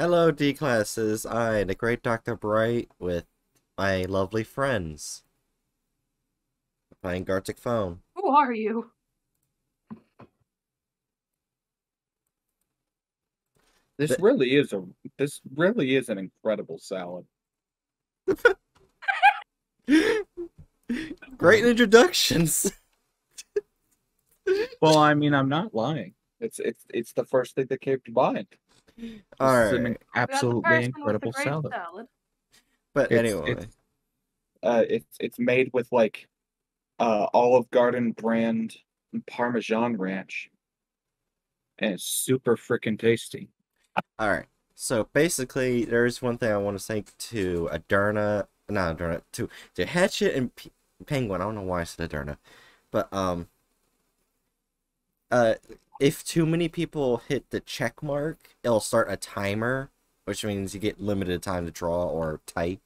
Hello, D classes. I, the great Dr. Bright, with my lovely friends. Playing Gartic Phone. Who are you? This Th- really is a this really is an incredible salad. Great introductions. Well, I mean, I'm not lying. It's it's it's the first thing that came to mind. All This is an right, We got the absolutely with the incredible great salad. salad. but It's- anyway, it's- Uh, it's it's made with like uh Olive Garden brand Parmesan ranch, and it's super freaking tasty. all right. So basically, there's one thing I want to say to Adurna, not Adurna, to to Hatchet and P- Penguin. I don't know why I said Adurna, but um, uh, if too many people hit the check mark, it'll start a timer, which means you get limited time to draw or type.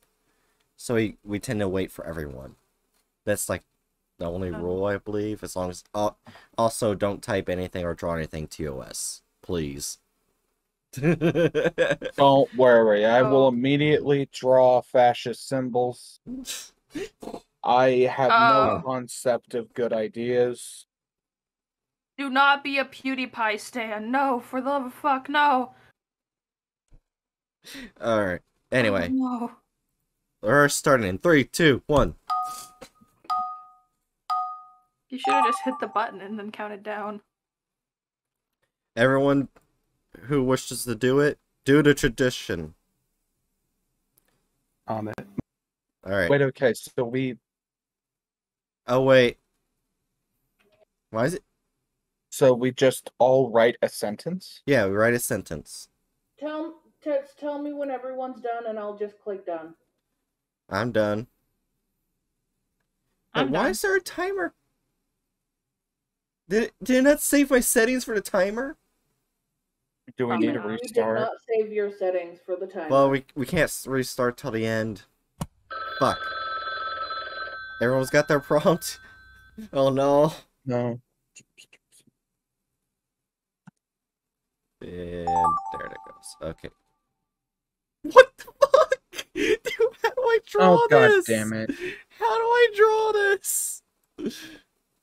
So we, we tend to wait for everyone. That's like the only Oh. rule, I believe. As long as uh, also don't type anything or draw anything TOS, please. Don't worry, I will Oh. immediately draw fascist symbols. I have no Oh. concept of good ideas. Do not be a PewDiePie stan. No, for the love of fuck, no. All right. Anyway, oh, No. we're starting in three, two, one. You should have just hit the button and then counted down. Everyone who wishes to do it, do the tradition. On it. All right. Wait, okay, so we Oh wait. Why is it? So we just all write a sentence? Yeah, we write a sentence. Tell text tell me when everyone's done and I'll just click done. I'm done. I'm why done. is there a timer? Did did it not save my settings for the timer? Do we need to no, You did restart? not save your settings for the timer. Well, we we can't restart till the end. Fuck. Everyone's got their prompt. Oh no. No. And there it goes. Okay. What the fuck? Dude, how do I draw Oh god this? damn it. How do I draw this?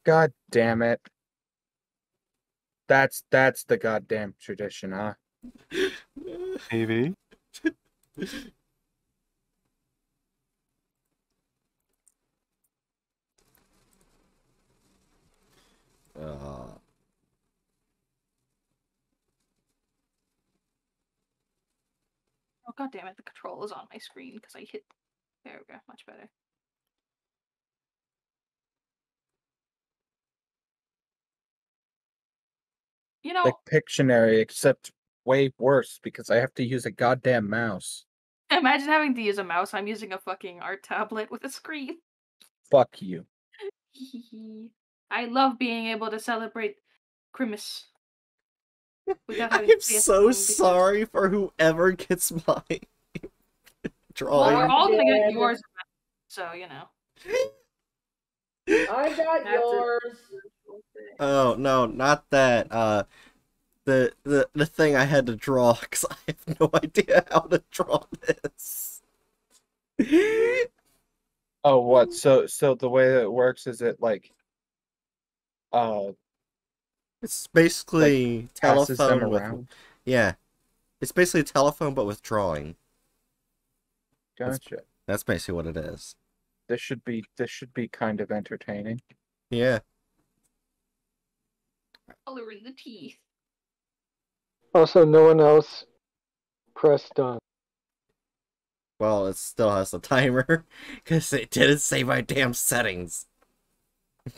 God damn it. That's that's the goddamn tradition, huh? Maybe. Uh, Oh god damn it, the control is on my screen because I hit there we go, much better. You know, Like Pictionary, except way worse because I have to use a goddamn mouse. imagine having to use a mouse. I'm using a fucking art tablet with a screen. Fuck you. I love being able to celebrate Christmas. without I having to am so sorry for whoever gets my drawing. Well, we're all gonna get yours, so you know. I got yours. Oh no, not that. Uh, the the the thing I had to draw because I have no idea how to draw this. Oh what? So so the way that it works is it like uh It's basically passes them telephone with yeah. It's basically telephone but with drawing. That's- Gotcha. That's basically what it is. This should be this should be kind of entertaining. Yeah. Color in the teeth. Also, no one else pressed done. Well, it still has a timer because it didn't save my damn settings.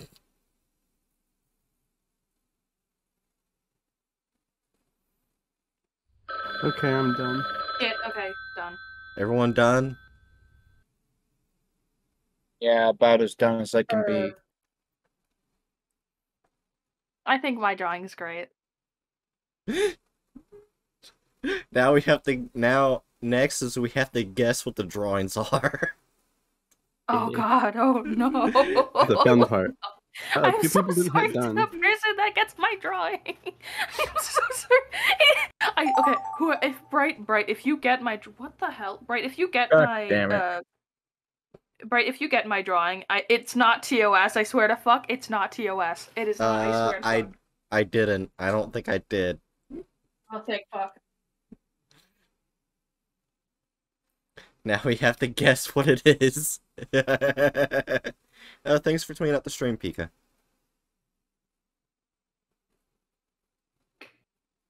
Okay, I'm done. Yeah, okay, done. Everyone done? Yeah, about as done as I can be. Er, I think my drawing's great. Now we have to now next is we have to guess what the drawings are. Oh god, oh no. The fun part. Uh, I'm so people didn't sorry to done. the person that gets my drawing. I'm so sorry. I okay. Who if Bright Bright if you get my what the hell Bright if you get God my damn it. uh Bright if you get my drawing I it's not TOS I swear to fuck it's not TOS it is not I Uh, swear to I fuck. I didn't. I don't think I did. oh thank fuck Now we have to guess what it is. Uh, thanks for tweeting out the stream, Pika.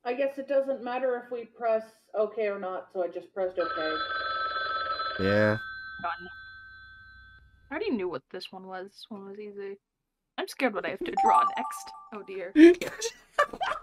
I guess it doesn't matter if we press OK or not, so I just pressed OK. Yeah. done. I already knew what this one was. This one was easy. I'm scared what I have to draw next. Oh dear.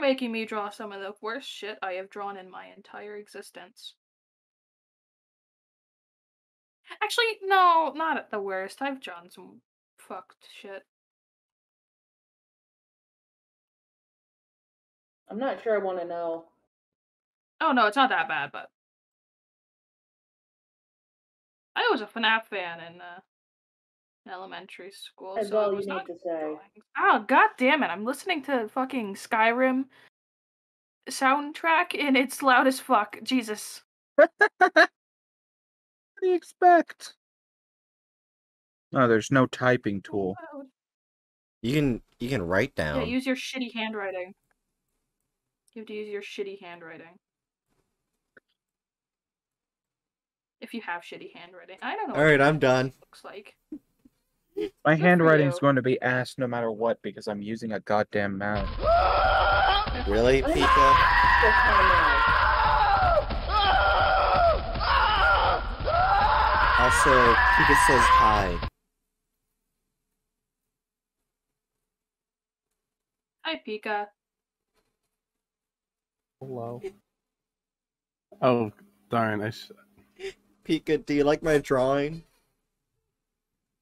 Are making me draw some of the worst shit I have drawn in my entire existence. Actually, no, not at the worst. I've drawn some fucked shit. I'm not sure I want to know. Oh no, it's not that bad, but I was a FNAF fan in uh, elementary school. That's so all it you need to say. drawings. Oh god damn it! I'm listening to fucking Skyrim soundtrack and it's loud as fuck. Jesus. What do you expect? Oh, there's no typing tool. You can you can write down. Yeah, use your shitty handwriting. You have to use your shitty handwriting. If you have shitty handwriting. I don't know. All right, I'm done. Looks like. My handwriting is going to be ass no matter what because I'm using a goddamn mouse. Really, Pika? Also, Pika says hi. Hi, Pika. Hello. Oh, darn. I sh- Pika, do you like my drawing?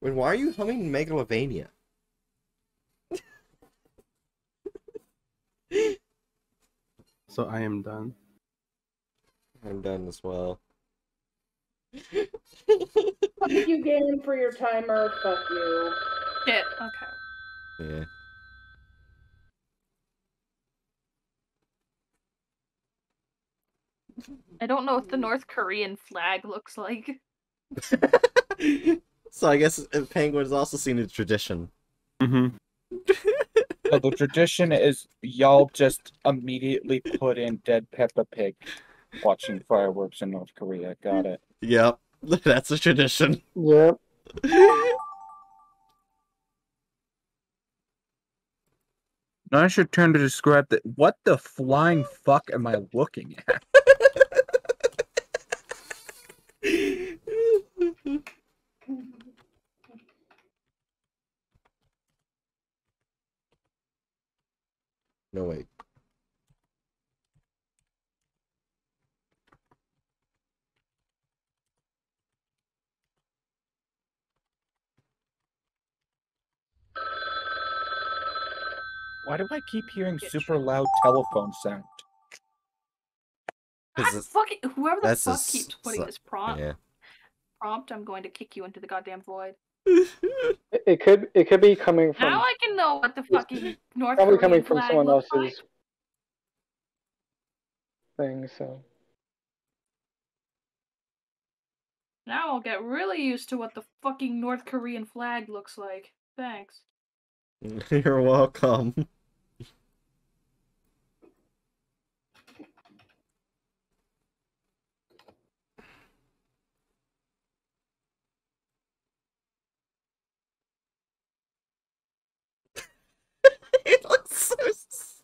When why are you humming Megalovania? so I am done. I'm done as well. Fuck you, game, for your timer. Fuck you. Shit. Okay. yeah. I don't know what the North Korean flag looks like. so I guess penguins also seen a tradition. Mm-hmm. So the tradition is y'all just immediately put in dead Peppa Pig watching fireworks in North Korea. Got it. Yep, that's a tradition. Yep. Now I should turn to describe that. What the flying fuck am I looking at? no wait. Why do I keep hearing super loud telephone sound? 'Cause God it's- fucking whoever the that's a fuck keeps putting this prompt Yeah. prompt, I'm going to kick you into the goddamn void. It, it could it could be coming from Now I can know what the fucking North probably Korean coming from flag someone looks else's like. thing. So Now I'll get really used to what the fucking North Korean flag looks like. Thanks. You're welcome. It looks so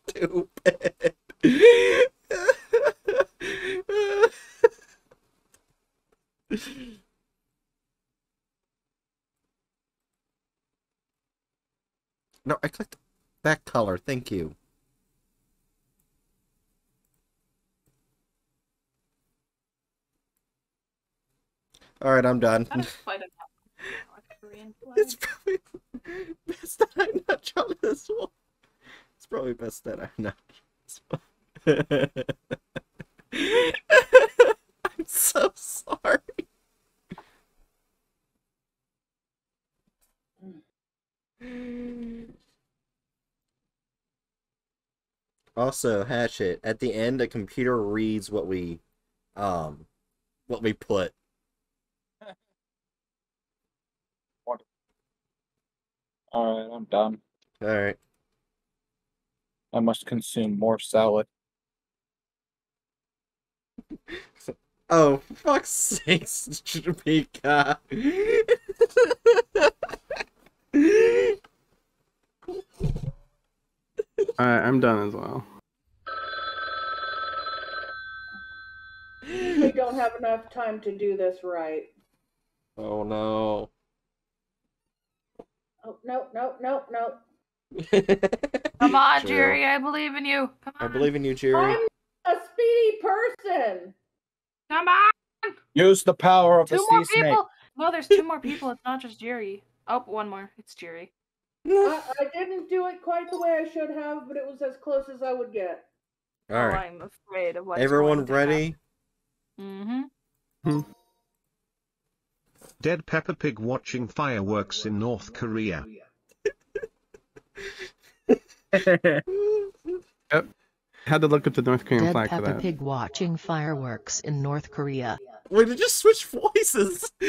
stupid. no, I clicked that color. Thank you. All right, I'm done. That is quite enough. Korean flag. It's probably best that I'm not drawn this one. It's probably best that I'm not drawn this one. I'm so sorry. Also, Hatchet, at the end a computer reads what we um what we put. Alright, I'm done. Alright. I must consume more salad. Oh, fuck's sakes, Jamaica. Alright, I'm done as well. We don't have enough time to do this right. oh no. Oh, no, no, no, no. Come on, True. Jerry. I believe in you. Come I believe in you, Jerry. I'm a speedy person. Come on. Use the power of Two the more sea snake. people. No, there's two more people. It's not just Jerry. Oh, one more. It's Jerry. I, I didn't do it quite the way I should have, but it was as close as I would get. Alright. Oh, I'm afraid of what's Everyone ready? Mm-hmm. Dead Peppa Pig watching fireworks in North Korea. Had to look at the North Korean Dead flag for Peppa that. Pig watching fireworks in North Korea. Wait, it just switch voices.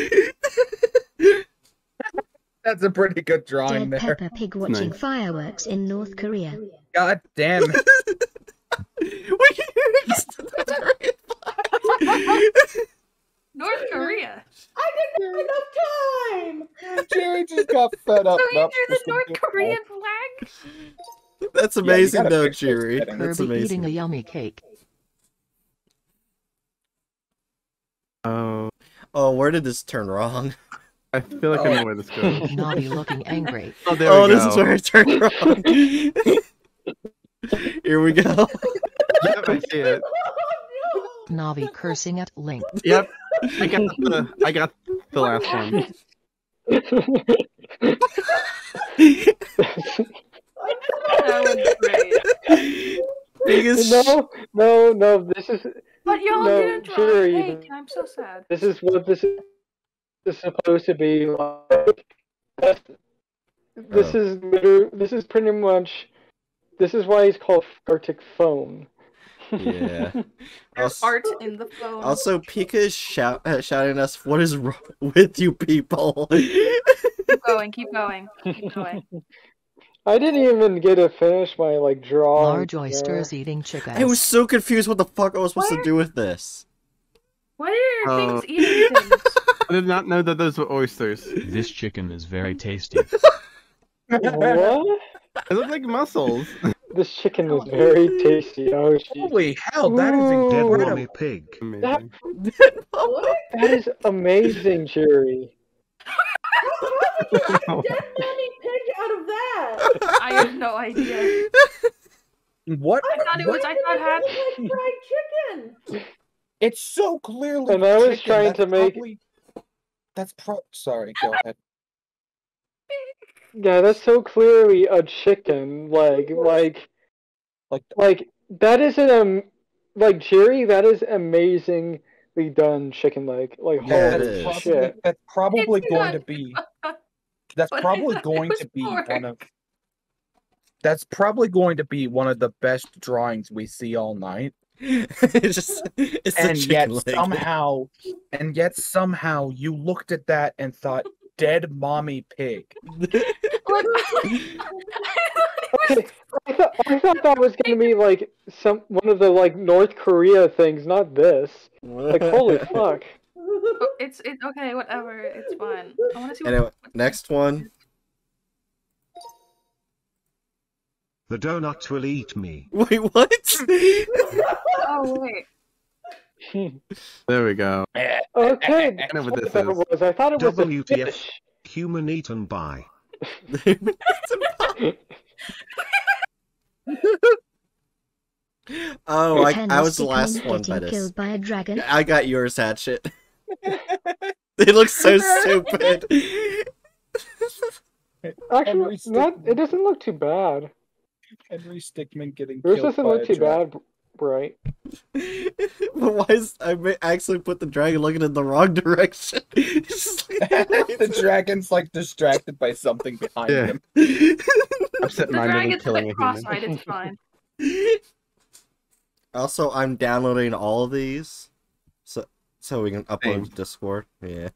That's a pretty good drawing Dead there. Peppa Pig watching Nice. fireworks in North Korea. God damn it. Wait, just- that's great. North Korea. I didn't have enough time. Jerry just got fed up. So you Nope, drew the North Korean flag? That's amazing gotta though, Jerry. settings. That's Kirby eating a yummy cake. Oh, Oh, where did this turn wrong? I feel like I know where this goes. Naughty looking angry. Oh, there oh, we this is where it turned wrong. Here we go. Yep, I see it. Oh, Navi cursing at Link. Yep, I got the I got the last oh one. That was great. Biggest no, no, no. This is But y'all No, didn't draw Jerry, a cake. I'm so sad. this is what this is, is supposed to be like. That's- This Oh. is this is pretty much. This is why he's called Gartic Phone. Yeah. There's Also, art in the phone. also Pika is shout, uh, shouting us, "What is wrong with you people?" keep going. Keep going. Keep going. I didn't even get to finish my like drawing. Large there. oysters eating chicken. I was so confused what the fuck I was supposed to do with this. Why are Oh. things eating things? I did not know that those were oysters. This chicken is very tasty. What? They look like mussels. This chicken is very tasty. Oh, shit. Holy hell, that is Ooh. Dead incredible. Mommy Pig. That, Amazing. What? that is amazing, Jerry. How did you get a dead mommy pig out of that? I have no idea. What? I thought it what? was. I thought had. It looked like fried chicken. It's so clearly. And I was chicken, trying that's to make- Probably... That's pro. Sorry, go ahead. Yeah, that's so clearly a chicken. Like, like, Like, like that isn't um, like Jerry. That is amazingly done chicken leg. Like, Yeah, holy is. shit. that's probably It's going to be. That's But probably going to be pork. one of. That's probably going to be one of the best drawings we see all night. it's just it's a and chicken yet leg. somehow, and yet somehow you looked at that and thought, "Dead mommy pig." I thought I thought that was gonna be like some one of the like North Korea things, not this. Like, holy fuck. Oh, it's it's okay. Whatever. It's fine. I want to see. What, Anyway, next one. The donut will eat me. Wait, what? oh wait. There we go. Okay, I that's know what what this that is. was. I thought it was a WTF. fish. Human eaten by. oh, I, I was the last one by this. killed by a dragon. I got yours, Hatchet. it looks so stupid. Actually, not, it doesn't look too bad. Henry Stickmin getting Yours killed doesn't by look a too dragon. bad, Bright. but why is I may actually put the dragon looking in the wrong direction? It's just like- the dragon's like distracted by something behind Yeah. him. The Absent-mindedly dragon's a killing bit a cross-eyed. It's fine. also, I'm downloading all of these, so so we can upload Same. to Discord. Yeah.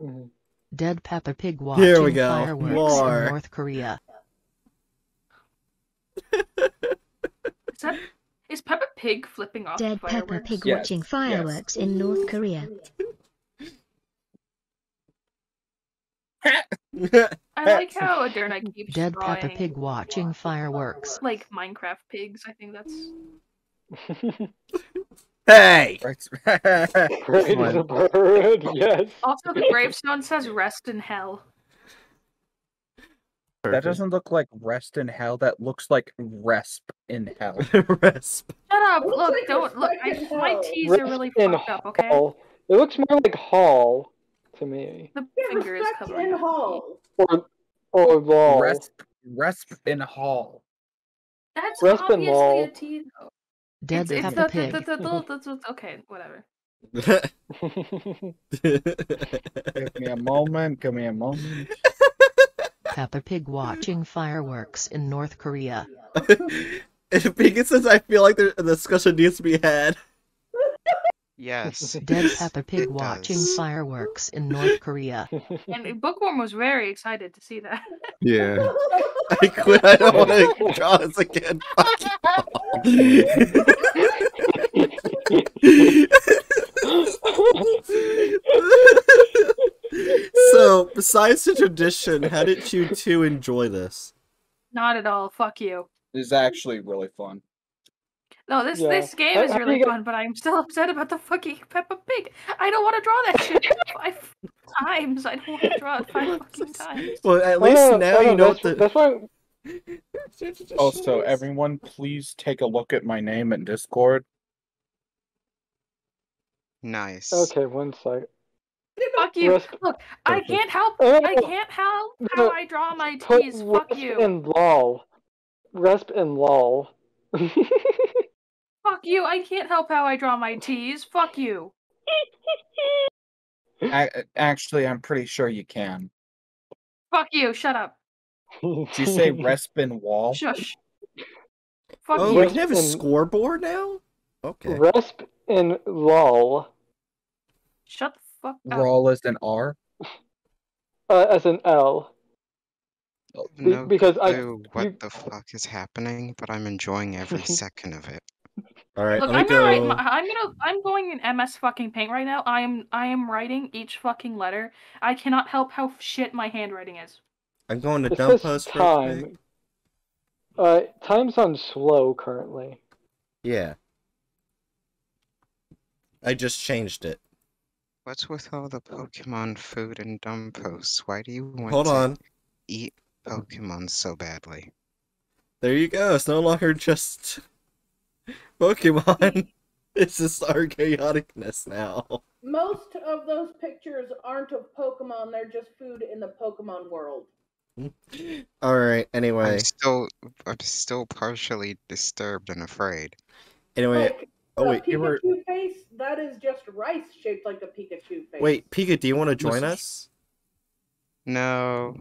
Mhm. Dead Peppa Pig watching Here we go. fireworks More. in North Korea. Is that is Peppa Pig flipping off Dead Peppa? Pig Yes, watching yes. fireworks in North Korea. I like how Adurna keeps Dead drawing Peppa Pig watching uh, fireworks. like Minecraft pigs. I think that's hey. Right. Bright a bird. Yes. also the gravestone says "Rest in Hell." That doesn't look like rest in hell. That looks like resp in hell. Resp. Shut up! Look, like don't look. I, my hell. teeth are really in fucked up. Okay, Hall. It looks more like Hall to me. the Yeah, finger is respect covering in up. hall. Or or Lol. Resp, resp in hall. That's Rest in obviously Lol. a T. though. Dead It's, it's the, Pig. the, the, the, the, the, okay, whatever. Give me a moment. Give me a moment. Peppa Pig watching fireworks in North Korea. Because says I feel like the discussion needs to be had. Yes. Dead Peppa Pig watching does. fireworks in North Korea. And Bookworm was very excited to see that. Yeah. I quit. I don't want to draw this again. Fuck you. so, besides the tradition, how did you two enjoy this? Not at all. Fuck you. It's actually really fun. No, this Yeah. this game How- is how really you get- fun, but I'm still upset about the fucking Peppa Pig. I don't want to draw that shit five times. I don't want to draw it five fucking times. Well, at Oh, least no, now oh, you know that's, what the. that's why Also, everyone, please take a look at my name in Discord. Nice. Okay, one sec. Fuck you. Rest- Look, I can't help. Oh, I can't help no, how I draw my T's. Fuck you. and lol. Resp and lol. Fuck you. I can't help how I draw my T's. Fuck you. A- actually, I'm pretty sure you can. Fuck you. Shut up. Did you say resp and wall? Shush. Fuck Oh, you. we can have a And- scoreboard now? Okay. Resp and lol. Shut the fuck up. Rawl is an R. Uh, as an L. Be- No because I clue what you- the fuck is happening, but I'm enjoying every second of it. Alright, Look, let me I'm gonna write. go. I'm gonna. I'm going in MS fucking paint right now. I am. I am writing each fucking letter. I cannot help how shit my handwriting is. I'm going to It dump says post real quick. time. Uh, time's on slow currently. Yeah. I just changed it. What's with all the Pokemon food and dumb posts? Why do you want Hold to on. eat Pokemon so badly? There you go. It's no longer just Pokemon. it's just our chaoticness now. Most of those pictures aren't of Pokemon, they're just food in the Pokemon world. Alright, anyway. I'm still, I'm still partially disturbed and afraid. Anyway, Like, oh the wait, you were Pikachu face, that is just rice shaped like a Pikachu face. Wait, Pika, do you want to join Listen. us? No,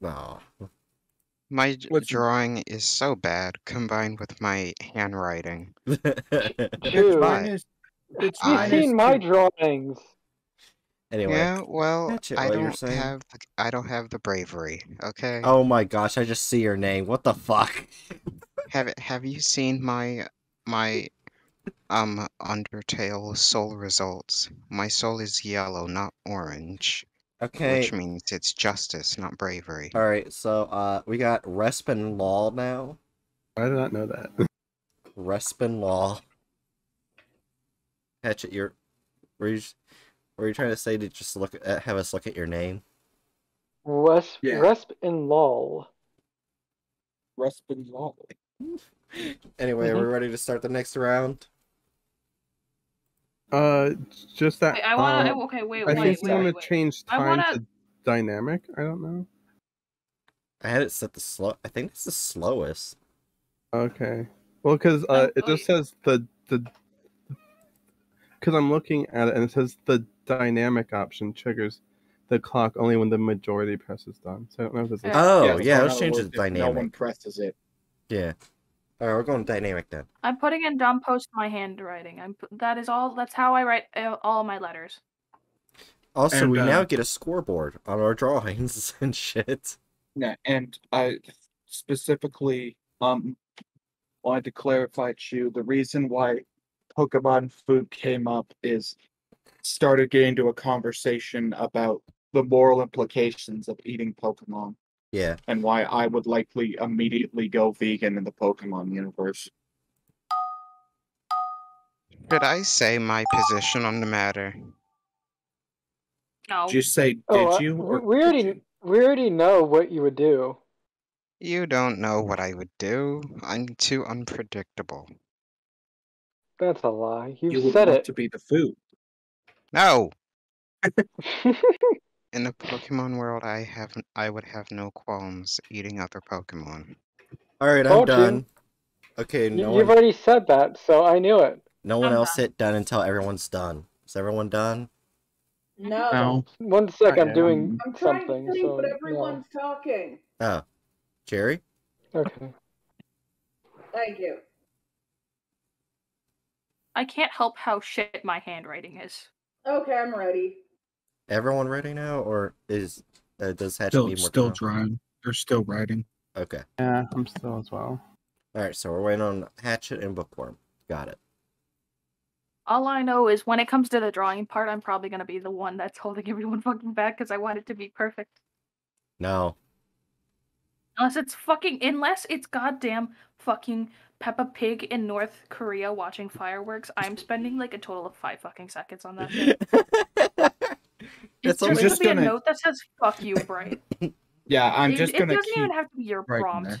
No. my What's- drawing is so bad combined with my handwriting. Dude, Mine. It's you've seen my drawings. anyway. Yeah, well, Gotcha, I don't have, the, I don't have the bravery. Okay. Oh my gosh, I just see your name. What the fuck? Have Have you seen my my um Undertale soul results? My soul is yellow, not orange, Okay. which means it's justice, not bravery. Alright, so uh we got Respin Law now. I did not know that. Respin Law. Hatchet, you're were you were you trying to say to just look at have us look at your name? Resp, Yeah. resp and lol. Resp in wall. Anyway, Mm-hmm. are we ready to start the next round? Uh, just that. Wait, I wanna. um, okay, wait, I wait, think wait, you want wait, to wait. change time wanna- to dynamic. I don't know. I had it set the slow. I think it's the slowest. Okay. Well, because uh, it just says the the. Because I'm looking at it and it says the dynamic option triggers the clock only when the majority presses done. So I don't know if this is. Oh that's yeah, how let's it change works it to if No one dynamic. presses it. Yeah. All right, we're going dynamic then. I'm putting in dumb post my handwriting. I'm. That is all. That's how I write uh, all my letters. Also, And, we uh, now get a scoreboard on our drawings and shit. Yeah, and I specifically um wanted to clarify to you the reason why Pokemon food came up is started getting into a conversation about the moral implications of eating Pokemon Yeah. and why I would likely immediately go vegan in the Pokemon universe. Should I say my position on the matter? No. Did you say did Oh, uh, you we- or we already we already know what you would do. You don't know what I would do. I'm too unpredictable. That's a lie. You've you said want it. to be the food? No. In the Pokemon world, I have I would have no qualms eating other Pokemon. All right, I'm Told you. done. Okay, no You've one, already said that, so I knew it. no one I'm else hit done until everyone's done. Is everyone done? No. No. One sec, I'm doing I'm trying something. to think, so but no. everyone's talking. Oh, Jerry. Okay. Thank you. I can't help how shit my handwriting is. Okay, I'm ready. Everyone ready now, or is uh, does Hatchet Still, need more still drawing. They're still writing. Okay. Yeah, I'm still as well. All right, so we're waiting on Hatchet and Bookworm. Got it. All I know is when it comes to the drawing part, I'm probably gonna be the one that's holding everyone fucking back because I want it to be perfect. No. Unless it's fucking, unless it's goddamn fucking Peppa Pig in North Korea watching fireworks, I'm spending like a total of five fucking seconds on that. shit. It's It's just, just gonna be gonna- a note that says "fuck you, Bright." Yeah, I'm it, just it gonna It doesn't keep even have to be your writing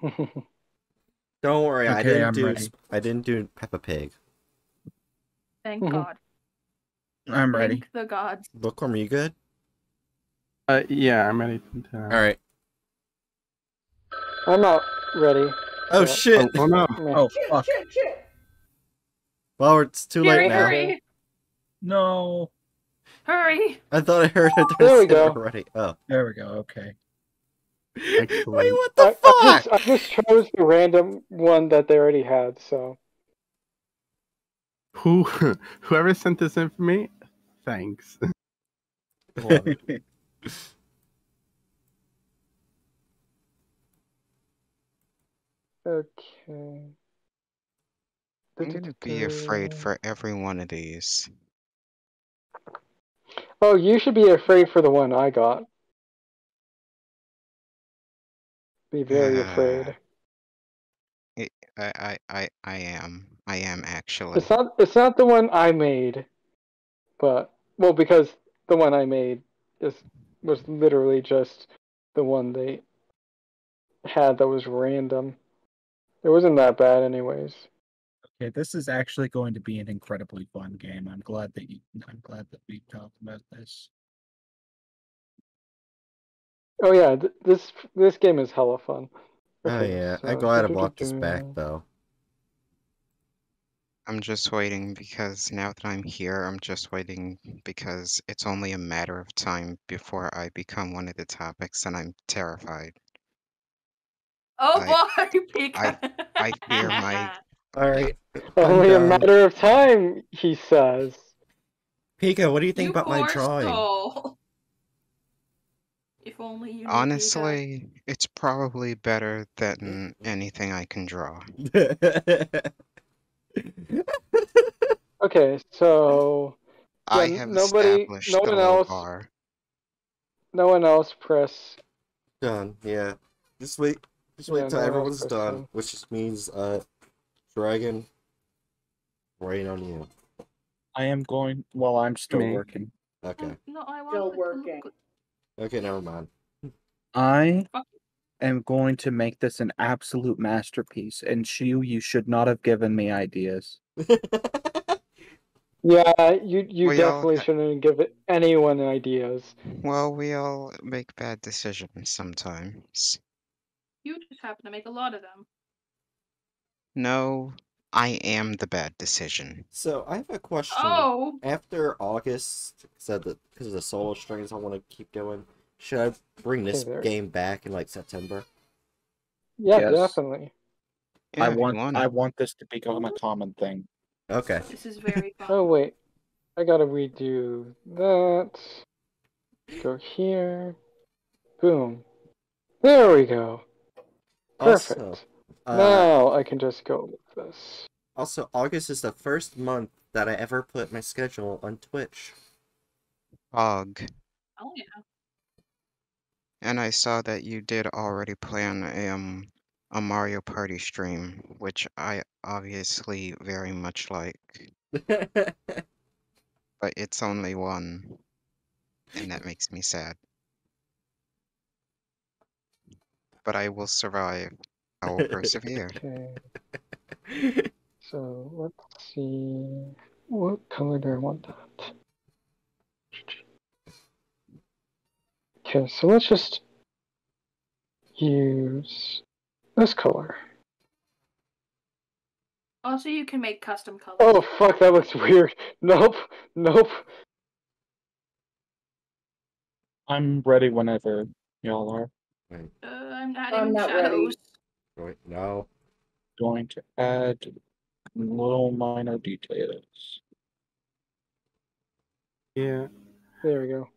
prompt. Don't worry, I didn't I'm do ready. I didn't do Peppa Pig. Thank Mhm. God. I'm ready. Thank the gods. Bookworm, are you good? Uh, yeah, I'm ready to. All right. I'm not ready. Oh shit! Oh, oh no. Meh. Oh Shit, fuck! shit, shit. Well, it's too Hurry, late now. hurry, No. hurry! I thought I heard it There we go. already. Oh. There we go. Okay. Wait, what the I, I, fuck? just, I just chose the random one that they already had, so. Who, whoever sent this in for me, thanks. Okay. I'm gonna be afraid for every one of these. Oh, you should be afraid for the one I got. Be very uh, afraid. I, I, I, I am. I am actually. It's not. It's not the one I made, but well, because the one I made is was literally just the one they had that was random. It wasn't that bad, anyways. Okay, this is actually going to be an incredibly fun game. I'm glad that you. I'm glad that we talked about this. Oh yeah, th- this this game is hella fun. Oh Okay, yeah, I'm glad I blocked this back though. I'm just waiting because now that I'm here, I'm just waiting because it's only a matter of time before I become one of the topics, and I'm terrified. Oh I- boy, Pika. I fear my. All right. Only a matter of time, he says. Pika, what do you think You about my drawing? soul. If only you. Honestly, it's probably better than anything I can draw. Okay, so I have nobody- established no the one else- bar. no one else press. done. Yeah. Just wait. Just wait Yeah, till no everyone's done, done. which just means uh, Dragon, waiting on you. I am going while I'm still Me. working. Okay. No, I want Still it to look working. Okay, never mind. I am going to make this an absolute masterpiece, and Shu, you should not have given me ideas. Yeah, you you We definitely ha- shouldn't give anyone ideas. Well, we all make bad decisions sometimes. You just happen to make a lot of them. No, I am the bad decision. So I have a question. Oh. After August, said that because of the solo strings, I want to keep doing. Should I bring this Okay, game back in like September? Yeah, Yes. definitely. Yeah, I want want I want this to become a common thing. Okay. This is very. Oh wait, I gotta redo that. Go here. Boom. There we go. Perfect. Also, uh, now I can just go with this. also, August is the first month that I ever put my schedule on Twitch. Og. Oh yeah. And I saw that you did already plan a, um a Mario Party stream, which I obviously very much like. But it's only one. And that makes me sad. But I will survive. I will persevere. Okay. So let's see. What color do I want that? Okay, so let's just use this color. Also, you can make custom colors. Oh fuck, that looks weird. Nope, nope. I'm ready whenever y'all are. Uh, I'm adding I'm not ready. Shadows. wait, no. Going to add little minor details. Yeah, There we go.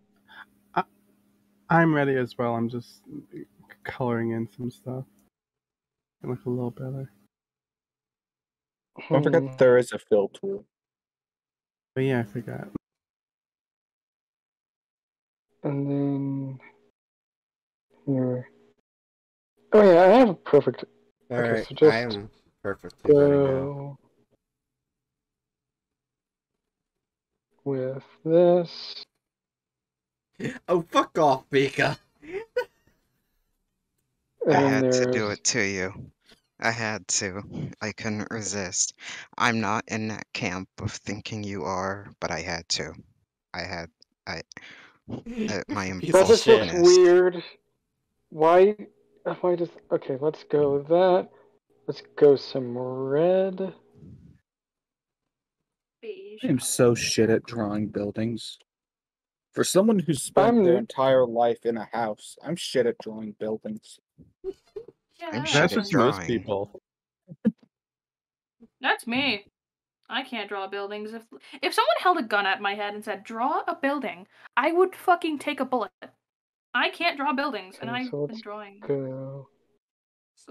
I, I'm ready as well. I'm just coloring in some stuff. It look a little better. Don't Hmm. forget there is a fill tool. But yeah, I forgot. And then here. Oh yeah, I have a perfect. All Okay, right, so just I am perfectly ready now. go with this. Oh, fuck off, Mika. I then had to do it to you. I had to. I couldn't resist. I'm not in that camp of thinking you are, but I had to. I had. I. Uh, my Piece That just looks weird. Why? Why just Okay, let's go with that. Let's go some red. Beige. I am so shit at drawing buildings. For someone who's spent their I'm- entire life in a house, I'm shit at drawing buildings. Yeah, I'm that's shit just most people. That's me. I can't draw buildings. If if someone held a gun at my head and said, "Draw a building," I would fucking take a bullet. I can't draw buildings, and I've been drawing. Go.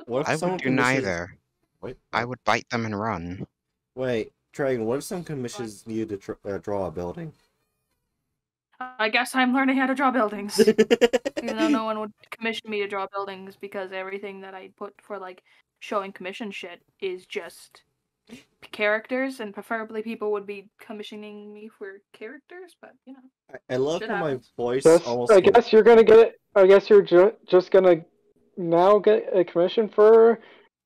What if I someone would do neither. Wait, I would bite them and run. wait, Dragon. What if someone commissions you to tr- uh, draw a building? I guess I'm learning how to draw buildings. Even though no one would commission me to draw buildings because everything that I put for like showing commission shit is just characters, and preferably people would be commissioning me for characters. But you know, I, I love Shit how my voice Just, almost. I goes- guess you're gonna get. It. I guess you're ju- just gonna now get a commission for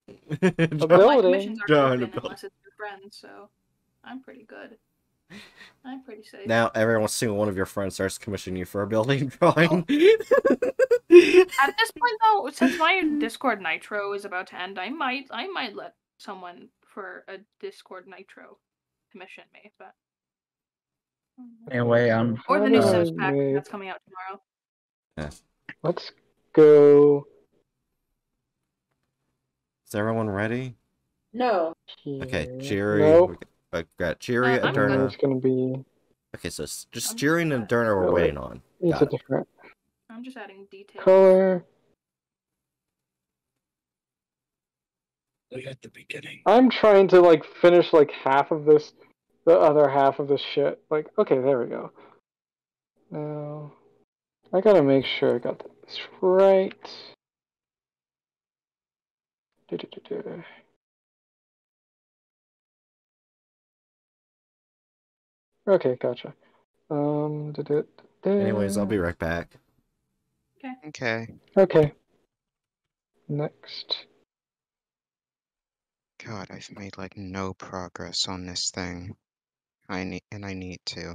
a Draw- my building. commissions are Drawing a open unless it's your friends, so I'm pretty good. I'm pretty safe. Now every single one of your friends starts commissioning you for a building drawing. Oh. At this point, though, since my Discord Nitro is about to end, I might I might let someone for a Discord Nitro commission me, but Anyway, um, or the new How do Sims pack make- that's coming out tomorrow. Yes. Let's go Is everyone ready? No. Okay, Jerry. Nope. we got- uh, got Jerry, Uh, I'm good. It's gonna be. Okay, so just I'm Jerry and good. Adurna we're waiting on. It's a different I'm just adding details. color. At the beginning. I'm trying to like finish like half of this, the other half of this shit. Like, okay, there we go. Now, I gotta make sure I got this right. Du-du-du-du. Okay, gotcha. Um. Anyways, I'll be right back. Okay. Okay. Okay. Next. God. god, I've made like no progress on this thing. I need and I need to.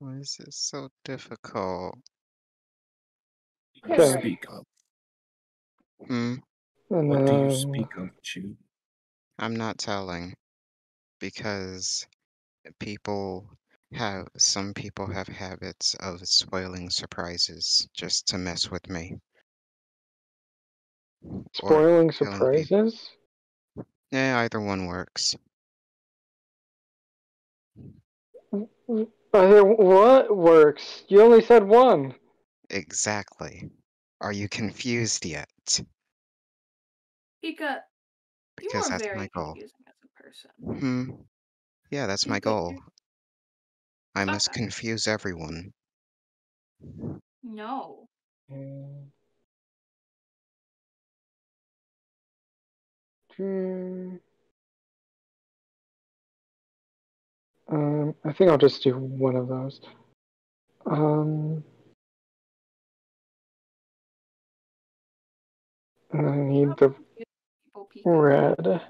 Why is it so difficult? What Okay. speak of? Hmm? What do you speak of, Chew? I'm not telling. Because people have some people have habits of spoiling surprises just to mess with me. Spoiling killing people. surprises. Yeah, either one works. Either what works? You only said one. Exactly. Are you confused yet? Pika, you Because are that's very my goal. confusing as a person. Hmm. Yeah, that's my goal. I must Okay. confuse everyone. No. Hmm. Um, I think I'll just do one of those. Um, and I need the People, red.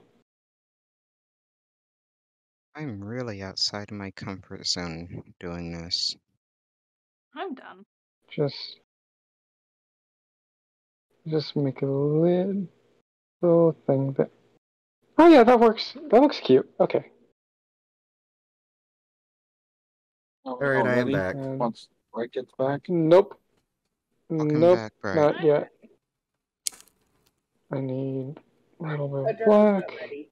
I'm really outside of my comfort zone doing this. I'm done. Just, just make a little thing that. Oh yeah, that works. That looks cute. Okay. Oh, Alright, I am back. Um, Once Bright gets back. Nope. Welcome nope. back, Bright. Not yet. I need a little bit of Adurna's black. not ready.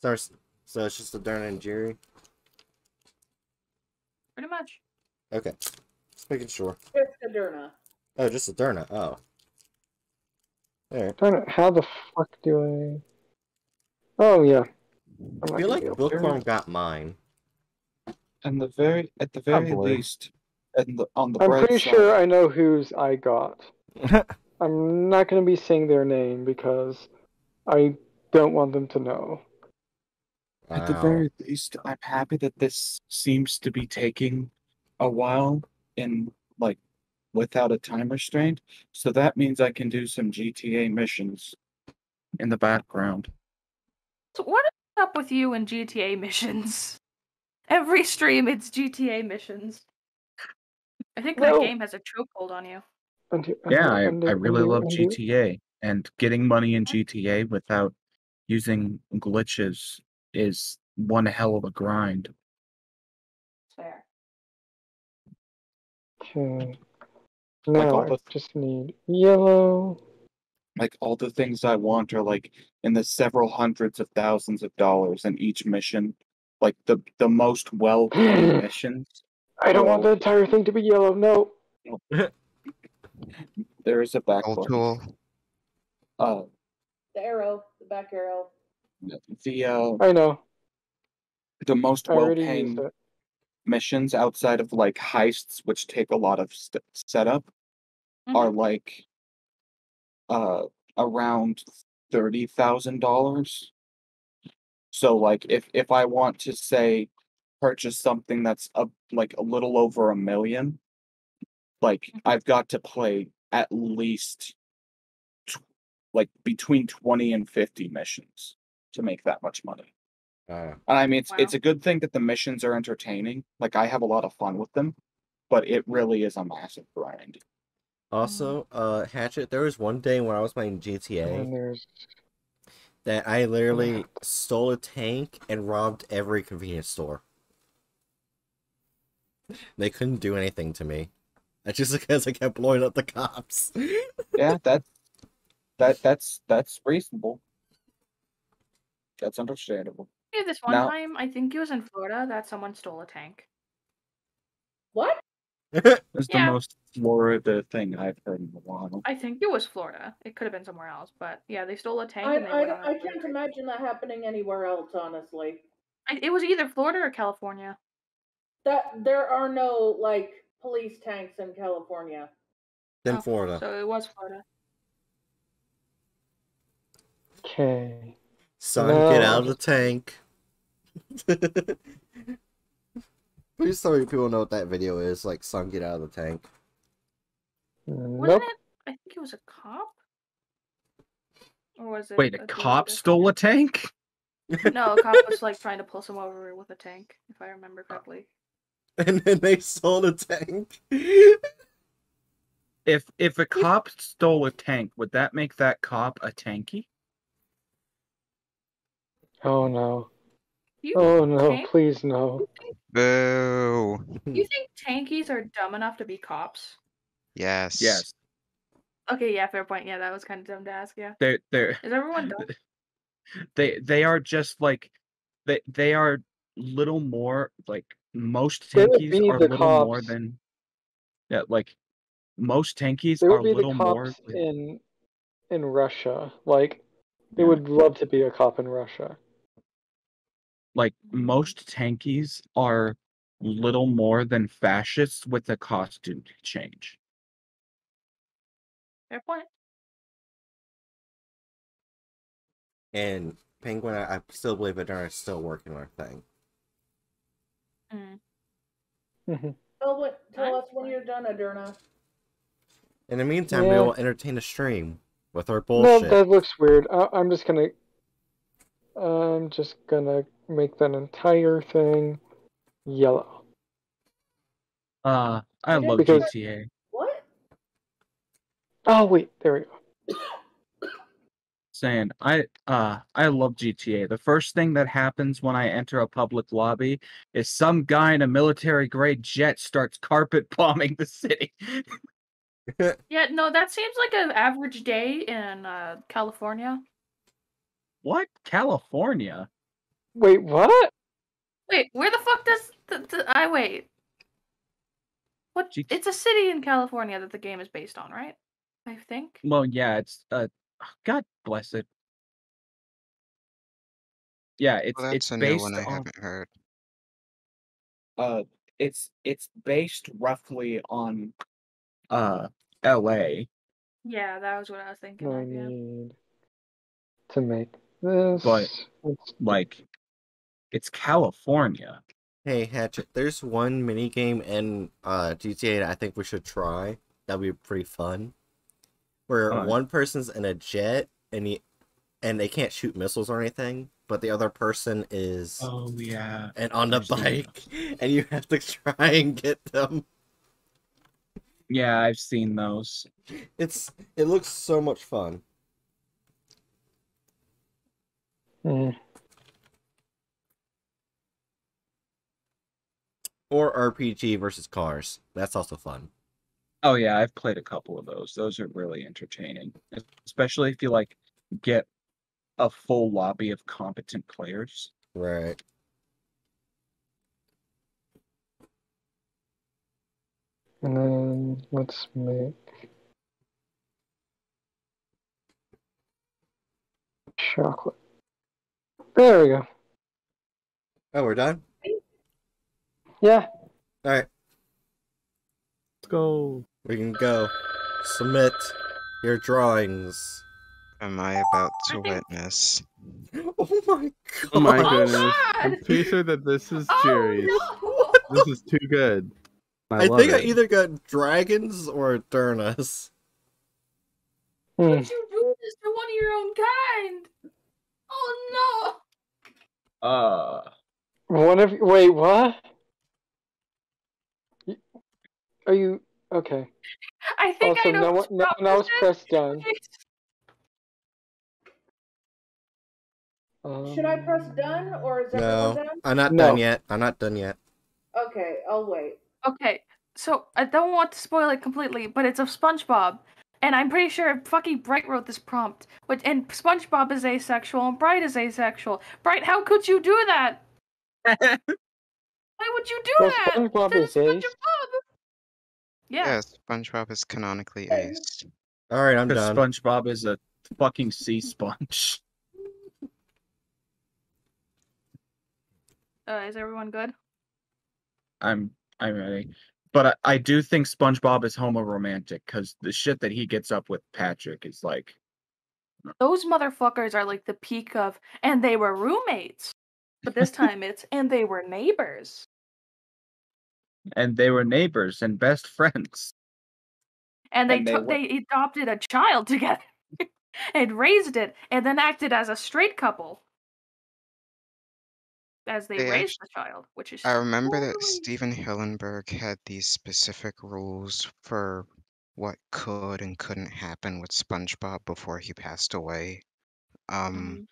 So, so it's just Adurna and Jerry. Pretty much. Okay, just making sure. Just Adurna. Oh, just Adurna. Oh. Alright. Darn it, how the fuck do I? Oh yeah. I'm I feel like be able Bookworm got mine. And the very at the very Probably. least, and the, on the I'm pretty side, sure I know whose I got. I'm not gonna be saying their name because I don't want them to know. At the very least, I'm happy that this seems to be taking a while in like without a time restraint. So that means I can do some GTA missions in the background. So what is up with you and GTA missions? Every stream, it's GTA missions. I think that game has a chokehold on you. Undo, Yeah, undo, I, undo, I really undo, love undo. GTA and getting money in GTA without using glitches is one hell of a grind. Fair. Okay. Like Now all I the- just need yellow. Like all the things I want are like in the several hundreds of thousands of dollars in each mission. Like the the most well paid missions. I don't want the entire thing to be yellow. No. There is a back Gold button. tool. Uh The arrow, the back arrow. The uh I know. the most I well paying missions outside of like heists which take a lot of st- setup are like uh around thirty thousand dollars. So like if if I want to say purchase something that's a like a little over a million, like I've got to play at least tw- like between twenty and fifty missions to make that much money. Uh, And I mean, it's it's a good thing that the missions are entertaining. Like I have a lot of fun with them, but it really is a massive grind. also, uh, Hatchet, there was one day when I was playing And GTA that I literally stole a tank and robbed every convenience store. They couldn't do anything to me. That's just because I kept blowing up the cops. Yeah, that that that's that's reasonable. That's understandable. Yeah, this one Now- time, I think it was in Florida that someone stole a tank. What? It's the Yeah. most Florida thing I've heard in a while. I think it was Florida. It could have been somewhere else, but yeah, they stole a tank I, and they I, went on a I can't imagine that happening anywhere else, honestly. I- It was either Florida or California. That there are no like police tanks in California. Then Oh, Florida. So it was Florida. okay. Son, get out of the tank. Please tell me people know what that video is, like Son get out of the tank. Uh, Wasn't Nope. it? I think it was a cop. Or was it? Wait, a dude cop with stole a tank? No, a cop was like trying to pull someone over with a tank, if I remember oh. correctly. And then they sold a tank. If if a cop stole a tank, would that make that cop a tanky? Oh no. You Oh no, tank- please no. Boo. You think tankies are dumb enough to be cops? Yes. Yes. Okay, yeah, fair point. Yeah, that was kind of dumb to ask. Yeah, They're they're is everyone dumb? they they are just like they they are little more like most tankies are the little more than yeah like most tankies They are would be the little more cops in in Russia. Like they Yeah. would love to be a cop in Russia. Like most tankies are little more than fascists with a costume change. Fair point. And Penguin, I, I still believe Adurna is still working on a thing. Mm. Tell, what, tell us when you're done, Adurna. In the meantime, we will entertain a stream with our bullshit. No, that looks weird. I, I'm just gonna. I'm just gonna make that entire thing yellow. Uh I Okay. love Because- GTA. What? Oh wait, there we go. saying I uh I love GTA. The first thing that happens when I enter a public lobby is some guy in a military grade jet starts carpet bombing the city. Yeah, no, that seems like an average day in uh, California. what? California? Wait, what? Wait, where the fuck does the, the I wait? What? G- It's a city in California that the game is based on, right? I think. Well, yeah, it's uh God bless it. Yeah, it's Well, it's that's a new based one I on haven't heard. Uh, it's it's based roughly on uh LA. Yeah, that was what I was thinking. I Of, yeah. need to make this. But- Like it's California. Hey Hatchet, there's one mini game in uh, GTA that I think we should try. That'd be pretty fun. Where Alright. one person's in a jet and he, and they can't shoot missiles or anything, but the other person is Oh yeah. and on the I've bike, and you have to try and get them. Yeah, I've seen those. It's it looks so much fun. Mm, Or RPG versus cars. That's also fun. Oh yeah, I've played a couple of those. Those are really entertaining, especially if you like get a full lobby of competent players. Right. And then let's make chocolate. There we go. Oh, we're done. Yeah. All right, Let's go. we can go. Submit your drawings. Am I about to witness? Oh my god! Oh my Oh goodness. God! I'm pretty sure that this is Oh, Jerry's. no! This is too good. I, I, love think I either got dragons or Dernas. Hmm. Would you do this to one of your own kind? Oh no! Uh One of wait, what? Y- Are you okay? I think Also, I know. no, whose one- no, prop now this it's press done. is. Should I press Um, done or is everyone No, done? I'm not No. done yet. I'm not done yet. Okay, I'll wait. Okay, so I don't want to spoil it completely, but it's of SpongeBob, and I'm pretty sure fucking Bright wrote this prompt. Which and SpongeBob is asexual and Bright is asexual. Bright, how could you do that? Why would you do Well, that? SpongeBob is. SpongeBob? Yeah. Yes, SpongeBob is canonically ace. All right, I'm because done. SpongeBob is a fucking sea sponge. Uh, is everyone good? I'm I'm ready. But I, I do think SpongeBob is homo-romantic because the shit that he gets up with Patrick is like Those motherfuckers are like the peak of, and they were roommates. But this time it's, and they were neighbors. And they were neighbors and best friends. And they And they took they adopted a child together and raised it, and then acted as a straight couple as they, They raised the child, which is I remember that totally- Stephen Hillenburg had these specific rules for what could and couldn't happen with SpongeBob before he passed away. Um,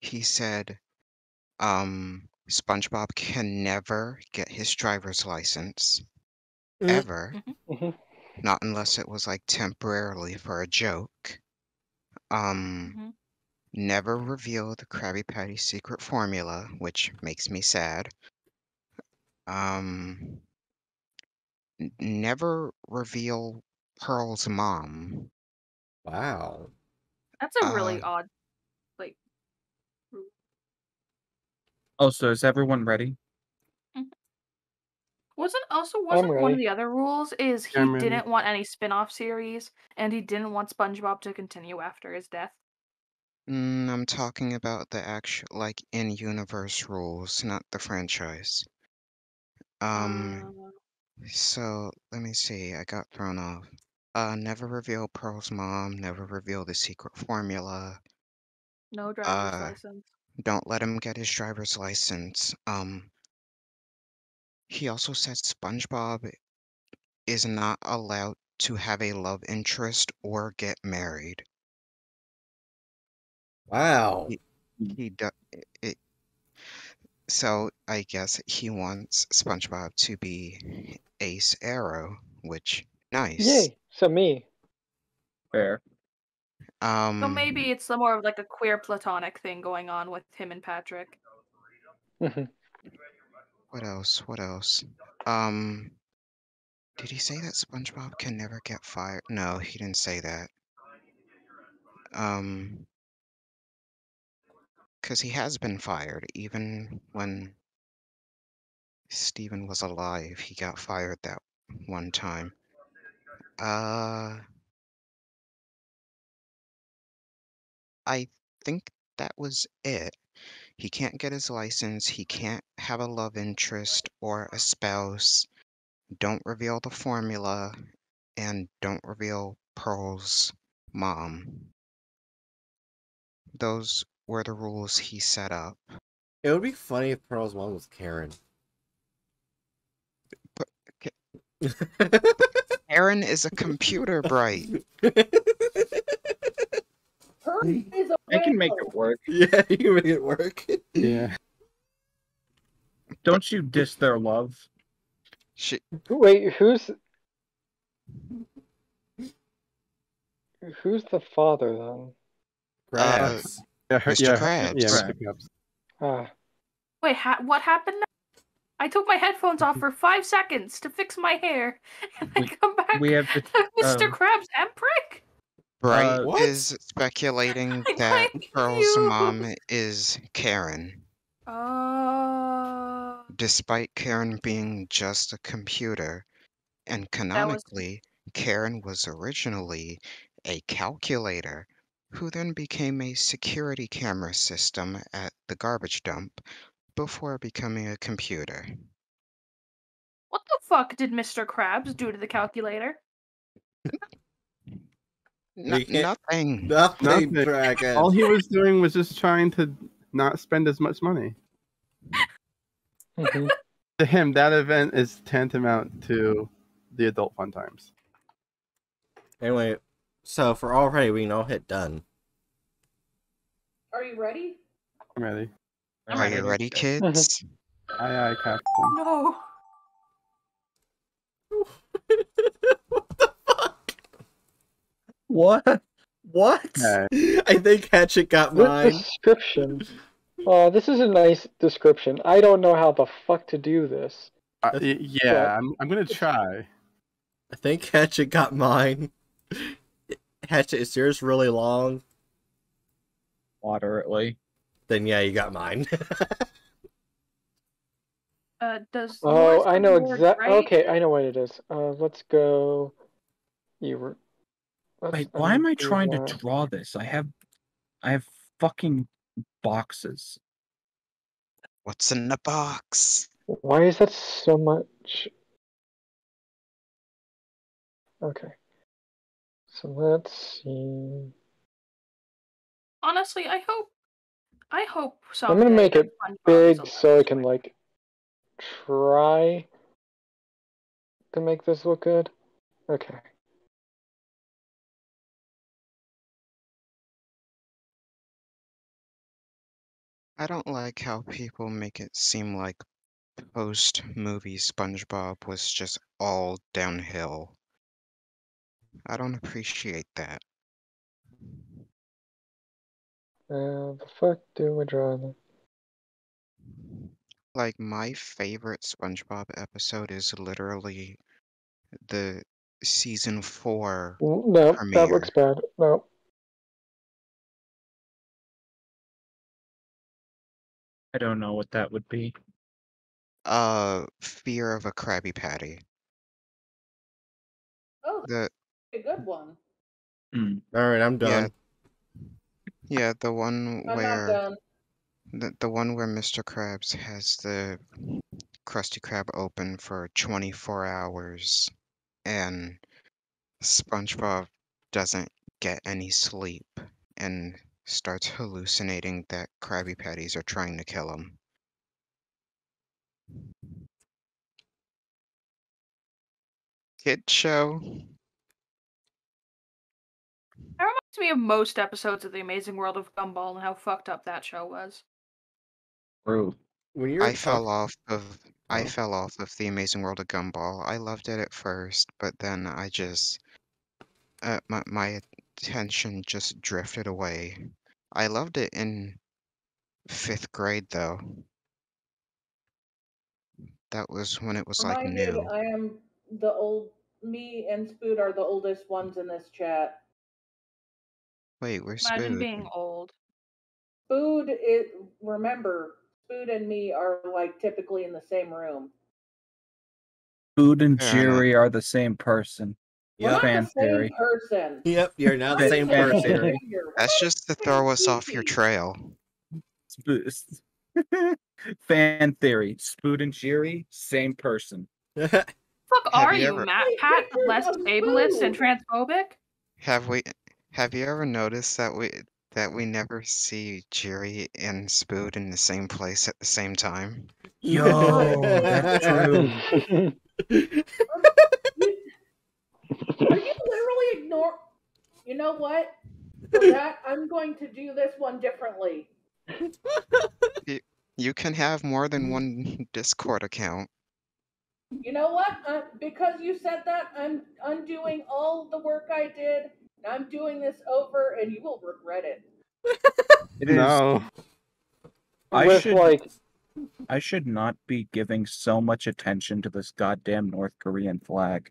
he said, um, SpongeBob can never get his driver's license Mm. ever, Mhm. not unless it was like temporarily for a joke. Um, Mhm. never reveal the Krabby Patty secret formula, which makes me sad. Um, n- never reveal Pearl's mom. Wow. That's a really uh, odd, like. Oh, so is everyone ready? Wasn't also wasn't one of the other rules is he I'm ready. didn't want any spin-off series and he didn't want SpongeBob to continue after his death. Mm, I'm talking about the actual, like, in-universe rules, not the franchise. Um, Uh, so let me see. I got thrown off. Uh, never reveal Pearl's mom. Never reveal the secret formula. no driver's uh, license. Don't let him get his driver's license. Um, he also said SpongeBob is not allowed to have a love interest or get married. Wow. He do, it, so I guess he wants SpongeBob to be Ace Arrow, which nice. Yay! So me. Fair. Um, So maybe it's the more of like a queer platonic thing going on with him and Patrick. Mhm. what else? What else? Um, did he say that SpongeBob can never get fired? No, he didn't say that. Um, because he has been fired even when Stephen was alive. He got fired that one time. Uh, I think that was it. He can't get his license. He can't have a love interest or a spouse. Don't reveal the formula, and don't reveal Pearl's mom. Those were the rules he set up. It would be funny if Pearl's mom was Karen. Aaron is a computer bright. Her is a I can make it work. yeah, you can make it work. Yeah. Don't you diss their love? She, Wait, who's who's the father then? Krabs. Yeah, her, Mr. yeah, Krabs. yeah, Krabs. Mr. Krabs. Ah, Wait, ha- what happened? now? I took my headphones off for five seconds to fix my hair, and I We- come back We have to. to Mr. um, Krabs and Prick. Bright Uh, is speculating that Pearl's confused. mom is Karen, Oh. despite Karen being just a computer. And was- canonically, Karen was originally a calculator, who then became a security camera system at the garbage dump before becoming a computer. What the fuck did Mr. Krabs do to the calculator? No- nothing. Nothing, Nothing. Dragon. All he was doing was just trying to not spend as much money. mhm. To him, that event is tantamount to the adult fun times. Anyway, so for all ready, we can all hit done. Are you ready? I'm ready. I'm Are ready. you ready, kids? Aye, aye, Captain. No. what? What? What? Okay. I think Hatchet got Good mine. description. Oh, this is a nice description. I don't know how the fuck to do this. Uh, y- yeah, I'm, I'm gonna try. I think Hatchet got mine. Hatchet, is yours really long? Moderately. Then yeah, you got mine. Uh, does Oh, I know exactly. gray? Okay, I know what it is. Uh, let's go. You were. Let's Wait, why am I undo trying to draw this? I have, I have fucking boxes. What's in the box? Why is that so much? Okay. So let's see. Honestly, I hope. I hope I'm gonna make it big so I can like try to make this look good. Okay. I don't like how people make it seem like post movie SpongeBob was just all downhill. I don't appreciate that. Uh, the fuck do we draw them? Like my favorite SpongeBob episode is literally the season four No, that looks bad. No. I don't know what that would be. Uh, Fear of a Krabby Patty. Oh, The a good one. Mm. All right, I'm done. yeah, the one I'm not where done. the the one where Mr. Krabs has the Krusty Krab open for 24 hours and SpongeBob doesn't get any sleep and starts hallucinating that Krabby Patties are trying to kill him. Kid show? That reminds me of most episodes of The Amazing World of Gumball and how fucked up that show was. True. When you're I fell off of I Oh. fell off of the Amazing World of Gumball. I loved it at first, but then I just uh, my my attention just drifted away. I loved it in fifth grade though. That was when it was like Reminded, new. I am the old. Me and Spoot are the oldest ones in this chat. Wait, where's Imagine Spood? being old. Spood is remember. Spoot and me are like typically in the same room. Food and Fair. Jerry are the same person. We're not Fan the same theory. person. Yep, you're now the Fan same theory. person. That's just to throw us off your trail. Spo- Fan theory. Spood and Jerry, same person. Fuck Have are you you, ever- Matt? Pat, pictures less ableist and transphobic? Have we have you ever noticed that we that we never see Jerry and Spood in the same place at the same time? Yo, that's true. You, are you literally ignore? You know what? For that, I'm going to do this one differently. You can have more than one Discord account. You know what? Uh, because you said that, I'm undoing all the work I did. And I'm doing this over, and you will regret it. It is. No. I With should like I should not be giving so much attention to this goddamn North Korean flag.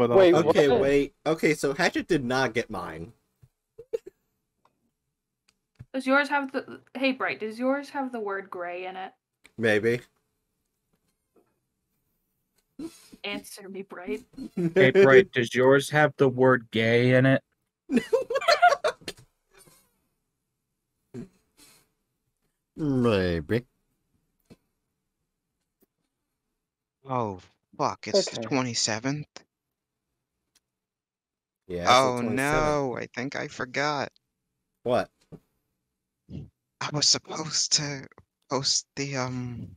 But uh, Wait, also, Okay, What? wait. Okay, so Hatchet did not get mine. Does yours have the Hey Bright, does yours have the word gray in it? Maybe. Answer me, Bright. Hey, Bright, does yours have the word gay in it? Maybe. Oh fuck, it's the twenty seventh? Yeah. Oh no, I think I forgot. What? I was supposed to post the um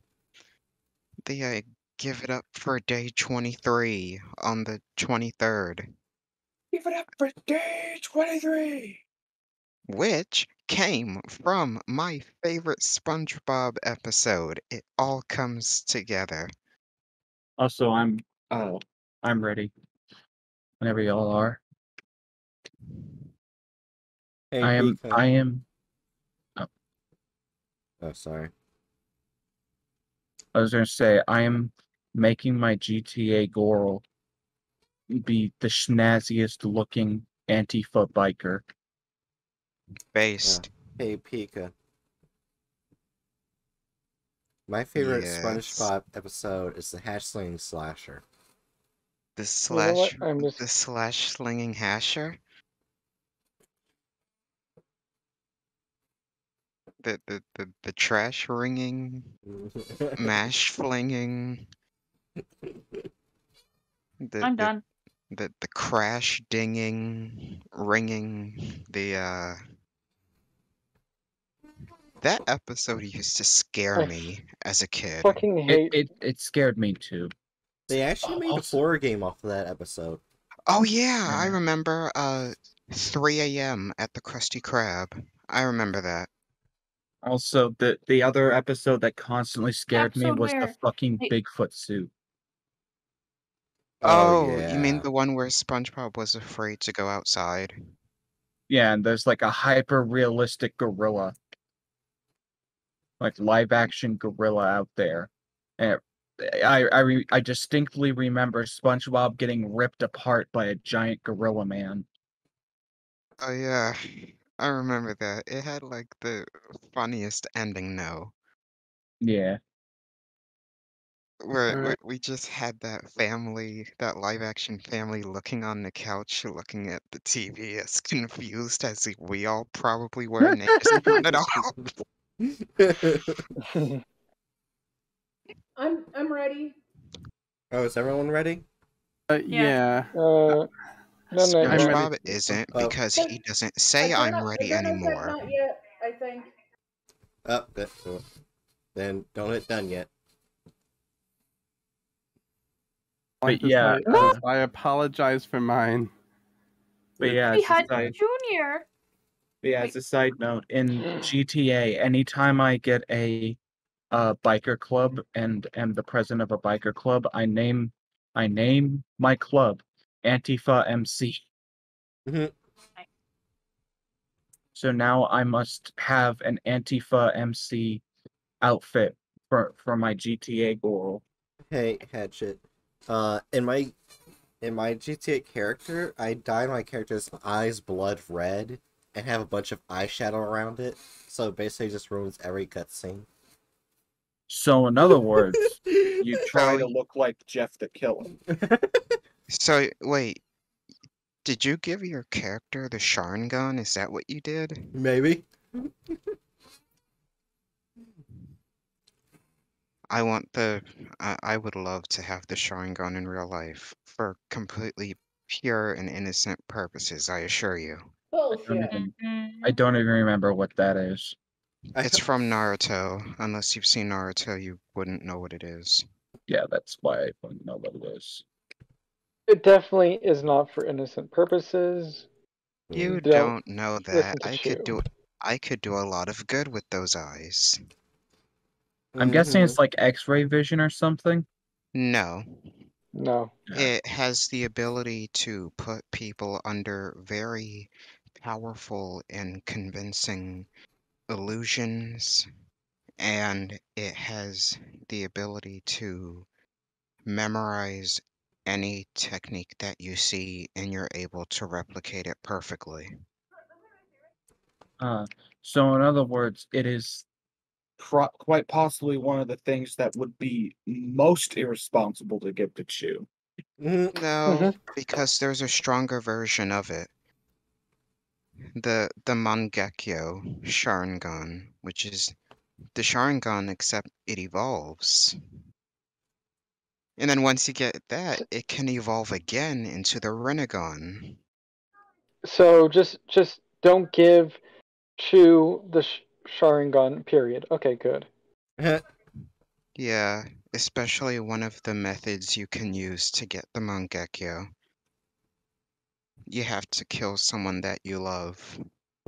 the uh, give it up for day 23 on the 23rd, Give it up for day 23! which came from my favorite SpongeBob episode. It all comes together. Also, I'm oh, I'm ready. Whenever y'all are. Hey, I am Pika. I am oh. oh, sorry. I was gonna say I am making my GTA Goral be the snazziest looking Antifa biker. Based. Hey, Pika. My favorite Yes. SpongeBob episode is the hash slinging Slasher. The You know slash I'm just the slash slinging hasher. The the the, the trash ringing, mash flinging. The, I'm the- done. The the crash dinging, ringing, the uh. That episode used to scare me as a kid. Fucking It, hate. it it scared me too. They actually made a Also- horror game off of that episode. Oh yeah, I remember uh 3 a.m. at the Krusty Krab. I remember that. Also, the the other episode that constantly scared me episode was the where fucking they- Bigfoot suit. Oh, oh you yeah. mean the one where SpongeBob was afraid to go outside? Yeah, and there's like a hyper realistic gorilla, like live action gorilla out there. And I I re- I distinctly remember SpongeBob getting ripped apart by a giant gorilla man. Oh yeah, I remember that. It had like the funniest ending though, Yeah. where, where Alright. we just had that family, that live action family looking on the couch, looking at the TV as confused as we all probably were and it isn't at all. I'm I'm ready. oh, is everyone ready? Uh, yeah. Uh, no, no, no. SpongeBob isn't Oh. because he doesn't say I'm ready anymore. Not yet. I think. Oh, that, oh. then don't hit done yet. Like But yeah, uh, I apologize for mine. But yeah, We had side, Junior. but yeah, as a side note, in GTA, anytime I get a uh, biker club and am the president of a biker club, I name I name my club Antifa MC. Mhm. So now I must have an Antifa MC outfit for for my GTA goal. Hey, Hatchet. Uh, in my in my GTA character, I dye my character's eyes blood red and have a bunch of eyeshadow around it. So it basically just ruins every cutscene. So in other words, You try to look like Jeff the Killer. So wait, did you give your character the Sharingan? Is that what you did? Maybe. I want the. I, I would love to have the Sharingan in real life for completely pure and innocent purposes. I assure you. I don't even, I don't even remember what that is. It's from Naruto. Unless you've seen Naruto, you wouldn't know what it is. Yeah, that's why I wouldn't know what it is. It definitely is not for innocent purposes. You Don't don't know that. to I could Chew. do. I could do a lot of good with those eyes. I'm guessing Mhm. it's like X-ray vision or something. No, No. It has the ability to put people under very powerful and convincing illusions, and it has the ability to memorize any technique that you see and you're able to replicate it perfectly. Uh, so in other words, it is Pro- quite possibly one of the things that would be most irresponsible to give to Chew. Mhm. No, because there's a stronger version of it. The the Mangekyo Sharingan, which is the Sharingan except it evolves. And then once you get that, it can evolve again into the Rinnegan. So just just don't give Chu the sh- Sharingan. Period. Okay, good. Yeah, especially one of the methods you can use to get the Mangekyo. You have to kill someone that you love.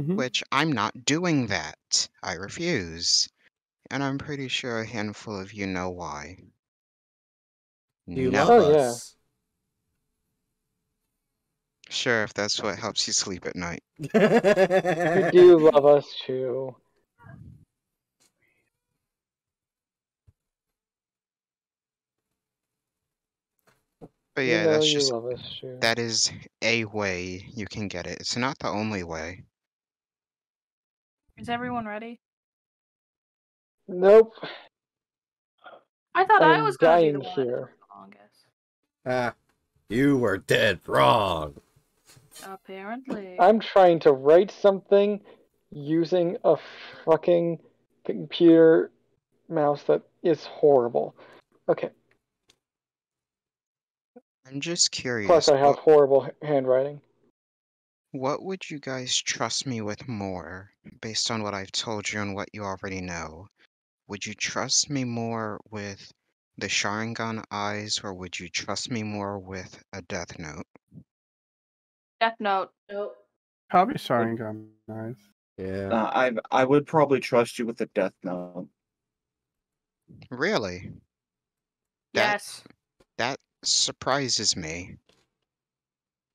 Mhm. Which I'm not doing that. I refuse. And I'm pretty sure a handful of you know why. You no. love Oh, yeah. us. Sure, if that's what helps you sleep at night. You do love us, too. But You yeah, know that's just us, Chu. that is a way you can get it. It's not the only way. Is everyone ready? Nope. I thought I I'm was gonna be the dying one here. The longest. Ah, you were dead wrong. Apparently. I'm trying to write something using a fucking computer mouse that is horrible. Okay. I'm just curious. Plus, I have horrible handwriting. What would you guys trust me with more, based on what I've told you and what you already know? Would you trust me more with the Sharingan eyes, or would you trust me more with a Death Note? Death Note. Nope. Probably Sharingan eyes. Yeah. Uh, I I would probably trust you with a Death Note. Really? That Yes. that surprises me.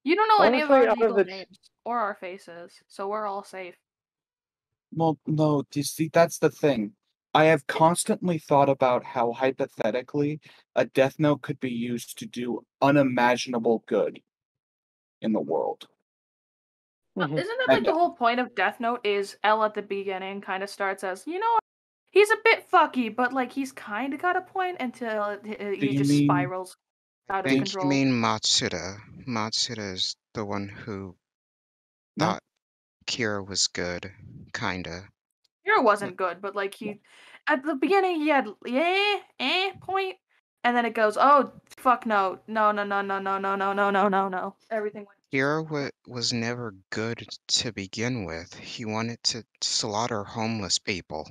You don't know any of our legal the- names or our faces, so we're all safe. Well, no, do you see, that's the thing. I have constantly thought about how hypothetically a Death Note could be used to do unimaginable good in the world. Mhm. Isn't that like And- the whole point of Death Note? Is L at the beginning kind of starts as you know, he's a bit fucky, but like he's kind of got a point until it, it- he just mean- spirals I out of think control. you mean Matsuda. Matsuda is the one who No. thought Kira was good, kinda. Hero wasn't good, but like he at the beginning he had yeah eh point, and then it goes oh fuck no no no no no no no no no no no no everything went. Kira wa- was never good to begin with. He wanted to slaughter homeless people.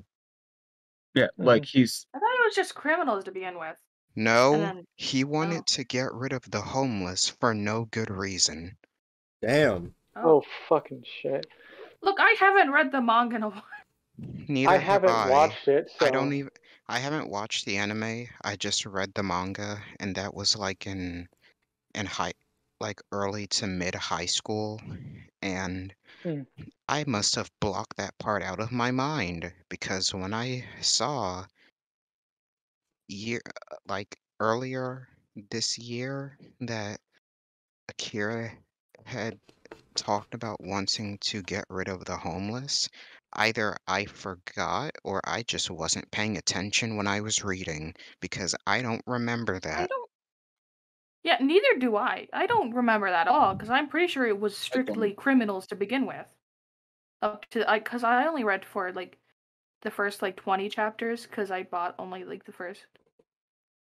Yeah, like he's I thought it was just criminals to begin with. No, then- he wanted oh. to get rid of the homeless for no good reason. Damn. Oh fucking shit! Look, I haven't read the manga in a while. Neither I have haven't I. watched it, so I don't even. I haven't watched the anime. I just read the manga, and that was like in, in high, like early to mid high school, and Hmm. I must have blocked that part out of my mind because when I saw year like earlier this year that Akira had talked about wanting to get rid of the homeless, either I forgot or I just wasn't paying attention when I was reading because I don't remember I that. don't. Yeah, neither do I. I don't remember that at all because I'm pretty sure it was strictly criminals to begin with. Up to I, because I only read for like the first like 20 chapters because I bought only like the first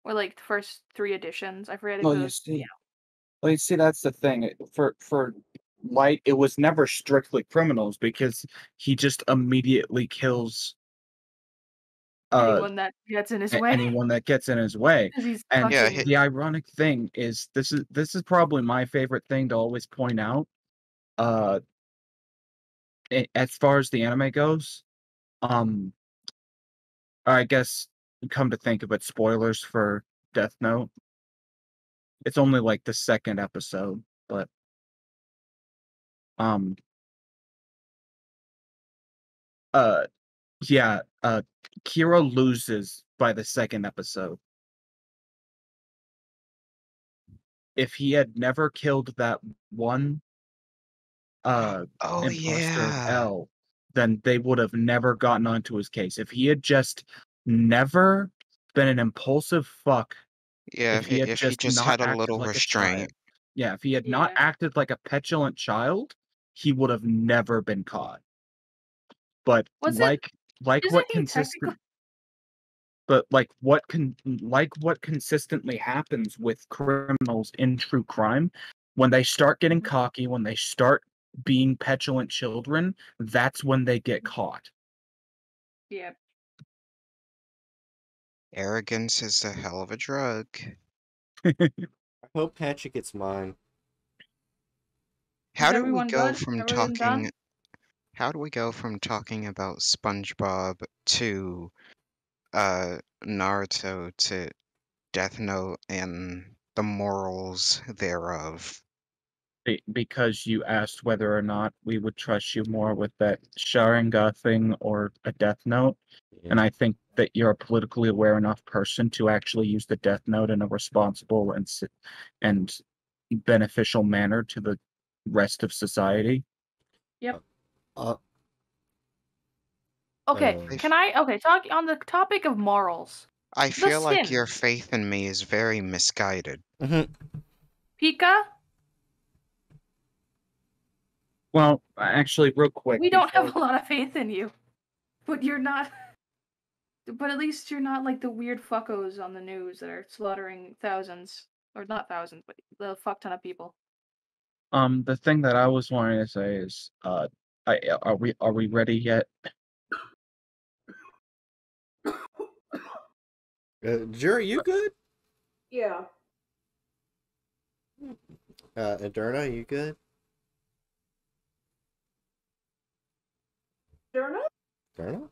or like the first three editions. I forget. if Well, it you was- see, well, you see, that's the thing. it- For for Light, it was never strictly criminals because he just immediately kills uh anyone that gets in his a- way. anyone that gets in his way. And Yeah, fucking- the ironic thing is this is this is probably my favorite thing to always point out. Uh as far as the anime goes, um I guess come to think of it, spoilers for Death Note. It's only like the second episode, but um uh yeah, uh Kira loses by the second episode. If he had never killed that one uh Oh yeah. L, then they would have never gotten onto his case. If he had just never been an impulsive fuck, Yeah, if he, if he just not had a little like restraint. child- yeah, if he had not acted like a petulant child, he would have never been caught. But Was it- like like what he consistent but like what can like what consistently happens with criminals in true crime when they start getting Mm-hmm. cocky when they start being petulant children that's when they get caught yep Arrogance is a hell of a drug. I hope Patrick gets mine. How do we go good? from Everyone talking done? how do we go from talking about SpongeBob to uh Naruto to Death Note and the morals thereof? Because you asked whether or not we would trust you more with that Sharingan thing or a Death Note, and I think that you're a politically aware enough person to actually use the Death Note in a responsible and and beneficial manner to the rest of society. Yep. Uh, Okay, Uh, can I? Okay, talk on the topic of morals. I The feel like your faith in me is very misguided. mhm. Pika, Well, actually, real quick, we don't have a lot of faith in you, but you're not. But at least you're not like the weird fuckos on the news that are slaughtering thousands. or not thousands, but the fuck ton of people. Um, the thing that I was wanting to say is, uh, I, are we are we ready yet? Uh, Jury, you good? Yeah. Uh, Adurna, you good? Derna? Adurna?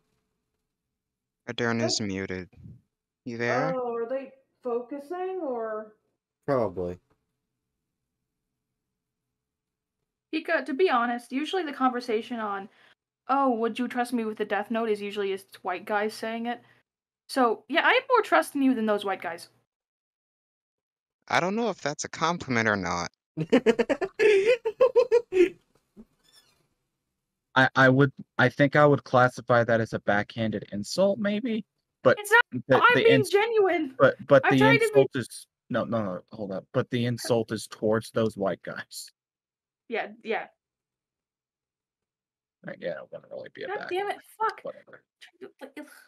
Adurna's muted. You there? Oh, are they focusing or? Probably. Pika, to be honest, usually the conversation on, oh, would you trust me with the death note is usually just white guys saying it. So, yeah, I have more trust in you than those white guys. I don't know if that's a compliment or not. I I would I think I would classify that as a backhanded insult, maybe. But It's not. the, I'm the being ins- genuine. but but I'm the trying to be- insult is no no no hold up. But the insult is towards those white guys. Yeah, yeah. Like, yeah, it wouldn't really be a God back. damn it! Fuck. Whatever.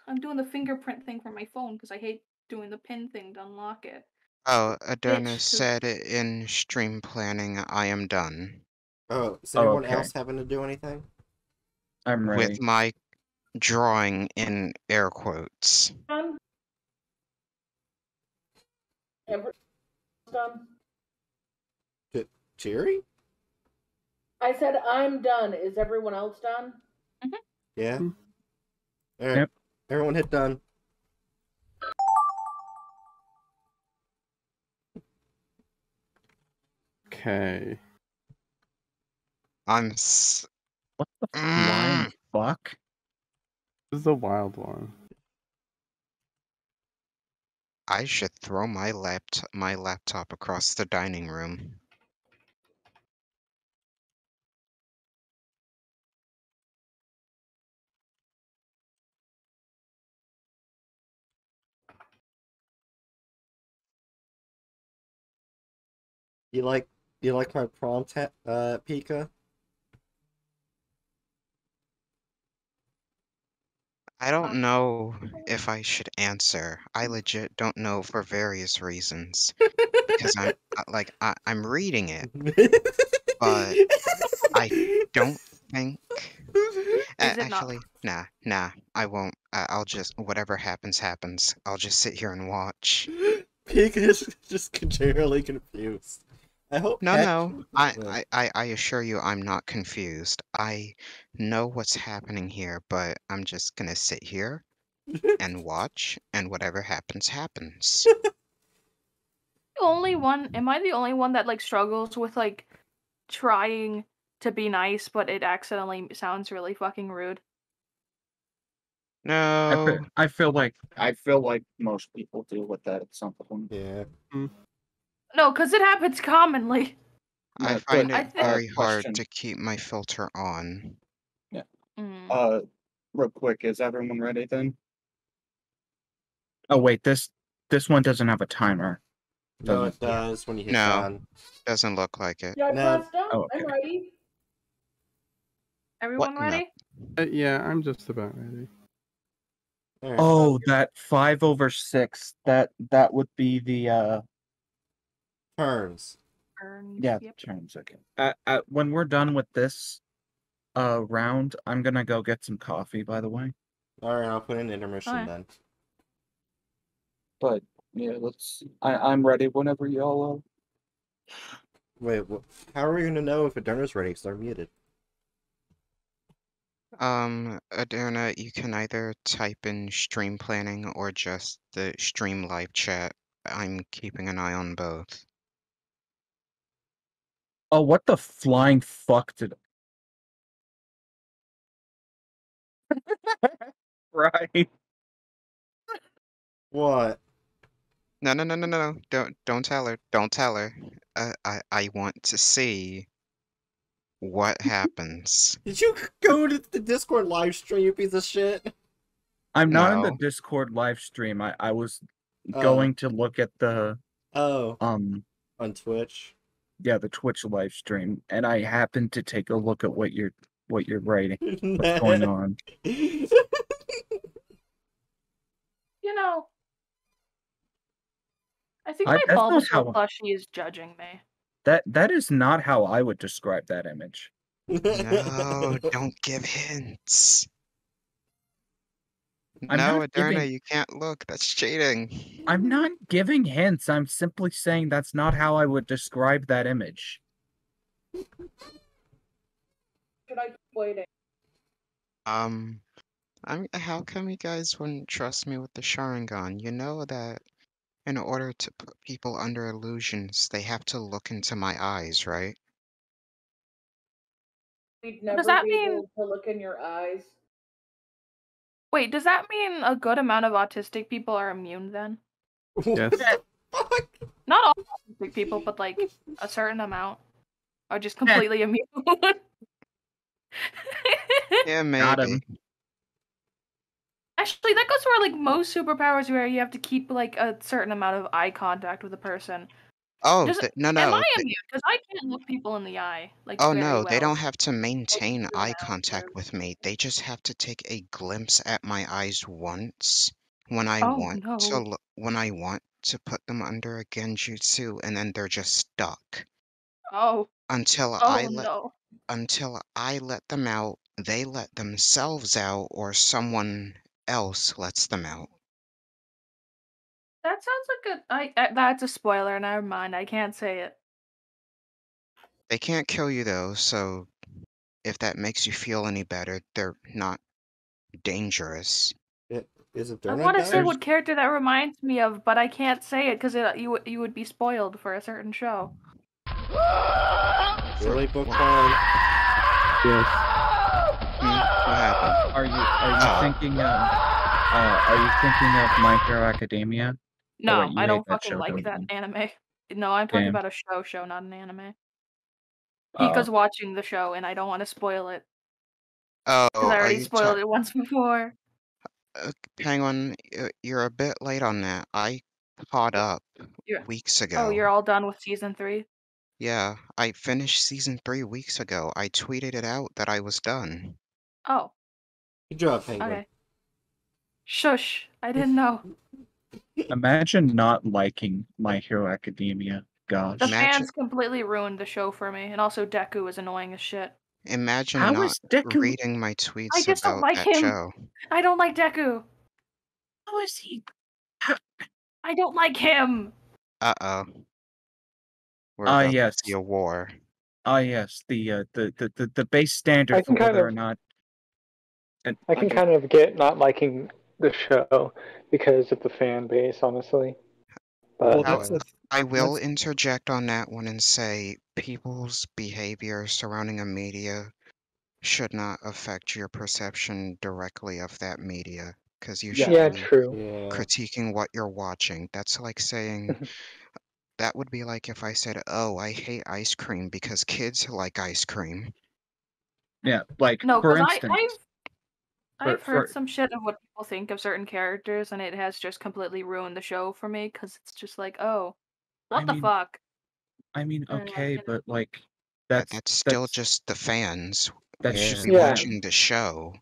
I'm doing the fingerprint thing for my phone because I hate doing the pin thing to unlock it. Oh, Adurna Bitch, said in stream planning, I am done Oh, is Oh, okay. else having to do anything? I'm ready. with my drawing in air quotes. Done. Every- done. Jerry? I said I'm done. Is everyone else done? Yeah. Hmm. Alright. Yep. Everyone hit done. Okay. I'm s- What the Mm. fuck? This is a wild one. I should throw my lapt my laptop across the dining room. You like you like my prompt, uh, Pika? I don't know if I should answer. I legit don't know for various reasons. Because I'm uh, like I, I'm reading it, but I don't think. A- Is it not- actually, nah, nah. I won't. I, I'll just whatever happens, happens. I'll just sit here and watch. Pika is just generally confused. I hope. No, no. I, I, I, I assure you, I'm not confused. I know what's happening here, but I'm just gonna sit here and watch, and whatever happens, happens. The only one? Am I the only one that like struggles with like trying to be nice, but it accidentally sounds really fucking rude? I No. feel, I feel like I feel like most people deal with that at some point. Yeah. Hmm. No, because it happens commonly. I find but- I it think- very hard Question. to keep my filter on. Mm. Uh, real quick, is everyone ready then? Oh wait, this this one doesn't have a timer. No, Doesn't- it does when you hit No. done. Doesn't look like it. Yeah, I No. pressed done. Oh, I'm ready. Everyone no. ready? Uh, yeah, I'm just about ready. Alright. Oh, that five over six. That that would be the uh Turns. Turns, yeah Yep. turns. Okay. At, at, when we're done with this uh round, I'm gonna go get some coffee. By the way. Alright, I'll put in intermission Alright. then. But yeah, let's. I I'm ready whenever y'all are. Wait, wh- how are we gonna know if Adurna's ready? Because they're muted. Um, Adurna, you can either type in stream planning or just the stream live chat. I'm keeping an eye on both. Oh, what the flying fuck did? right. What? No, no, no, no, no, no. Don't don't tell her. Don't tell her. Uh, I I want to see what happens. Did you go to the Discord live stream, you piece of shit? I'm not in the Discord live stream. I I was Oh. going to look at the Oh, um on Twitch. Yeah the Twitch live stream, and I happened to take a look at what you're what you're writing. What's going on? You know, I think I- my that's not Bulbasaur how- plushie is judging me. That that is not how I would describe that image. No, don't give hints. I'm no, not Adurna, giving- you can't look. That's cheating. I'm not giving hints. I'm simply saying that's not how I would describe that image. Should I keep waiting? Um, I'm. How come you guys wouldn't trust me with the Sharingan? You know that in order to put people under illusions, they have to look into my eyes, right? We'd never that be mean- able to look in your eyes. Wait, does that mean a good amount of autistic people are immune then? Yes. Not all autistic people, but like a certain amount are just completely immune. Yeah, Got maybe. Actually, that goes for like most superpowers where you have to keep like a certain amount of eye contact with a person. Oh, Does- th- no, Am. I th- immune? Because I can't look people in the eye. Like Oh very no, they well. don't have to maintain eye contact with me. They just have to take a glimpse at my eyes once when I Oh, want to no. look when I want to put them under a genjutsu and then they're just stuck Oh, until oh I let no. until I let them out, they let themselves out or someone else lets them out. That sounds like a. I, uh, that's a spoiler. Never mind. I can't say it. They can't kill you though, so if that makes you feel any better, they're not dangerous. It, is it I want to say guys? what character that reminds me of, but I can't say it because it you would- you would be spoiled for a certain show. Really, Bookworm? Yes. Hmm, what happened? Are you are you Oh. thinking of uh, are you thinking of My Hero Academia? No, wait, I don't fucking show, like don't that you? anime. No, I'm talking Damn. about a show, show, not an anime. Oh. Pika's watching the show, and I don't want to spoil it Oh, because I already spoiled ta- it once before. uh, Penguin, you're a bit late on that. I caught up You're- weeks ago. Oh, you're all done with season three. Yeah, I finished season three weeks ago. I tweeted it out that I was done. Oh, Good job, Penguin. okay. Shush! I didn't know. Imagine not liking My Hero Academia. Gosh. The Imagine- fans completely ruined the show for me, and also Deku is annoying as shit. Imagine How not is Deku- reading my tweets I just don't about like that him. show. I don't like Deku. How is he? I don't like him. Uh-oh. We're Ah, about to yes. see a war. Ah, yes, the uh, the, the the the base standard I for can kind whether or of- not. And I can kind of get not liking the show because of the fan base, honestly. But Well, that's the I will That's- interject on that one and say people's behavior surrounding a media should not affect your perception directly of that media because you should yeah, be true. Yeah. critiquing what you're watching. That's like saying that would be like if I said, "Oh, I hate ice cream because kids like ice cream." yeah, like No, for because I, I've, I've heard for- some shit of what people think of certain characters, and it has just completely ruined the show for me. Because it's just like, oh, what I the mean, fuck? I mean, okay, you but like But that's that's still that's- just the fans. that Yeah. should be Yeah. watching the show.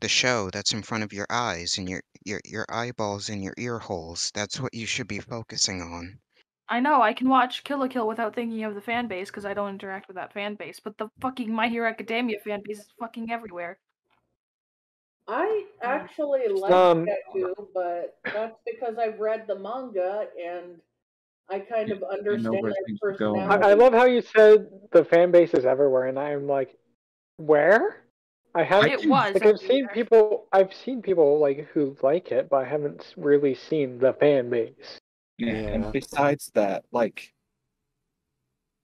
The show that's in front of your eyes and your your your eyeballs and your ear holes. That's what you should be focusing on. I know I can watch Kill la Kill without thinking of the fan base because I don't interact with that fan base, but the fucking My Hero Academia fan base is fucking everywhere. I actually like Um, Deku, but that's because I've read the manga and I kind Yeah, of I know understand where their things personality. I, I love how you said the fan base is everywhere, and I'm like, where? I haven't. It was like I've seen people. I've seen people like who like it, but I haven't really seen the fan base. Yeah. Yeah, Yeah. and besides that, like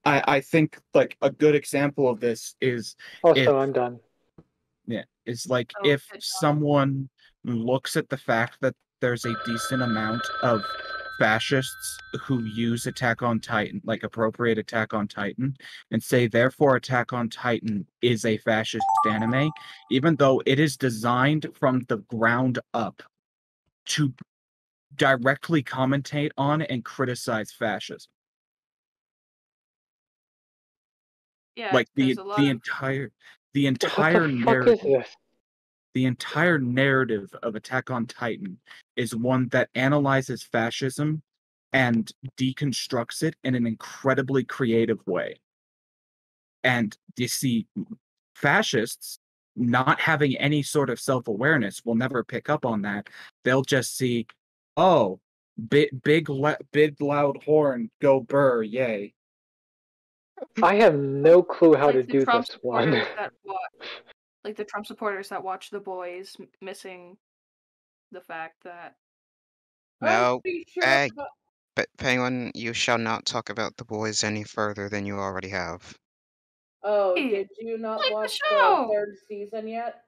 I I think like a good example of this is Also, If- I'm done. It's like Oh, if someone looks at the fact that there's a decent amount of fascists who use Attack on Titan, like appropriate Attack on Titan, and say therefore Attack on Titan is a fascist anime, even though it is designed from the ground up to directly commentate on and criticize fascism. Yeah, like the there's a lot the entire the entire the narrative the entire narrative of Attack on Titan is one that analyzes fascism and deconstructs it in an incredibly creative way. And you see fascists not having any sort of self-awareness will never pick up on that. They'll just see, oh, big big big loud horn, go burr, yay. I have no clue how to Like the do Trump this one. that watch, like the Trump supporters that watch The Boys, m- missing the fact that No, sure hey, but- but Penguin, you shall not talk about the boys any further than you already have. Oh, did you not like watch the show. third season yet?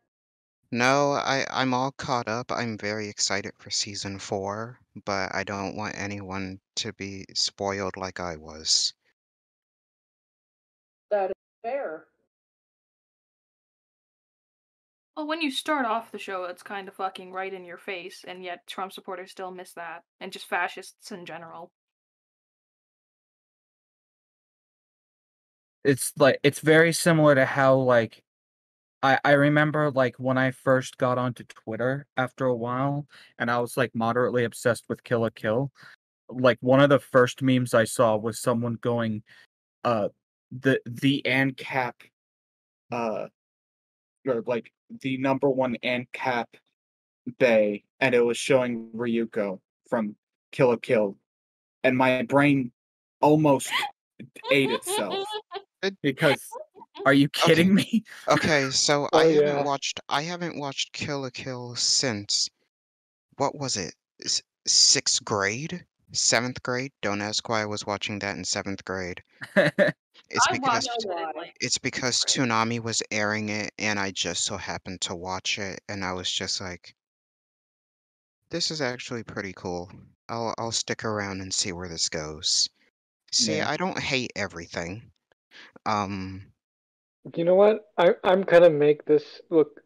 No, I I'm all caught up. I'm very excited for season four, but I don't want anyone to be spoiled like I was. Fair. well, when you start off the show, it's kind of fucking right in your face, and yet Trump supporters still miss that, and just fascists in general. it's like it's very similar to how like I I remember like when I first got onto Twitter after a while and I was like moderately obsessed with Kill la Kill. Like one of the first memes I saw was someone going uh the the ANCAP uh or like the number one ANCAP bay and it was showing Ryuko from Kill la Kill and my brain almost ate itself because are you kidding me? Okay, so Oh, I yeah. haven't watched I haven't watched Kill la Kill since what was it? S- sixth grade? Seventh grade? Don't ask why I was watching that in seventh grade. It's I because watched it in, like it's because Toonami was airing it and I just so happened to watch it and I was just like this is actually pretty cool. I'll I'll stick around and see where this goes. See, Yeah. I don't hate everything. Um You know what? I I'm gonna make this look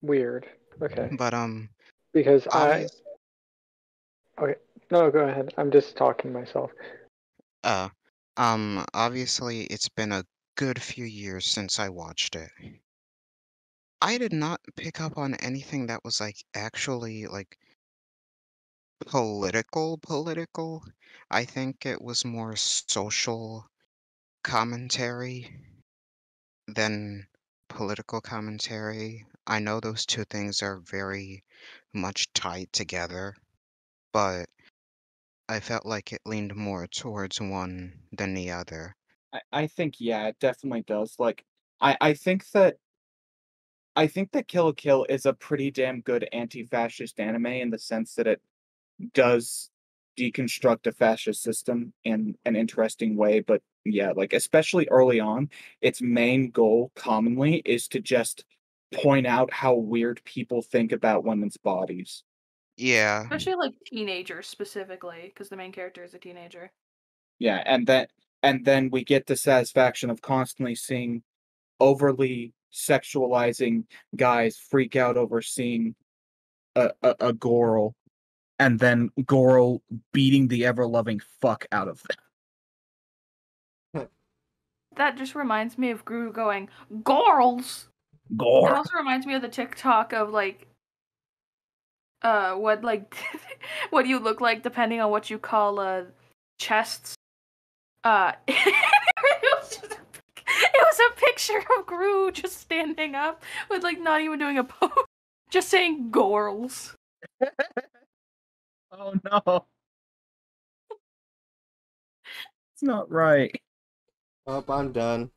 weird. Okay. but um Because I obvious- okay. No, go ahead. I'm just talking myself. Uh, um, obviously, it's been a good few years since I watched it. I did not pick up on anything that was like actually like political, political. I think it was more social commentary than political commentary. I know those two things are very much tied together, but I felt like it leaned more towards one than the other. I, I think yeah, it definitely does. Like I, I think that I think that Kill la Kill is a pretty damn good anti-fascist anime in the sense that it does deconstruct a fascist system in an interesting way. But yeah, like especially early on, its main goal commonly is to just point out how weird people think about women's bodies. Yeah. especially like teenagers specifically, because the main character is a teenager. Yeah, and that and then we get the satisfaction of constantly seeing overly sexualizing guys freak out over seeing a, a, a Goral and then Goral beating the ever loving fuck out of them. That just reminds me of Gru going Gorls. It also reminds me of the TikTok of like uh what like what you look like depending on what you call uh chests. Uh it was just a, it was a picture of Gru just standing up with like not even doing a pose. Just saying gorls. Oh no. It's not right. Oh, I'm done.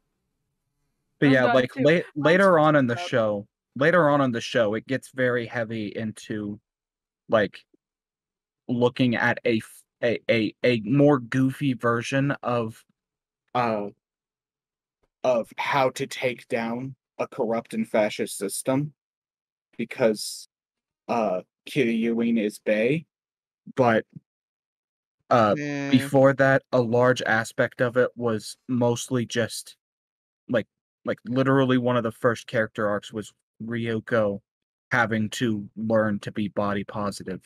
But I'm yeah, done like too. late, later on in the up. show, later on in the show, it gets very heavy into like looking at a a a, a more goofy version of uh of how to take down a corrupt and fascist system because uh Kiryuin is Bay, but uh Eh, before that a large aspect of it was mostly just like like literally one of the first character arcs was Ryuko having to learn to be body positive.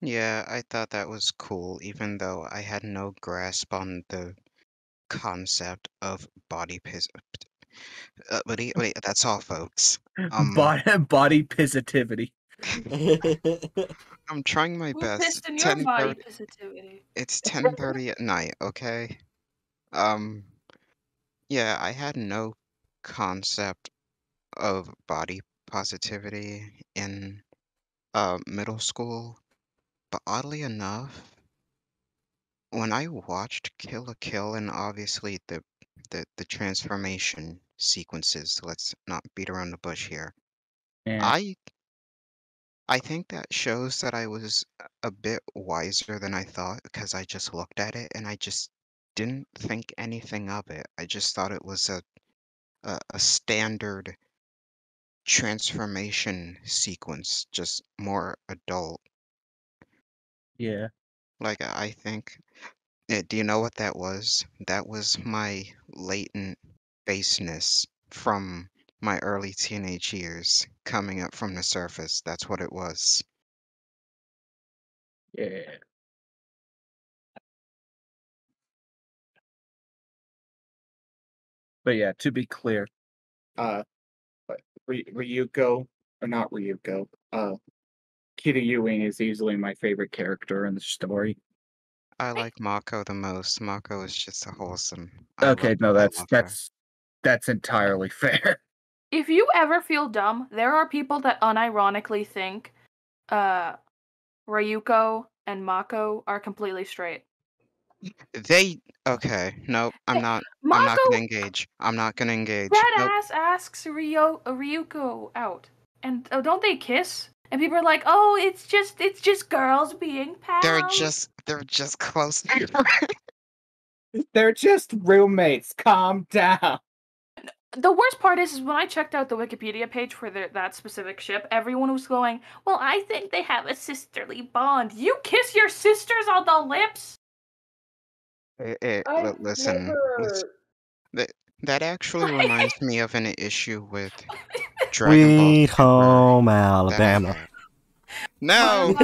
yeah, I thought that was cool, even though I had no grasp on the concept of body pis. Uh, wait, wait, that's all, folks. Um, body body positivity. I'm trying my Who best. pissed in your body 10:30 positivity? It's 10:30 at night, okay? Um, yeah, I had no concept of body positivity in uh, middle school, but oddly enough, when I watched Kill la Kill and obviously the the the transformation sequences, let's not beat around the bush here. Yeah. I I think that shows that I was a- bit wiser than I thought because I just looked at it and I just didn't think anything of it. I just thought it was a a, a standard transformation sequence, just more adult. Yeah. Like I think, eh, do you know what that was? That was my latent baseness from my early teenage years coming up from the surface. That's what it was. Yeah. But yeah, to be clear, uh, Ry- Ryuko or not Ryuko, uh, Kita Ewing is easily my favorite character in the story. I like Mako the most. Mako is just a wholesome. I okay, no, that's love her. that's that's entirely fair. If you ever feel dumb, there are people that unironically think uh Ryuko and Mako are completely straight. They okay. Nope. I'm not. I'm not gonna engage. I'm not gonna engage. Red Nope. ass asks Ryo Ryuko out. And uh, don't they kiss? And people are like, "Oh, it's just it's just girls being pals." They're just. They're just close. They're just roommates. Calm down. the worst part is, is when I checked out the Wikipedia page for the, that specific ship, everyone was going, "Well, I think they have a sisterly bond." You kiss your sisters on the lips? Li- I've listen. lis- never. That that actually reminds me of an issue with Dragon Ball Sweet Super home that Alabama. No.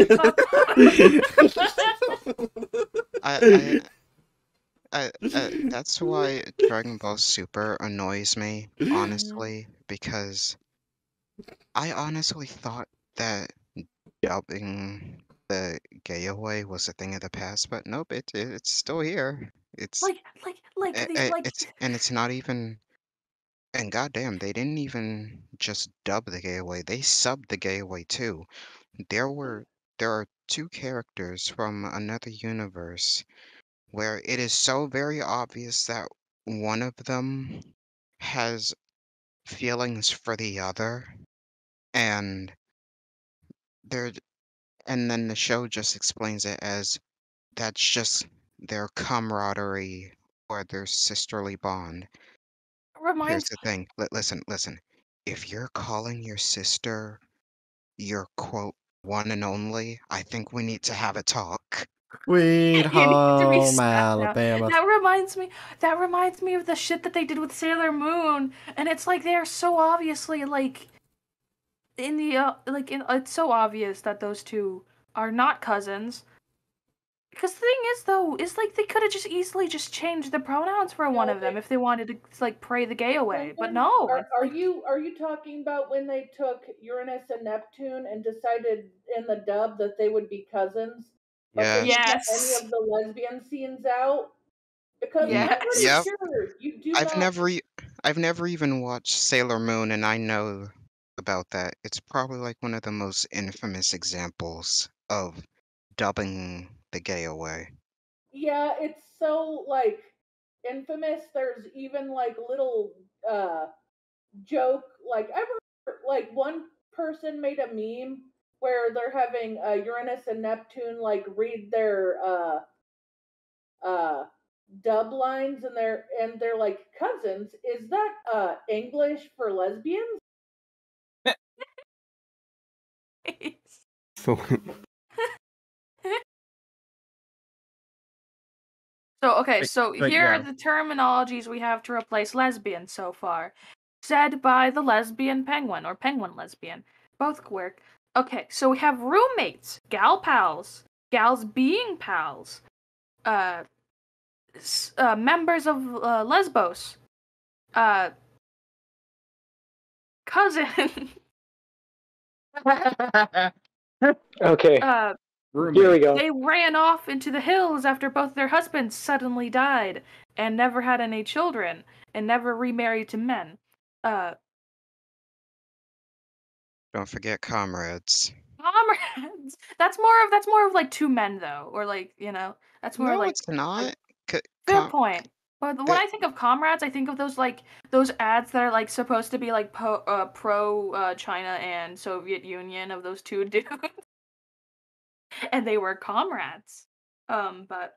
I, I, I, uh, that's why Dragon Ball Super annoys me, honestly, because I honestly thought that dubbing the gay away was a thing of the past, but nope, it, it it's still here. It's like, like, like, a- like, it's and it's not even and goddamn, they didn't even just dub the gay away; they subbed the gay away too. There were there are two characters from another universe where it is so very obvious that one of them has feelings for the other, and they're and then the show just explains it as that's just their camaraderie or their sisterly bond. Here's the thing. Li- listen, listen. If you're calling your sister your quote one and only, I think we need to have a talk. Sweet You need to be home. Alabama. That reminds me. That reminds me of the shit that they did with Sailor Moon, and it's like they're so obviously like in the uh, like in, it's so obvious that those two are not cousins. Because the thing is, though, is like they could have just easily just changed the pronouns for one No, of them if they wanted to like pray the gay away. But no, Are, are you are you talking about when they took Uranus and Neptune and decided in the dub that they would be cousins? But Yes. Yes. Any of the lesbian scenes out? Because Yes. I'm pretty Yep. sure you do I've not. never, I've never even watched Sailor Moon, and I know about that. It's probably like one of the most infamous examples of dubbing the gay away. Yeah, it's so like infamous. There's even like little uh joke like remember like one person made a meme where they're having uh, Uranus and Neptune like read their uh uh dub lines and they're and they're like cousins. Is that uh English for lesbians? So So okay, so but here yeah. are the terminologies we have to replace lesbian so far. Said by the lesbian penguin or penguin lesbian. Both work. Okay, so we have roommates, gal pals, gals being pals, uh, s- uh members of uh, Lesbos, uh, cousin, Okay, Uh, here we go. they ran off into the hills after both their husbands suddenly died and never had any children and never remarried to men. Uh, Don't forget comrades. comrades. That's more of that's more of like two men though, or like you know, that's more No, like it's not. C- Fair com- point. But when that- I think of comrades, I think of those like those ads that are like supposed to be like po- uh, pro uh, China and Soviet Union of those two dudes, and they were comrades. Um, but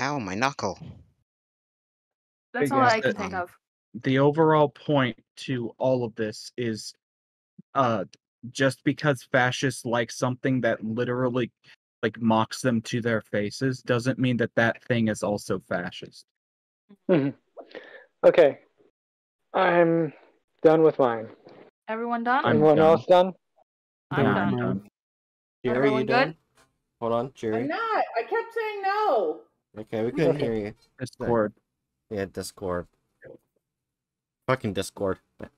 Ow, my knuckle. that's all I can bit. think Um, of. the overall point to all of this is uh just because fascists like something that literally like mocks them to their faces doesn't mean that that thing is also fascist Mhm. Okay, I'm done with mine. Everyone done? I'm Anyone done. else done? I'm Yeah, done. done. Jerry, Everyone you good? done? Hold on, Jerry. I'm not. I kept saying no. Okay, we couldn't hear you. discord Yeah, Discord. Fucking Discord. But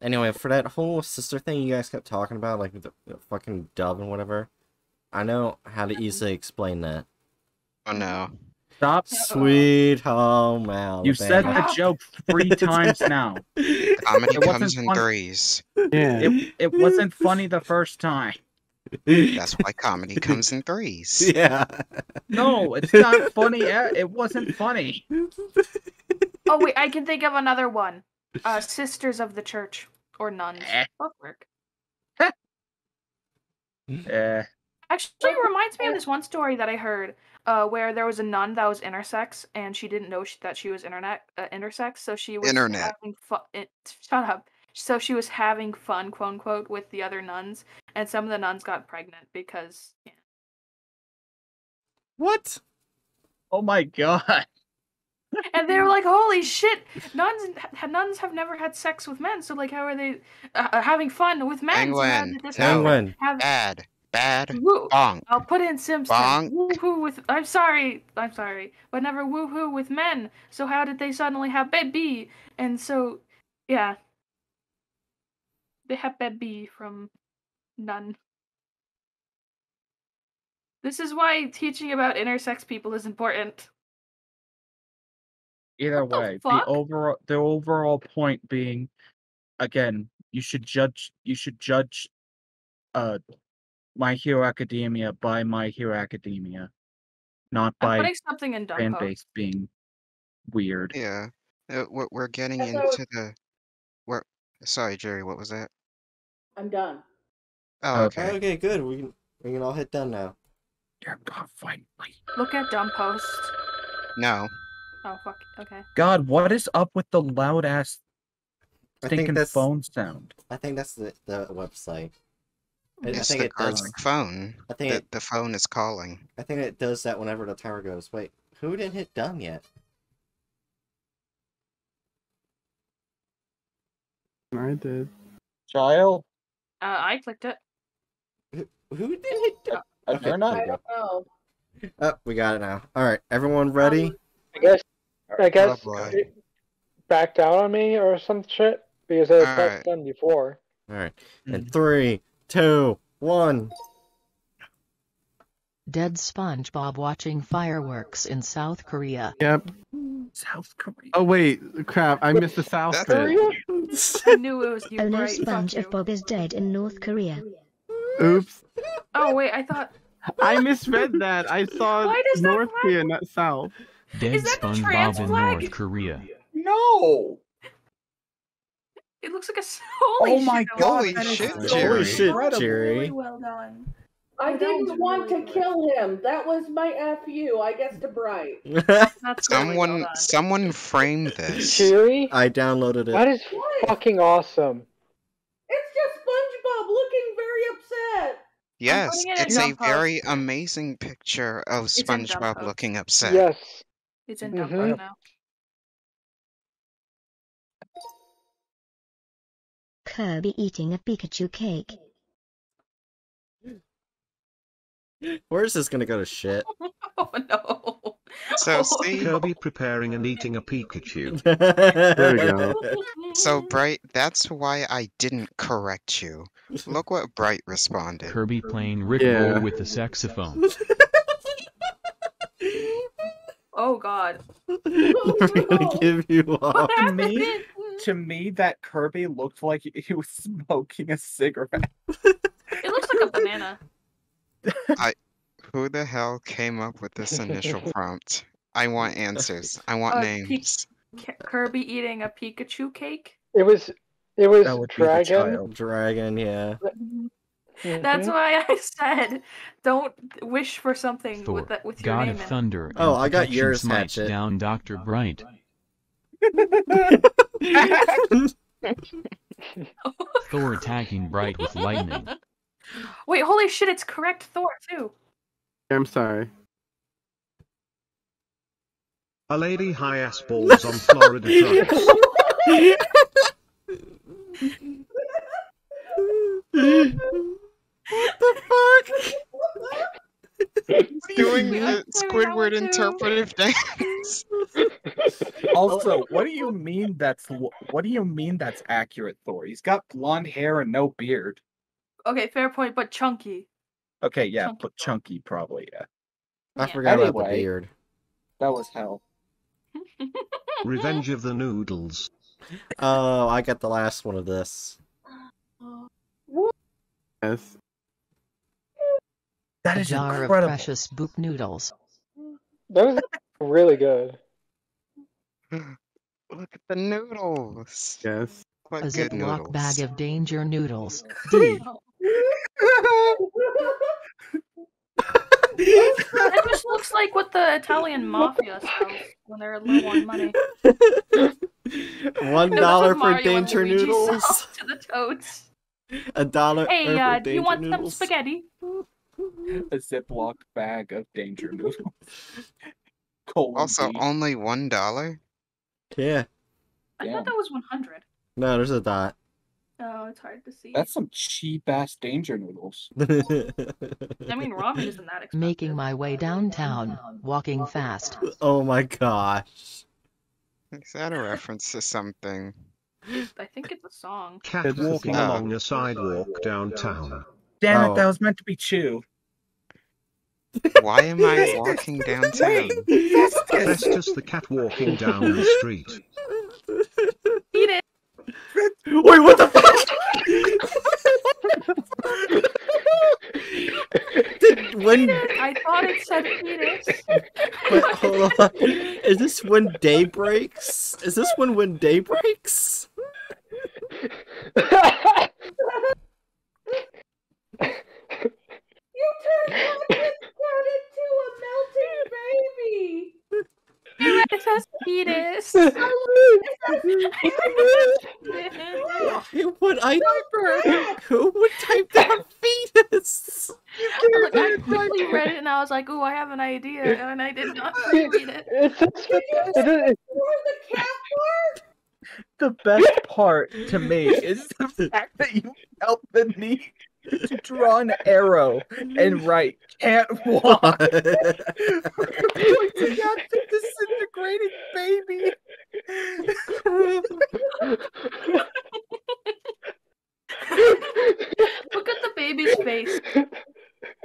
anyway, for that whole sister thing you guys kept talking about, like the, the fucking dub and whatever, I know how to easily explain that. Oh no. stop Sweet home Alabama. you've said the joke three times now Comedy It wasn't comes in fun- threes. Yeah. it, it wasn't funny the first time That's why comedy comes in threes. yeah. no it's not funny it wasn't funny Oh wait, I can think of another one. Uh, Sisters of the Church or nuns. Eh. Both work. eh, Actually, it reminds me of this one story that I heard, uh, where there was a nun that was intersex, and she didn't know sh- that she was internet uh, intersex, so she was Internet. having fun. It, shut up. So she was having fun, quote unquote, with the other nuns, and some of the nuns got pregnant because. Yeah. What? oh my god And they were like, "Holy shit! Nuns, ha- nuns have never had sex with men, so like, how are they uh, uh, having fun with men? So how Penguin. did this No. happen? Penguin. Have, Bad. Bad. woo, Bonk. I'll put in Simpson. Bonk. Woohoo with I'm sorry, I'm sorry, but never woohoo with men. So how did they suddenly have baby? And so, yeah, they have baby from none. This is why teaching about intersex people is important. Either What the way, the fuck? overall the overall point being, again, you should judge you should judge, uh, My Hero Academia by My Hero Academia, not I'm by putting something in fan Dumbo. base being weird. Yeah. Uh, we're, we're getting That's how- into the. We're sorry, Jerry. What was that? I'm done. Oh, Okay. okay. Okay, good. We can we can all hit done now. You're not finally. Look at dumb post. No. Oh fuck. Okay. God, what is up with the loud ass I think stinking that's phone sound? I think that's the, the website. I, I It's think the it does. phone. I think The, it, the phone is calling. I think it does that whenever the timer goes. Wait, who didn't hit done yet? I did. Child, Uh, I clicked it. Who, who didn't hit done? Uh, I Okay, turn up. there I don't know. Oh, we got it now. All right, everyone ready? Um, I guess I guess Oh, boy. it backed out on me or some shit because I was Alright. done before. All right, and hmm. three, two, one. Dead SpongeBob watching fireworks in South Korea. Yep. South Korea. Oh wait, crap! I missed the South That's- bit. Korea? I knew it was you, Only right? Fuck sponge you. is dead in North Korea. Oops, Oh wait, I thought. I misread that. I saw Why does that North flag- Korea, not South. Dead Is that the trans SpongeBob in? North Korea. No. It looks like a Holy Oh my shit, God, Holy that is shit, so Jerry. Holy shit, incredible. Jerry. Really well done. I Oh, didn't want really to good. kill him. That was my fu. I guess to Bright. That's well Someone, done. someone framed this. Cheery? I downloaded That it. is fucking awesome. It's just SpongeBob looking very upset. Yes, putting it in it's a very amazing picture of It's in dumb SpongeBob looking upset. Yes. It's in dumb Mhm. now. Kirby eating a Pikachu cake. Where is this gonna go to shit? Oh no. So oh. see, Kirby preparing and eating a Pikachu. There we go. so Bright, that's why I didn't correct you. Look what Bright responded. Kirby playing Rick Yeah. Roll with the saxophone. Oh God. We're gonna give you What up. To me, happened? to me, that Kirby looked like he- he was smoking a cigarette. It looks like a banana. I, who the hell came up with this initial prompt? I want answers. I want Uh, names. K- Kirby eating a Pikachu cake. It was it was That would be the Dragon. child. Dragon, yeah. That's Mhm. why I said don't wish for something Thor, with that with your God name of. Thunder. and Oh, I got yours, smites Hatchet. down Dr. Bright. Thor attacking Bright with lightning. Wait, holy shit! It's correct Thor too. I'm sorry. A lady high ass balls on Florida trucks. what the fuck? Doing the I Squidward interpretive dance. Also, what do you mean that's what do you mean that's accurate, Thor? He's got blonde hair and no beard. Okay, fair point, but chunky. Okay, yeah, Chunky but chunky probably, yeah. I Yeah. forgot about the beard. That was hell. Revenge of the Noodles. Oh, I got the last one of this. Yes. That A is jar of precious boop noodles. That was really good. Look at the noodles. Yes. What A good Ziploc noodles. bag of danger noodles. D. It just looks like what the Italian mafia sells when they're low on money. One That's dollar what for Mario danger noodles. to the toads. A dollar Hey, uh, do you want some spaghetti? A Ziploc bag of danger noodles. Colon Also, B. only one dollar. Yeah. I Damn. thought that was 100. No, there's a dot. Oh, it's hard to see. That's some cheap ass danger noodles. I mean, ramen isn't that expensive. Making my way downtown, walking fast. oh my gosh. Is that a reference to something? I think it's a song. Cat walking along a sidewalk downtown. Oh. Damn Oh. it, that was meant to be Chew. Why am I walking downtown? That's just the cat walking down the street. Eat it! Wait, what the fuck? Did, when I thought it said fetus. wait, hold on. Is this when day breaks? Is this when when day breaks? You turned Hopkins down into a melting baby. It says fetus. Who would I? Who would type down fetus? Look, I quickly read it and I was like, "Ooh, I have an idea," and I did not read it. It's, it's, it, it, Or the cat part? The best part to me is the fact that you felt the need to draw an arrow and write can't walk. Pointing out the disintegrated baby. Look at the baby's face.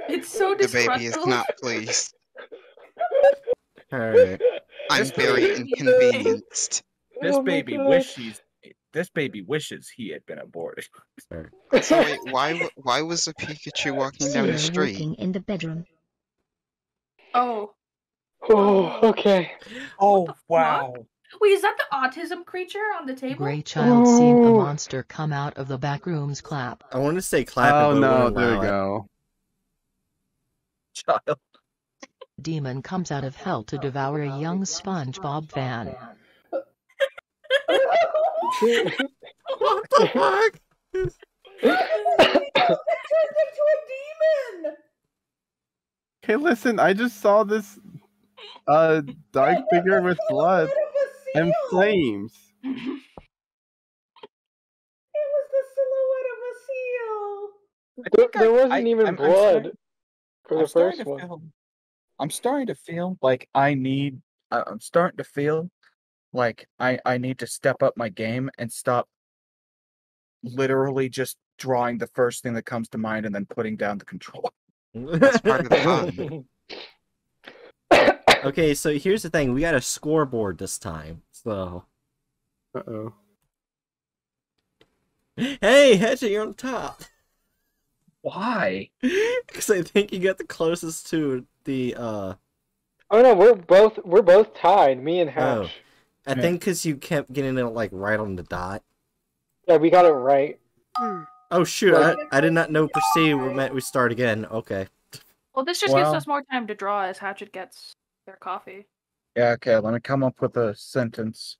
It's so The baby is not pleased. Alright. I'm This very baby- inconvenienced. This Oh baby God. wishes this baby wishes he had been aborted. So wait, why why was a Pikachu walking down the street? in the bedroom. Oh, oh, okay. Oh the wow. wait, is that the autism creature on the table? Gray child seen a Oh. monster come out of the back room's clap. I want to say clap. Oh no, there we go. Child. Demon comes out of hell to devour a young SpongeBob fan. What the fuck? It turned into a demon. Okay, listen, I just saw this uh dark figure with blood Out of a and flames. It was the silhouette of a seal. I There, think I- there wasn't I- even I'm- I'm blood starting- for I'm the first one. feel I'm starting to feel like I need I'm starting to feel like I I need to step up my game and stop literally just drawing the first thing that comes to mind and then putting down the control. That's part of the fun. okay, so here's the thing: we got a scoreboard this time. So, Uh oh. hey, Hedgie, you're on top. Why? Because I think you got the closest to the. uh Oh no, we're both we're both tied. Me and Oh, Hatch. I think because you kept getting it like right on the dot. Yeah, we got it right. Hmm. Oh shoot! I, I did not know proceed meant we start again. Okay. Well, this just Well- gives us more time to draw as Hatchet gets their coffee. Yeah, okay, let me come up with a sentence.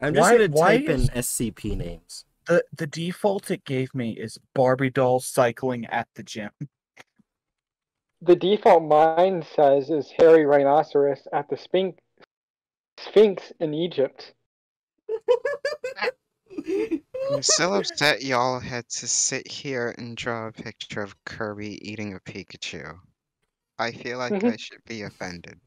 I'm just Why- gonna why type in SCP names. The the default it gave me is Barbie doll cycling at the gym. The default mine says is hairy rhinoceros at the Sphinx Sphinx in Egypt. I'm still upset y'all had to sit here and draw a picture of Kirby eating a Pikachu. I feel like I should be offended.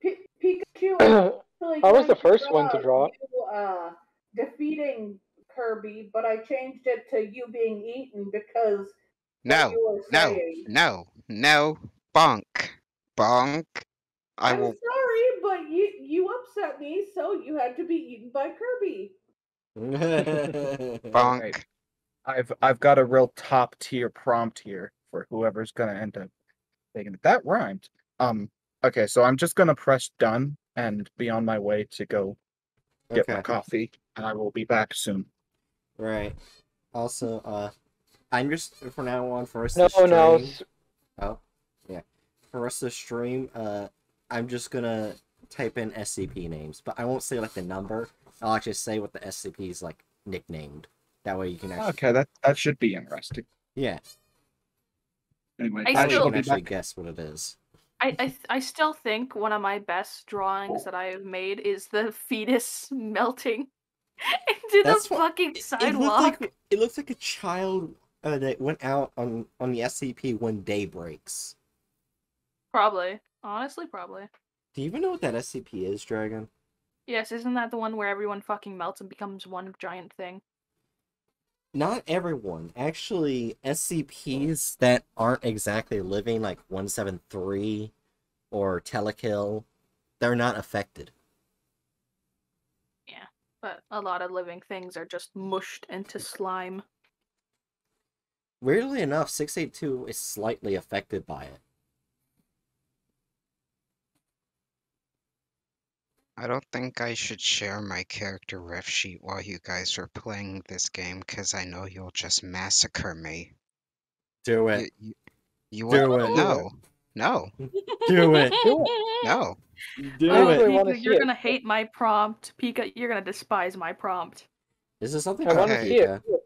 P- Pikachu. actually I was the first one to draw. You, uh, defeating Kirby, but I changed it to you being eaten because No, you were no, saying. no, no, bonk, bonk. I I'm will. Sorry, but you you upset me, so you had to be eaten by Kirby. Bonk. I've I've got a real top tier prompt here for whoever's gonna end up taking it. That rhymed. Um. Okay, so I'm just gonna press done and be on my way to go get my coffee, and I will be back soon. Right. Also, uh, I'm just for now on for us No, to stream. no, Oh, yeah. For us to stream, uh, I'm just gonna type in SCP names, but I won't say like the number. I'll actually say what the SCP is like nicknamed. That way you can actually. Okay, that that should be interesting. Yeah. Anyway, I That still- you can actually back. guess what it is. I, I I still think one of my best drawings that I have made is the fetus melting into That's the what- fucking It sidewalk. like it looks like a child uh, that went out on on the SCP when day breaks. Probably. Honestly, probably. Do you even know what that SCP is, Dragon? Yes, isn't that the one where everyone fucking melts and becomes one giant thing? Not everyone. Actually, SCPs that aren't exactly living, like 173 or Telekill, they're not affected. Yeah. But a lot of living things are just mushed into slime. Weirdly enough, 682 is slightly affected by it. I don't think I should share my character ref sheet while you guys are playing this game because I know you'll just massacre me. Do it. you, you Do will- it. No, no, Do it. no. Do I it. Pika, you're gonna hate my prompt. Pika, you're gonna despise my prompt. Is there something I want to Okay. see it. Pika?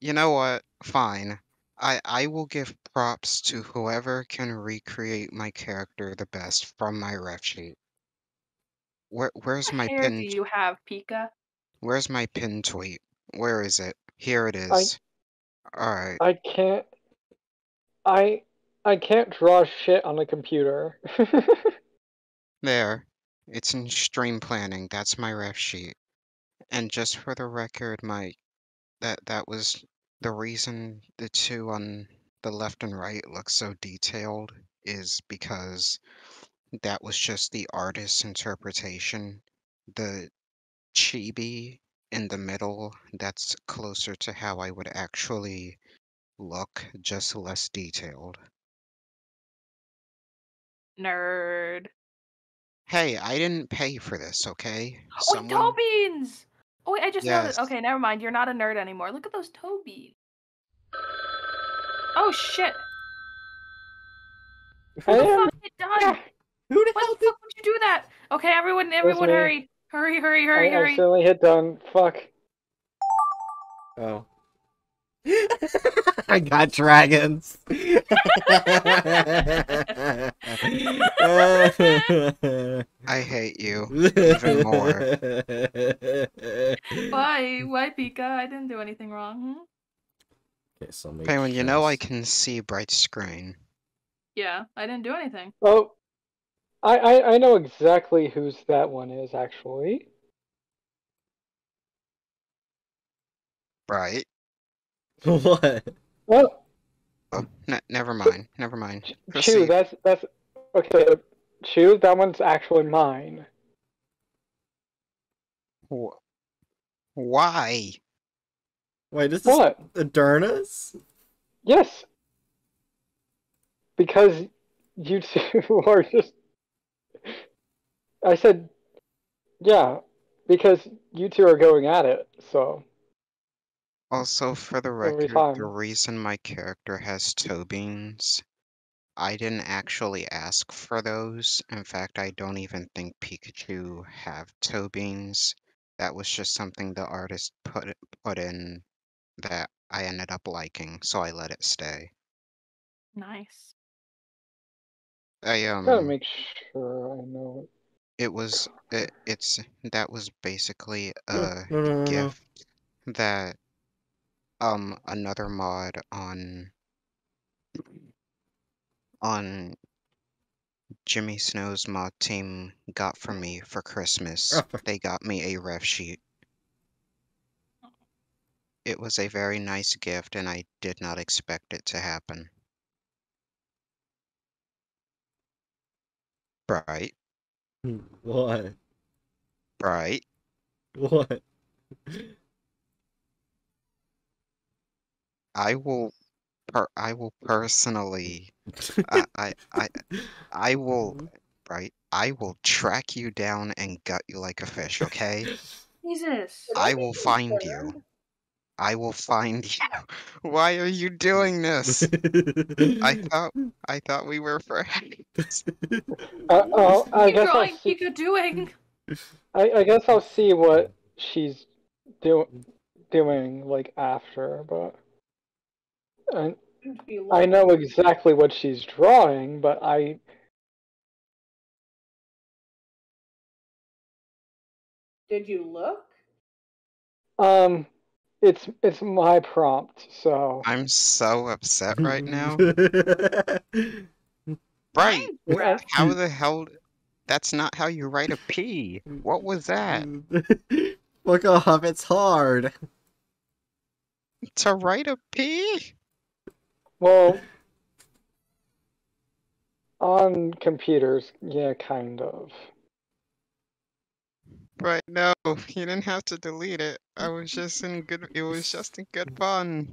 You know what? Fine. I I will give props to whoever can recreate my character the best from my ref sheet. Where where's my hair pin? do you have, Pika? Where's my pin tweet? Where is it? Here it is. All right. I can't. I I can't draw shit on a computer. There. It's in stream planning. That's my ref sheet. And just for the record, my that that was the reason the two on the left and right look so detailed is because that was just the artist's interpretation. The chibi in the middle, that's closer to how I would actually look, just less detailed. Nerd. Hey, I didn't pay for this, okay? Oh, wait, toe beans! Oh wait, I just Yes. noticed. Okay, never mind. You're not a nerd anymore. Look at those toe beans. Oh shit! I What the fuck you done? Who the What the fuck would you do that? Okay, everyone, everyone, me. hurry, hurry, hurry, I hurry, hurry. accidentally hit done. Fuck. Oh. I got dragons. I hate you even more. Why, why, Pika? I didn't do anything wrong. Hmm? Okay, so make Penguin, you know I can see bright screen. Yeah, I didn't do anything. Oh, I, I I know exactly whose that one is actually. Right. what? Well, Oh, ne- never mind. Never mind. Chew, that's that's okay. Chew, that one's actually mine. Wh- Why? Wait, is this What? Adurna's? Yes. Because you two are just. I said, yeah, because you two are going at it. So Also, for the record, the reason my character has toe beans, I didn't actually ask for those. In fact, I don't even think Pikachu have toe beans. That was just something the artist put put in that I ended up liking, so I let it stay. Nice. I um. gotta make sure I know. It was it, it's that was basically a no, no, no, gift that um another mod on on Jimmy Snow's mod team got for me for Christmas. They got me a ref sheet. It was a very nice gift and I did not expect it to happen. Right, What? right. What? I will per I will personally I I I, I will mm-hmm. right I will track you down and gut you like a fish, okay? Jesus. I will find you. I will find you. Why are you doing this? I thought I thought we were friends. Uh, oh, I Keep guess I'll drawing, see, keep doing. I, I guess I'll see what she's doing doing like after, but I Seems to be I know exactly what she's drawing, but I Did you look? um it's it's my prompt, so I'm so upset right now. Right. Yeah. How the hell that's not how you write a P. What was that? Look off, it's hard. To write a P? well on computers, yeah, kind of. Right, no, you didn't have to delete it. I was just in good it was just in good fun.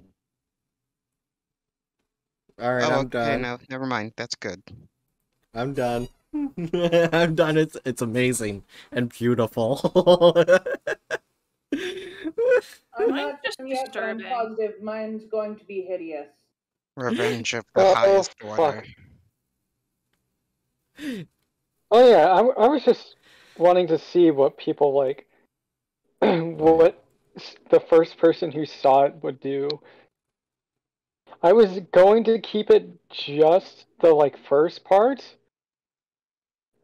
Alright, oh, I'm okay, done. no, never mind. That's good. I'm done. I'm done. It's it's amazing and beautiful. I'm not just yet, I'm disturbing. positive mine's going to be hideous. Revenge of the Oh, highest fuck. order. Oh yeah, I, I was just wanting to see what people like, what the first person who saw it would do. I was going to keep it just the like first part,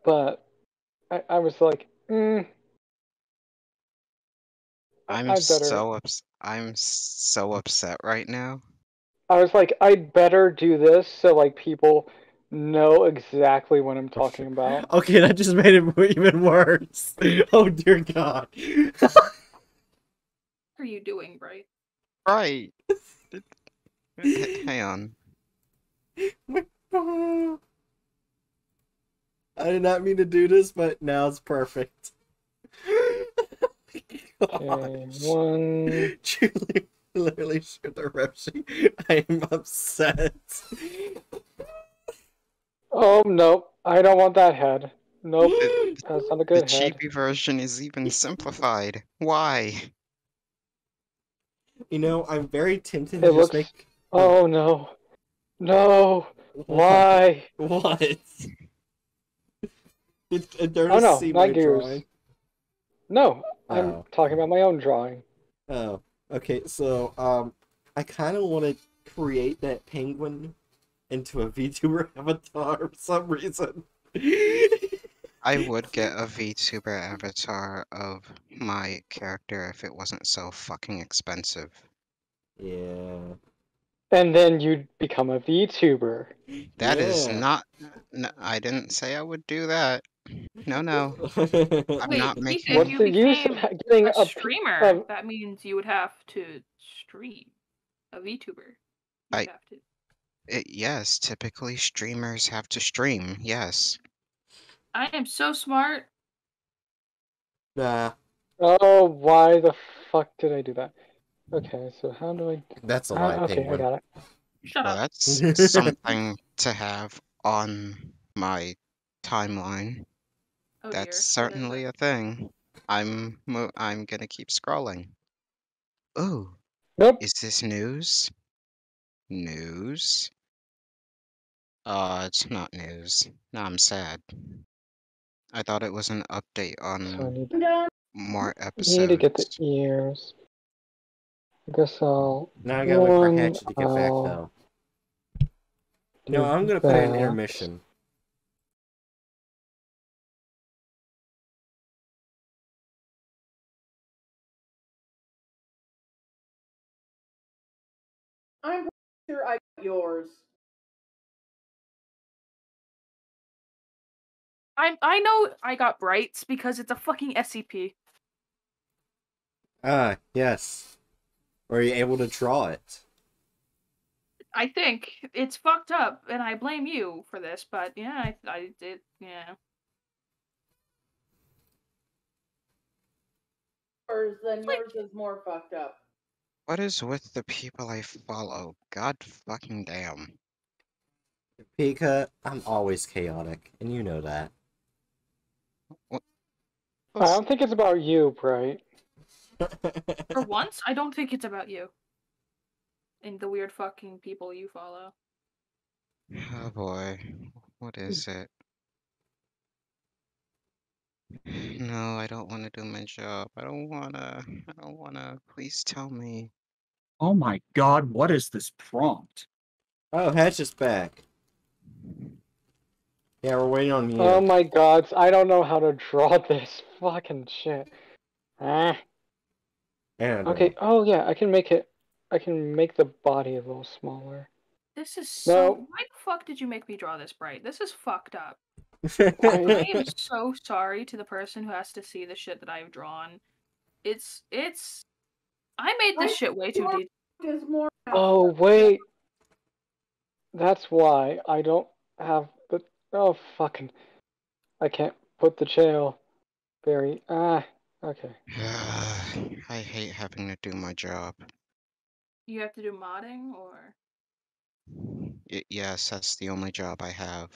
but I, I was like, mm, I'm so ups I'm so upset right now. I was like, I'd better do this so like people know exactly what I'm talking about. okay, that just made it even worse. Oh dear God. What are you doing, Bright? Right. H- Hang on. I did not mean to do this, but now it's perfect. Oh okay, one. Julie literally showed the ref sheet. I am upset. Oh nope, I don't want that head. Nope, that's not a The good head. chibi version is even simplified. Why? You know, I'm very tempted to It just make. Oh no, no. Why? What? It, it, there Oh no, see not my gears. drawing. No, I'm Oh. talking about my own drawing. Oh, okay. So, um, I kind of want to create that penguin into a VTuber avatar for some reason. I would get a VTuber avatar of my character if it wasn't so fucking expensive. Yeah. And then you'd become a VTuber. That is Yeah. not. n- I didn't say I would do that. No, no. I'm Wait, not making. What's the use of ha- getting a a p- streamer, of- that means you would have to stream. A VTuber. I- You'd have to. It, yes, typically streamers have to stream. Yes. I am so smart. Nah, Oh, why the fuck did I do that? Okay, so how do I? that's a Ah, lie, okay, I got it. Shut Well, up. that's something to have on my timeline. Oh dear. That's what is certainly a thing. I'm mo- I'm gonna keep scrolling. Oh, Nope. is this news? News? Uh, it's not news. Now I'm sad. I thought it was an update So I on need, I'm done. need to get the ears. I guess I'll. Now I gotta wait for One, Hatchet to get back I'll though. No, I'm gonna put an that. intermission. I'm sure I got yours. I I know I got Bright's because it's a fucking SCP. Ah, yes. Were you able to draw it? I think it's fucked up, and I blame you for this. But yeah, I I did. Yeah. Yours, then yours is more fucked up. What is with the people I follow? God fucking damn. Pika, I'm always chaotic, and you know that. I don't think it's about you, Bright. For once, I don't think it's about you. And the weird fucking people you follow. Oh boy, what is hmm. it? No, I don't want to do my job. I don't wanna. I don't wanna. Please tell me. Oh my god, what is this prompt? Oh, Hatchet's back. Yeah, we're waiting on you. Oh my god, I don't know how to draw this fucking shit. Ah. And, Okay, oh yeah, I can make it. I can make the body a little smaller. This is so. No. Why the fuck did you make me draw this bright? This is fucked up. uh, I am so sorry to the person who has to see the shit that I've drawn. It's it's. I made this I shit way too deep. More. Oh wait. That's why I don't have the. Oh fucking. I can't put the jail. Very. Ah. Okay. I hate having to do my job. You have to do modding or. Y- yes, that's the only job I have.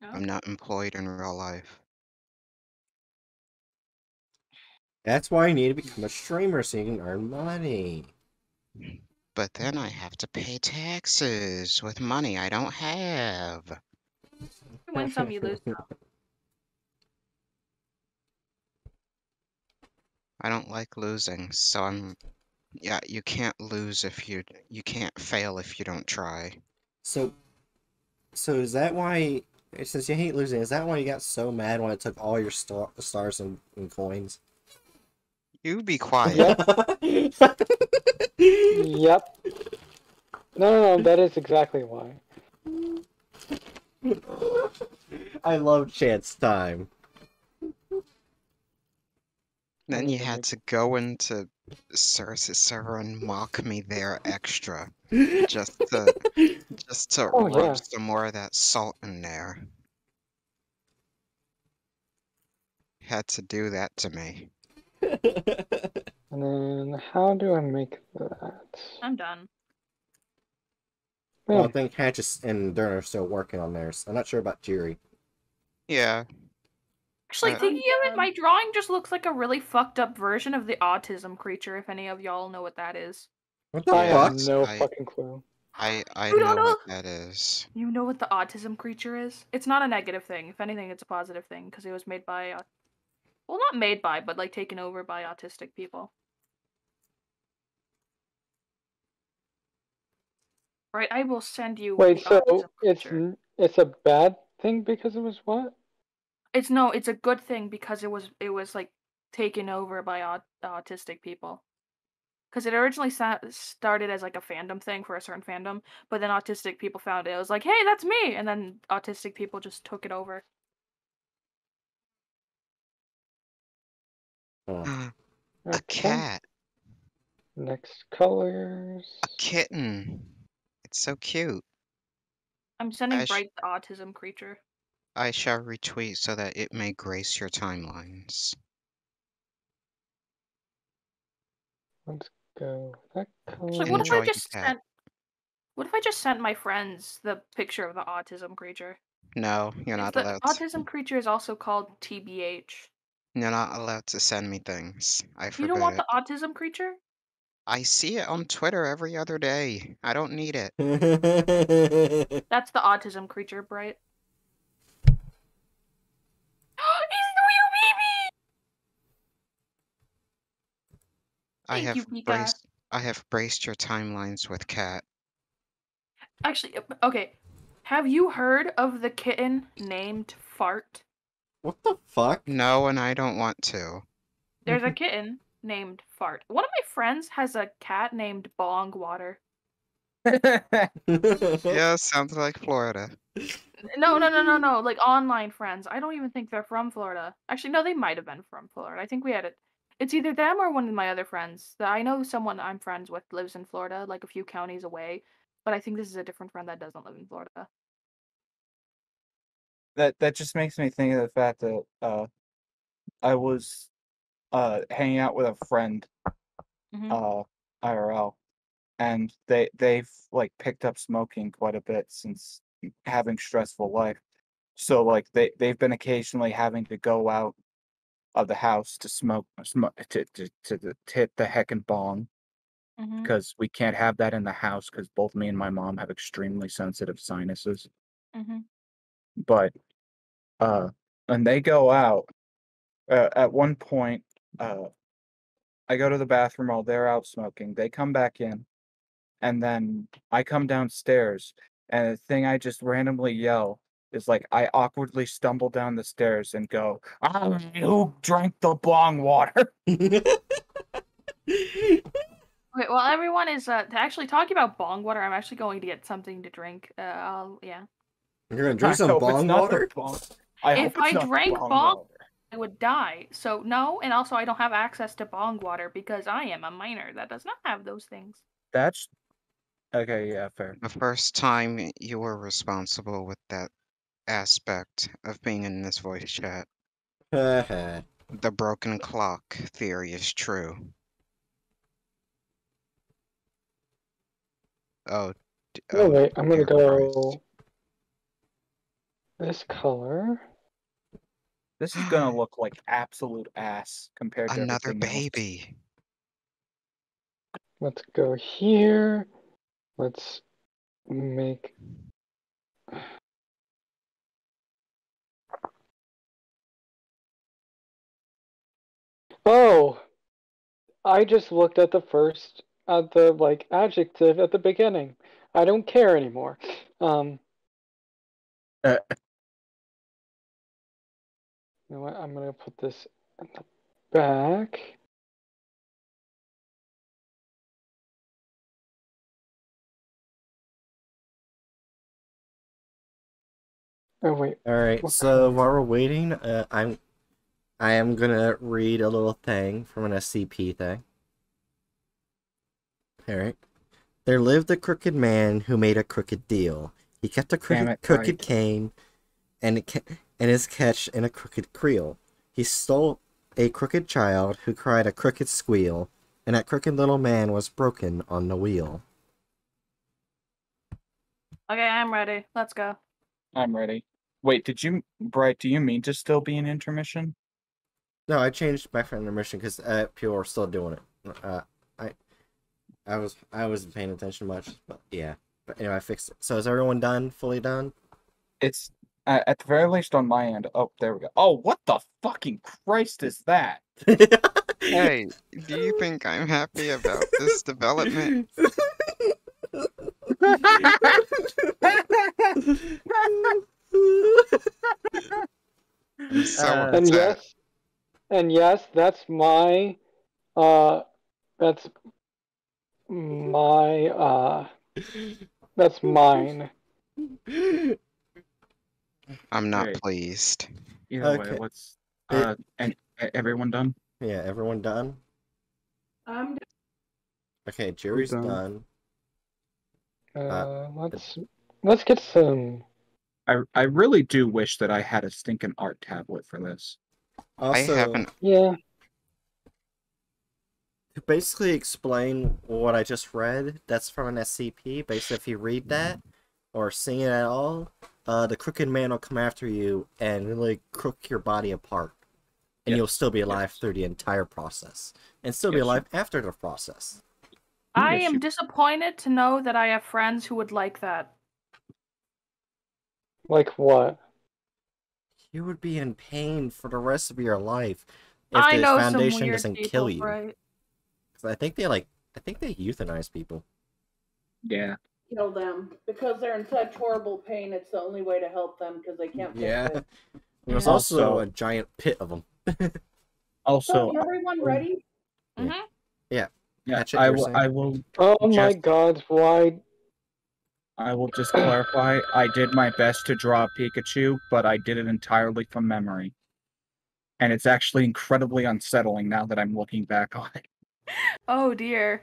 No? I'm not employed in real life. That's why I need to become a streamer so you can earn money. But then I have to pay taxes with money I don't have. You win some, you lose some. I don't like losing, so I'm. Yeah, you can't lose if you you can't fail if you don't try. So, so is that why? Since you hate losing, is that why you got so mad when it took all your star, stars and, and coins? You be quiet. Yep. No, no, no. That is exactly why. I love chance time. Then you had to go into Cersei's server and mock me there extra, just to just to Oh, rub yeah. some more of that salt in there. Had to do that to me. And then how do I make that? I'm done. Well, I Yeah. think Hatches and Dern are still working on theirs. I'm not sure about Jiri. Yeah, Actually, Uh, thinking of it, my drawing just looks like a really fucked up version of the autism creature. If any of y'all know what that is, What the I fuck? have no I- fucking clue. I I You know don't what that is. you know what the autism creature is. It's not a negative thing. If anything, it's a positive thing because it was made by, au- well, not made by, but like taken over by autistic people. Right, I will send you. Wait, so it's creature. it's a bad thing because it was what? It's no, it's a good thing because it was it was like taken over by aut- autistic people. because it originally sa- started as like a fandom thing for a certain fandom, but then autistic people found it. It was like, hey, that's me, and then autistic people just took it over. Huh. A Okay. cat. Next colors. A kitten. It's so cute. I'm sending I sh- Bright the autism creature. I shall retweet so that it may grace your timelines. Let's go. That color. Actually, what if Enjoy I the just cat. sent? What if I just sent my friends the picture of the autism creature? No, you're It's not the allowed. To, autism creature is also called TBH. you're not allowed to send me things. I You don't want forbid the autism creature? I see it on Twitter every other day. I don't need it. That's the autism creature, Bright. He's the baby! I Thank have you, Pika. braced. I have braced your timelines with cat. Actually, okay. Have you heard of the kitten named Fart? what the fuck? No, and I don't want to. There's a kitten named Fart. One of my friends has a cat named Bong Water. Yeah, sounds like Florida. No, no, no, no, no. Like online friends. I don't even think they're from Florida. Actually, no, they might have been from Florida. I think we had it. It's either them or one of my other friends. I know someone I'm friends with lives in Florida, like a few counties away. But I think this is a different friend that doesn't live in Florida. that that just makes me think of the fact that uh I was uh hanging out with a friend Mhm. uh IRL and they they've like picked up smoking quite a bit since having stressful life. So like they they've been occasionally having to go out of the house to smoke smoke to to to, to hit the heck and bong Mhm. because we can't have that in the house because both me and my mom have extremely sensitive sinuses Mhm. but uh and they go out uh, at one point uh i go to the bathroom while they're out smoking they come back in and then i come downstairs and the thing i just randomly yell is like i awkwardly stumble down the stairs and go ah, who drank the bong water Okay, well, everyone is uh, actually talking about bong water. I'm actually going to get something to drink. Uh, I'll, yeah. You're gonna I drink some hope it's bong not the water? bong- I if hope it's I not drank bong bong, water. I would die. So no, and also I don't have access to bong water because I am a minor that does not have those things. that's okay yeah fair The first time you were responsible with that aspect of being in this voice chat. The broken clock theory is true. Oh. d- Oh wait, I'm gonna dear Christ. go this color. This is gonna look like absolute ass compared to Another everything else. baby. Let's go here. Let's make Oh, I just looked at the first at the like adjective at the beginning. I don't care anymore. Um, Uh, you know what? I'm gonna put this in the back. Oh wait, All right. What So while we're waiting, uh, I'm, I am gonna read a little thing from an SCP thing. All right. There lived a crooked man who made a crooked deal. He kept a crooked, it, crooked right. cane, and it ca- and his catch in a crooked creel. He stole a crooked child who cried a crooked squeal, and that crooked little man was broken on the wheel. Okay, I'm ready. Let's go. I'm ready. Wait, did you, Bright? Do you mean to still be in intermission? No, I changed my friend intermission because uh, people are still doing it. Uh, I, I was I wasn't paying attention much, but yeah. But anyway, I fixed it. So is everyone done? Fully done? It's uh, at the very least on my end. Oh, there we go. Oh, what the fucking Christ is that? Hey, do you think I'm happy about this development? So Uh, and yes, and yes, that's my, uh, that's my uh that's mine. I'm not Okay. pleased. Either way, Okay. let's. It- Uh, and everyone done? Yeah, everyone done? I'm Okay, Jiri's done. done. Uh, let's let's get some. I I really do wish that I had a stinking art tablet for this. Also, I haven't. Yeah, to basically explain what I just read, that's from an SCP. Basically, if you read that or sing it at all, uh, the crooked man will come after you and really crook your body apart, and Yes. you'll still be alive Yes. through the entire process, and still be Yes, you- alive after the process. I Yes, am you- disappointed to know that I have friends who would like that. like what? You would be in pain for the rest of your life if I the know foundation some weird doesn't people, kill you. right? 'Cause I think they like, I think they euthanize people. Yeah. Kill them because they're in such horrible pain. It's the only way to help them because they can't. Yeah. it. There's Yeah. also Also- a giant pit of them. Also, So everyone ready? Mm-hmm. yeah, Hatchet, I will. saying? I will. Oh my Just- God! Why? I will just clarify. I did my best to draw a Pikachu, but I did it entirely from memory, and it's actually incredibly unsettling now that I'm looking back on it. Oh dear.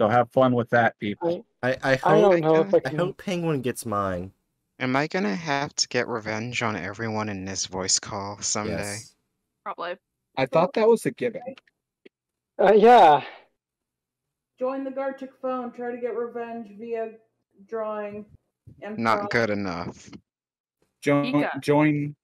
So have fun with that, people. I, I hope, I don't know if I I hope Penguin gets mine. Am I gonna have to get revenge on everyone in this voice call someday? Yes. Probably. I thought that was a given. Uh, yeah. Join the Gartic phone. Try to get revenge via drawing. And Not prop. good enough. Join, Pika. join,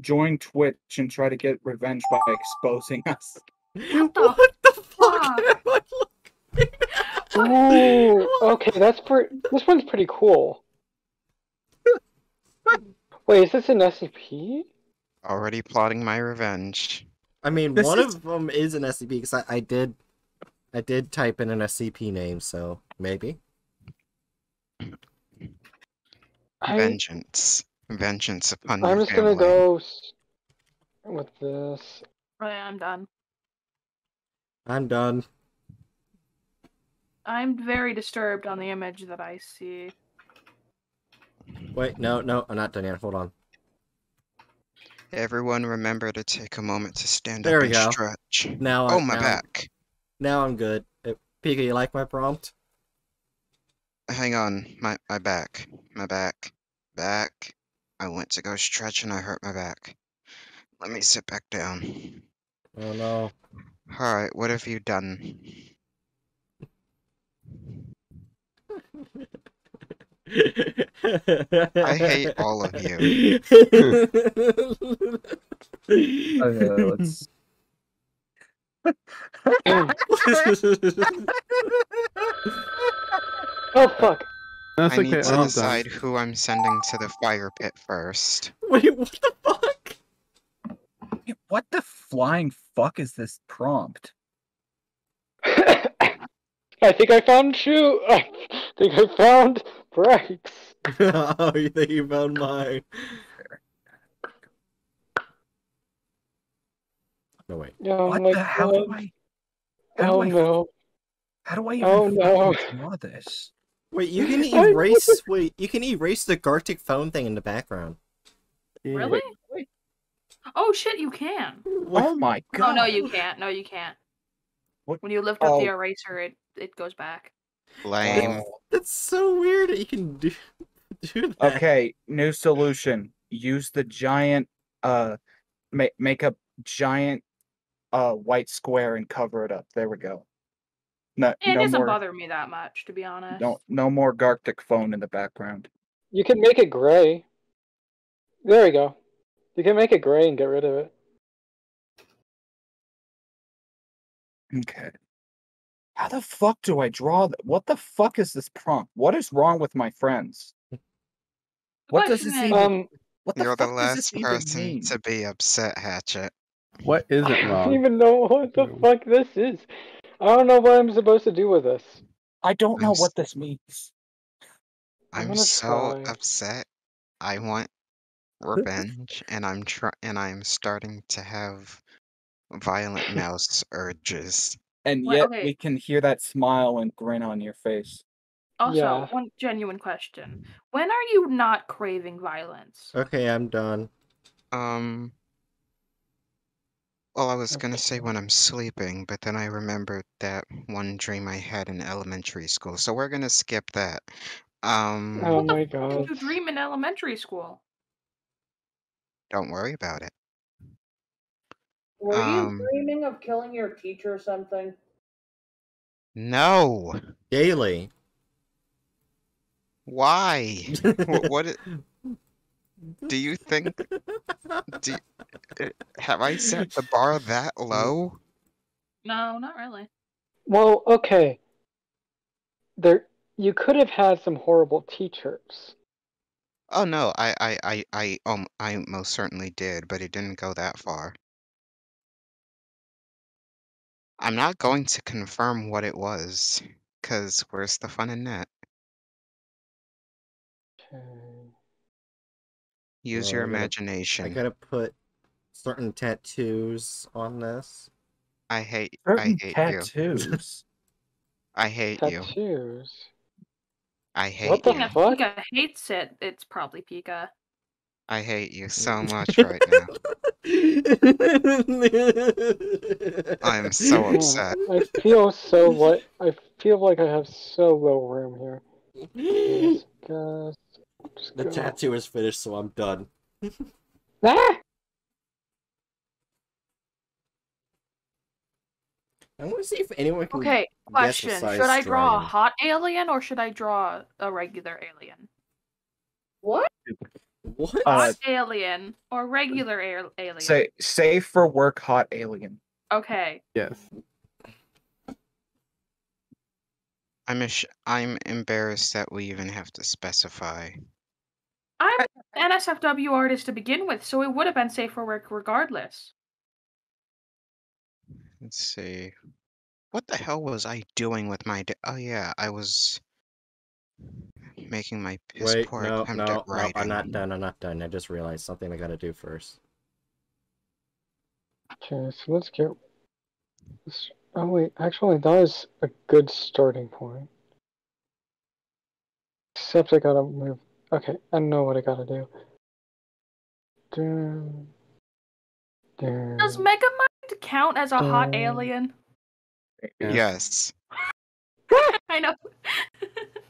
join Twitch and try to get revenge by exposing us. What the What the fuck? fuck? am I looking at? Ooh. Okay, that's pretty. This one's pretty cool. Wait, is this an SCP? Already plotting my revenge. I mean, This one is- of them is an SCP because I, I did, I did type in an SCP name, so maybe. I, Vengeance. Vengeance upon I'm your just gonna go with this. Right, I'm done. I'm done. I'm very disturbed on the image that I see. Wait, no, no, I'm not done yet. Hold on. Everyone remember to take a moment to stand There up we and go. stretch. Now, Oh, I, my now, back. Now I'm good. Uh, Pika, you like my prompt? Hang on. My my back. My back. Back. I went to go stretch and I hurt my back. Let me sit back down. Oh no. Alright, what have you done? I hate all of you. Okay, let's. Oh fuck! That's I okay. need to I'm done. decide who I'm sending to the fire pit first. Wait, what the fuck? What the flying fuck is this prompt? I think I found shoe. I think I found brakes. oh, you think you found mine? No way. Oh what my the how god! do I? How do Oh I? no! How do I even Oh, no. fucking draw this? Wait, you can erase. Wait, you can erase the Gartic phone thing in the background. Really? Oh shit, you can. Oh my god! Oh no, you can't. No, you can't. What? When you lift up the Oh. eraser, it it goes back. Lame. That's so weird that you can do do that. Okay, new solution. Use the giant. Uh, make make a giant, uh, white square and cover it up. There we go. No, It no doesn't more. bother me that much, to be honest. No, no more Gartic phone in the background. You can make it gray. There we go. You can make it gray and get rid of it. Okay. How the fuck do I draw that? What the fuck is this prompt? What is wrong with my friends? What does this question even? Um, what the You're the fuck does last person mean? to be upset, Hatchet. What is it I don't even know what the fuck this is. I don't know what I'm supposed to do with this. I don't I'm know s- what this means. I'm I'm so try. upset. I want revenge, and I'm try and I'm starting to have violent mouse urges. And Wait, yet okay. we can hear that smile and grin on your face. Also, Yeah. one genuine question: When are you not craving violence? Okay, I'm done. Um. Well, I was gonna say when I'm sleeping, but then I remembered that one dream I had in elementary school, so we're gonna skip that. Um, Oh my Did god. you dream in elementary school? don't worry about it. Were you Um, dreaming of killing your teacher or something? No. Daily. Why? Wh- what? i- Do you think? Do, uh, have I set the bar that low? No, not really. Well, okay. There, you could have had some horrible teachers. Oh no, I, I, I, I, um, I most certainly did, but it didn't go that far. I'm not going to confirm what it was, cause where's the fun in that? Okay. Use Well, your I gotta- imagination. I gotta put certain tattoos on this. I hate, I Certain hate you. tattoos. I hate you. Tattoos. I hate What the you. Fuck? Pika hates it, it's probably Pika. I hate you so much right now. I am so upset. I feel so like I feel like I have so little room here. Yes, guys. Just The go. tattoo is finished, so I'm done. Ah! I want to see if anyone can. Okay, guess the question: size Should I draw a hot alien or should I draw a regular alien? What? What? Uh, Hot alien or regular al- alien? Say safe for work, hot alien. Okay. Yes. I'm ash- I'm embarrassed that we even have to specify. I'm an NSFW artist to begin with, so it would have been safe for work regardless. Let's see. What the hell was I doing with my da- Oh yeah, I was making my piss Wait, poor no, attempt no, at no. I'm not done. I'm not done. I just realized something I gotta do first. Okay, so let's get. This... Oh wait, actually, that is a good starting point. Except I gotta move. Okay, I know what I gotta do. Dun, dun. Does Megamind count as a hot Um, alien? Yes. I know.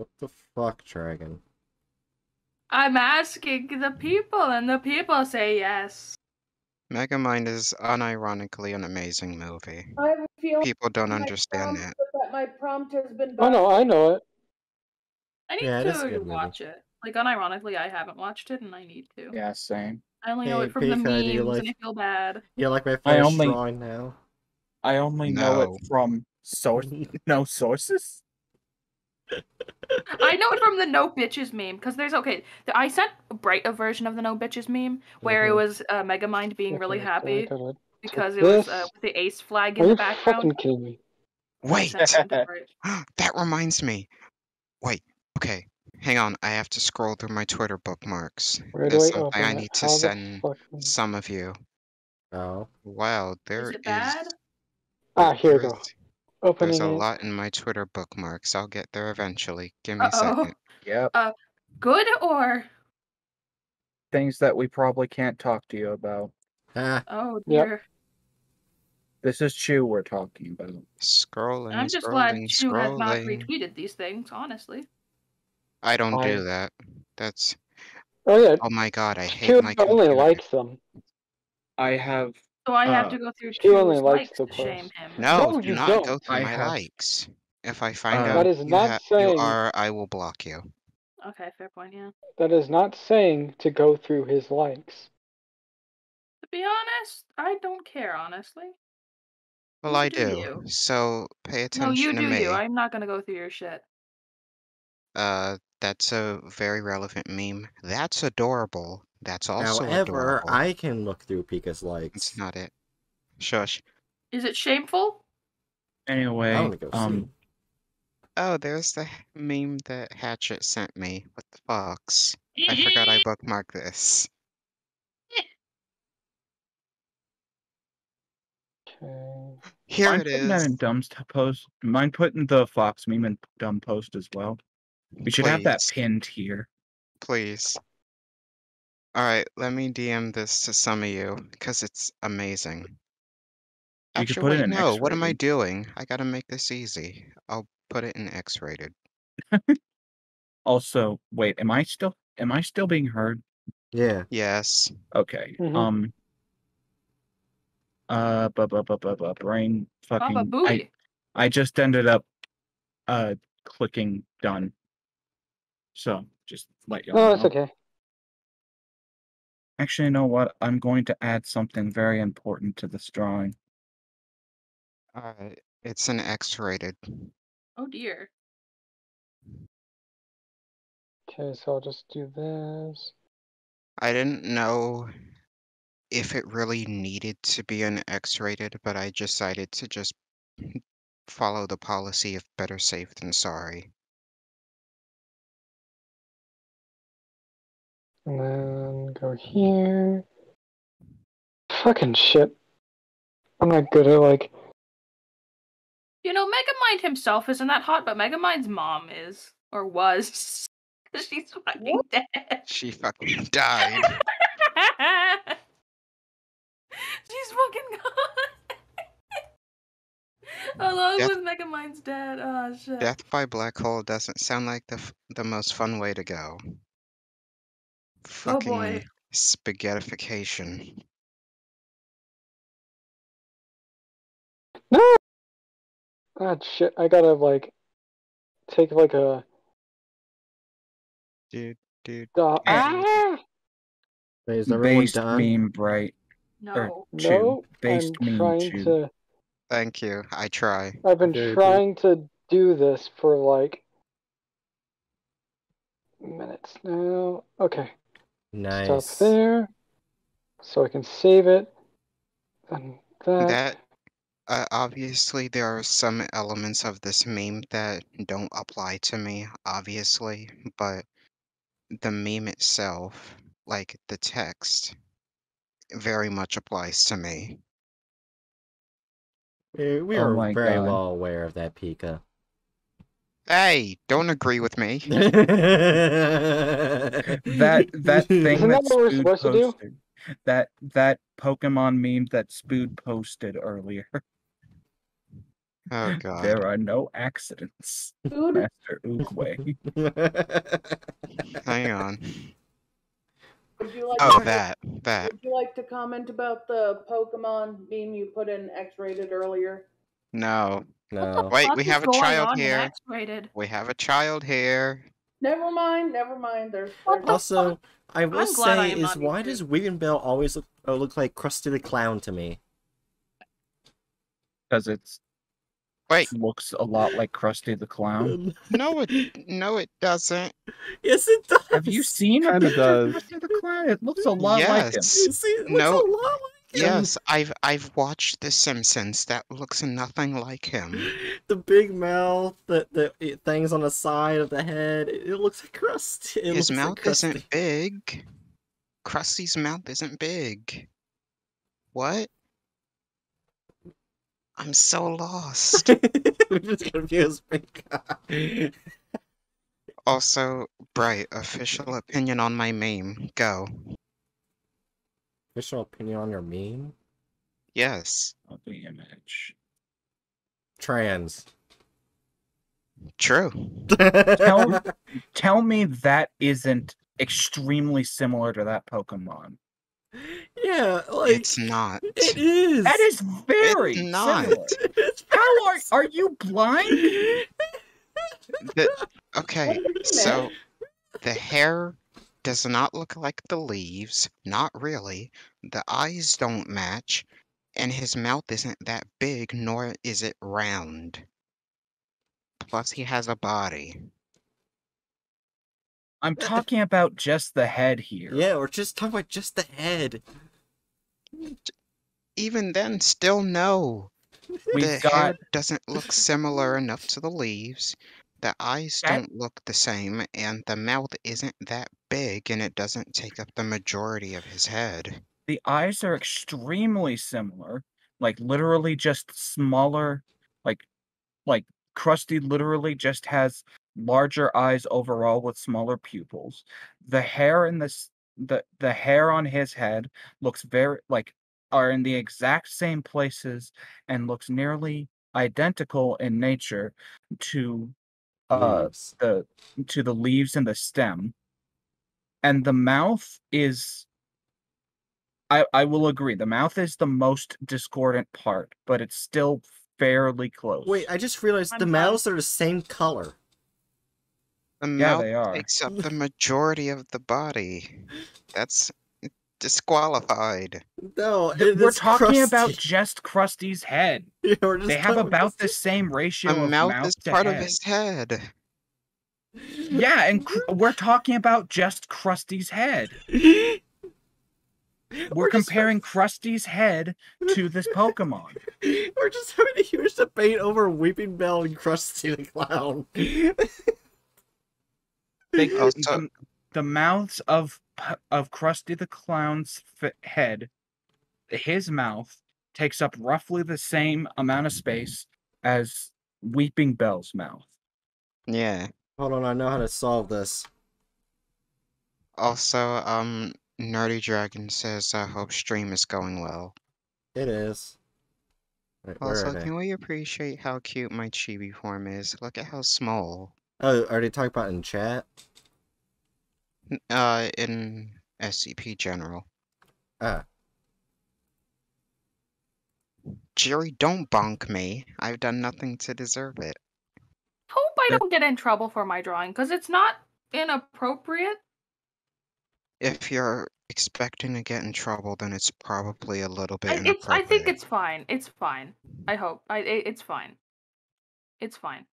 What the fuck, dragon? I'm asking the people, and the people say yes. Megamind is unironically an amazing movie. I feel People don't understand prompt, that. that my prompt has been. Oh no, I know it. I need Yeah, it is a to movie. watch it. Like unironically, I haven't watched it, and I need to. Yeah, same. I only know it from the Pika, memes, do you and I feel bad. Yeah, like my I first only- drawing now? I only know it from source no sources. I know it from the no bitches meme because there's okay. th- I sent Bright a version of the no bitches meme where it Mhm. was uh, Megamind being really happy because it was uh, with the ace flag in you the background. fucking kidding me? Wait, sent it to Bright. that reminds me. Wait, okay, hang on. I have to scroll through my Twitter bookmarks. Where do There's I something I need to How send some of you. Oh. Wow, there Is is it bad? Ah, here we go. There's, Opening there's a it. lot in my Twitter bookmarks. I'll get there eventually. Give me a Uh-oh. second. Yep. Uh, good or Things that we probably can't talk to you about. Ah, oh Yep. dear. This is Chew we're talking about. Scrolling, I'm just scrolling, glad Chew has not scrolling. retweeted these things. Honestly. I don't I- do that. That's Oh yeah, oh my god, I hate Stu my only computer. likes them. I have So I have Uh, to go through She only Chew's likes likes the to shame post. him. No, No, do you not don't. go through I my have- likes. If I find Uh, out That is you, not ha- saying- you are, I will block you. Okay, fair point. Yeah. That is not saying to go through his likes. To be honest, I don't care. Honestly. Well, You I do do. you. So pay No, attention you to do me. you. I'm not gonna go through your shit. Uh, that's a very relevant meme. That's adorable. That's also however, adorable. I can look through Pika's likes. It's not it. Shush. Is it shameful? anyway. I wanna go um. Oh, there's the meme that Hatchet sent me. What the fox. I forgot I bookmarked this. Okay. Here mind it putting that is. in Dumb's t- post? Mind putting the Fox meme in Dumb post as well? We should have that pinned here. Please. Alright, let me DM this to some of you, because it's amazing. You could Actually, put it wait, in no, what am I X-rated. doing? I gotta make this easy. I'll put it in X-rated. Also, wait, am I still am I still being heard? Yeah. Yes. Okay. Mhm. Um. Uh, bu- bu- bu- bu- bu- brain fucking. Baba I, Booey. I just ended up, uh, clicking done. So just let y'all No, know. it's okay. Actually, you know what? I'm going to add something very important to this drawing. Alright, it's an X-rated. Oh dear. Okay, so I'll just do this. I didn't know if it really needed to be an X-rated, but I decided to just follow the policy of better safe than sorry. And then go here. Fucking shit. I'm not good at like. You know, Megamind himself isn't that hot, but Megamind's mom is. Or was. She's fucking dead. She fucking died. She's fucking gone. Along Death- with Megamind's dad. Oh shit. Death by black hole doesn't sound like the f- the most fun way to go. Oh boy. Fucking spaghettification. No! God shit, I gotta like. Take like a. Dude, dude. Uh, ah! Wait, is everyone Based done? meme bright. No. No, Based I'm meme trying chew. to. Thank you. I try. I've been Very good. trying to do this for like. minutes now. Okay. Nice. Stop there. So I can save it. And that. That uh, obviously there are some elements of this meme that don't apply to me, obviously, but the meme itself, like the text, very much applies to me. We, we Oh are very God. well aware of that, Pika. Hey, don't agree with me. That that thing Isn't that that what we're Spood supposed to do? posted. That that Pokemon meme that Spood posted earlier. Oh god. There are no accidents, Food. Master Oogway. Hang on. Would you like? Oh, to, that. That. Would you like to comment about the Pokemon meme you put in X-rated earlier? No. no. Wait, we have a child here. We have a child here. Never mind. Never mind. There's. What there's the Also, I will I'm glad I say is why does Weepinbell always look, uh, look like Krusty the Clown to me? Because it's Wait. looks a lot like Krusty the Clown. No, it no, it doesn't. yes, it does. Have you seen a Kinda does. Krusty the Clown? It looks a lot like him. Yes. See, it looks No. a lot like him. Yes, I've I've watched The Simpsons. That looks nothing like him. The big mouth, the the it- things on the side of the head. It, it looks like Krusty. It His mouth like isn't big. Krusty's mouth isn't big. What? I'm so lost. I'm just confused. Also, Bright, official opinion on my meme. Go. Official opinion on your meme? Yes. Of the image. Trans. True. Tell, tell me that isn't extremely similar to that Pokemon. yeah, like It's not. it is. That is very It's not. similar. How are are you blind? The, okay, so the hair does not look like the leaves. Not really. The eyes don't match. And his mouth isn't that big, nor is it round. Plus, he has a body. I'm talking about just the head here. Yeah, we're just talking about just the head. Even then, still no. We've the got hair doesn't look similar enough to the leaves. The eyes That- don't look the same, and the mouth isn't that big, and it doesn't take up the majority of his head. the eyes are extremely similar. like literally just smaller, like like Krusty literally just has larger eyes overall with smaller pupils. The hair in this the the hair on his head looks very like are in the exact same places and looks nearly identical in nature to uh Leaves. the to the leaves and the stem and the mouth is I I will agree the mouth is the most discordant part but it's still fairly close Wait, I just realized I'm the fine. mouths are the same color. The Yeah, mouth they are. takes up the majority of the body. That's disqualified. No, it we're is talking about just Krusty's head Yeah, just they have about the same ratio A of mouth, mouth is to part head. of his head. Yeah and Kr- we're talking about just Krusty's head we're, We're just- comparing Krusty's head to this Pokemon. We're just having a huge debate over Weepinbell and Krusty the Clown. They, Also- the, the mouths of of Krusty the Clown's f- head, his mouth takes up roughly the same amount of space as Weepinbell's mouth. Yeah. Hold on, I know how to solve this. Also, um, Nerdy Dragon says, I hope stream is going well. It is. Wait, Also, can we appreciate how cute my chibi form is? Look at how small. Oh, are they talking about in chat? Uh, in SCP General. Ah, Jiri, don't bonk me. I've done nothing to deserve it. Hope I don't get in trouble for my drawing because it's not inappropriate. If you're expecting to get in trouble, then it's probably a little bit I, it's, I think it's fine. It's fine. I hope. I. It, it's fine. It's fine.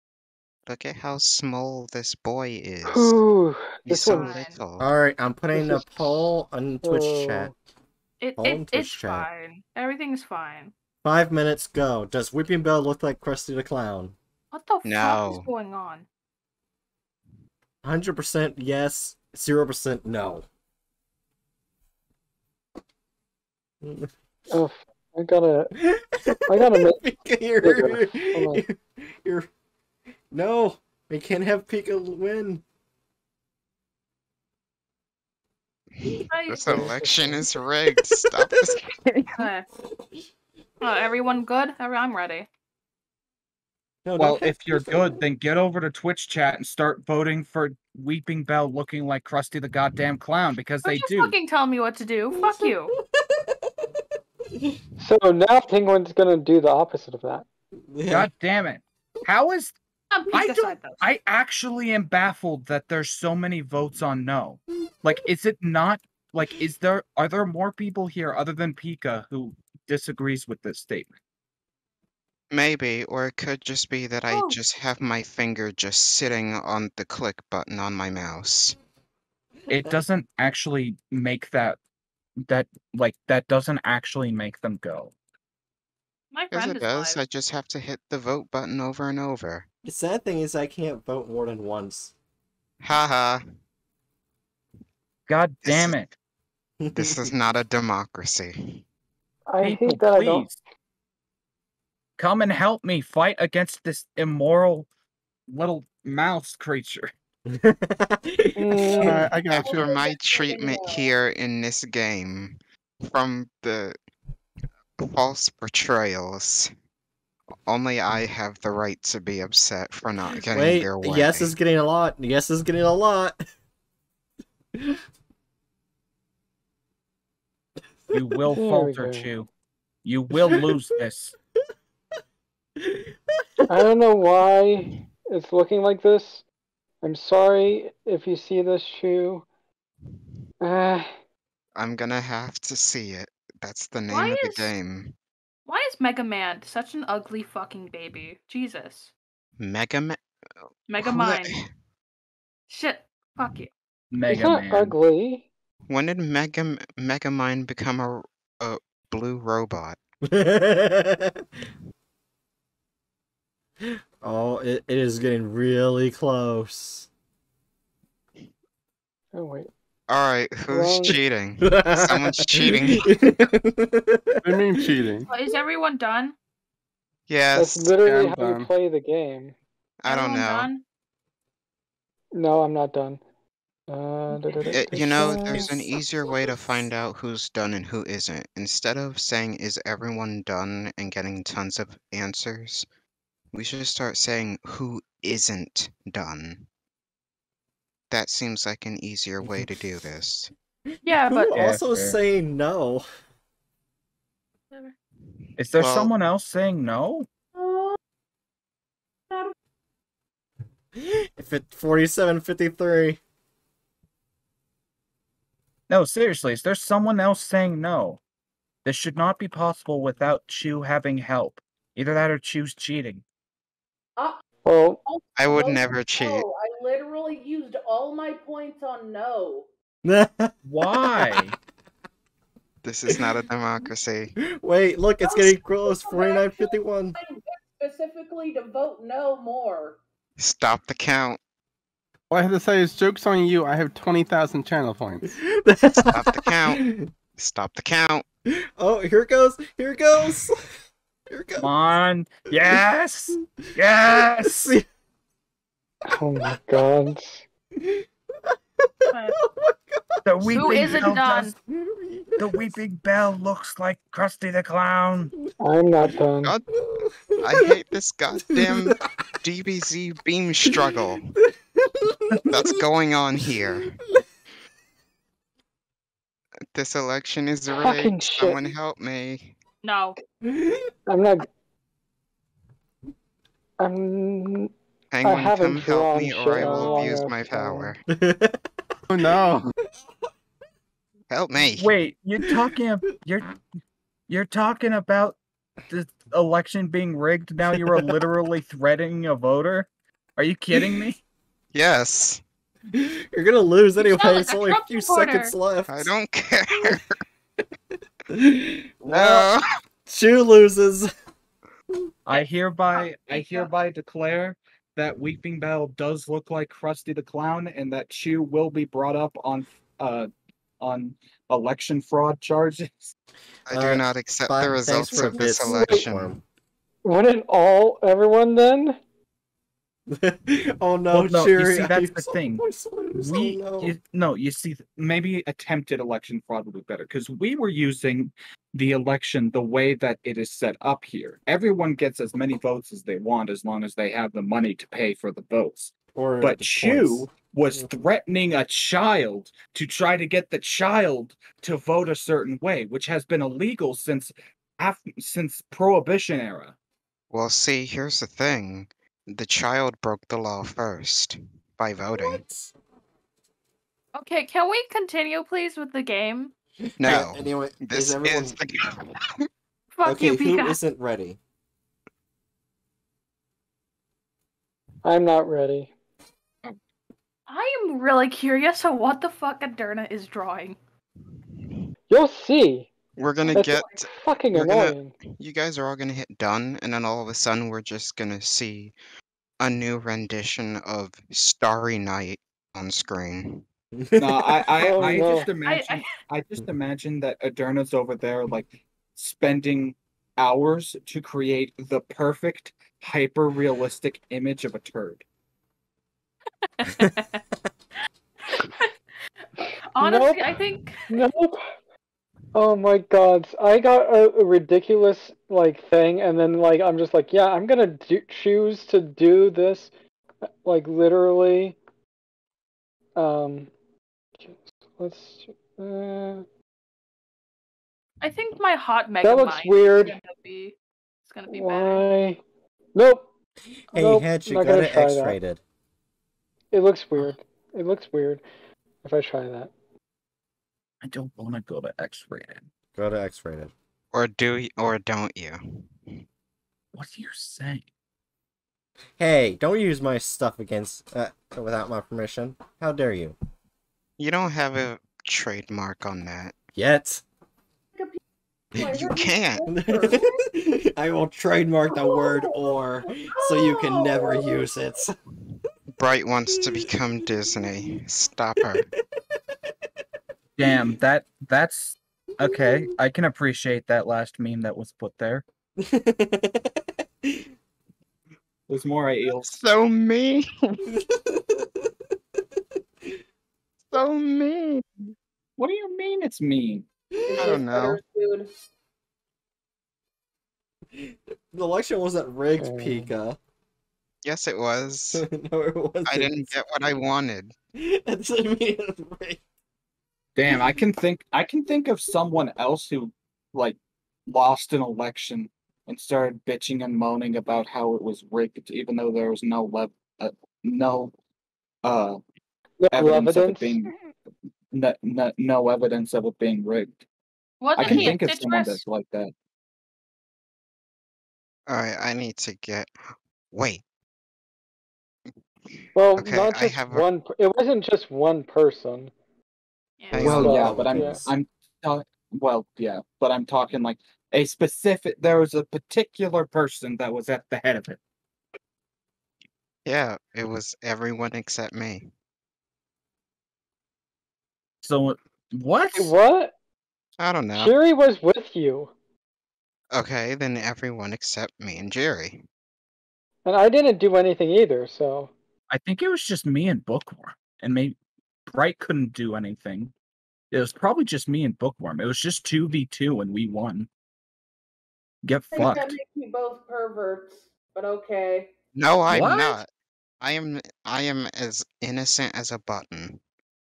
Look at how small this boy is. Whew, He's so one's Fine. little. alright, I'm putting a poll on Twitch chat. Oh. It, All it Twitch it's chat. fine. Everything's fine. Five minutes, go. Does Weepinbell look like Krusty the Clown? What the fuck No. is going on? 100% yes, 0% no. oh, I gotta. I gotta make. Pika, you're, bigger. Hold on. you're, you're- no, we can't have Pika win. I- This election is rigged. Stop this. Uh, uh, everyone good? I'm ready. No, Well, if you're Pika good, then get over to Twitch chat and start voting for Weepinbell looking like Krusty the goddamn clown because Don't they just do. fucking tell me what to do. Fuck you. So now Penguin's gonna do the opposite of that. Yeah. God damn it! How is I'm I peek don't- I actually am baffled that there's so many votes on no. Like, is it not like is there are there more people here other than Pika who disagrees with this statement? Maybe, or it could just be that I Oh. just have my finger just sitting on the click button on my mouse. It doesn't actually make that that like that doesn't actually make them go. My Yes, friend it is does. live. I just have to hit the vote button over and over. The sad thing is I can't vote more than once. Haha. God This damn it. This is not a democracy. I People, hate that I don't. please. Come and help me fight against this immoral little mouse creature. Alright, I got After you. my treatment here in this game, from the false portrayals, only I have the right to be upset for not getting Wait, their way. yes is getting a lot. Yes is getting a lot. You will falter, go. Chew. You will lose this. I don't know why it's looking like this. I'm sorry if you see this shoe. Uh, I'm gonna have to see it. That's the name Why of the is- game. Why is Mega Man such an ugly fucking baby? Jesus. Mega Man. Mega Who the- Shit. Fuck you. he's Mega not Man. ugly. When did Mega M- Megamind become a a blue robot? oh, it, it is getting really close. Oh wait. Alright, who's Wrong. cheating? Someone's cheating. I mean cheating. Is everyone done? Yes. That's literally Yeah, I'm how you play the game. I don't know. Done? No, I'm not done. Uh, da- da- da- It, you know, there's an easier way to find out who's done and who isn't. Instead of saying, is everyone done and getting tons of answers, we should start saying, who isn't done. That seems like an easier way to do this. Yeah, but Who also fair. saying no? Is there Well- someone else saying no? If it forty-seven fifty-three. No, seriously, is there someone else saying no? This should not be possible without Chew having help. Either that or Chew's cheating. Uh, well, oh, I would no, never cheat. No, I literally used all my points on no. Why? This is not a democracy. Wait, look, it's getting close. Forty-nine fifty-one. Specifically to vote no more. Stop the count. All I have to say is, joke's on you. I have 20,000 channel points. Stop the count. Stop the count. Oh, here it goes. Here it goes. Here it goes. Come on. Yes. Yes. oh my god. Oh the weeping isn't bell done? does- The Weepinbell looks like Krusty the Clown. I'm not done. God, I hate this goddamn DBZ beam struggle that's going on here. This election is rigged. Someone help me. No. I'm not. I'm. Anyone haven't come help me or I will abuse my power. Oh no. Help me. Wait, you're talking. ab- You're you're talking about the election being rigged. Now you are literally threatening a voter. Are you kidding me? Yes. You're gonna lose anyway. It's only a few supporter. seconds left. I don't care. Well, No. Chew loses. I hereby I hereby declare that Weepinbell does look like Krusty the Clown, and that Chew will be brought up on uh on election fraud charges. I do Uh, not accept the results of this bits election. Wouldn't all everyone then? oh no, well, no, Cheery. you see, that's I the so thing. much lose. We no. you- no, you see, maybe attempted election fraud would be better because we were using the election the way that it is set up here. Everyone gets as many votes as they want as long as they have the money to pay for the votes. Or But Chu points. was threatening a child to try to get the child to vote a certain way, which has been illegal since af- since Prohibition era. Well, see, here's the thing. The child broke the law first by voting. What? Okay, can we continue, please, with the game? No. Anyway, This is everyone is the Fuck okay? you, Who Pika. isn't ready? I'm not ready. I am really curious on what the fuck Adurna is drawing. You'll see. We're gonna That's get fucking we're gonna- annoying. you guys are all gonna hit done, and then all of a sudden we're just gonna see a new rendition of Starry Night on screen. No, I I, Oh, I no. just imagine I, just imagine that Adurna's over there like spending hours to create the perfect hyper realistic image of a turd. Honestly, Nope. I think Nope. Oh my god. I got a, a ridiculous like thing and then like I'm just like, yeah, I'm going to do- choose to do this like literally um let's uh, I think my hot mega That looks weird. is gonna be it's gonna be better. why Nope. Hey, Nope, Hedge, you got it try. X-rated. It looks weird. It looks weird if I try that. I don't want to go to X rated. Go to X-rated. Or do y- or don't you? What are you saying? Hey, don't use my stuff against uh, without my permission. How dare you? You don't have a trademark on that. Yet. You can't. I will trademark the word "or" so you can never use it. Bright wants to become Disney. Stop her. Damn, that that's okay. I can appreciate that last meme that was put there. There's more eels. So mean. so mean. What do you mean it's mean? I don't know. The election wasn't rigged, Oh. Uh. Pika. Yes, it was. no, it wasn't. I didn't get what I wanted. That doesn't mean it's rigged. Damn, I can think I can think of someone else who like lost an election and started bitching and moaning about how it was rigged, even though there was no lev- uh, no uh No evidence of it being no, no, no evidence of it being rigged. I Wasn't can think of someone that's like that. Alright, I need to get. Wait. Well, Okay, not I just have a- one. It wasn't just one person. Yeah. I Well, yeah, but I'm yeah. I'm uh, well, yeah, but I'm talking like a specific. There was a particular person that was at the head of it. Yeah, it was everyone except me. So what? What? I don't know. Jiri was with you, Okay, then everyone except me and Jiri. and I didn't do anything either. So I think it was just me and Bookworm, and maybe Bright couldn't do anything. It was probably just me and Bookworm. It was just two v two, and we won. Get I think that fucked. makes you both perverts, but okay. No, I'm What? not. I am I am as innocent as a button.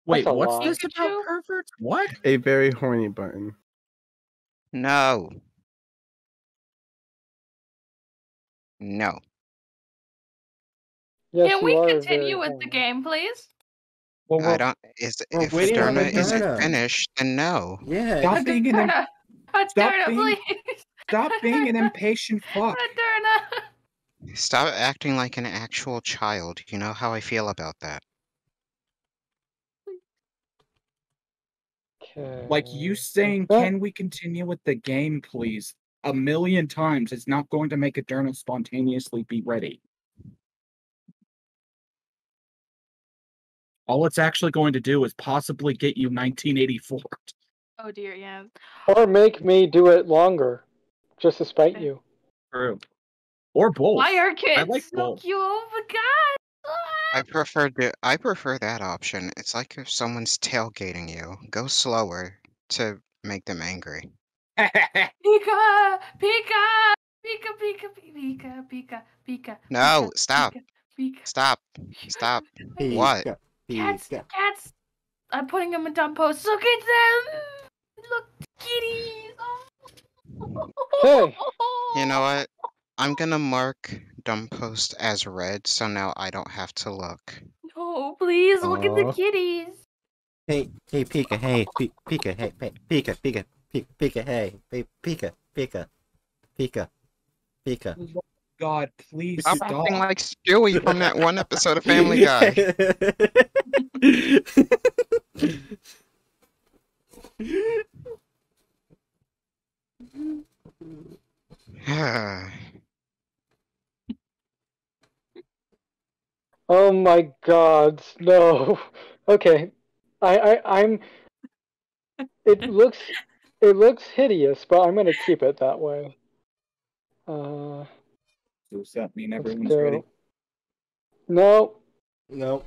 Wait, a what's lie. this about perverts? What? A very horny button. No. No. yes, Can we continue with the game, please? Well, I don't is We're if waiting on Moderna isn't Moderna. finished, then no. Yeah. stop being an im- Moderna, stop Moderna, being- please. stop being an impatient fuck. Moderna. Stop acting like an actual child. You know how I feel about that. Okay. Like you saying, Well- "Can we continue with the game, please?" A million times is not going to make Adurna spontaneously be ready. All it's actually going to do is possibly get you 1984. Oh dear, yeah. Or make me do it longer, just to spite Okay. you. True. Or both. Why are kids like so both. cute? Oh my god. I prefer the I prefer that option. It's like if someone's tailgating you. Go slower to make them angry. Pika, Pika, Pika, Pika, Pika, Pika, Pika. No, Pika, stop. Pika, Pika. Stop. Stop. What? Pika, Cats, Pika. cats. I'm putting them in dumb posts. Look at them. Look, kitties. Oh. Hey. You know what? I'm gonna mark dumb post as red, so now I don't have to look. No, please look at the kitties. Hey, hey, Pika, hey, P- Pika, hey, P- Pika, Pika, Pika, Pika, hey, P- Pika, Pika, Pika, Pika. God, please Stop stop. acting like Stewie from that one episode of Family Guy. Oh my god, no. Okay. I, I I'm it looks it looks hideous, but I'm gonna keep it that way. Uh Does that mean everyone's go. ready? No. No.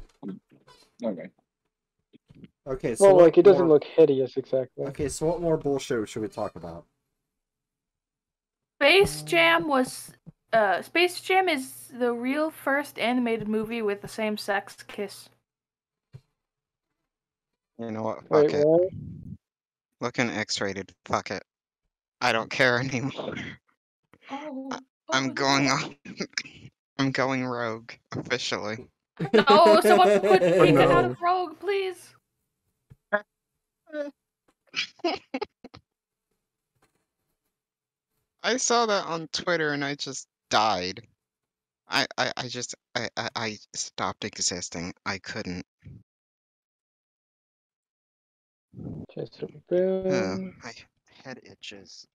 Okay. Okay, so Well like it doesn't more- look hideous exactly. Okay, so what more bullshit should we talk about? Space Jam was. Uh, Space Jam is the real first animated movie with the same sex kiss. You know what? Fuck Wait, it. what? Looking X-rated. Fuck it. I don't care anymore. Oh, I'm going on. I'm going rogue officially. No, someone put Oh, Pika out no. of Rogue, please. I saw that on Twitter and I just died. I I, I just I, I I stopped existing. I couldn't. Just Uh, my head itches.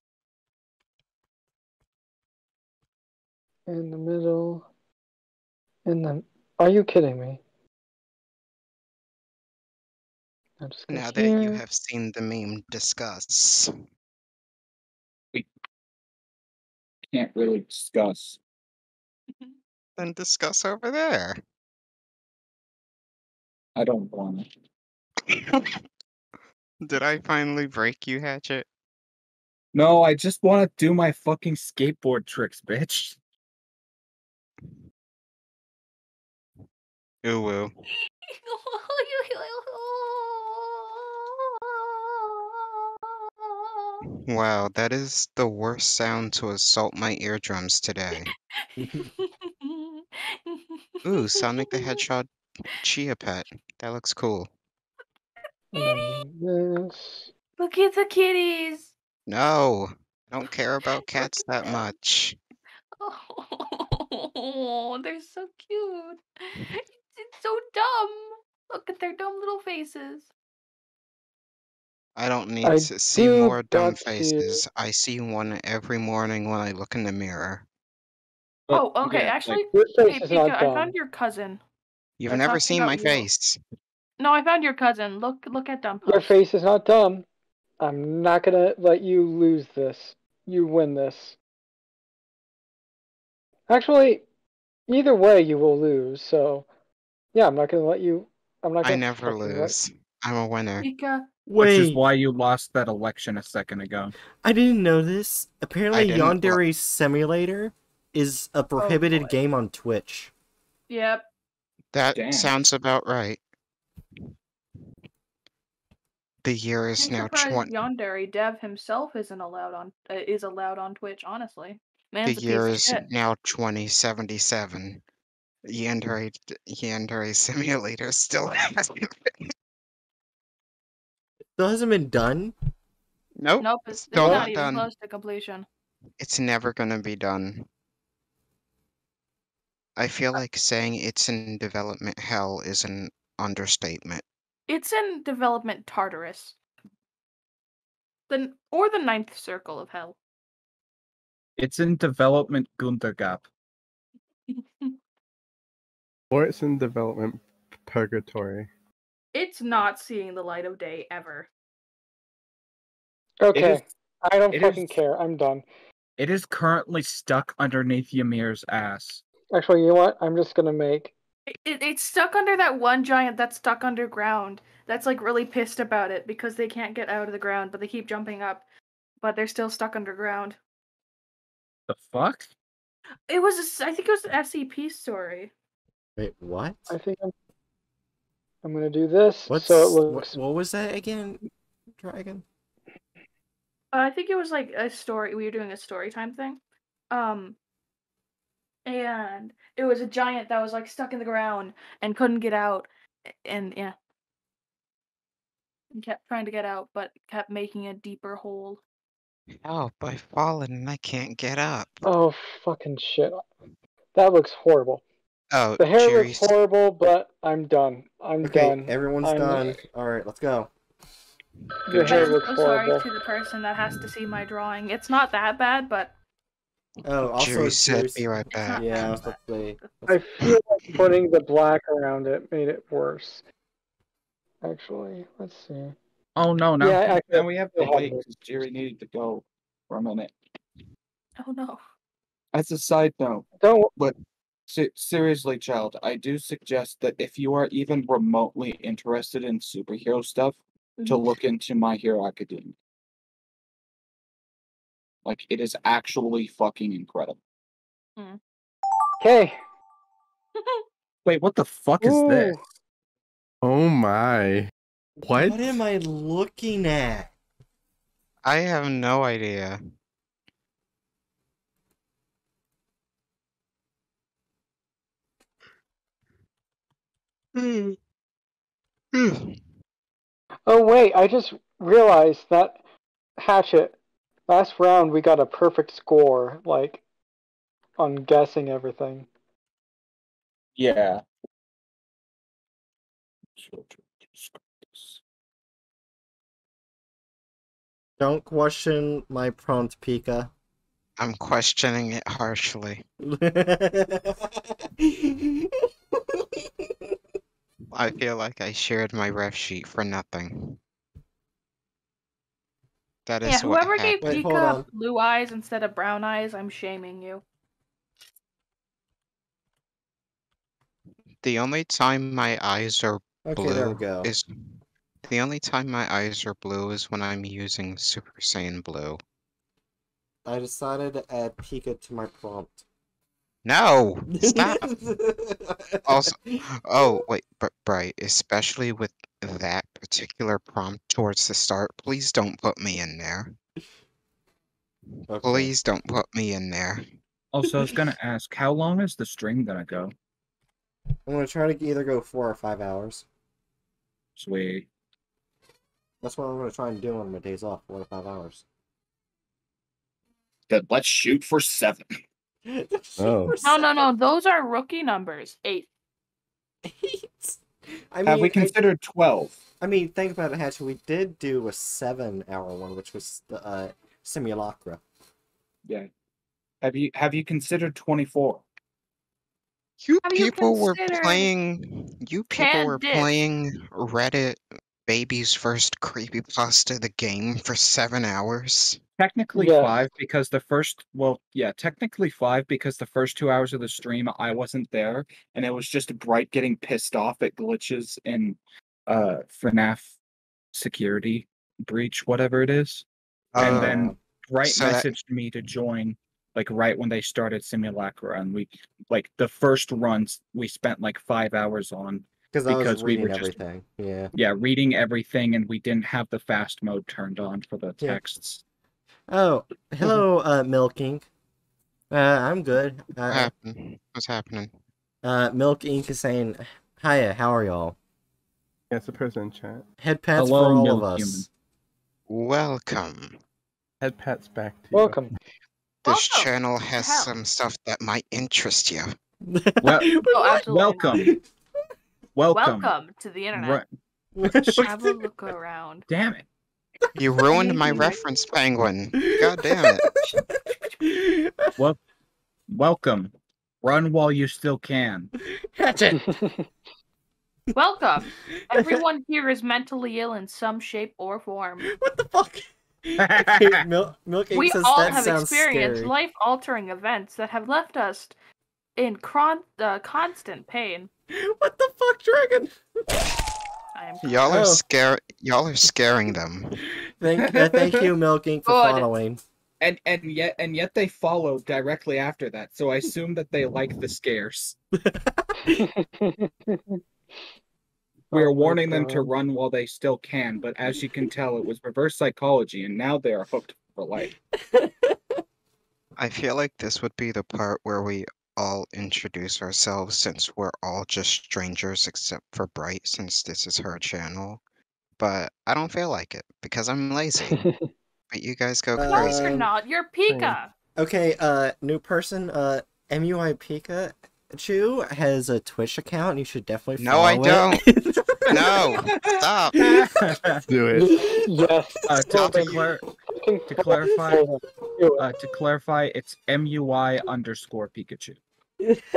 In the middle. In the Are you kidding me? I'm just Now that you have seen the meme, discuss. We Can't really discuss. Then discuss over there. I don't want to. Did I finally break you, Hatchet? No, I just want to do my fucking skateboard tricks, bitch. Ooh woo. Wow, that is the worst sound to assault my eardrums today. Ooh, Sonic the Hedgehog Chia Pet. That looks cool. And then this. Look at the kitties. No, I don't care about cats that much. Oh, they're so cute. It's, it's so dumb. Look at their dumb little faces. I don't need I to see more dumb got to- faces. I see one every morning when I look in the mirror. oh, okay. Actually, Your face hey, Pika, I found your cousin. You've They're never seen my you. face. No, I found your cousin. Look, look at dumb. Your face is not dumb. I'm not gonna let you lose this. You win this. Actually, either way you will lose, so yeah, I'm not gonna let you I'm not gonna I never fucking let- lose. I'm a winner. Pika. Which is why you lost that election a second ago. I didn't know this. Apparently, didn't lo- Yandere Simulator is a prohibited boy. game on Twitch. Yep. That Damn. sounds about right. The year is I'm now surprised twenty. Yandere Dev himself isn't allowed on uh, is allowed on Twitch. Honestly, The man's a year is now twenty seventy seven. Yandere Yandere Simulator still hasn't been. Still hasn't been done. Nope. Nope, it's, it's Still not not even done. close to completion. It's never gonna be done. I feel like saying it's in development hell is an understatement. It's in development Tartarus. The or the ninth circle of hell. It's in development Ginnungagap. Or it's in development purgatory. It's not seeing the light of day ever. Okay. is- I don't fucking is- care. I'm done. It is currently stuck underneath Ymir's ass. Actually, you know what? I'm just gonna make It, it, it's stuck under that one giant that's stuck underground. That's like really pissed about it because they can't get out of the ground, but they keep jumping up, but they're still stuck underground. The fuck? It was, a s- I think it was an SCP story. Wait, what? I think I'm I'm gonna do this What's so it what, looks what was that again? Dragon. Uh, I think it was like a story. We were doing a story time thing. Um, and it was a giant that was like stuck in the ground and couldn't get out, and yeah, and kept trying to get out, but kept making a deeper hole. Help, I've fallen and I can't get up. Oh fucking shit. That looks horrible. Oh, The hair Jiri, looks horrible, but I'm done. I'm Okay, done. everyone's I'm- done. All right, let's go. The hair I'm looks so sorry to the person that has to see my drawing. It's not that bad, but Oh, also, Jiri said Jiri's- be right back. Yeah, let's see. I feel like putting the black around it made it worse. Actually, let's see. Oh no, no! Yeah, I- Now we have to I wait because Jiri needed to go for a minute. oh no. As a side note, Don't but se- seriously, child, I do suggest that if you are even remotely interested in superhero stuff, to Mhm. look into My Hero Academia. Like it is actually fucking incredible. Okay. Wait, what the fuck is this? Oh my. What? What am I looking at? I have no idea. Hmm. Hmm. Oh wait, I just realized that Hatchet. Last round we got a perfect score, like on guessing everything. Yeah. Don't question my prompt, Pika. I'm questioning it harshly. I feel like I shared my ref sheet for nothing. That is Yeah, what whoever gave happened. Wait, Pika blue eyes instead of brown eyes, I'm shaming you. The only time my eyes are Okay, blue there we go. is the only time my eyes are blue is when I'm using Super Saiyan Blue. I decided to add Pika to my prompt. No, stop. also, oh wait, but Bright, especially with that particular prompt towards the start, please don't put me in there. Okay. Please don't put me in there. Also, I was gonna ask, how long is the stream gonna go? I'm gonna try to either go four or five hours. Sweet. That's what I'm gonna try and do on my days off, four to five hours. Good. let's shoot for seven. Oh. No, no, no. Those are rookie numbers. Eight. Eight. I mean, Have mean, we I- considered twelve? I mean, think about it, Hatchet. We did do a seven-hour one, which was the uh, Simulacra. Yeah. Have you have you considered twenty four? You Have you people were playing. You people were playing Reddit Baby's First Creepypasta of the game for seven hours. Technically Yeah. five because the first well, yeah, technically five because the first two hours of the stream I wasn't there and it was just Bright getting pissed off at glitches in uh FNAF security breach, whatever it is. And Uh, then Bright so that- messaged me to join like right when they started Simulacra and we like the first runs we spent like five hours on Because I was Because we reading were just- everything. Yeah. yeah, reading everything and we didn't have the fast mode turned on for the Yeah. texts. Oh, hello, uh, Milk Ink. Uh, I'm good. what Uh, happened? What's happening? uh, Milk Ink is saying, "Hiya, how are y'all? Yeah, it's a person in chat. Head pats Hello, for all Milk of us." Human. Welcome. Head pats back to you. Welcome. This Welcome. channel has Hell. some stuff that might interest you. Well- Oh. Welcome. Welcome. Welcome to the internet. Right. Have a look around. Damn it. You ruined my reference, Penguin. God damn it. Well, welcome. Run while you still can. Hatchet. Welcome. Everyone here is mentally ill in some shape or form. What the fuck? Milk, Milk We says all that have experienced life-altering events that have left us in cron- uh, constant pain. What the fuck, Dragon? Y'all are Oh. scare y'all are scaring them. Thank, uh, thank you, Milk Ink, for Good. following. And and yet and yet they follow directly after that. So I assume that they like the scares. We are Oh warning them to run while they still can, but as you can tell, it was reverse psychology, and now they are hooked for life. I feel like this would be the part where we all introduce ourselves since we're all just strangers except for Bright since this is her channel. But I don't feel like it because I'm lazy. But you guys go Uh, No, you're not. You're Pika. Okay, uh, new person, uh, MUI Pika Chu has a Twitch account. You should definitely follow No, follow I it. No, stop. Do it. yes. Uh, to, to, clar- to clarify- uh, to clarify, it's MUI underscore Pikachu.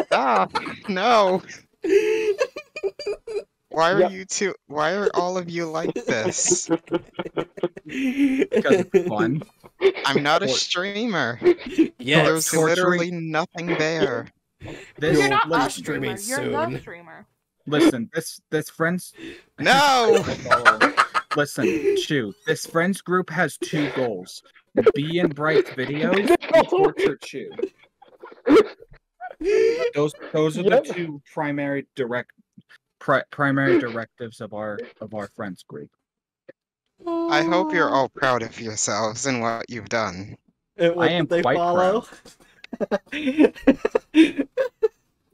Stop. No. Why are Yep. you two why are all of you like this? Because it's fun. I'm not a streamer. Yeah, There's torturing- literally nothing there. This You're not a be streaming streamer. You're the soon. streamer. listen, this this friends No. listen, Chew. This friends group has two goals: be in bright videos and torture Chew. Those those are Yep. the two primary direct pri- primary directives of our of our friends group. I hope you're all proud of yourselves and what you've done. Uh, what I am did they quite follow?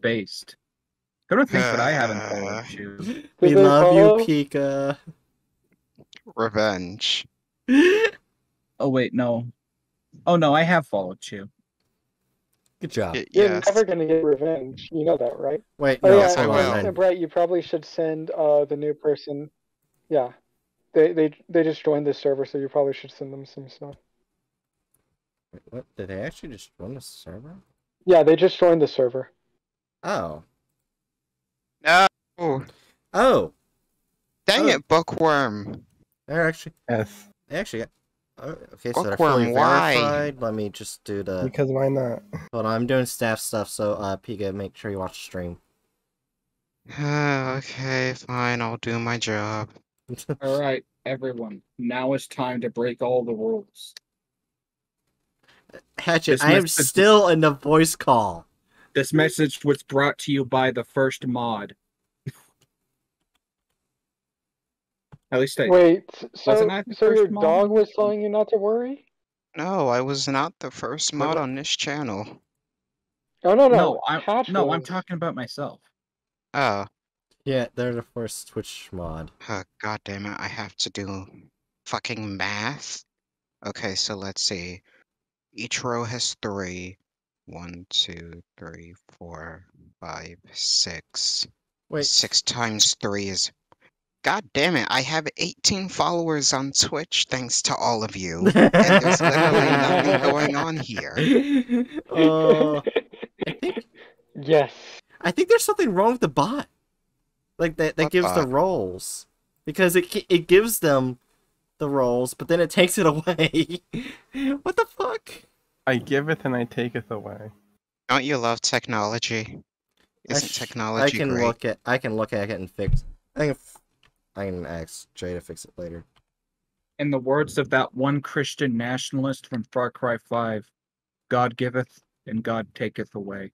Based. I don't think that I haven't followed you. we love follow? you, Pika. Revenge. Oh wait, no. Oh no, I have followed Chew. Good job. Y- You're yes. never gonna get revenge. You know that, right? Wait, Oh no, yeah, Yes, I will. and. Bright, you probably should send uh the new person. Yeah, they they they just joined the server, so you probably should send them some stuff. Wait, What? Did they actually just join the server? Yeah, they just joined the server. Oh. No. Oh, Dang Oh. it, bookworm. they're actually Yes. they actually got. Okay, so they're Bookworm, why? verified. Let me just do the. Because why not? Hold on, I'm doing staff stuff, so uh, Pika, make sure you watch the stream. okay, fine, I'll do my job. All right, everyone. Now it's time to break all the rules. Hatchet, This I am still in the voice call. This message was brought to you by the first mod. At least I. Wait, so Wasn't I so your mod? dog was telling you not to worry? No, I was not the first mod what- on this channel. Oh no no, No, I'm Hatch no, I'm talking about myself. Oh, Yeah, they're the first Twitch mod. uh, god damn it, I have to do fucking math. Okay, so let's see. Each row has three. One, two, three, four, five, six. Wait, Six times three is. God damn it, I have 18 followers on Twitch thanks to all of you. And there's literally nothing going on here. uh, I think yes. I think there's something wrong with the bot. Like that that What gives the roles because it it gives them the roles, but then it takes it away. what the fuck? I giveth and I taketh away. Don't you love technology? Isn't sh- technology I can great? look at I can look at it and fix. I can f- I can ask Jay to fix it later. In the words of that one Christian nationalist from Far Cry 5, God giveth and God taketh away.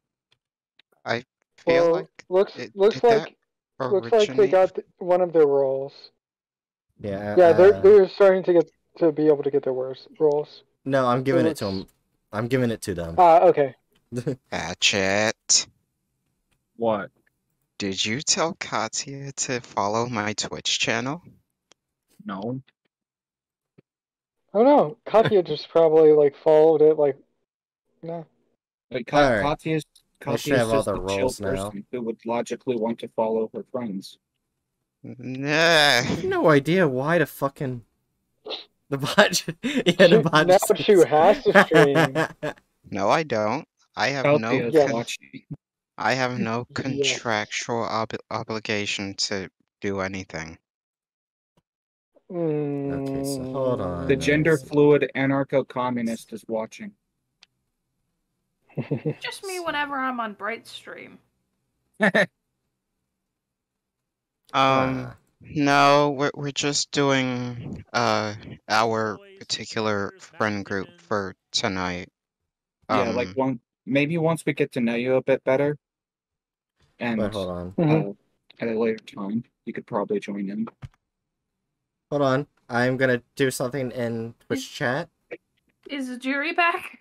I feel Well, like looks it- looks like looks like they got one of their roles. Yeah. Yeah, they're uh, they're starting to get to be able to get their wors- roles. No, I'm giving it to them. I'm giving it to them. Ah, okay. Hatchet. What? Did you tell Katya to follow my Twitch channel? No. Oh no, Katya just probably like followed it. Like, no. Like Ka- Alright. Katya's, Katya's have all just the a chill now. person who would logically want to follow her friends. Nah. I have no idea why the fucking the bot. yeah, the She- bot. now just- she has to stream. No, I don't. I have no. Katya's Yes. watching. I have no Yes. contractual ob- obligation to do anything. Okay, so hold on. The gender fluid anarcho communist is watching. Just me whenever I'm on Bright Stream. Um, Ah. no, we're we're just doing uh our particular friend group for tonight. yeah, like Um, one maybe once we get to know you a bit better, and Wait, hold on. Uh, at a later time, you could probably join in. Hold on. I'm gonna do something in Twitch chat. Is the jury back?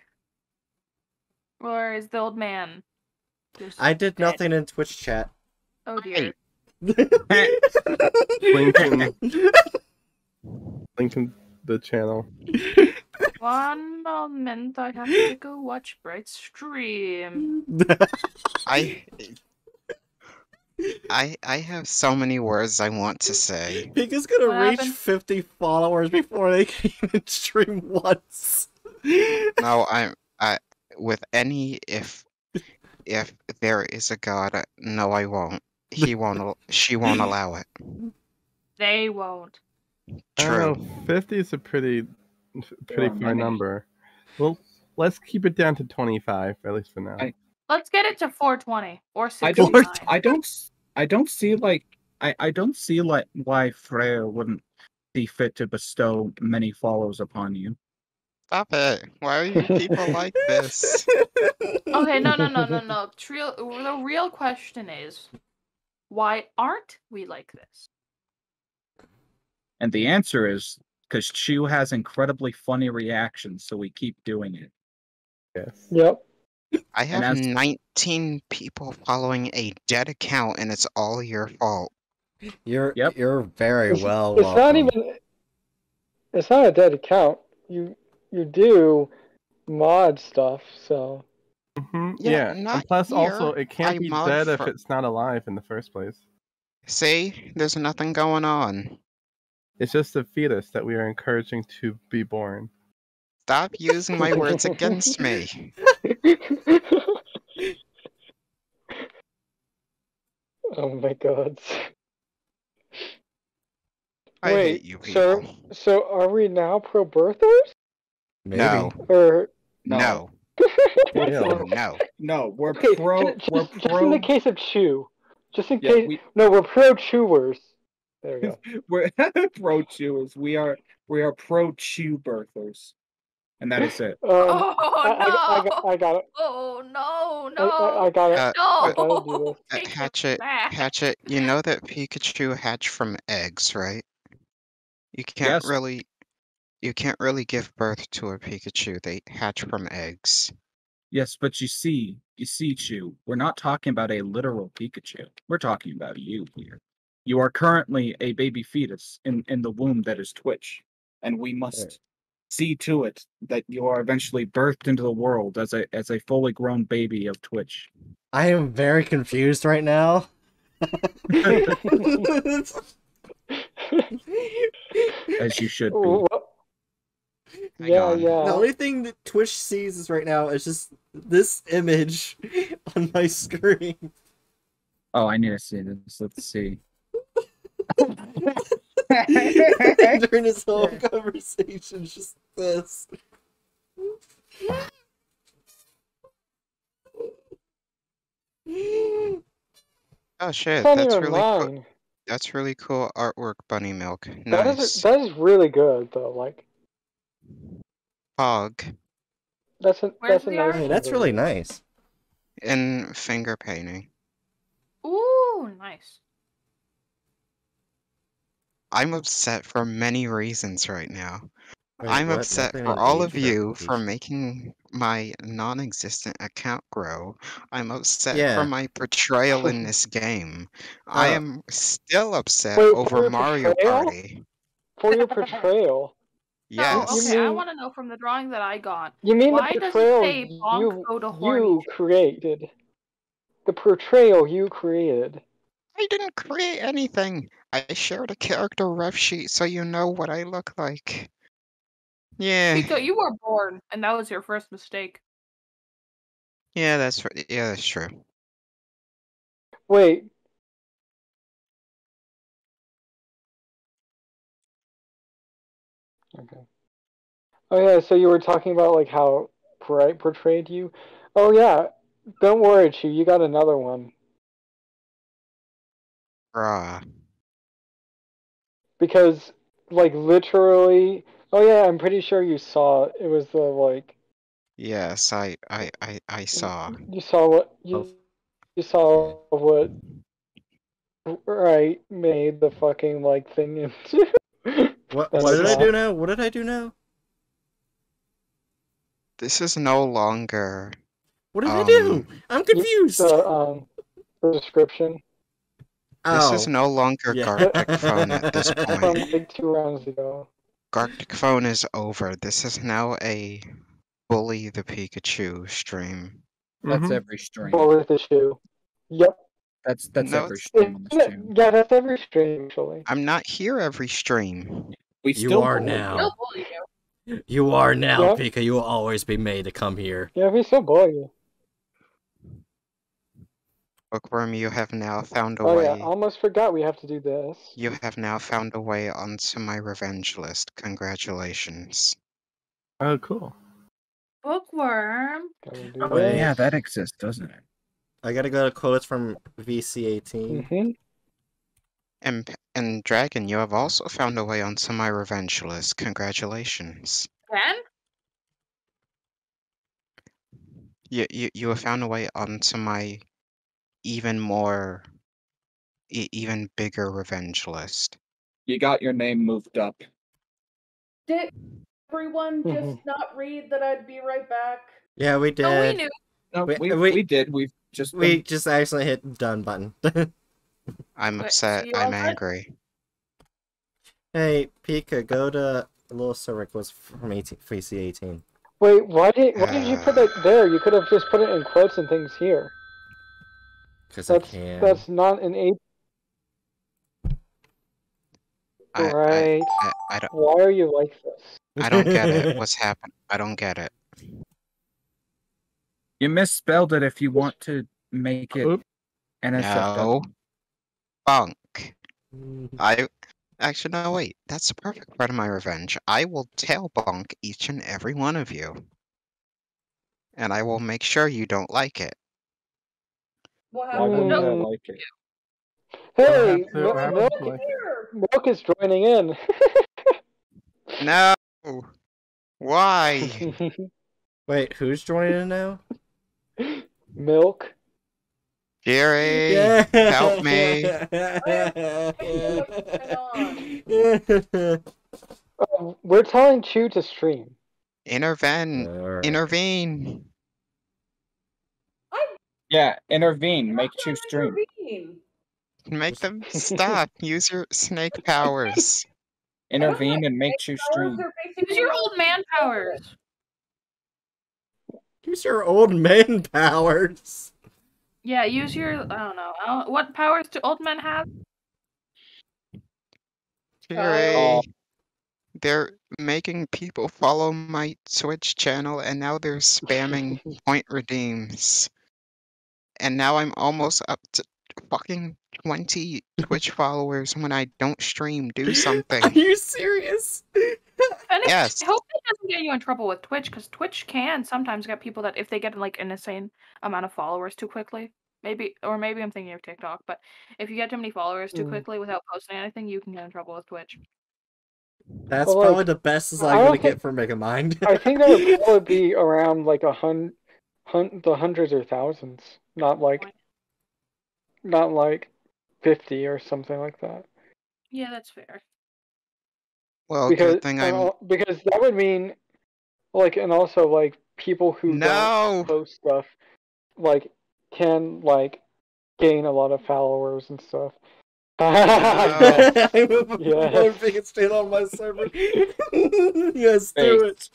Or is the old man? I did dead? nothing in Twitch chat. Oh dear. Lincoln, Lincoln, the channel. One moment, I have to go watch Bright Stream. I I I have so many words I want to say. Pika's gonna What reach happened? 50 followers before they can even stream once. No, I'm I with any if if there is a god, uh, no, I won't. He won't. She won't allow it. They won't. True. know. Fifty is a pretty, pretty are far many. number. Well, let's keep it down to twenty-five at least for now. I- Let's get it to 420 or I don't. I don't. s- I don't see like. I. I don't see like why Freya wouldn't see fit to bestow many follows upon you. Stop it. Why are you people like this? Okay, no, no, no, no, no. Trio, the real question is, why aren't we like this? And the answer is because Chew has incredibly funny reactions, so we keep doing it. Yes. Yep. I have as- 19 people following a dead account, and it's all your fault. You're Yep. you're very It's, well. it's not even. It's not a dead account. You you do mod stuff, so hmm Yeah, Yeah. and not plus, also, it can't I be mod dead if it's not alive in the first place. See, there's nothing going on. It's just a fetus that we are encouraging to be born. Stop using my words against me. oh my god. Wait, hate you so people. so are we now pro birthers? No, Or no, No. no. No, we're okay, pro. ju- we're just, just in the case of chew, just in Yeah, case. we- No, we're pro chewers. There we go. We're pro chewers. We are we are pro chew birthers, and that is it. Um, Oh I, I, I, no! got, I got it. Oh no, I, I, I got it. Uh, I gotta no! this. Uh, it Hatchet. Hatchet, you know that Pikachu hatch from eggs, right? You can't Yes. really, you can't really give birth to a Pikachu. They hatch from eggs. Yes, but you see, you see, Chew, we're not talking about a literal Pikachu. We're talking about you here. You are currently a baby fetus in, in the womb that is Twitch, and we must see to it that you are eventually birthed into the world as a as a fully grown baby of Twitch. I am very confused right now. As you should be. Hang Yeah, on. yeah. The only thing that Twitch sees is right now is just this image on my screen. Oh, I need to see this. Let's see. During this whole conversation, just this. Oh shit, not that's even really cool. That's really cool artwork, Bunny Milk. That is Nice. that is really good though. Like Fog that's a Where's that's a nice. Hey, that's really nice. in finger painting. Ooh, nice. I'm upset for many reasons right now. Wait, I'm what? upset Nothing for all of engaged or you for making my non-existent account grow. I'm upset Yeah. for my portrayal in this game. I Uh, am still upset Wait, over Mario portrayal? Party. For your portrayal. Yes. No, You okay, I want to know from the drawing that I got. You mean Why the does it portrayal say you go to you created? The portrayal you created. I didn't create anything. I shared a character ref sheet so you know what I look like. Yeah, Pico, you were born, and that was your first mistake. yeah, that's r- yeah, that's true. Wait. Okay. Oh yeah, so you were talking about like how Bright portrayed you. Oh yeah, don't worry, Chu. You got another one Bruh. Because like literally. Oh yeah, I'm pretty sure you saw it. It was the like Yes, I, I, I, I saw. you saw what you Oh. you saw what right made the fucking like thing into. What, what did I do now? What did I do now? This is no longer. What did I do? Um, I'm confused. The um the description This oh, is no longer Yeah. Gartic Phone at this from point. like two rounds ago. Gartic Phone is over. This is now a Bully the Pikachu stream. That's Mhm. every stream. Bully the shoe. Yep. That's that's No, every stream on this Yeah, yeah, that's every stream actually. I'm not here every stream. We You are bully now. They'll bully you. you are now, Yeah. Pika. You will always be made to come here. Yeah, we still bully you. Bookworm, you have now found a Oh way. Oh yeah, almost forgot we have to do this. You have now found a way onto my revenge list. Congratulations. Oh, cool. Bookworm. Oh this. yeah, that exists, doesn't it? I gotta go to quotes from VC18. hmm And and Dragon, you have also found a way onto my revenge list. Congratulations. Then? You you you have found a way onto my even more, e- even bigger revenge list. You got your name moved up. Did everyone just Mhm. not read that I'd be right back? Yeah, we did. Oh, we knew. No, We- we, we- we, did. We've just We been- just accidentally hit done button. I'm upset. I'm set? angry. hey, Pika, go to Little Sir was from 18, VC18. Wait, why did why did you put that there? You could have just put it in quotes and things here. Because I That's can. that's not an eight. I, I, Right. I, I don't Why are you like this? I don't get it. What's happened? I don't get it. You misspelled it if you want to make it Oop. NSFW. No. Bunk. Mm. I Actually, no, wait. That's the perfect part of my revenge. I will tail bonk each and every one of you. And I will make sure you don't like it. What Why wouldn't I Mm. like it? Hey, What Mil- Milk, like- Milk is joining in. No! Why? Wait, who's joining in now? Milk. Jiri, Yeah. help me. Oh, we're telling Chew to stream. Intervene. Intervene. Yeah, intervene. Make How two can stream. intervene? Make them stop. Use your snake powers. Intervene and make two Those stream. Use your old man powers. Use your old man powers. Yeah, use your. I don't know. I don't- what powers do old men have? Jiri. Oh. They're making people follow my Twitch channel and now they're spamming point redeems. And now I'm almost up to fucking 20 Twitch followers when I don't stream. Do something. Are you serious? And Yes. I hope it doesn't get you in trouble with Twitch, because Twitch can sometimes get people that if they get like an insane amount of followers too quickly, maybe, or maybe I'm thinking of TikTok, but if you get too many followers too Mm. quickly without posting anything, you can get in trouble with Twitch. That's Well, like, probably the best as I I'm don't gonna think- get for Megamind. I think that would probably be around like a hun, hun, the hundreds or thousands, not like, not like fifty or something like that. Yeah, that's fair. Well, because good thing I'm. al- because that would mean, like, and also like people who No! don't post stuff, like, can like gain a lot of followers and stuff. I'm a Yes. morphing and staying on my server. yes, do it.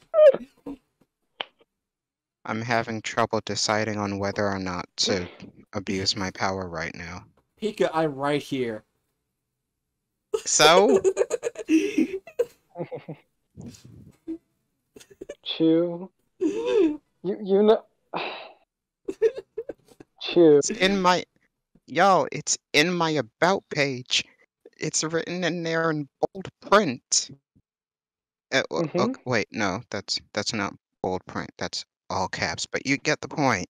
I'm having trouble deciding on whether or not to abuse my power right now. Pika, I'm right here. So, Chew, you you know, Chew. it's in my. Yo, it's in my about page. It's written in there in bold print. Uh, o- Mhm. ok- wait, no, that's that's not bold print. That's all caps. But you get the point.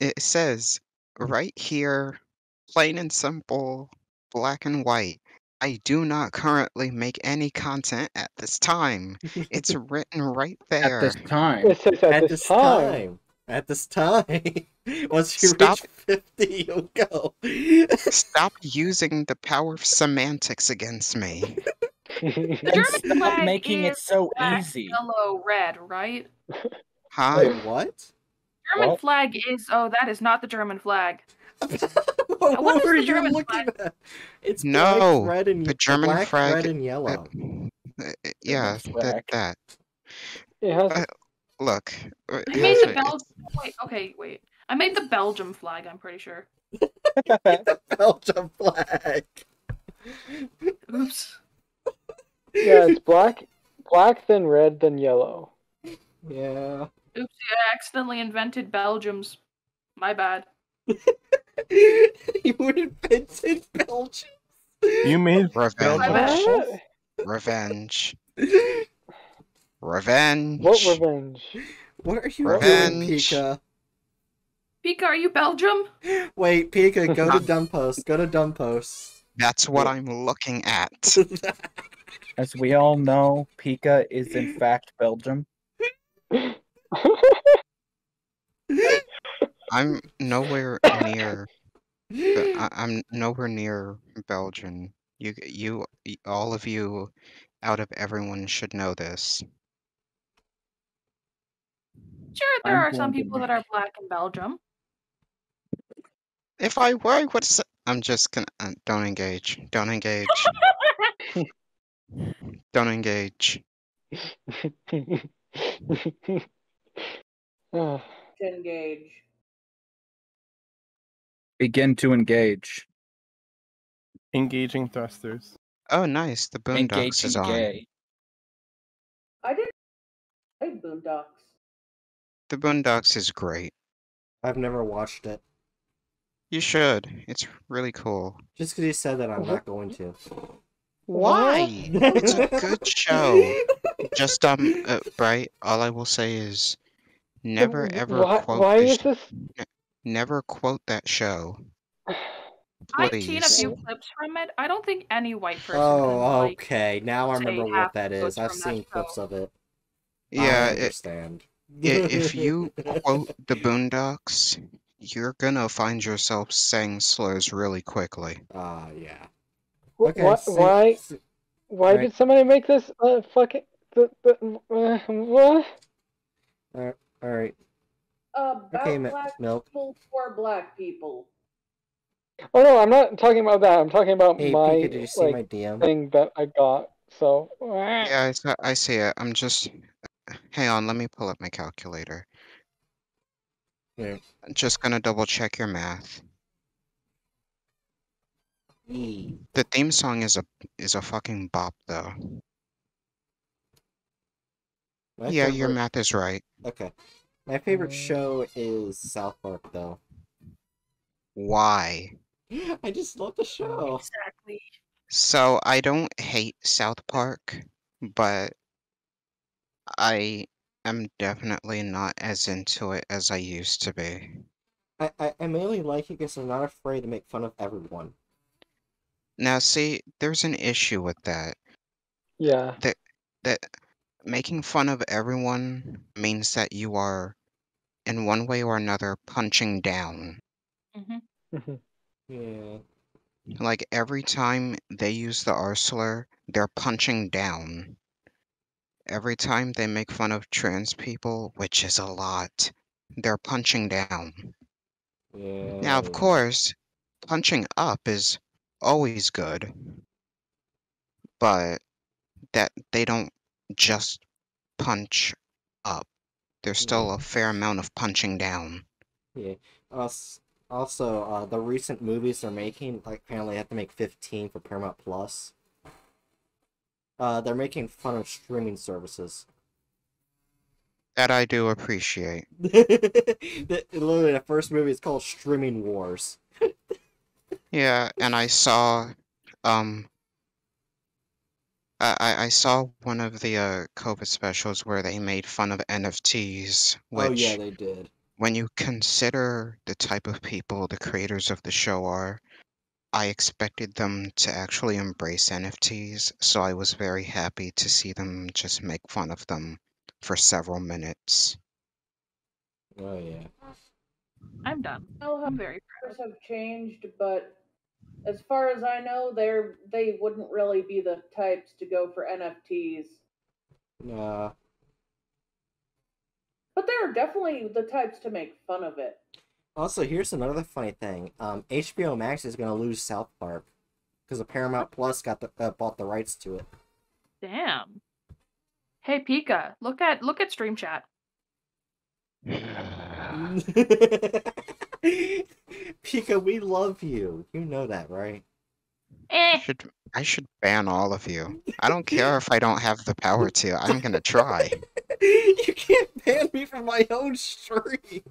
It says mm. right here, plain and simple, black and white. I do not currently make any content at this time. It's written right there. At this time. It says at, At this, this time. time. At this time. Once you Stop. reach 50, you'll go. Stop using the power of semantics against me. The And German stop flag making it is so black, easy. Yellow, red, right? Hi, what? German What? flag is. Oh, that is not the German flag. what what is were the you German looking at? It's No, black, red, and the German black, flag- red, and yellow. Uh, uh, yeah, that that. It has Uh, Look. uh, I made the it's- Bel. Wait, okay, wait. I made the Belgium flag. I'm pretty sure. the Belgium flag. Oops. Yeah, it's black, black then red then yellow. Yeah. Oops. I accidentally invented Belgium's. My bad. you invented Belgium. You made Revenge. What? Revenge. Revenge. What revenge? What are you Revenge. doing, Pika? Pika, are you Belgium? Wait, Pika, go to dumb post. Go to dumb post. That's what I'm looking at. As we all know, Pika is in fact Belgium. I'm nowhere near. Be- I- I'm nowhere near Belgian. You, you, all of you, out of everyone should know this. Sure, there I'm are some people that are black in Belgium. If I were, I would. s- I'm just gonna. Uh, don't engage. Don't engage. don't engage. To engage. Begin to engage. engaging thrusters. Oh, nice. The Boondocks is on. gay. I didn't play Boondocks. The Boondocks is great. I've never watched it. You should. It's really cool. Just because you said that, I'm not going to. Why? it's a good show. Just um, uh, Bright. All I will say is, never ever Why, quote. why the is sh- this? Never quote that show. I've seen a few clips from it. I don't think any white person. Oh, can, like, okay. Now I remember what that the is. quotes I've seen clips show. of it. Yeah, I it- understand. I- if you quote the Boondocks, you're gonna find yourself saying slurs really quickly. Ah, yeah. Okay, why? so- why? so- Why right. did somebody make this? Uh, fucking. The, the, uh, what? All right. About Okay, Mi- black Milk. people for black people. Oh no, I'm not talking about that. I'm talking about Hey, my Pika, did you see like my DM? thing that I got. So. Yeah, I see it. I'm just. Hang on, let me pull up my calculator. Yeah. I'm just gonna double check your math. The theme song is a is a fucking bop though. My yeah, your math is right. Okay. My favorite show is South Park, though. Why? I just love the show. Exactly. So I don't hate South Park, but I am definitely not as into it as I used to be. I, I, I mainly like it because I'm not afraid to make fun of everyone. Now, see, there's an issue with that. Yeah. That that making fun of everyone means that you are, in one way or another, punching down. Mm-hmm. Yeah. Like every time they use the R slur, they're punching down. Every time they make fun of trans people, which is a lot, they're punching down. Yeah. Now, of course, punching up is always good, but that they don't just punch up. There's still a fair amount of punching down. Yeah. Also, uh, the recent movies they're making, like apparently they have to make 15 for Paramount Plus. Uh, they're making fun of streaming services. That I do appreciate. the, literally, the first movie is called Streaming Wars. Yeah, and I saw, um, I I I saw one of the uh COVID specials where they made fun of NFTs, which oh yeah, they did. when you consider the type of people the creators of the show are, I expected them to actually embrace NFTs, so I was very happy to see them just make fun of them for several minutes. Oh yeah. I'm done. I know how I'm very numbers have changed, but as far as I know, they're they wouldn't really be the types to go for NFTs. Nah. But they're definitely the types to make fun of it. Also, here's another funny thing. Um, HBO Max is gonna lose South Park because the Paramount Plus got the uh, bought the rights to it. Damn. Hey Pika, look at look at stream chat. Pika, we love you. You know that, right? Eh. Should I should ban all of you. I don't care if I don't have the power to. I'm gonna try. you can't ban me from my own stream.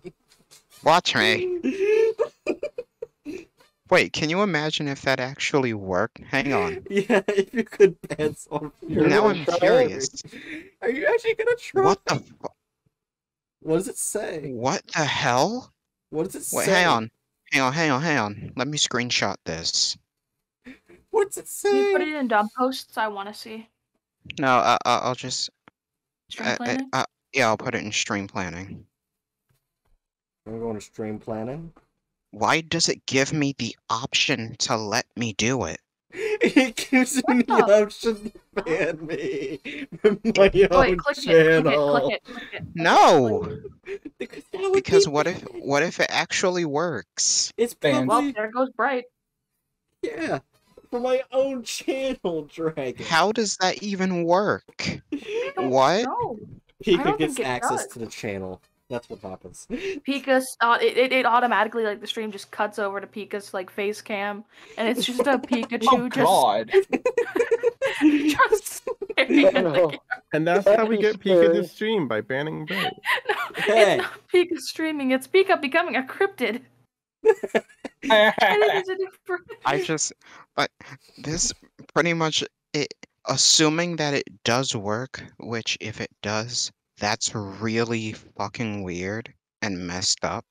Watch me. Wait, can you imagine if that actually worked? Hang on. Yeah, if you could dance on. from your Now I'm stream. curious. Are you actually gonna try? What the fu- What does it say? what the hell? What does it Wait, say? hang on. Hang on, hang on, hang on. Let me screenshot this. What's it Can you say? put it in dumb posts? I want to see. No, I, I, I'll just. Stream I, I, planning? I, yeah, I'll put it in stream planning. I'm going to stream planning. Why does it give me the option to let me do it? It gives me the option to ban me from my Wait, own click it, click it, channel. click it, click it. No, Because, because be- what if what if it actually works? It's Ban. Well, there goes Bright. yeah for my own channel, Dragon. How does that even work? don't What? No. Pika don't gets think it access does. to the channel. That's what happens. Pika's uh, it, it, it automatically like the stream just cuts over to Pika's like face cam and it's just a Pikachu Oh just God! just staring at No. And that's how we get Pika to stream by banning Bright. No, Hey. it's not Pika streaming, it's Pika becoming a cryptid. it is a different. I just, but this pretty much it. Assuming that it does work, which if it does, that's really fucking weird and messed up.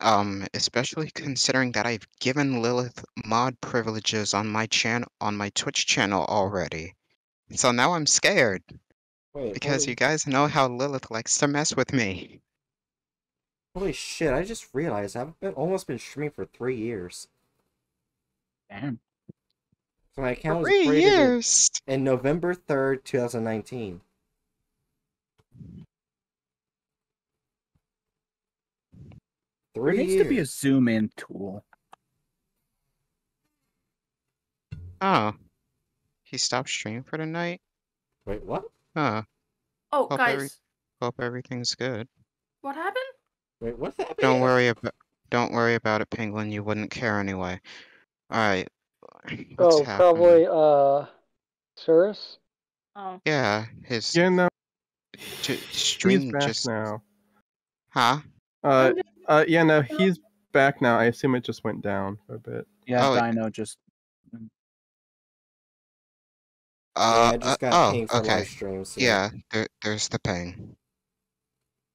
Um, especially considering that I've given Lilith mod privileges on my channel on my Twitch channel already. So now I'm scared. Wait, because you guys know how Lilith likes to mess with me. Holy shit, I just realized I've been, almost been streaming for three years. Damn. So my account three was created years. In November 3rd, 2019. Three needs years. to be a zoom in tool. Oh. He stopped streaming for tonight. Wait, what? Huh. Oh, hope guys. Every hope everything's good. What happened? Wait, what's happening? Don't worry about don't worry about it, Penguin. You wouldn't care anyway. Alright. Oh, happening? probably uh Cirrus? Oh. Yeah, his Yeah no. stream just now. Huh? Uh, uh, yeah, no, he's back now. I assume it just went down for a bit. Yeah, Oh, it- Dino just. Uh, I just uh, oh, for okay. live streams. so- Yeah, there, there's the ping.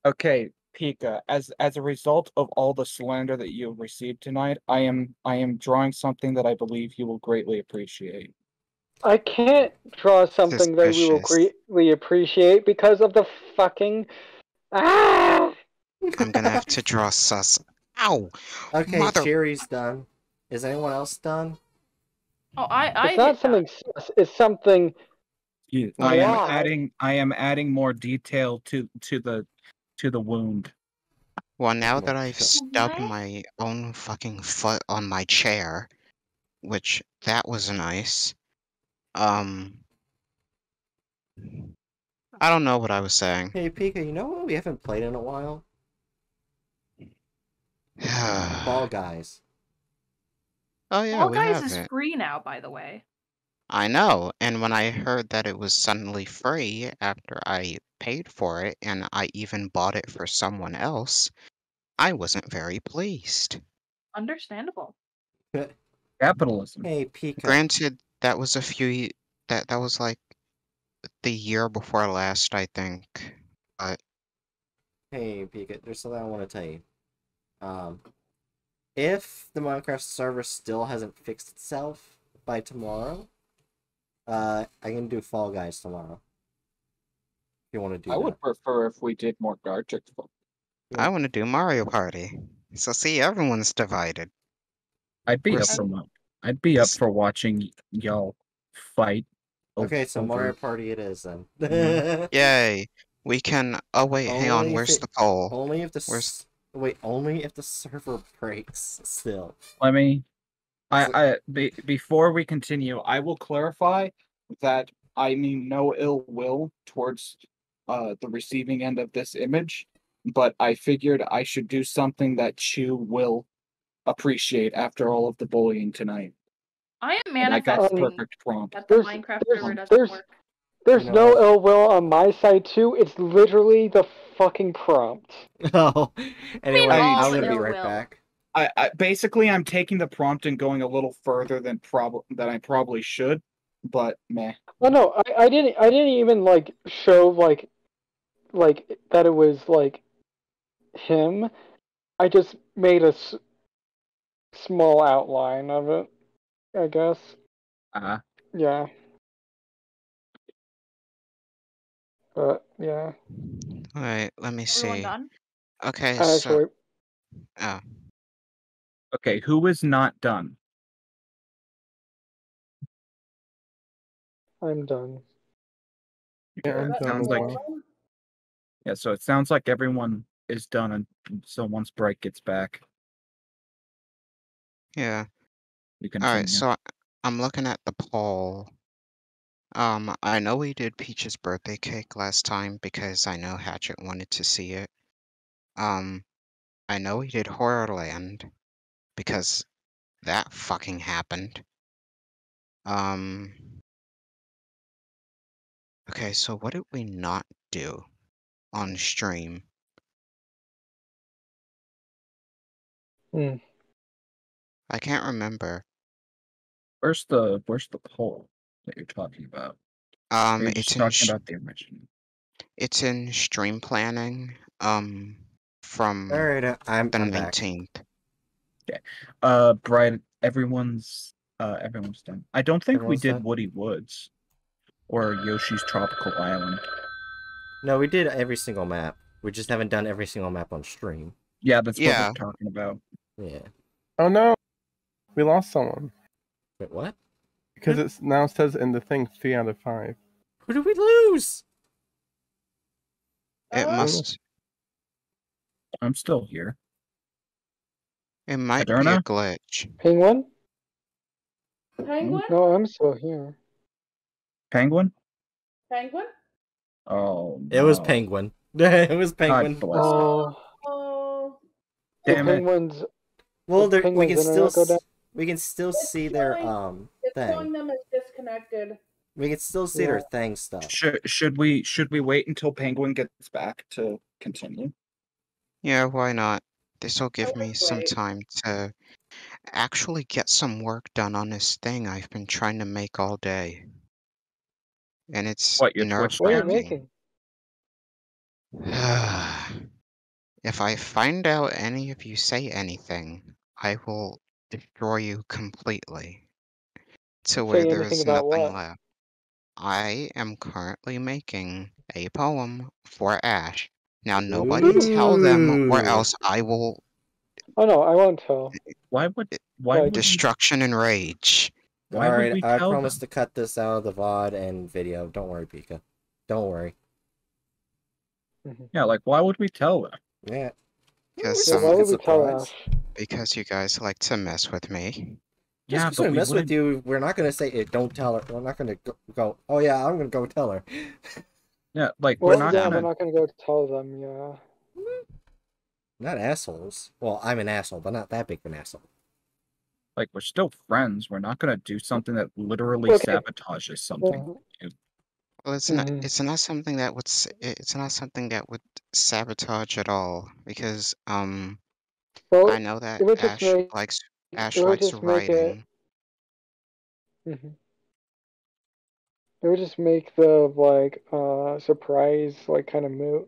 Okay, Pika. As as a result of all the slander that you have received tonight, I am I am drawing something that I believe you will greatly appreciate. I can't draw something that we will greatly appreciate because of the fucking. Ah! I'm gonna have to draw sus. Ow! Okay, Mother- Cherry's done. Is anyone else done? oh, I, I It's not something. sus, It's something. You, I am adding I am adding more detail to to the to the wound. Well, now that I've shit. stubbed What? my own fucking foot on my chair, which that was nice. Um, I don't know what I was saying. Hey, Pika, you know what we haven't played in a while? Fall Guys. Oh yeah, All we Guys have is it. free now, by the way. I know, and when I heard that it was suddenly free after I paid for it, and I even bought it for someone else, I wasn't very pleased. Understandable. Capitalism. Hey, Pika. Granted, that was a few that that was like the year before last, I think. But Hey, Pika, there's something I want to tell you. Um, if the Minecraft server still hasn't fixed itself by tomorrow, uh, I can do Fall Guys tomorrow. If you want to do I that. would prefer if we did more Gartic. I want to do Mario Party. So see, everyone's divided. I'd be up for mo- I'd be up for watching y'all fight. Okay, so over- Mario Party it is then. Mhm. Yay! We can. Oh wait, hang on. Where's it- the poll? Only if the Where's s- wait, only if the server breaks still. Let me. I, I be, before we continue, I will clarify that I mean no ill will towards uh the receiving end of this image, but I figured I should do something that Chu will appreciate after all of the bullying tonight. I am And I got the manifesting perfect prompt. that the There's- Minecraft there's- server doesn't there's- work. There's You no ill will on my side too. It's literally the fucking prompt. Oh, anyway, I'm gonna be right will. back. I, I basically I'm taking the prompt and going a little further than prob than I probably should, but meh. Oh no, I, I didn't. I didn't even like show like, like that it was like him. I just made a s- small outline of it. I guess. Uh, huh. Yeah. But yeah. Alright, let me Everyone see. done? Okay, uh, so Actually, oh, okay, who is not done? I'm done. Yeah, I'm done sounds like yeah. So it sounds like everyone is done, and so once Bright gets back, yeah. we can. Alright, so I- I'm looking at the poll. Um, I know we did Peach's birthday cake last time because I know Hatchet wanted to see it. Um, I know we did Horrorland because that fucking happened. Um, okay, so what did we not do on stream? Hmm. I can't remember. Where's the where's the poll that you're talking about? Um, Are it's just in talking about the original. it's in stream planning. Um, from All right, uh, I'm, the I'm back. Uh, Brian, everyone's uh everyone's done. I don't think Everyone's we did done? Woody Woods or Yoshi's Tropical Island. No, we did every single map. We just haven't done every single map on stream. Yeah, that's what we're talking about. Yeah. Oh no, we lost someone Wait, what? Because it now says in the thing three out of five. Who did we lose? It Oh. must. I'm still here. It might be a glitch. Penguin? Penguin? No, I'm still here. Penguin? Penguin? Oh, It was. Penguin. it was Penguin. God bless. Oh, Oh, the Damn it. penguins. Well, the there, we can still s- we can still It's see their um it's thing. showing them as disconnected. We can still see their Yeah. thing stuff. Should should we should we wait until Penguin gets back to continue? Yeah, why not? This will give me would some time to actually get some work done on this thing I've been trying to make all day. And it's What, your Twitch nerve What are you Whacking. making? if I find out any of you say anything, I will destroy you completely. To where Say there anything is about nothing what? left. I am currently making a poem for Ash. Now nobody tell them or else I will Oh no, I won't tell. Why would why Like- would destruction and rage. why would Alright, we I promise them? to cut this out of the VOD and video. Don't worry, Pika. Don't worry. Mm-hmm. Yeah, like why would we tell them? Yeah. Because Yeah, some why would we tell surprised. Ash? because you guys like to mess with me. Just Yeah, because but we we mess with wouldn't- you, we're not gonna say it. Don't tell her. We're not gonna go. go oh yeah, I'm gonna go tell her. Yeah, like Well, we're not yeah, gonna we're not gonna go tell them. Yeah. Not assholes. Well, I'm an asshole, but not that big of an asshole. like we're still friends. We're not gonna do something that literally Okay. sabotages something. Well, it's not. Mhm. It's not something that would. It's not something that would sabotage at all because um Well, I know that it would just Ash make- likes Ash it would likes just make it- writing. hmm It would just make the like uh surprise like kind of moot.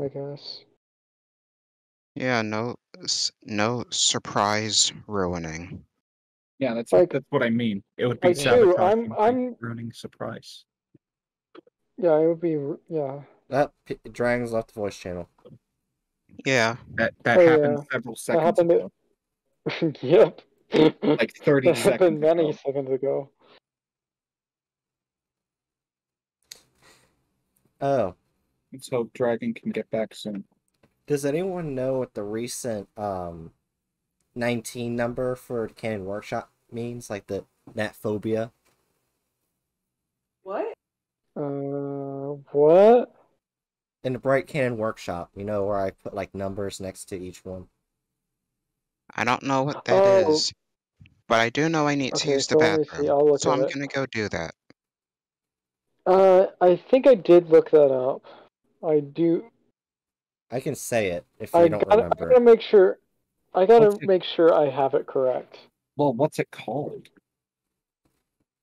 I guess. Yeah, no, no surprise ruining. Yeah, that's Like- that's what I mean. It would be Like, too, sabotaging I'm- I'm- ruining surprise. Yeah, it would be. Yeah. That P- Dragons left the voice channel. Yeah, That that Oh, happened yeah. several That seconds happened. ago. At... yep. Like 30 that happened many ago. seconds ago. Oh, Let's hope Dragon can get back soon. does anyone know what the recent um 19 number for the Canon Workshop means? Like the net phobia? What? Uh, what? In the Bright Canon Workshop, you know where I put like numbers next to each one. I don't know what that is, Oh. but I do know I need to use the so let bathroom, so I'm it. gonna go do that. Uh, I think I did look that up. I do. I can say it if you I don't gotta, I remember. gotta make sure. I gotta What's it- make sure I have it correct. Well, what's it called?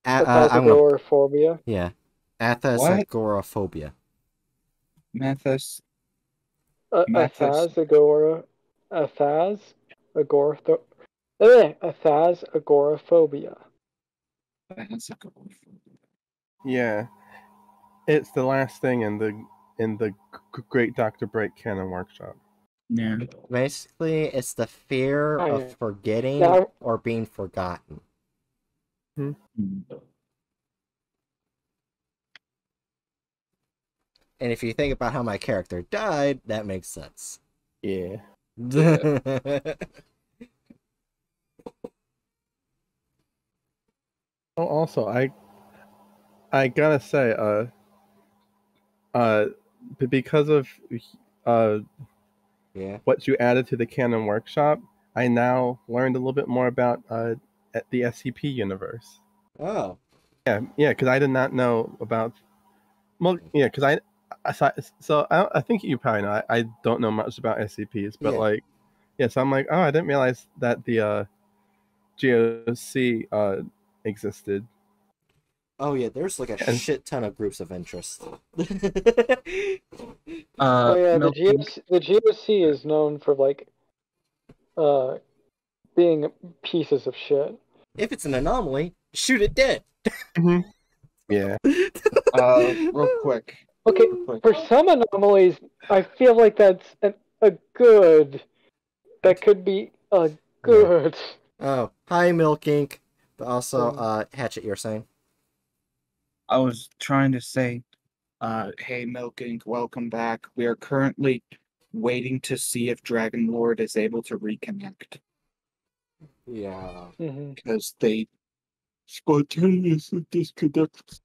A- uh, I'm gonna, Agoraphobia. yeah. Athos What? agoraphobia. Uh, Mathis. Athaz agora. Athaz agorapho. Eh, Athaz agoraphobia. That's a good one. Yeah, it's the last thing in the in the Great Doctor Bright Canon Workshop. Yeah. Basically, it's the fear of forgetting Now- or being forgotten. Hmm. And if you think about how my character died, that makes sense. Yeah. Oh, also, I I gotta say, uh, uh, because of uh yeah. what you added to the Canon Workshop, I now learned a little bit more about uh at the SCP universe. Oh. Yeah, yeah, because I did not know about. Well, yeah, because I, I so I, I think you probably know. I, I don't know much about SCPs, but Yeah. like, Yeah, so I'm like, oh, I didn't realize that the uh, GOC uh, existed. Oh yeah, there's like a And- shit ton of groups of interest. Uh, oh yeah, the GOC, the GOC is known for like uh being pieces of shit. if it's an anomaly, shoot it dead. Yeah. Uh, real quick. Okay, for some anomalies, I feel like that's an, a good. That could be a good. Oh, hi Milk Ink. But also, Um, uh, Hatchet, you're saying? I was trying to say, Uh, hey, Milk Inc., welcome back. We are currently waiting to see if Dragon Lord is able to reconnect Yeah. hmm because they spontaneously disconnected.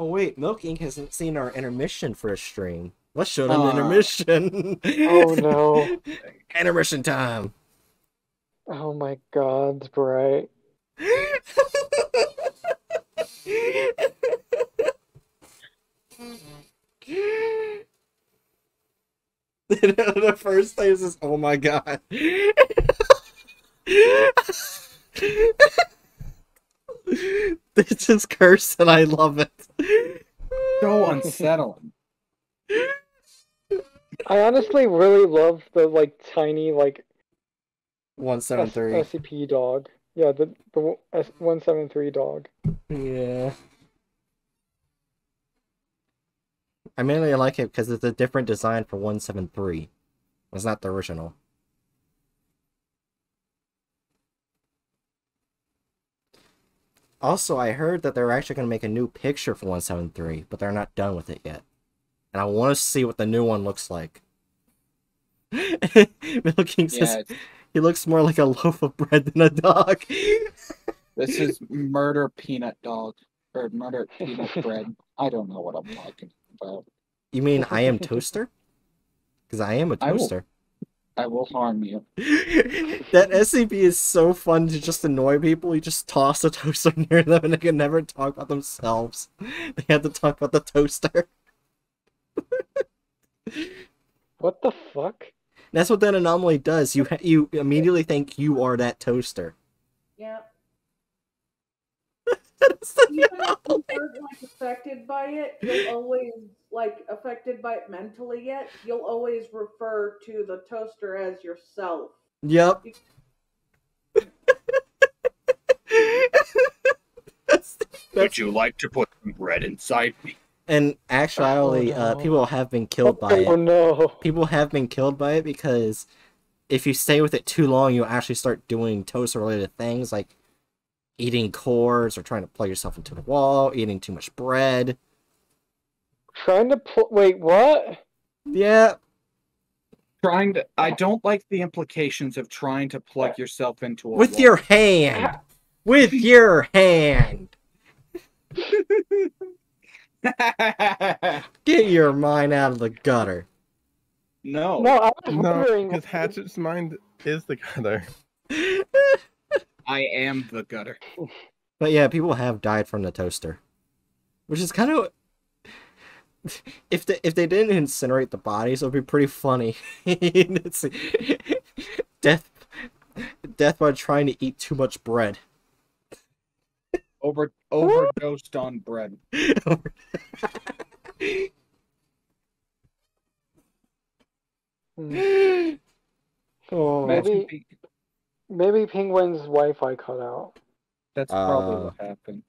Oh wait, Milk Ink hasn't seen our intermission for a stream. Let's show them the Ah. intermission. Oh, no. intermission time. Oh my God, Bright. the first thing is, oh my god. this is cursed and I love it. So unsettling. I honestly really love the like tiny like One seven S- three. SCP dog. Yeah, the the one seven three dog. Yeah. I mainly like it because it's a different design for 173. It's not the original. Also, I heard that they're actually going to make a new picture for 173, but they're not done with it yet. And I want to see what the new one looks like. Milking says Yeah, he looks more like a loaf of bread than a dog. this is murder peanut dog or murder peanut bread. I don't know what I'm talking about. You mean I am toaster? Because I am a toaster. I will harm you. that SCP is so fun to just annoy people. You just toss a toaster near them and they can never talk about themselves. They have to talk about the toaster. What the fuck? That's what that anomaly does. You you immediately think you are that toaster. Yeah. That's the Even if you aren't like affected by it, you'll always like affected by it mentally yet, you'll always refer to the toaster as yourself. Yep. That's- Would you like to put some bread inside me? and actually, Oh, uh, people have been killed by Oh it. no. people have been killed by it because if you stay with it too long, you'll actually start doing toaster related things like eating cores or trying to plug yourself into the wall, eating too much bread. Trying to pl- wait, what? Yeah, Trying to. I don't like the implications of trying to plug yourself into a with wall. your hand. With your hand. Get your mind out of the gutter. no. No, I was No, wondering. because Hatchet's mind is the gutter. I am the gutter. But yeah, people have died from the toaster, which is kind of if they if they didn't incinerate the bodies, it would be pretty funny. Death, death by trying to eat too much bread. Over overdosed on bread. Hmm. oh, Imagine Maybe- be- Maybe Penguin's Wi-Fi cut out. that's probably Uh, what happened.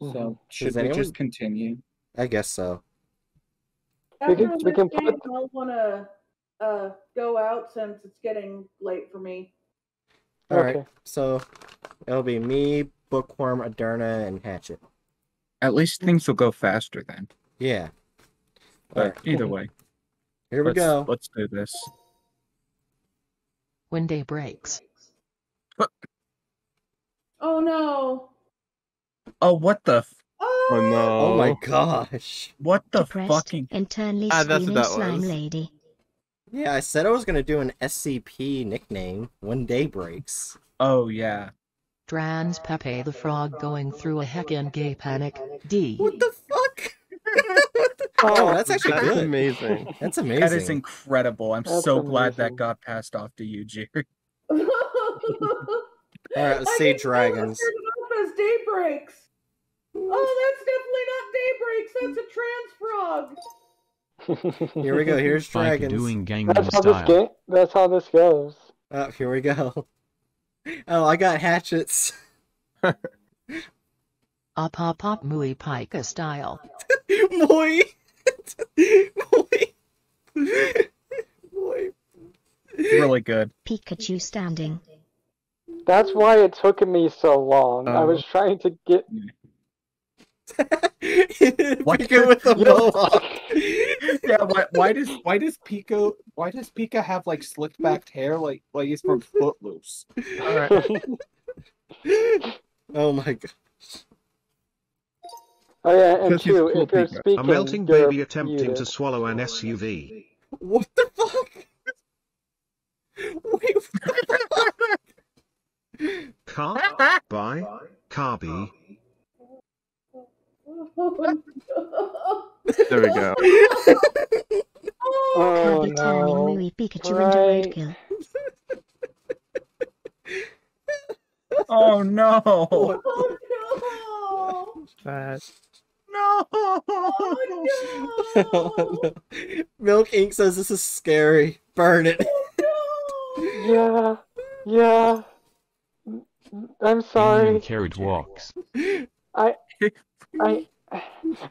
So should Does we anyone- just continue? I guess so. We can- this we can game, put- I'll want to uh, go out since it's getting late for me. All right, Okay. so it'll be me, Bookworm, Adurna, and Hatchet. at least things will go faster then. Yeah. But Alright, either way, here we let's, go. Let's do this. When day breaks. Oh no! Oh, what the? F- Oh, Oh no. Oh my gosh. what the Depressed, fucking? internally Ah, that's what screaming that slime was. lady. Yeah, I said I was gonna do an SCP nickname when day breaks. Oh yeah. Drans Pepe the Frog going through a heckin' gay panic. D. What the fuck? Oh, that's actually That's good. amazing. That's amazing. That is incredible. I'm That's so glad that got passed off to you, Jiri. All right, let's I see didn't know I dragons. off as daybreaks. Oh, that's definitely not daybreaks. That's a trans frog. Here we go. Here's Spike dragons. doing Gangnam That's how this Style. game. That's how this goes. Oh, here we go. Oh, I got hatchets. Up up up Mui Pika style. Moi. Moi. Moi. Really good. Pikachu standing. That's why it took me so long. I oh. was trying to get. What? Pika with the mohawk. yeah, why, why does why does Pico why does Pika have like slicked backed hair like like he's from Footloose? Oh my god. Oh yeah, and two, cool if you're speaking, A melting you're baby attempting muted. to swallow an SUV. What the fuck? Wait, what the fuck? Car by Carby. There we go. Oh Kirby turning no! Mui Pikachu Right. into oh, roadkill. Oh no! Oh no! That. No! Oh no! Milk Ink says this is scary. Burn it. Oh, yeah, yeah. I'm sorry. Alien carrot walks. I, I.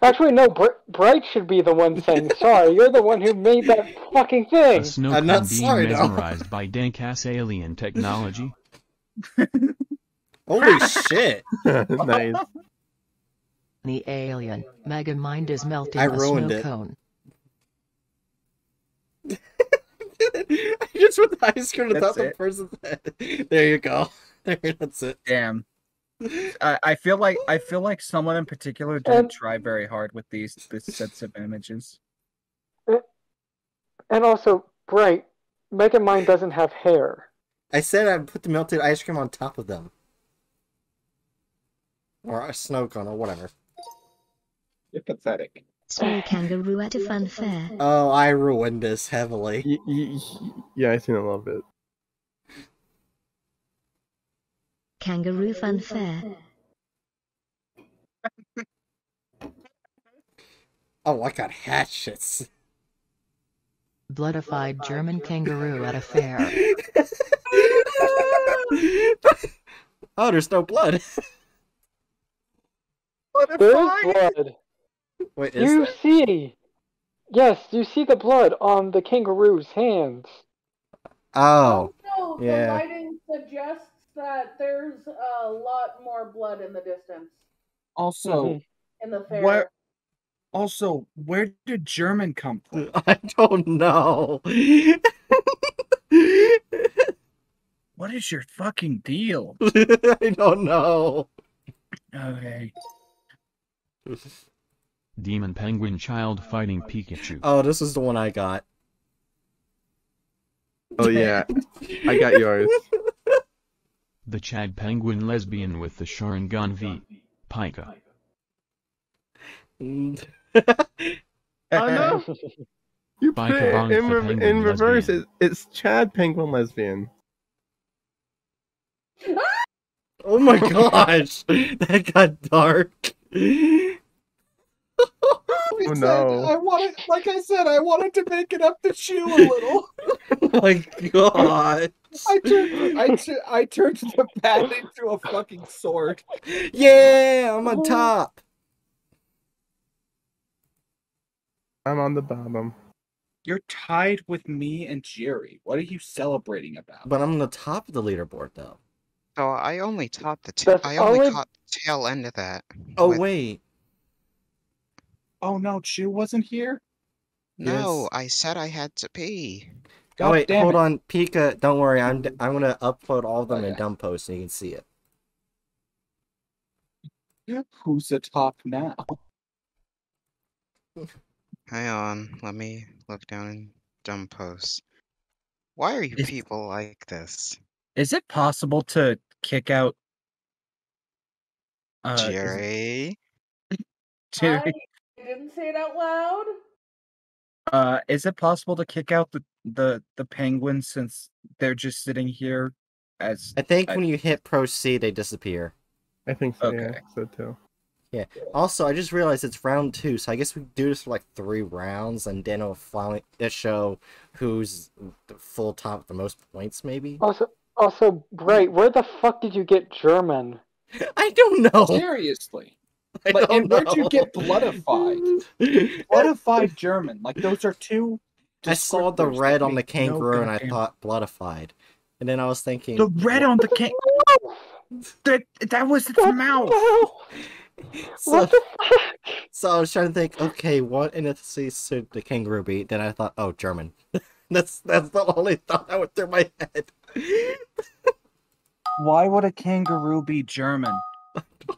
Actually, no. Br- Bright should be the one saying sorry. You're the one who made that fucking thing. A thing. snow I'm not cone being sorry, no. mesmerized by dank-ass alien technology. Holy shit. nice. The alien mega mind is melting I a ruined snow it. cone. I just put the ice cream without That's the it? person's head. There you go. There, that's it. Damn. I, I feel like I feel like someone in particular didn't And- try very hard with these this sets of images. Uh, and also, Bright, Mega Mind doesn't have hair. I said I put the melted ice cream on top of them. Or a snow cone or whatever. You're pathetic. Small kangaroo at a fun fair. Oh, I ruined this heavily. Y- y- y- yeah, I seen a little bit. Kangaroo fun fair. Oh, I got hatchets. Bloodified German kangaroo at a fair. oh, there's no blood. There is blood. Wait, is You there? see. Yes, you see the blood on the kangaroo's hands. Oh, oh No, the Yeah. lighting suggests that there's a lot more blood in the distance Also, mm-hmm. in the fair. where also where did German come from? I don't know. What is your fucking deal? I don't know. Okay. Demon penguin child fighting Pikachu. Oh, this is the one I got. Oh yeah, I got yours. The Chad penguin lesbian with the Sharingan V. Pika. I know. You put it in, re- in reverse. It, it's Chad Penguin Lesbian. Oh my gosh, that got dark. Oh no. I wanted, like I said, I wanted to make it up the shoe a little. Oh my god. I turned, I, tu- I turned the bat into a fucking sword. Yeah, I'm on oh. top. I'm on the bottom. You're tied with me and Jiri. What are you celebrating about? But I'm on the top of the leaderboard though. So I only caught the ta- I only only- caught the tail end of that. Oh with- wait. Oh no, Chew wasn't here? No, Yes. I said I had to pee. God oh wait, damn hold it. on, Pika. Don't worry, I'm d- I'm gonna upload all of them in dumb post so you can see it. Who's atop now? Hang on, let me look down in dumb posts. Why are you Is- people like this? Is it possible to kick out uh is it- Jiri? Jiri? I didn't say it out loud. Uh, is it possible to kick out the the the penguins since they're just sitting here as I think I- when you hit Pro C, they disappear. I think so. Yeah, Okay. so too. Yeah. Also, I just realized it's round two, so I guess we do this for like three rounds, and then it'll finally it show who's the full top the most points, maybe. Also, also, Bright, where the fuck did you get German? I don't know. seriously? I Like, and where'd you get bloodified? Bloodified German, like those are two. I saw the red on the make no kangaroo, and I thought bloodified, and then I was thinking the red on the can. That that was its mouth. So, What the fuck? so I was trying to think, okay, what ethnicity should the kangaroo be? Then I thought, oh, German. that's that's the only thought that went through my head. Why would a kangaroo be German?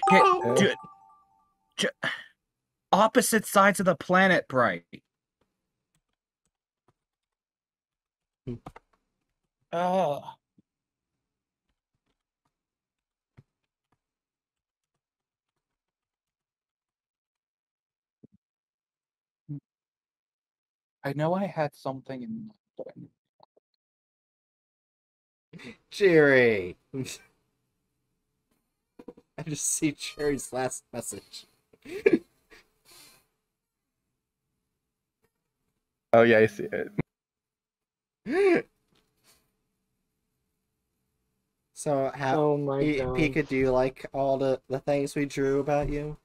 Ca- Ge- Ge- opposite sides of the planet, Bright. Oh. I know I had something in mind, I Jiri. I just see Jiri's last message. Oh yeah, I see it. so how Oh my P- god. Pika, do you like all the, the things we drew about you?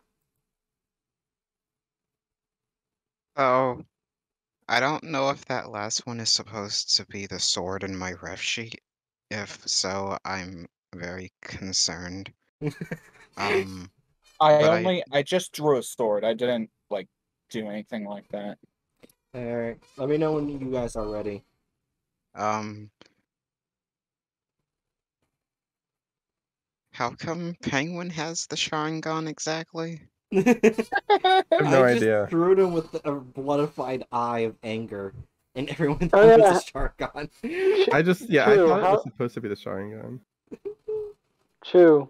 Oh, I don't know if that last one is supposed to be the sword in my ref sheet. If so, I'm very concerned. Um, I But I- only I just drew a sword. I didn't like do anything like that. Alright, let me know when you guys are ready. um, how come Penguin has the Sharingan exactly? I have no just idea. Threw him with a bloodified eye of anger, and everyone Oh, thought it yeah. was a Shargon. I just yeah, I True, thought it was supposed to be the Sharingan. Chew.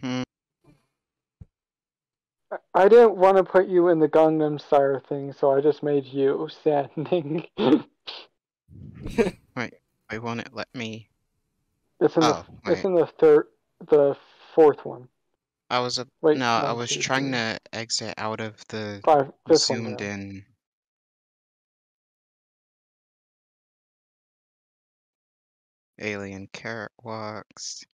Hmm. I- I didn't want to put you in the Gangnam Style thing, so I just made you standing. Why won't it let me? it's in the Oh, it's in the third, the fourth one. I was a Wait, no. I was two, trying three. to exit out of the Five. This one. zoomed in. Alien carrot walks.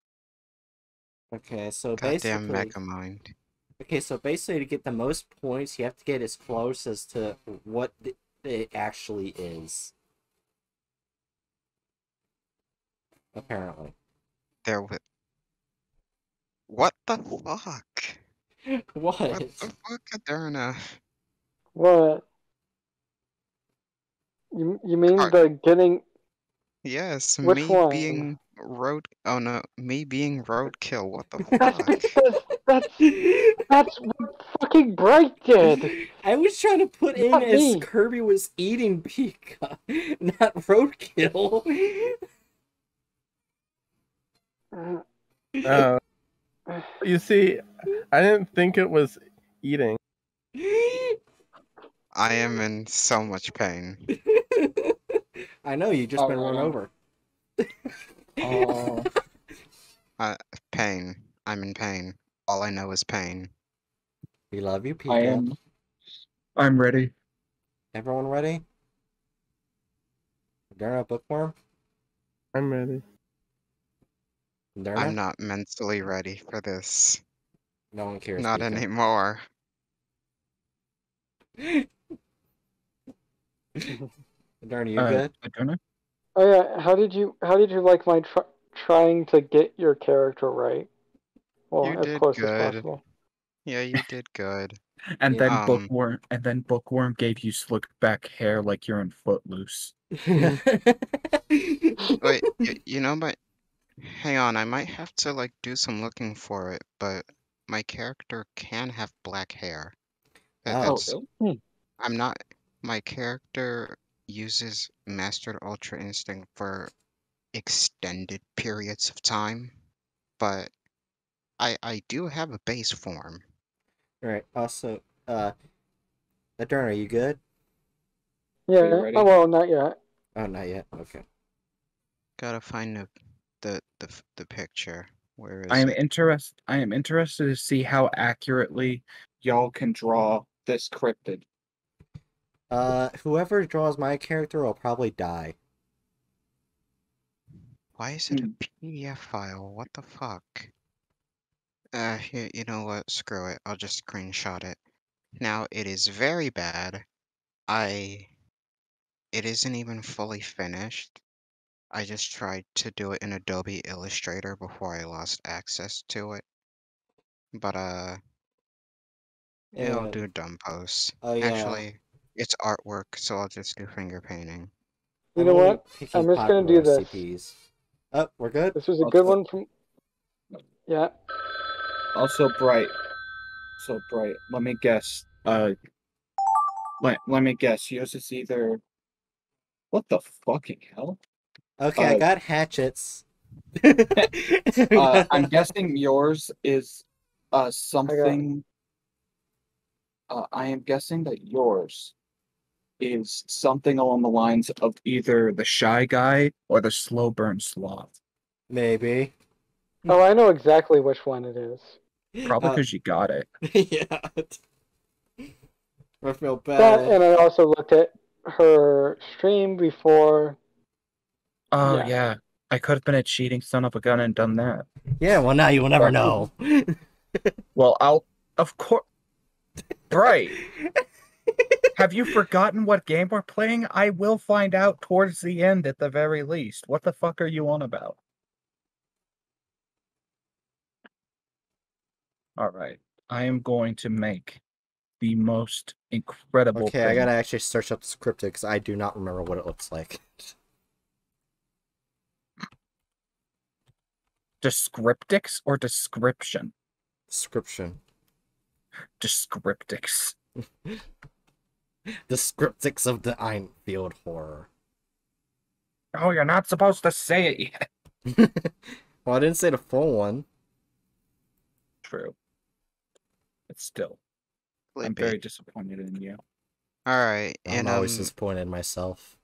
okay, so Goddamn basically, Megamind. Okay, so basically, to get the most points, you have to get as close as to what th- it actually is. Apparently, There wa What the fuck? what? What the fuck, Adurna? What? You you mean Are- the getting? Yes, Which me one? being road. Oh no, me being roadkill. What the That's fuck? because that's that's what fucking Bright did. I was trying to put in Not as. Kirby was eating Pika, not roadkill. Uh, you see, I didn't think it was eating. I am in so much pain. I know you just been run Oh. over. Oh, Uh, pain. I'm in pain. All I know is pain. We love you, Pika. I am. I'm ready. Everyone ready? Derna bookworm? I'm ready. Derna? I'm not mentally ready for this. No one cares. Not Pika. anymore. Derna, you Uh, good? Adurna? Oh yeah, how did you how did you like my tr- trying to get your character right? Well, You as did close good. as possible. Yeah, you did good. And then Um, Bookworm, and then Bookworm gave you slicked back hair like you're in Footloose. Wait, y- you know, but hang on, I might have to like do some looking for it, but my character can have black hair. That- Oh. that's- Hmm. I'm not. My character uses Mastered Ultra Instinct for extended periods of time, but I I do have a base form. Right. Also, uh, Adern, are you good? Yeah. ready? Oh well, not yet. Oh, not yet. Okay. Gotta find the the the, the picture. Where is I am interested. I am interested to see how accurately y'all can draw this cryptid. Uh, whoever draws my character will probably die. Why is it a PDF file? What the fuck? Uh, you, you know what? Screw it. I'll just screenshot it. Now, it is very bad. I... It isn't even fully finished. I just tried to do it in Adobe Illustrator before I lost access to it. But, uh... It'll And- do dumb posts. Oh, yeah. Actually, it's artwork, so I'll just do finger painting. You know what? I'm just gonna do popular this. SCPs. Oh, we're good. This was a good one from. Yeah. Also bright. So bright. Let me guess. Uh let, let me guess. Yours is either what the fucking hell? Okay, I Uh, got hatchets. Uh I'm guessing yours is uh something uh I am guessing that yours is something along the lines of Either the shy guy or the slow burn sloth. Maybe. Oh, I know exactly which one it is. Probably Uh, because you got it. yeah. I feel That, bad. and I also looked at her stream before. Oh Yeah. yeah. I could have been a cheating son of a gun and done that. Yeah, well now you will never know. Well, I'll of course. Right. Have you forgotten what game we're playing? I will find out towards the end at the very least. What the fuck are you on about? All right. I am going to make the most incredible Okay, I gotta actually search up the cryptid because I do not remember what it looks like. Descriptics or description? Description. Descriptics. The scriptics of the Enfield horror. Oh, you're not supposed to say it yet. Well, I didn't say the full one. True. But still, I'm Sleepy. very disappointed in you. Alright, and I'm and always um, disappointed in myself.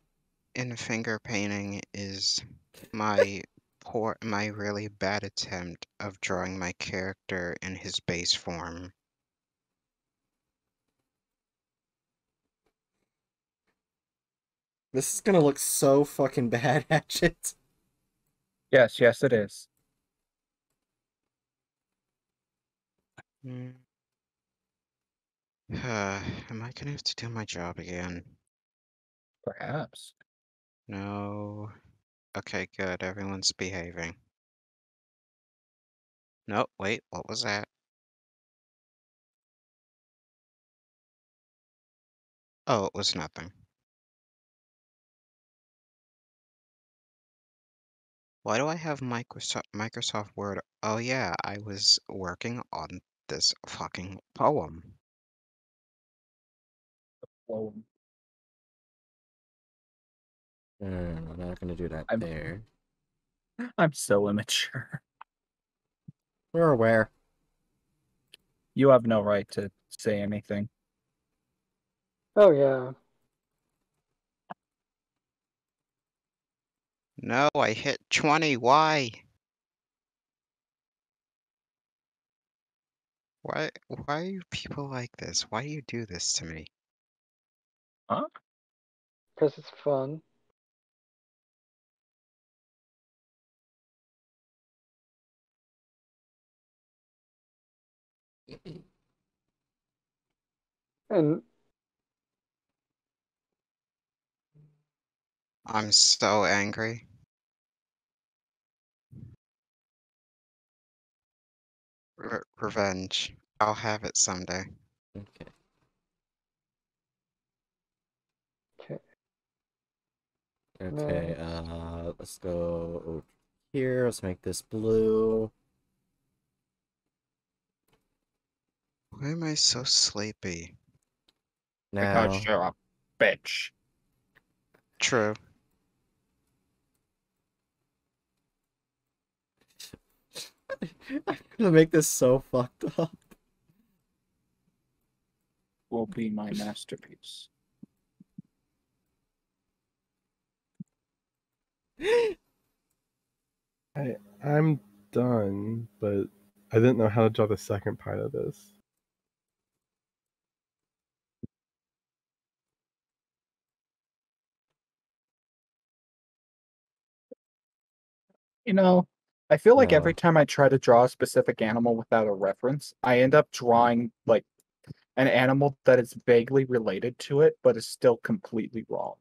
in finger painting is my poor my really bad attempt of drawing my character in his base form. This is gonna look so fucking bad, Hatchet. Yes, yes, it is. Hmm. Uh, am I gonna have to do my job again? Perhaps. No. Okay, good. Everyone's behaving. No, wait, what was that? Oh, it was nothing. Why do I have Microsoft Microsoft Word? Oh yeah, I was working on this fucking poem. Well, Mm, I'm not gonna do that I'm- there. I'm so immature. We're aware. You have no right to say anything. Oh yeah. No, I hit 20. Why? Why why are you people like this? Why do you do this to me? Huh? Because it's fun. And I'm so angry. Re revenge. I'll have it someday. Okay. okay. Okay, uh, let's go over here. Let's make this blue. Why am I so sleepy? Now, Because you're a bitch. True. I'm gonna make this so fucked up. will be my masterpiece. I, I'm done, but I didn't know how to draw the second part of this. You know, I feel like No. every time I try to draw a specific animal without a reference, I end up drawing like an animal that is vaguely related to it, but is still completely wrong.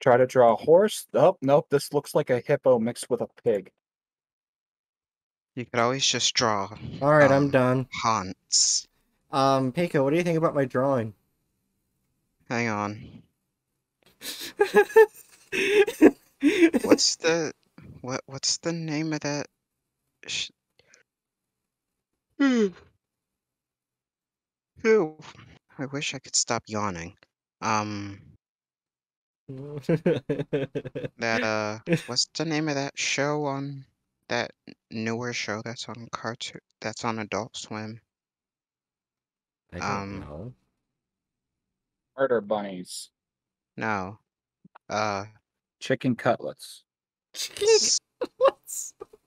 Try to draw a horse. Oh, nope. This looks like a hippo mixed with a pig. You could always just draw. All right, I'm um, done. Haunts. Um, Pico, what do you think about my drawing? Hang on. What's the what? What's the name of that? Sh- Hmm. Phew. I wish I could stop yawning. Um, that uh, what's the name of that show on that newer show that's on cartoon that's on Adult Swim? I don't Um, know. Murder bunnies. No. Uh, Chicken cutlets. s-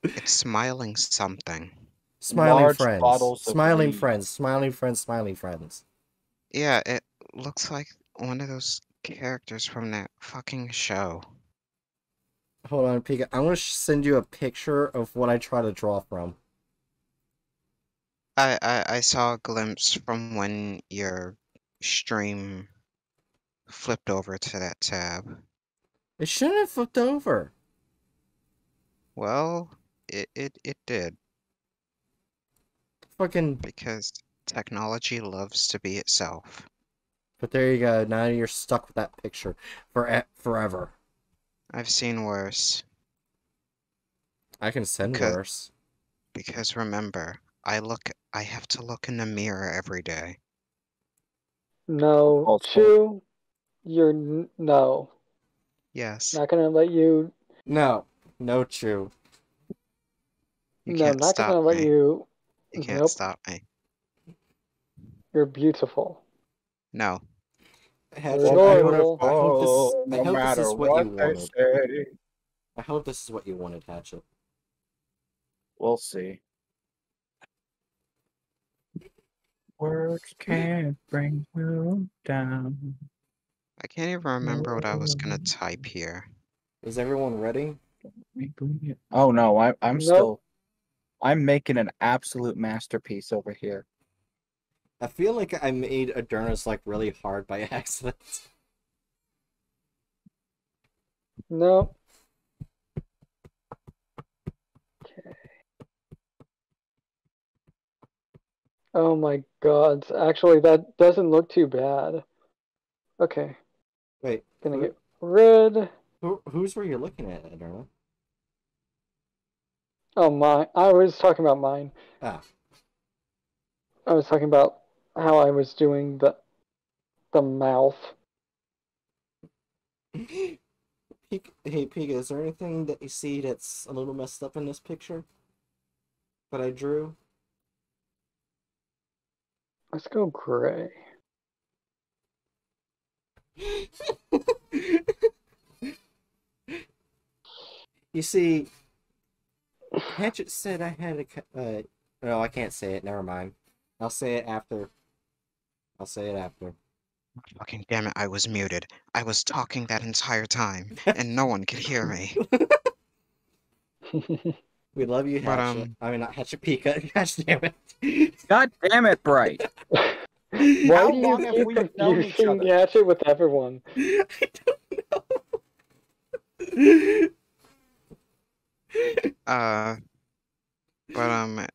it's smiling something. Smiling Large friends. Smiling weed. friends. Smiling friends. Smiling friends. Yeah, it looks like one of those characters from that fucking show. Hold on, Pika. I'm gonna send you a picture of what I try to draw from. I, I I saw a glimpse from when your stream flipped over to that tab. It shouldn't have flipped over. Well, it it, it did Fucking. because technology loves to be itself. But there you go. Now you're stuck with that picture for e- forever. I've seen worse I can send Okay. worse. because remember, I look I have to look in the mirror every day. No, Also- Chew, you're n- no. Yes, Not gonna let you. No, no true. you no, can't not stop gonna let me. you. You can't Nope. stop me. You're beautiful. No. Hatchet, You're I hope, adorable. I hope this, no this is what, what you wanted. say. I hope this is what you wanted, Hatchet. We'll see. Words can't bring you down. I can't even remember what I was gonna type here. Is everyone ready? Oh no, I, I'm Nope. still. I'm making an absolute masterpiece over here. I feel like I made Adurna's like really hard by accident. No. Okay. Oh my god. Actually, that doesn't look too bad. Okay. Wait, Gonna who, get rid. who, whose were you looking at, Adurna? Oh, my. I was talking about mine. Ah, I was talking about how I was doing the the mouth. Hey Pika, is there anything that you see that's a little messed up in this picture that I drew? Let's go gray. you see, Hatchet said I had a. co- Uh, no, I can't say it. Never mind. I'll say it after. I'll say it after. Fucking damn it, I was muted. I was talking that entire time, and no one could hear me. We love you, But, Hatchet. um, I mean, not Hatchet Pika. Gosh damn it. God damn it, Bright! Why How do you long have keep we known each confusing other? Hatchet with everyone? I don't know. Uh, but um,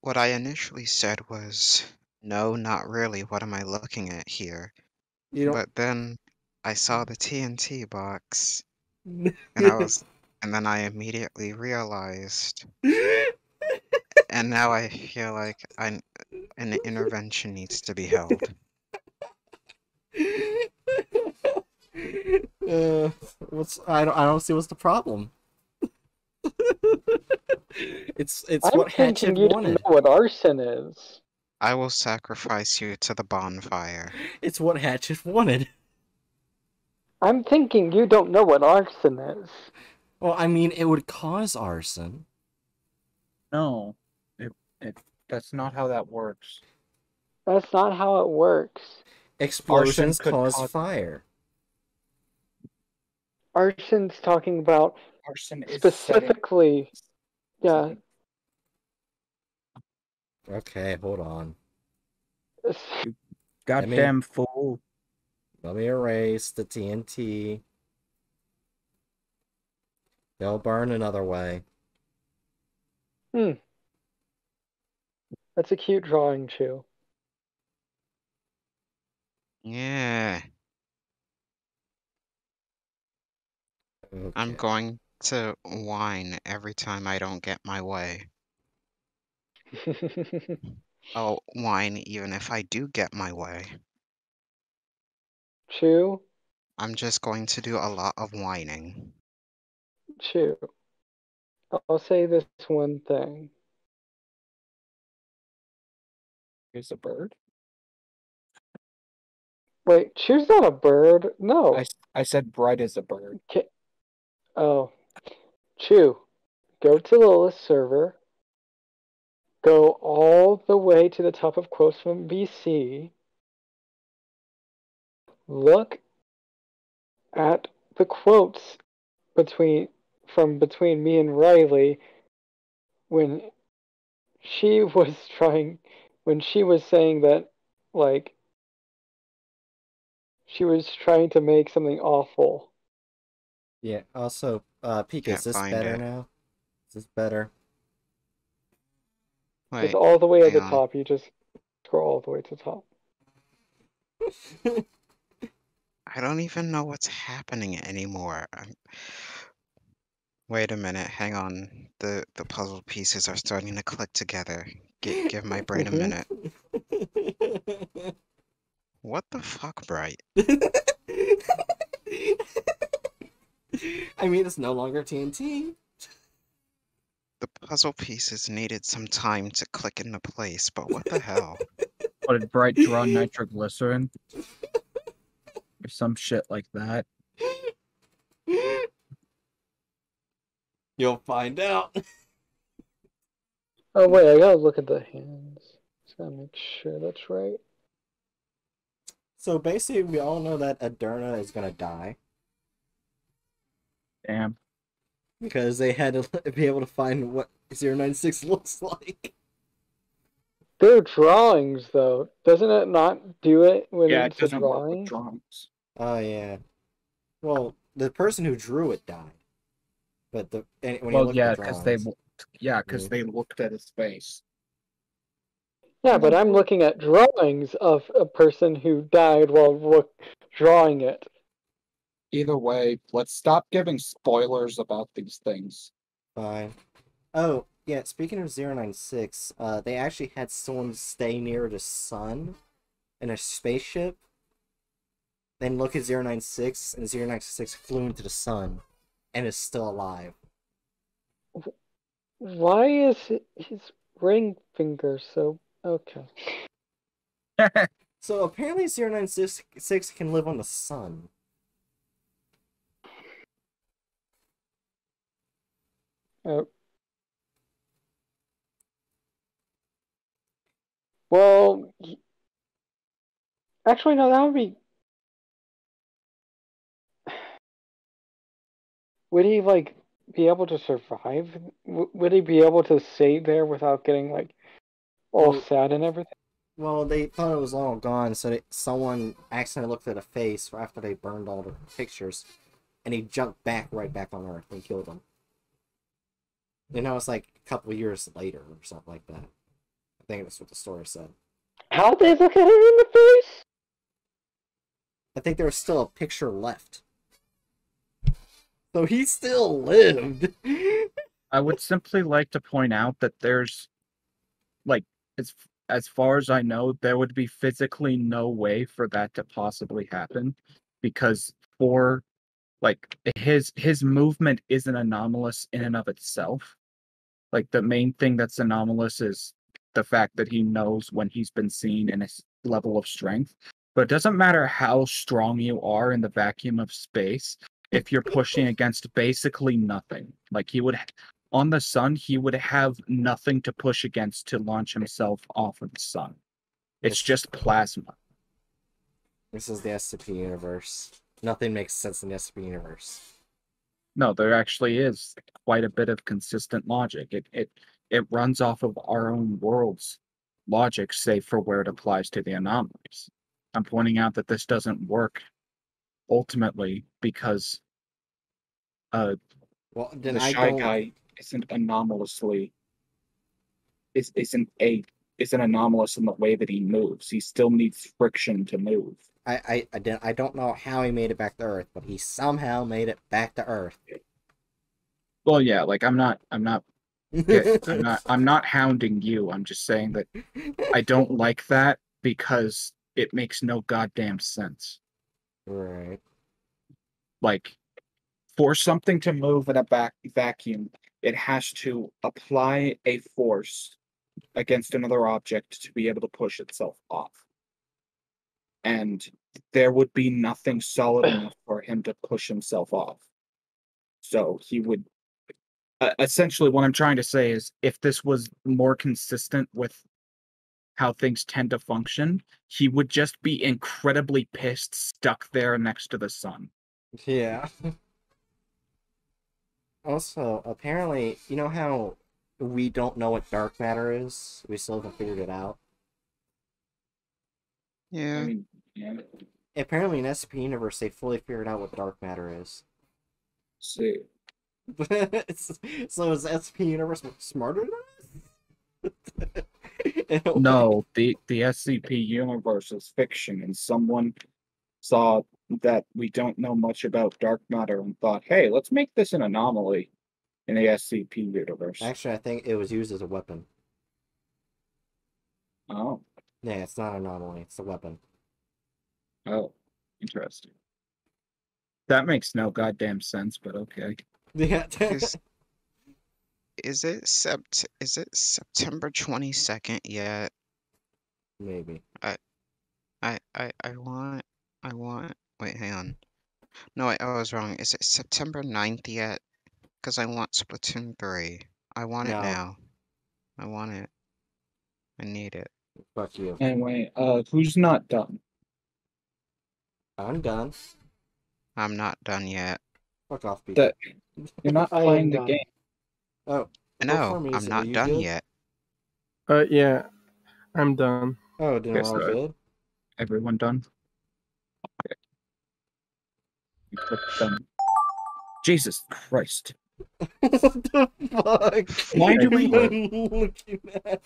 what I initially said was, no, not really. What am I looking at here? you. But then I saw the TNT box, and I was, and then I immediately realized, and now I feel like I, an intervention needs to be held. uh, what's I don't I don't see what's the problem. It's it's I'm what Hatchet you don't wanted. know what arson is. I will sacrifice you to the bonfire. It's what Hatchet wanted. I'm thinking you don't know what arson is. Well, I mean, it would cause arson. No, it, it that's not how that works. That's not how it works. Explosions cause cause- fire. Arson's talking about Arson is setting- specifically. Yeah, Okay, hold on. Goddamn fool. Let me erase the TNT. They'll burn another way. Hmm. That's a cute drawing, Chew. Yeah. I'm going to whine every time I don't get my way. I'll whine even if I do get my way. Chew, I'm just going to do a lot of whining. Chew. I'll say this one thing. Is a bird? Wait, Chew's not a bird. No. I said bright as a bird. Oh. Chew, go to Lilith's server. Go all the way to the top of quotes from BC. Look at the quotes between from between me and Riley when she was trying when she was saying that like she was trying to make something awful. Yeah. Also, uh, Pika, Can't is this better it. now? Is this better? It's all the way at the on. top. You just scroll all the way to the top. I don't even know what's happening anymore. I'm... Wait a minute, hang on. The the puzzle pieces are starting to click together. Gi- give my brain a minute. What the fuck, Bright? I mean, it's no longer TNT. The puzzle pieces needed some time to click into place, but what the hell? What did Bright draw nitroglycerin? Or some shit like that. You'll find out. Oh wait, I gotta look at the hands. Just gotta make sure that's right. So basically, we all know that Adurna is gonna die Damn. because they had to be able to find what 096 looks like. They're drawings though. Doesn't it not do it when Yeah, it it's a doesn't work drawing? with drawings. Oh yeah. Well, the person who drew it died, but the and when you Well, look yeah, at the because they looked. Yeah, because they looked at his face. Yeah, but I'm looking at drawings of a person who died while look, drawing it. Either way, let's stop giving spoilers about these things. Fine. Oh, yeah, speaking of 096, uh, they actually had someone stay near the sun in a spaceship. Then look at 096, and 096 flew into the sun and is still alive. Why is his ring finger so okay? So apparently 096 can live on the sun. Oh. Well, actually, no, that would be. Would he like be able to survive? W- would he be able to stay there without getting like all Well- sad and everything? Well, they thought it was all gone, so they, someone accidentally looked at a face after they burned all the pictures, and he jumped back right back on Earth and killed him. You know, it's like a couple years later or something like that. I think that's what the story said. How'd they look at him in the face? I think there was still a picture left. So he still lived. I would simply like to point out that there's, like, as as far as I know, there would be physically no way for that to possibly happen, because for, like, his his movement isn't anomalous in and of itself. Like the main thing that's anomalous is the fact that he knows when he's been seen and his level of strength. But it doesn't matter how strong you are in the vacuum of space if you're pushing against basically nothing. Like he would on the sun, he would have nothing to push against to launch himself off of the sun. It's just plasma. This is the SCP universe. Nothing makes sense in the SCP universe. No, there actually is quite a bit of consistent logic. It it it runs off of our own world's logic, save for where it applies to the anomalies. I'm pointing out that this doesn't work ultimately because uh Well, then the I shy guy isn't anomalously is isn't a isn't anomalous in the way that he moves. He still needs friction to move. I, I, I, don't, I don't know how he made it back to Earth, but he somehow made it back to Earth. Well, yeah, like I'm not I'm not I'm not I'm not hounding you. I'm just saying that I don't like that because it makes no goddamn sense. Right. Like for something to move in a vac- vacuum, it has to apply a force against another object to be able to push itself off. And there would be nothing solid enough for him to push himself off. So he would uh, essentially what I'm trying to say is if this was more consistent with how things tend to function, he would just be incredibly pissed stuck there next to the sun. Yeah. Also, apparently, you know how we don't know what dark matter is? We still haven't figured it out. Yeah. yeah. Apparently, in SCP Universe, they fully figured out what dark matter is. See. So is SCP Universe smarter than us? In a way. No, the the SCP universe is fiction, and someone saw that we don't know much about dark matter and thought, "Hey, let's make this an anomaly in the SCP universe." Actually, I think it was used as a weapon. Oh, Yeah, it's not an anomaly, it's a weapon. oh, interesting. That makes no goddamn sense, but okay. Yeah. Is, is it sept is it September twenty second yet? Maybe. I I I I want I want wait, hang on. No, wait, I was wrong. Is it September 9th yet? Because I want Splatoon 3. I want No. it now. I want it. I need it. Fuck you. Anyway, uh, who's not done? I'm done. I'm not done yet. Fuck off, people. That you're not playing the done. game. Oh. No, I'm not you done good? yet. Uh, yeah, I'm done. Oh, doing Yes, all sir. good? Everyone done? Okay. You done. Jesus Christ. what the fuck? Why do we- What are you looking at?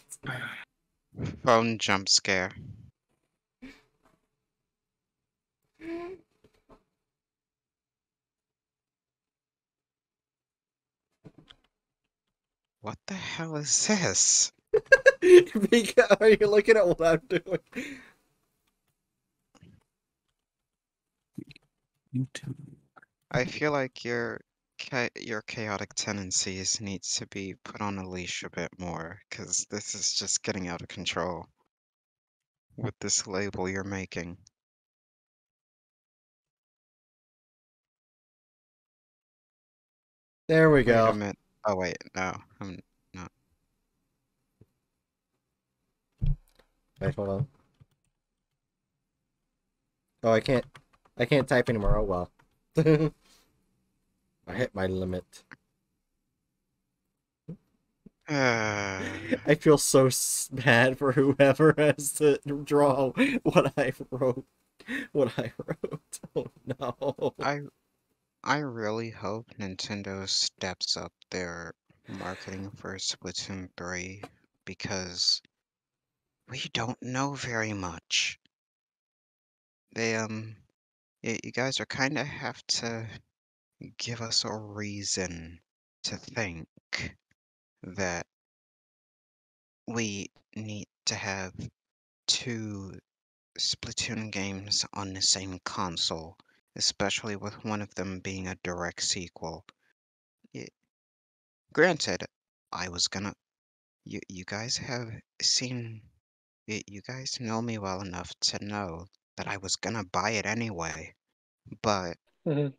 Phone jump scare. What the hell is this? Because- are you looking at what I'm doing? YouTube. I feel like your cha- your chaotic tendencies needs to be put on a leash a bit more, because this is just getting out of control with this label you're making. There we Wait a go. Oh wait, no, I'm not. Wait, hold on. Oh, I can't. I can't type anymore. Oh well. I hit my limit. Uh, I feel so bad for whoever has to draw what I wrote. What I wrote. Oh no. I I really hope Nintendo steps up their marketing for Splatoon 3 because we don't know very much. They um you guys are kind of have to give us a reason to think that we need to have two Splatoon games on the same console, especially with one of them being a direct sequel. Y- Granted, I was gonna. You you guys have seen. You, guys know me well enough to know that I was gonna buy it anyway, but Mhm.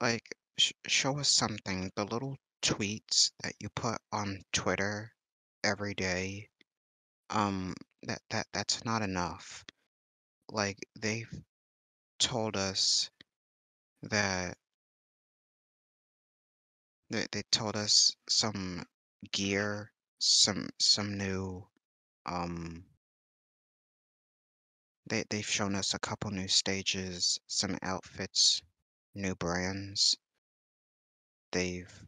like sh show us something. The little tweets that you put on Twitter every day, um, that that that's not enough. Like they've told us that they they told us some gear, some some new um they they've shown us a couple new stages, some outfits, new brands. They've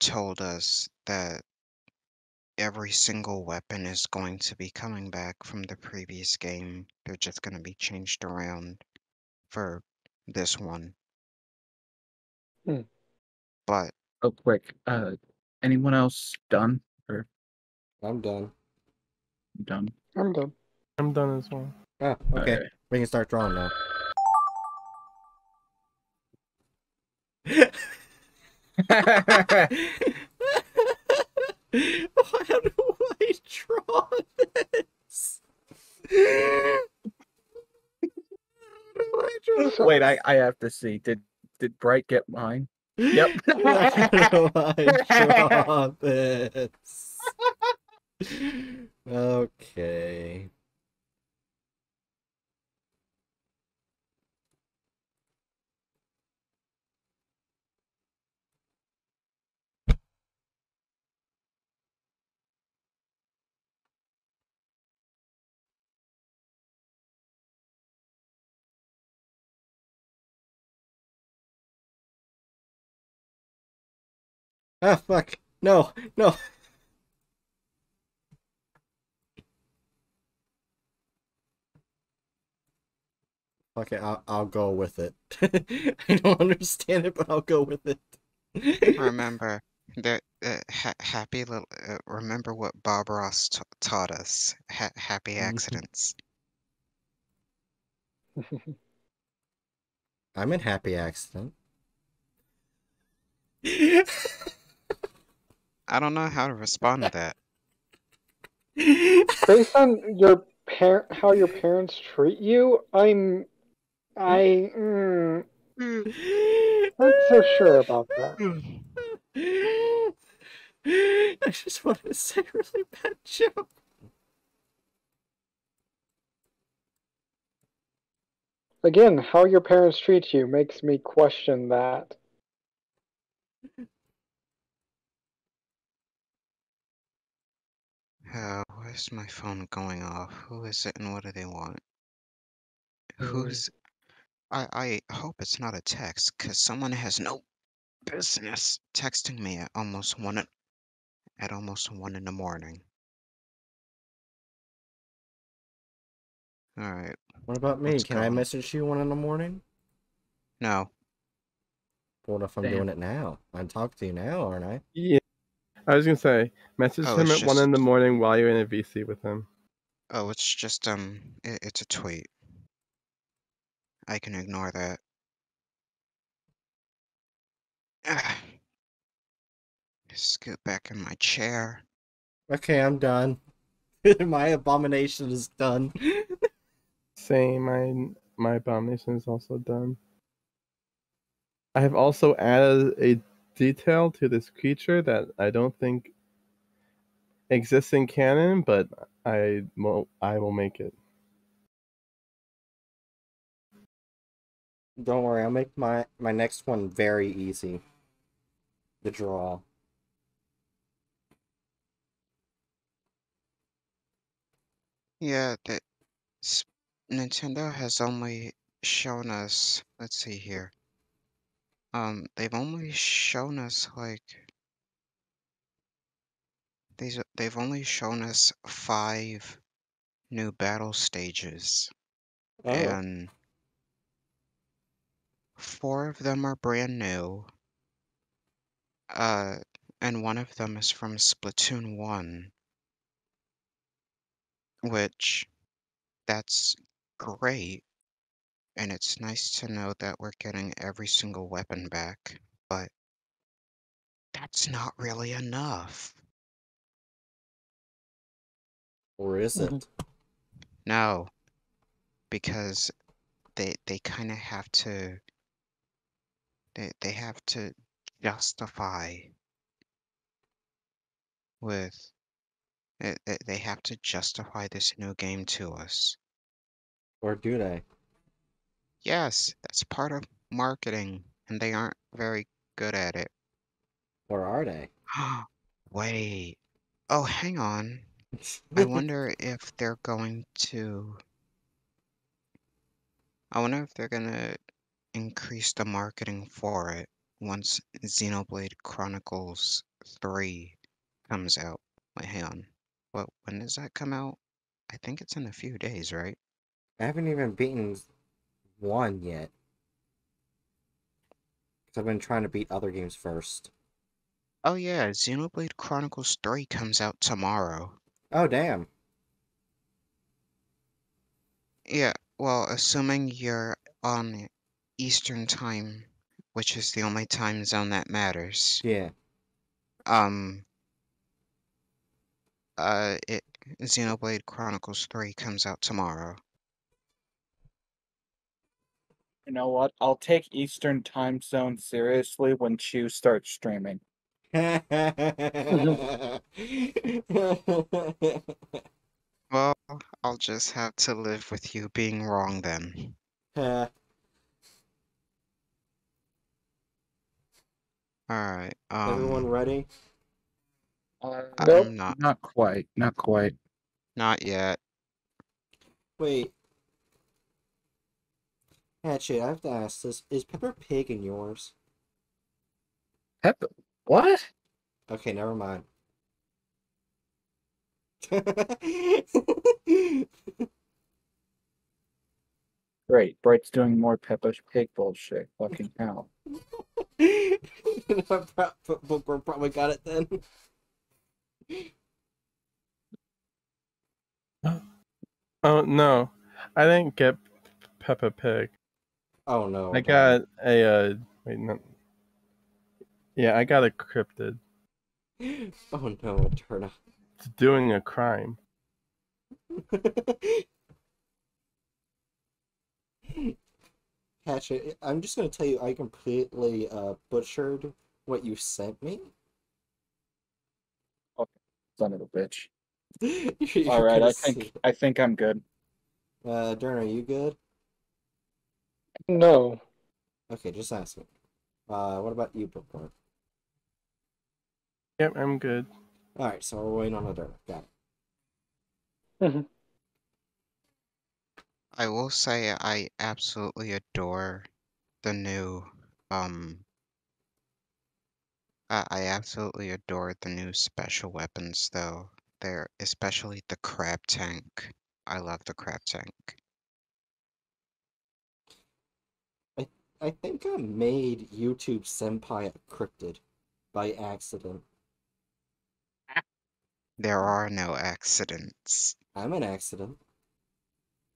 told us that every single weapon is going to be coming back from the previous game. They're just going to be changed around for this one. Hmm. But Oh, quick. Uh, anyone else done or I'm done. I'm done? I'm done. I'm done as well. Ah, okay. Okay. We can start drawing now. How do I draw this? Wait, I I have to see. Did did Bright get mine? Yep. How do I draw this? Okay. Ah, fuck. No, no. Okay, I'll, I'll go with it. I don't understand it, but I'll go with it. remember that uh, ha happy little. Uh, remember what Bob Ross taught us. Ha happy accidents. I'm in happy accident. I don't know how to respond to that. Based on your par- how your parents treat you, I'm, I, mm, not so sure about that. I just want to say a really bad joke. Again, how your parents treat you makes me question that. Uh, where's my phone going off? Who is it and what do they want? Who's... I, I hope it's not a text, because someone has no business texting me at almost one in- at almost one in the morning. Alright. What about me? Let's Can I message you one in the morning? No. What if I'm Damn. doing it now? I'm talking to you now, aren't I? Yeah. I was gonna say, message Oh, him it's at one in the morning while you're in a VC with him. Oh, it's just, um, it, it's a tweet. I can ignore that. Ah. Scoot back in my chair. Okay, I'm done. My abomination is done. Same, my my abomination is also done. I have also added a detail to this creature that I don't think exists in canon, but I will I will make it. Don't worry, I'll make my my next one very easy. The draw. Yeah, that Nintendo has only shown us, let's see here. Um, they've only shown us like these they've only shown us five new battle stages. Oh. And four of them are brand new. Uh, and one of them is from Splatoon 1, which that's great. And it's nice to know that we're getting every single weapon back, but that's not really enough. Or mm-hmm. is it? No, because they they kind of have to they they have to justify with they, they- they have to justify this new game to us. Or do they? Yes, that's part of marketing, and they aren't very good at it. Or are they? Wait. Oh, hang on. I wonder if they're going to. I wonder if they're gonna increase the marketing for it once Xenoblade Chronicles 3 comes out. Wait, hang on. What, when does that come out? I think it's in a few days, right? I haven't even beaten one yet. Because I've been trying to beat other games first. Oh yeah, Xenoblade Chronicles 3 comes out tomorrow. Oh, damn. Yeah, well, assuming you're on Eastern Time, which is the only time zone that matters. Yeah. Um. Uh, it Xenoblade Chronicles 3 comes out tomorrow. You know what? I'll take Eastern time zone seriously when Chew starts streaming. Well, I'll just have to live with you being wrong then. Huh. Alright, um. Everyone ready? Uh, Nope, not. not quite. Not quite. Not yet. Wait. Hatchet, I have to ask this. Is Peppa Pig in yours? Pep. What? Okay, never mind. Great. Bright's doing more Peppa Pig bullshit. Fucking hell. I pro- pro- pro- probably got it then. Oh no, I didn't get Peppa Pig. Oh no. I got a uh, wait, no. Yeah, I got a cryptid. Oh no, Adurna. It's doing a crime. Hatchet, I'm just gonna tell you, I completely uh, butchered what you sent me. Son of a bitch. All right, I think. I think I'm good. Uh, Dern, are you good? No. Okay, just ask asking. Uh, what about you, Bookworm? Yep, I'm good. All right, so we're waiting on Adurna. Got it. I will say I absolutely adore the new um I, I absolutely adore the new special weapons though. They're especially the crab tank. I love the crab tank. I think I made YouTube Senpai a cryptid by accident. There are no accidents. I'm an accident.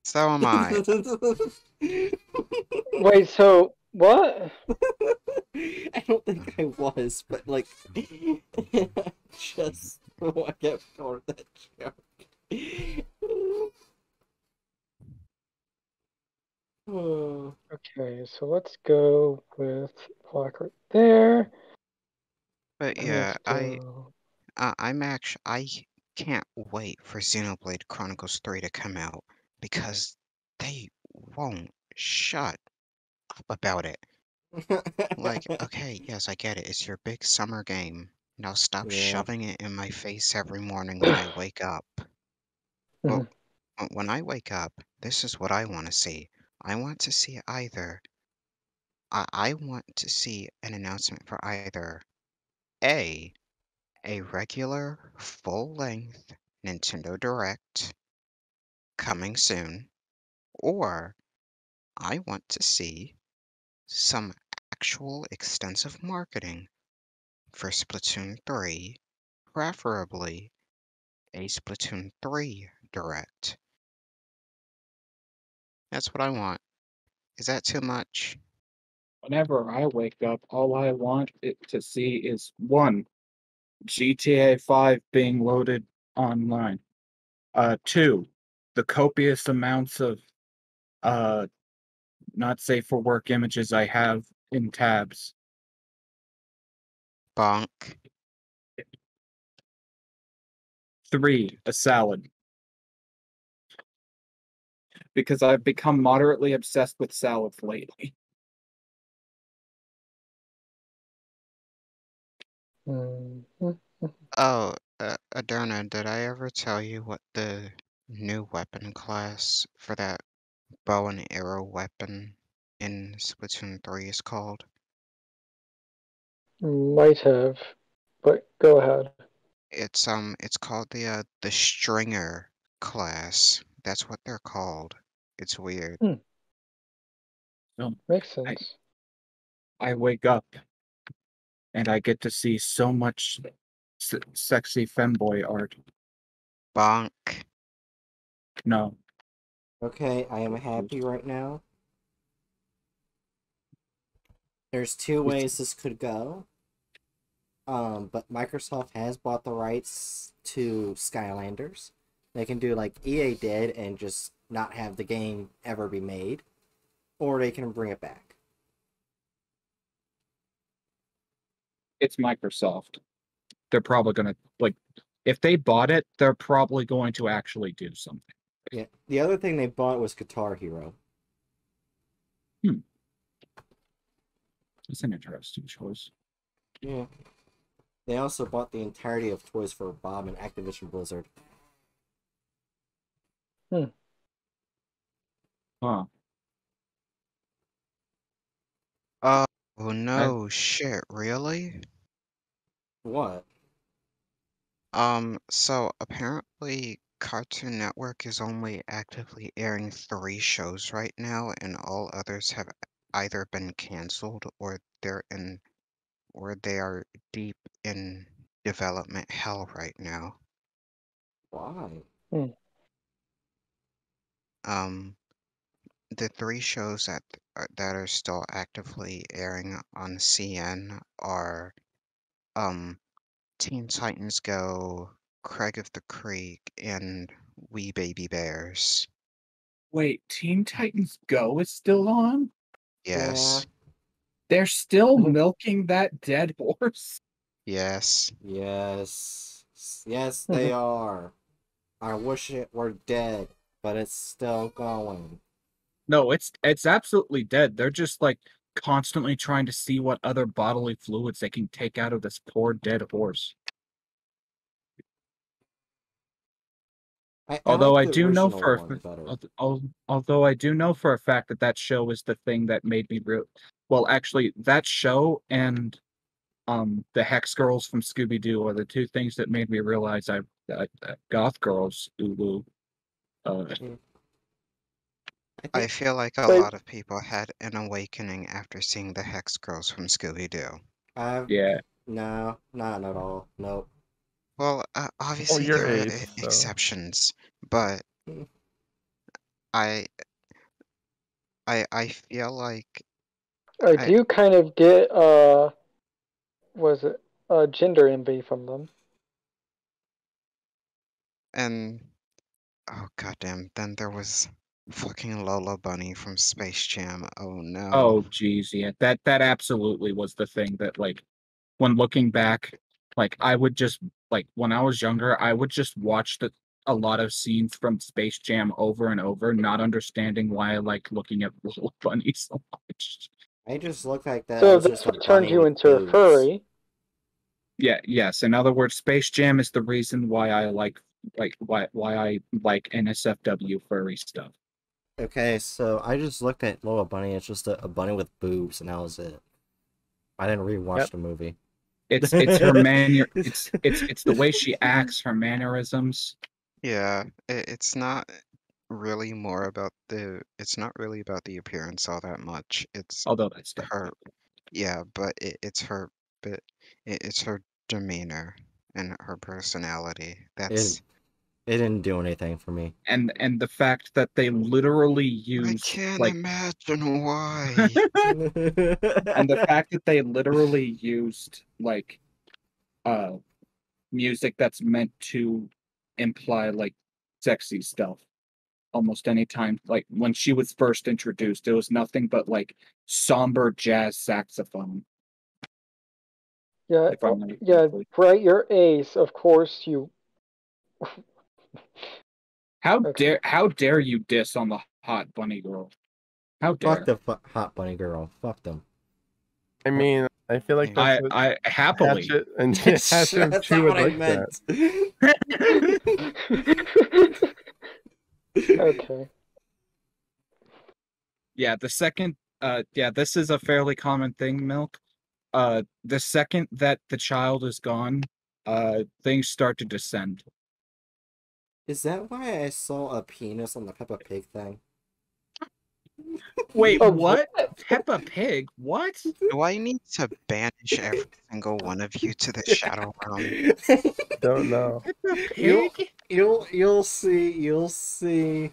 So am I. Wait, so what? I don't think I was, but like, just want to for that joke. Oh. Okay, so let's go with block right there. But and yeah, let's I go- uh, I'm actually I can't wait for Xenoblade Chronicles 3 to come out because they won't shut up about it. Like, okay, yes, I get it. It's your big summer game. Now stop Yeah. shoving it in my face every morning when I wake up. Well, wh- when I wake up, this is what I want to see. I want to see either. I, I want to see an announcement for either A, a regular full length Nintendo Direct coming soon, or I want to see some actual extensive marketing for Splatoon 3, preferably a Splatoon 3 Direct. That's what I want. Is that too much? whenever I wake up, all I want it to see is one, GTA 5 being loaded online. Uh, two, the copious amounts of uh, not safe for work images I have in tabs. Bonk. Three, a salad. Because I've become moderately obsessed with salads lately. Mhm. Oh, uh, Adurna, did I ever tell you what the new weapon class for that bow and arrow weapon in Splatoon 3 is called? Might have, but go ahead. It's um it's called the uh the stringer class. That's what they're called. It's weird. Hmm. So Makes sense. I wake up and I get to see so much s- sexy femboy art. Bonk. No. Okay, I am happy right now. There's two ways this could go. Um, but Microsoft has bought the rights to Skylanders. They can do like EA did and just not have the game ever be made, or they can bring it back. It's Microsoft. They're probably gonna like if they bought it, they're probably going to actually do something. Yeah. The other thing they bought was Guitar Hero. Hmm. It's an interesting choice. Yeah. They also bought the entirety of Toys for Bob and Activision Blizzard. Hmm. Huh. Oh no, shit, really? What? Um, so apparently Cartoon Network is only actively airing three shows right now, and all others have either been canceled or they're in or they are deep in development hell right now. Why? Um, the three shows that are, that are still actively airing on CN are um Teen Titans Go, Craig of the Creek, and We Baby Bears. Wait, Teen Titans Go is still on? Yes, They're still milking that dead horse? yes. Yes. Yes, they are. I wish it were dead, but it's still going. No, it's it's absolutely dead. They're just like constantly trying to see what other bodily fluids they can take out of this poor dead horse. I, I Although like I do know for a one f- better. al- al- although I do know for a fact that that show is the thing that made me real. Well, actually, that show and um the Hex Girls from Scooby Doo are the two things that made me realize I Goth Girls Ulu. Uh, I think feel like a Wait. lot of people had an awakening after seeing the Hex Girls from Scooby Doo. I've yeah, no, not at all. Nope. Well, uh, obviously your there are age, so. exceptions, but Mm. I I I feel like I I- do kind of get uh was it uh gender envy from them. and oh goddamn, then there was fucking Lola Bunny from Space Jam. Oh no. Oh, geez, yeah, that that absolutely was the thing that, like, when looking back, like I would just like when I was younger, I would just watch the a lot of scenes from Space Jam over and over, not understanding why I like looking at Lola Bunny so much. I just look like that. so as this what turned you with into a furry. Yeah, yes. In other words, Space Jam is the reason why I like like why why I like NSFW furry stuff. Okay, so I just looked at Lola Bunny. It's just a, a bunny with boobs, and that was it. I didn't rewatch Yep. the movie. It's it's her manner it's it's it's the way she acts, her mannerisms. Yeah, it, it's not really more about the it's not really about the appearance all that much. It's Although that's her yeah, but it, it's her but it, it's her demeanor and her personality. That's It didn't do anything for me. and and the fact that they literally used I can't like imagine why. and the fact that they literally used like uh music that's meant to imply like sexy stuff almost any time like when she was first introduced it was nothing but like somber jazz saxophone Yeah, if I remember yeah, right. Your ace, of course. You. How Okay. dare how dare you diss on the hot bunny girl how dare Fuck the fu- hot bunny girl. Fuck them. I mean, I feel like I that's what I happily Hatchet and Hatchet and That's not what I like meant. okay. yeah the second uh yeah this is a fairly common thing milk uh the second that the child is gone uh things start to descend Is that why I saw a penis on the Peppa Pig thing? wait Oh, what peppa pig what Do I need to banish every single one of you to the Shadow Realm? Don't know. peppa You'll- You'll you'll see. You'll see.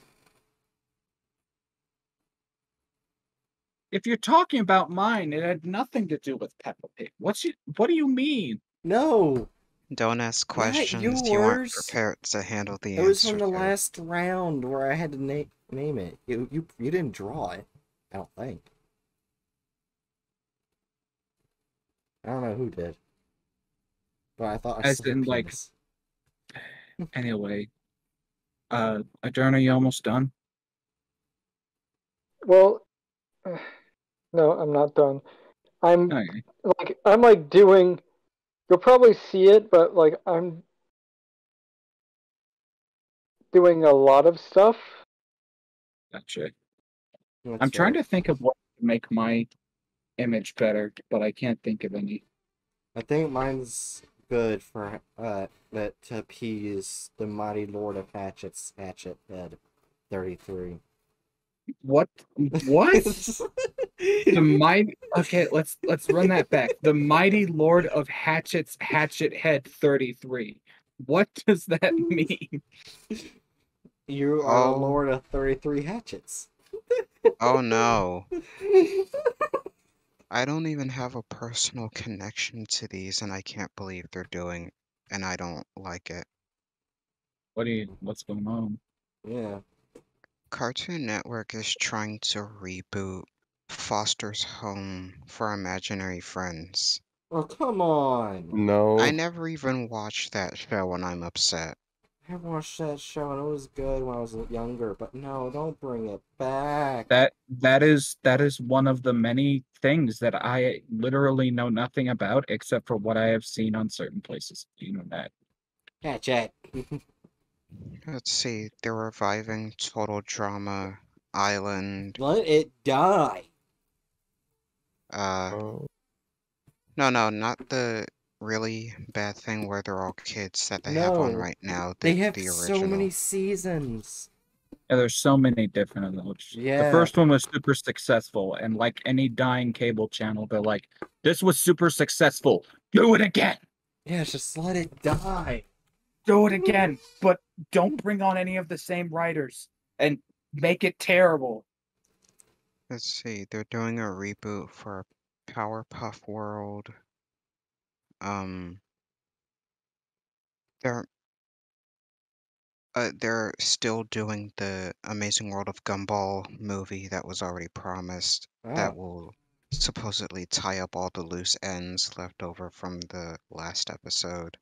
if you're talking about mine it had nothing to do with peppa pig what's you what do you mean No, Don't ask Not questions you aren't prepared to handle the it was from the to. last round where I had to name name it. You you you didn't draw it. I don't think. I don't know who did. But I thought I As saw a in, like, anyway uh Adurna you almost done Well, no, I'm not done. I'm okay like I'm like doing. You'll probably see it, but like I'm doing a lot of stuff. gotcha That's i'm trying to think of what to make my image better but i can't think of any I think mine's good for uh that to appease the mighty lord of hatchets hatchet head thirty three. What what the mighty okay let's let's run that back the mighty lord of hatchets hatchet head 33 what does that mean You are Oh. lord of thirty three hatchets. Oh no. I don't even have a personal connection to these and I can't believe they're doing and I don't like it. what do you what's going on Yeah. Cartoon Network is trying to reboot Foster's Home for Imaginary Friends. Oh come on! No. I never even watched that show and I'm upset. I watched that show and it was good when I was younger, but no, don't bring it back. that that is that is one of the many things that i literally know nothing about except for what i have seen on certain places You know the internet Hatchet. Let's see, they're reviving Total Drama Island. Let it die. Uh, Oh. no, no, not the really bad thing where they're all kids that they have on right now. They have the so many seasons. Yeah, there's so many different of those. Yeah. The first one was super successful, and like any dying cable channel, they're like, "This was super successful. Do it again. Yeah, just let it die. Do it again, but don't bring on any of the same writers and make it terrible." Let's see, they're doing a reboot for Powerpuff World. Um, they're uh, they're still doing the Amazing World of Gumball movie that was already promised. That will supposedly tie up all the loose ends left over from the last episode.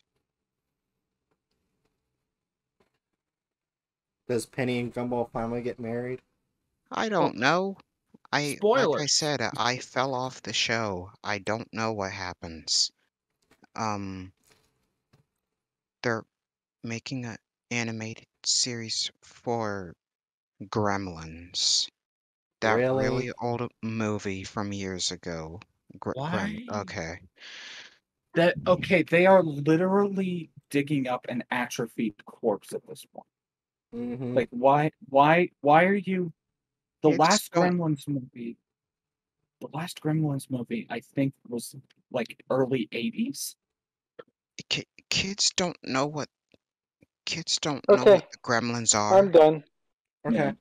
Does Penny and Gumball finally get married? I don't know. I like I said, I fell off the show. I don't know what happens. Um, they're making an animated series for Gremlins. That really, Really? old movie from years ago. Gr- Grem- Why? okay. That okay? They are literally digging up an atrophied corpse at this point. Mm-hmm. Like, why, why, why are you? The Kids last don't- Gremlins movie, the last Gremlins movie, I think was like early '80s. Ki- kids don't know what Kids don't know what the gremlins are. I'm done. Okay.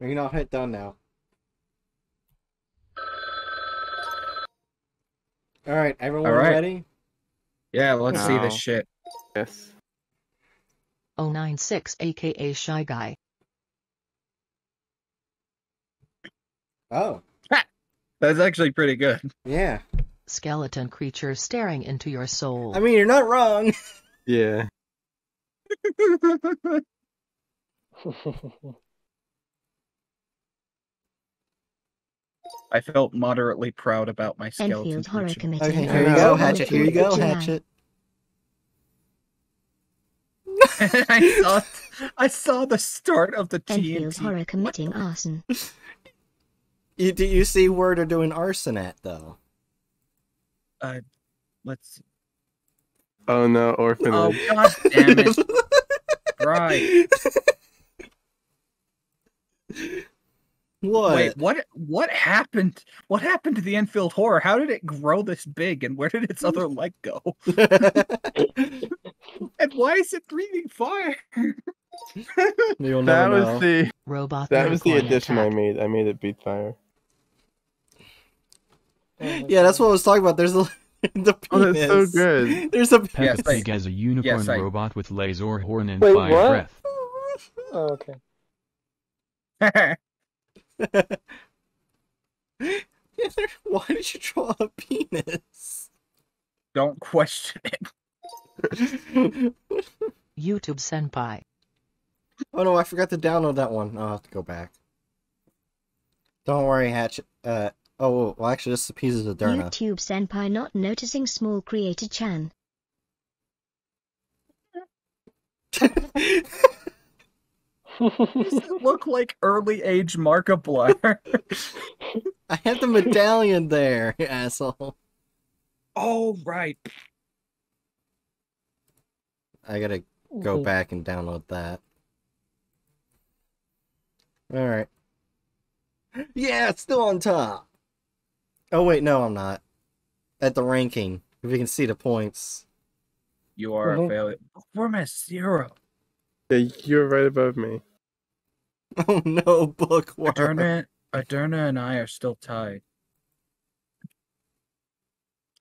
We can all hit done now. All right, everyone All right. ready? Yeah, let's see this shit. Yes. 096 aka Shy Guy. Oh, That's actually pretty good. yeah. Skeleton creature staring into your soul. I mean, you're not wrong. Yeah. I felt moderately proud about my skeleton. Horror. Committee. Okay, here you go, oh, Hatchet. Here you go, Hatchet. I saw, I saw the start of the Enfield TNT. Horror committing arson. You, do you see where they're doing arson at, though? Uh, let's. Oh no, Oh orphanage. god damn it! Right. What? Wait, what? What happened? What happened to the Enfield horror? How did it grow this big, and where did its hmm. other leg go? And why is it breathing fire? You'll that was know. the Robot that was the unicorn addition I made. I made it beat fire. Oh, yeah, that's what I was talking about. There's a the penis. Oh, that's so good. There's a Peppa Yes, I- Pig as a unicorn yes, I- robot with laser horn and Wait, fire what? breath. Oh, okay. Why did you draw a penis? Don't question it. YouTube Senpai. Oh no, I forgot to download that one. I'll have to go back. Don't worry, Hatchet. Uh oh, well actually, this is the pieces of Derna. YouTube Senpai not noticing small creator Chan. Does it look like early age Markiplier? I have the medallion there, asshole. All right. I gotta go back and download that. Alright. Yeah, it's still on top. Oh wait, no, I'm not. At the ranking. If you can see the points. You are a Mhm. failure. Bookworm has zero. Yeah, you're right above me. Oh no, bookworm. Adurna, Adurna and I are still tied.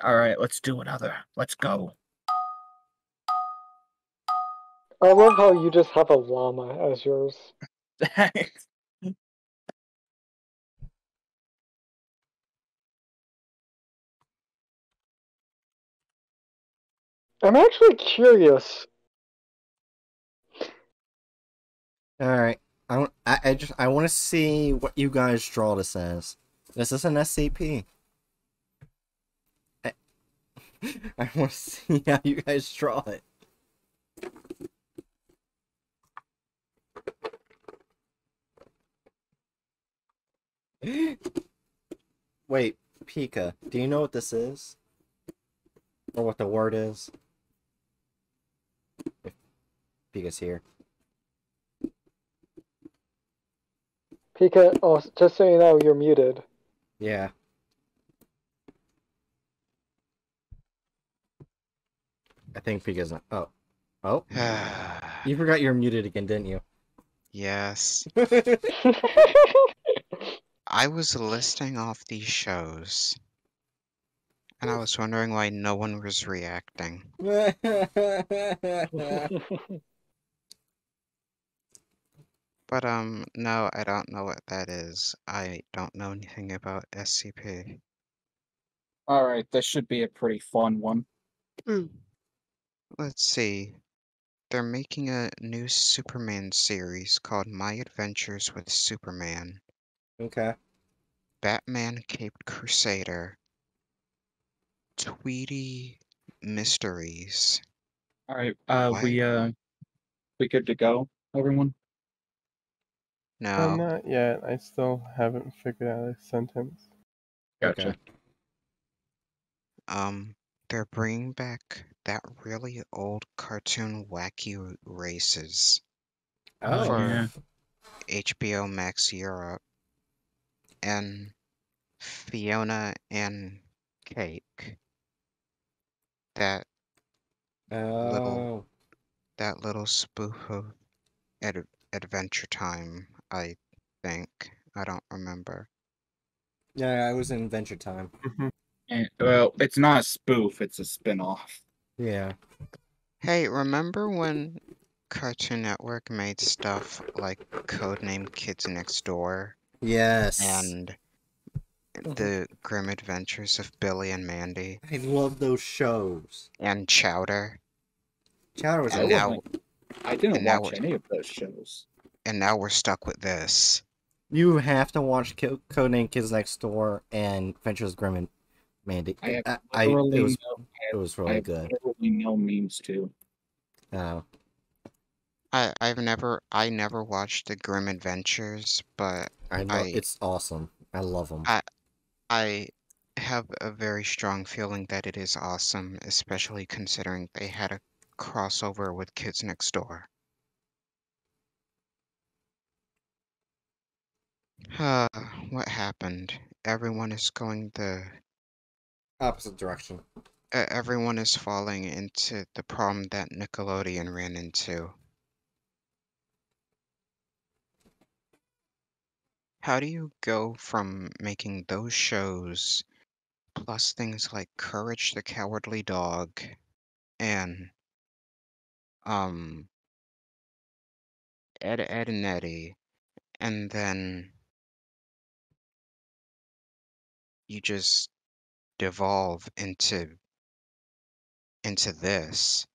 All right, let's do another. Let's go. I love how you just have a llama as yours. Thanks. I'm actually curious. Alright. I, don't- I, I just I want to see what you guys draw this as. This is an SCP. I, I want to see how you guys draw it. Wait, Pika, do you know what this is? Or what the word is? If Pika's here. Pika, oh, just so you know, you're muted. Yeah. I think Pika's not. Oh. Oh. You forgot you're muted again, didn't you? yes. I was listing off these shows, and I was wondering why no one was reacting. But um, no, I don't know what that is. I don't know anything about SCP. All right, this should be a pretty fun one. Let's see. They're making a new Superman series called My Adventures with Superman. okay. Batman Caped Crusader. Tweety Mysteries. All right, uh, What? we uh, we good to go, everyone? Uh, No. not yet. I still haven't figured out a sentence. Gotcha. Okay. Um, they're bringing back that really old cartoon Wacky Races Oh. for yeah. HBO Max Europe. And Fiona and Cake. That Oh. that little spoof of Ad- Adventure Time, I think. I don't remember. Yeah, I was in Adventure Time. And, well, it's not a spoof; it's a spin-off. Yeah. Hey, remember when Cartoon Network made stuff like Codename Kids Next Door Yes. and The Grim Adventures of Billy and Mandy I love those shows. and Chowder? Chowder was And I now, I didn't and now watch any of those shows. And now we're stuck with this. You have to watch Co- Codename Kids Next Door and Adventures of Grim and Mandy. I have I, I- it was no, it was I really have good. literally no memes to. Oh. I I've never I never watched the Grim Adventures, but I know I- it's awesome. I love them. I I have a very strong feeling that it is awesome, especially considering they had a crossover with Kids Next Door. Uh, what happened? Everyone is going the Opposite direction. e- everyone is falling into the problem that Nickelodeon ran into. How do you go from making those shows plus things like Courage the Cowardly Dog and um Ed Edd n Eddy and then you just devolve into into this.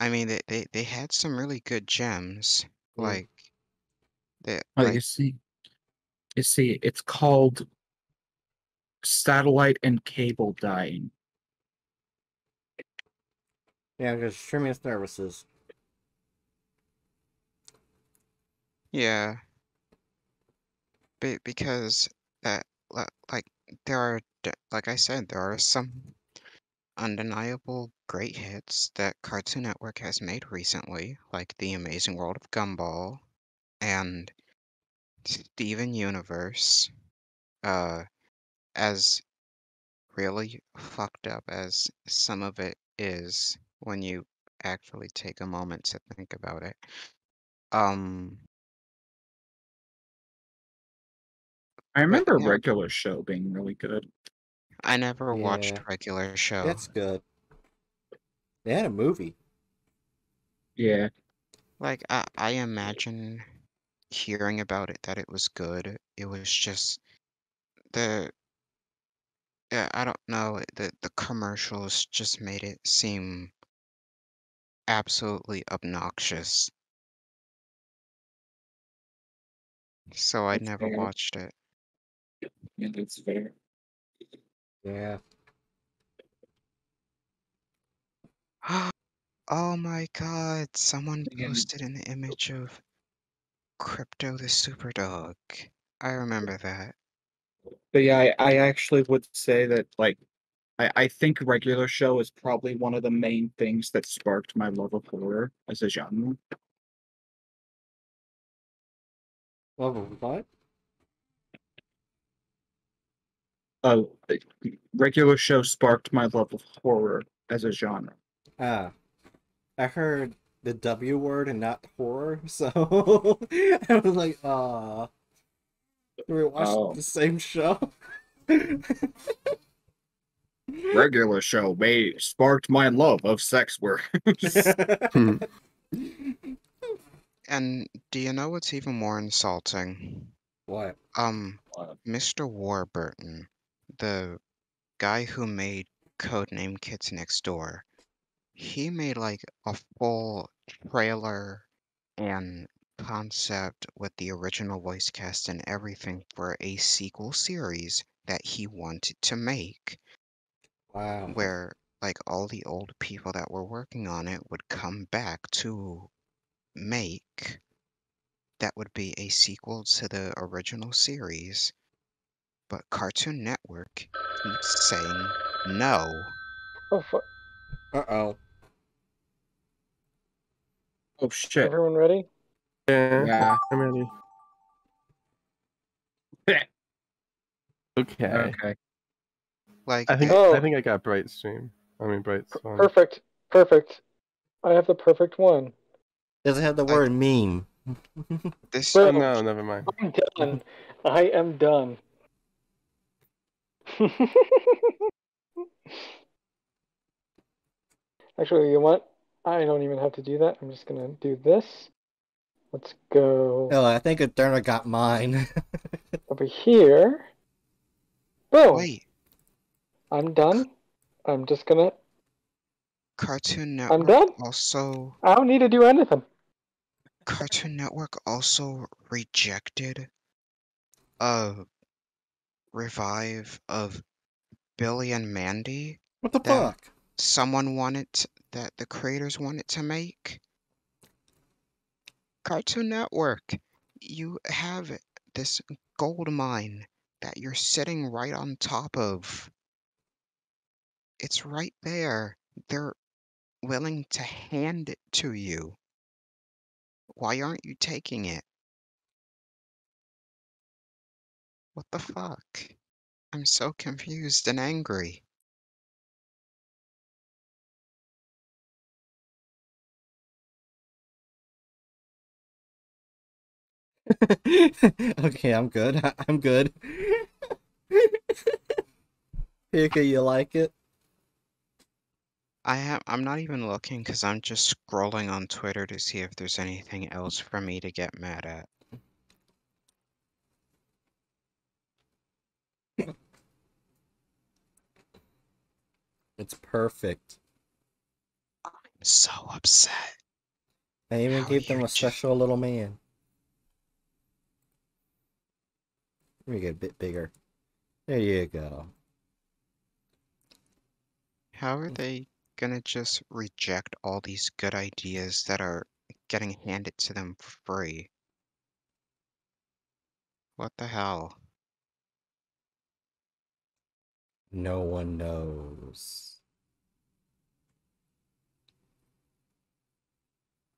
I mean they they, they had some really good gems Mm. like they Oh, like you see, you see, it's called satellite and cable dying. Yeah, because streaming services. Yeah. Be because that li- like there are like I said there are some undeniable great hits that Cartoon Network has made recently, like The Amazing World of Gumball and Steven Universe. Uh as really fucked up as some of it is when you actually take a moment to think about it. Um I remember yeah. regular show being really good. I never watched regular show. That's good. They had a movie. Yeah, Like I, I imagine hearing about it that it was good. It was just the yeah, I don't know, the the commercials just made it seem absolutely obnoxious. So I never watched it. Yeah, that's fair. Yeah. Oh my god, someone posted an image of Krypto the Superdog. I remember that. But yeah, I, I actually would say that like I, I think regular show is probably one of the main things that sparked my love of horror as a genre. Love of what? Uh, regular show sparked my love of horror as a genre. Ah. I heard the W word and not horror, so I was like, ah. We watched Oh. the same show. Regular show may sparked my love of sex work. Hmm. And do you know what's even more insulting? what? Um, Mr. Warburton, the guy who made Codename Kids Next Door, he made like a full trailer and concept with the original voice cast and everything for a sequel series that he wanted to make, Wow. where like all the old people that were working on it would come back to make that would be a sequel to the original series. But Cartoon Network keeps saying no. Oh, fu- Uh oh. oh shit. everyone ready? Yeah, Yeah. I'm ready. Okay. Okay. Like I think Oh. I think I got Bright Stream. I mean Bright Swan. Perfect. Perfect. I have the perfect one. Does it have the word meme? This Bro, Oh, no, never mind. I'm done. I am done. Actually, you know what? I don't even have to do that. I'm just gonna do this. Let's go Oh, I think Adurna got mine. over here. Boom. wait, I'm done. I'm just gonna. Cartoon Network. I'm done. also I don't need to do anything. Cartoon Network also rejected a revive of Billy and Mandy what the fuck? someone wanted that the creators wanted to make. Cartoon Network, you have this gold mine that you're sitting right on top of. It's right there. They're willing to hand it to you. Why aren't you taking it? What the fuck? I'm so confused and angry. okay, I'm good. I'm good. Pika, you like it? I am I'm not even looking because I'm just scrolling on Twitter to see if there's anything else for me to get mad at. It's perfect. I'm so upset. I even How gave them a special little man. Let me get a bit bigger. There you go. How are they gonna just reject all these good ideas that are getting handed to them for free? What the hell? No one knows.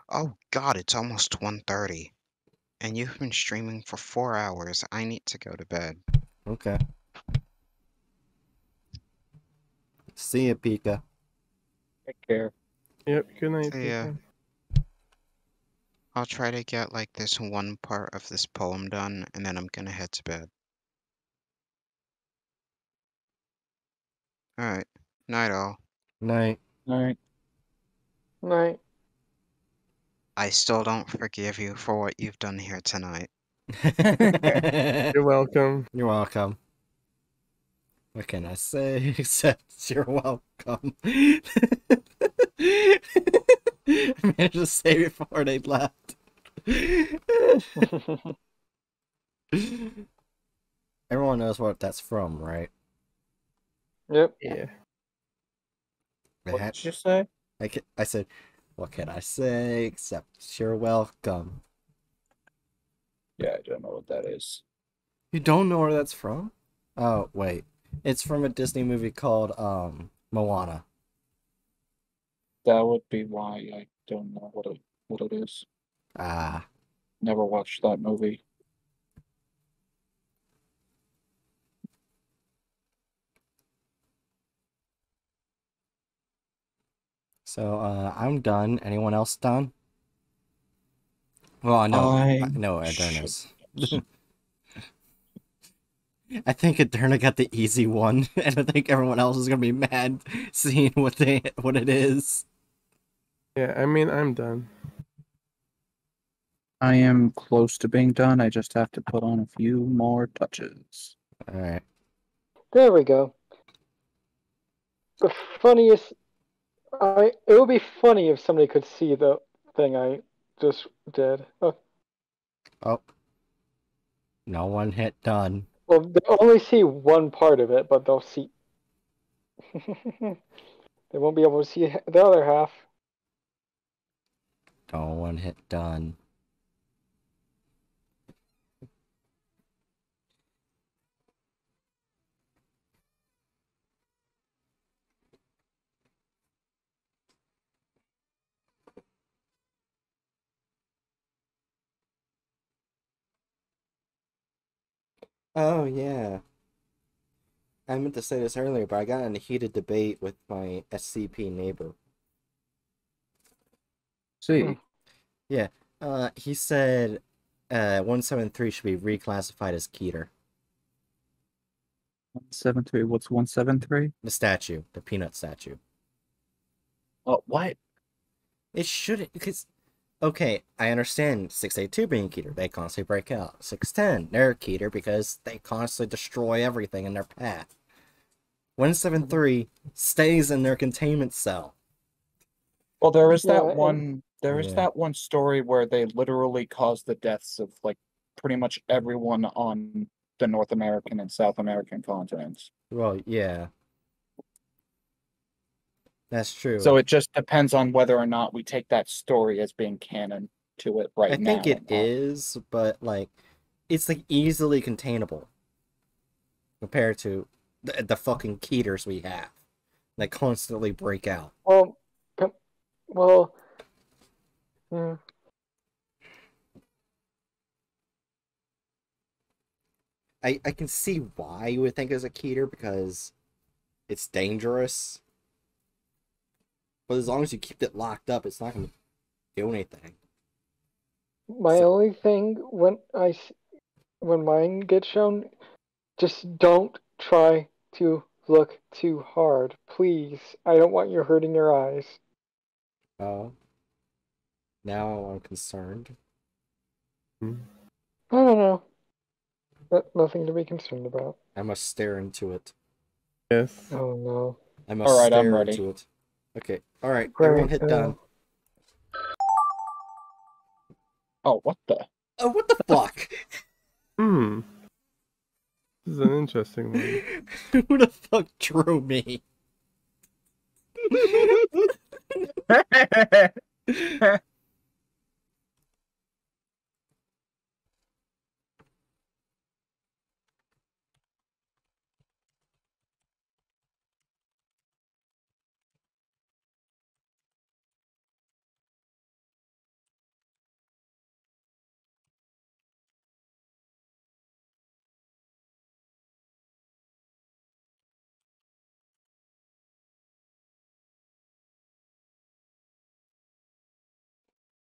Oh god, it's almost 1:30. And you've been streaming for four hours. I need to go to bed. Okay. See ya, Pika. Take care. Yep, good night. See ya. Pika. I'll try to get like this one part of this poem done, and then I'm gonna head to bed. Alright. Night all. Night. Alright. Night. I still don't forgive you for what you've done here tonight. You're welcome. You're welcome. What can I say except you're welcome? I managed to say before they left. Everyone knows what that's from, right? Yep. Yeah. What That- did you say? I, ca- I said, what can I say except you're welcome? Yeah, I don't know what that is. You don't know where that's from? Oh, wait. It's from a Disney movie called um Moana. That would be why I don't know what it what it is. Ah. Never watched that movie. So uh I'm done. Anyone else done? Well, no, I I- no, Adurna's. I think Aderna got the easy one, and I think everyone else is gonna be mad seeing what they what it is. Yeah, I mean, I'm done. I am close to being done. I just have to put on a few more touches. All right. There we go. The funniest. I. It would be funny if somebody could see the thing I just did. Oh, Oh. No one hit done. well, they'll only see one part of it, but they'll see. they won't be able to see the other half. No one hit done. Oh yeah. I meant to say this earlier, but I got in a heated debate with my SCP neighbor. See. Yeah. Uh, he said uh, 173 should be reclassified as Keter. One seven three. What's one seven three? The statue, the peanut statue. Oh, what? It shouldn't because okay, I understand 682 being Keter, they constantly break out. 610, they're Keter because they constantly destroy everything in their path. 173 stays in their containment cell. Well, there is Yeah, that and- one. There is Yeah. that one story where they literally caused the deaths of like pretty much everyone on the North American and South American continents. Well, yeah. That's true. So it just depends on whether or not we take that story as being canon to it right I now. think it or but like it's like easily containable compared to the, the fucking Keters we have that constantly break out. Well, well, hmm. I, I can see why you would think it's a Keter because it's dangerous. But as long as you keep it locked up, it's not going to do anything. my only thing when I s- when mine gets shown, just don't try to look too hard, please. I don't want you hurting your eyes. Oh. Now I'm concerned. Hmm. I don't know. But nothing to be concerned about. I must stare into it. Yes. Oh no. I must Alright, I'm stare ready. into it. Okay. Alright, Great, everyone hit done. Oh, what the? Oh, what the fuck? Hmm. This is an interesting one. Who the fuck drew me?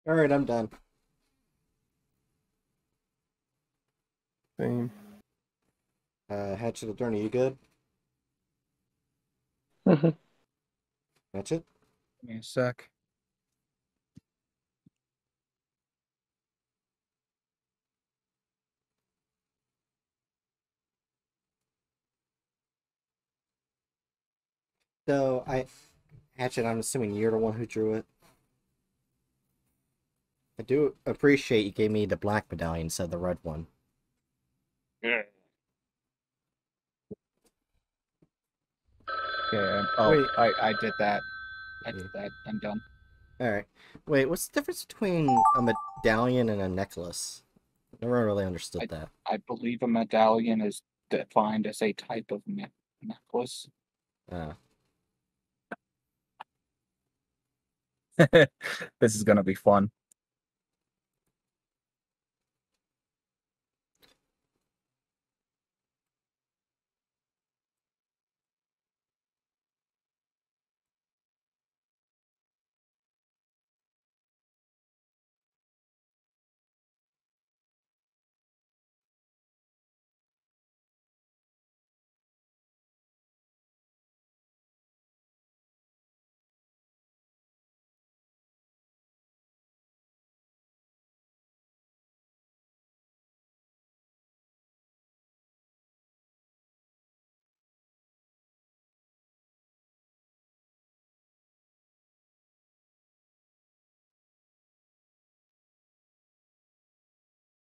Alright, I'm done. Same. Uh, Hatchet Attorney, you good? Mhm. Hatchet? Give me a sec. So, I. Hatchet, I'm assuming you're the one who drew it. I do appreciate you gave me the black medallion instead of the red one. Yeah. Oh, Wait. I I did that. I did that. I'm done. Alright. Wait, what's the difference between a medallion and a necklace? Never really understood that. I believe a medallion is defined as a type of ne- necklace. Uh, this is gonna be fun.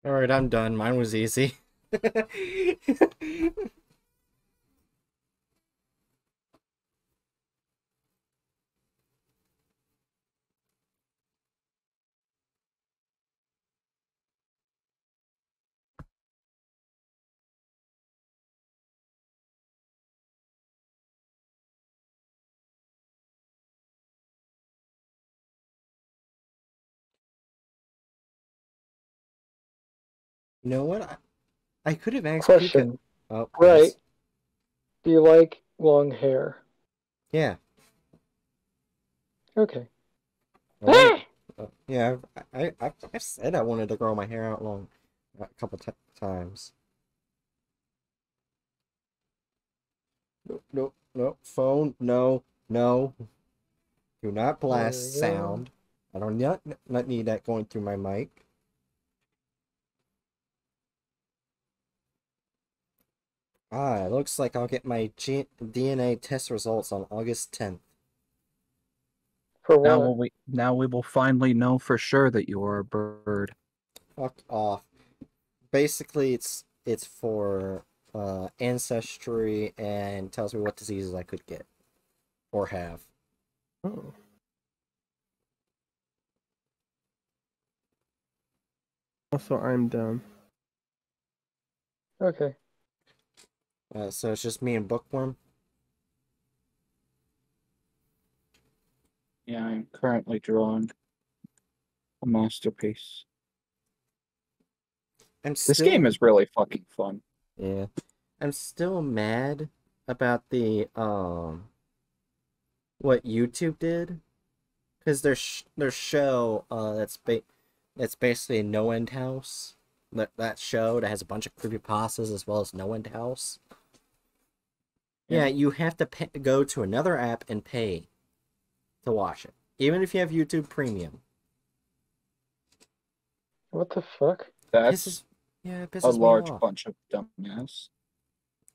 Alright, I'm done. Mine was easy. You know what? I, I could have asked Question. Oh, Right. yes. Do you like long hair? Yeah. Okay. Like, Uh, yeah, I, I, I said I wanted to grow my hair out long a couple t- times. Nope, nope, nope. Phone, no, no. Do not blast sound. I don't not, not need that going through my mic. Ah, it looks like I'll get my G- DNA test results on August 10th. For Now what? will we now we will finally know for sure that you are a bird. Fuck off. Basically, it's it's for uh, ancestry and tells me what diseases I could get or have. Oh. Also, I'm down. Okay. Uh, so it's just me and Bookworm. Yeah, I'm currently drawing a masterpiece. I'm This game is really fucking fun. Yeah. I'm still mad about the um what YouTube did cuz their sh- their show uh that's ba- that's basically No End House. That that show that has a bunch of creepy creepypastas as well as No End House. Yeah, you have to pay- go to another app and pay to watch it, even if you have YouTube Premium. What the fuck? That's Pisses- yeah, it a pisses me large off. bunch of dumbass.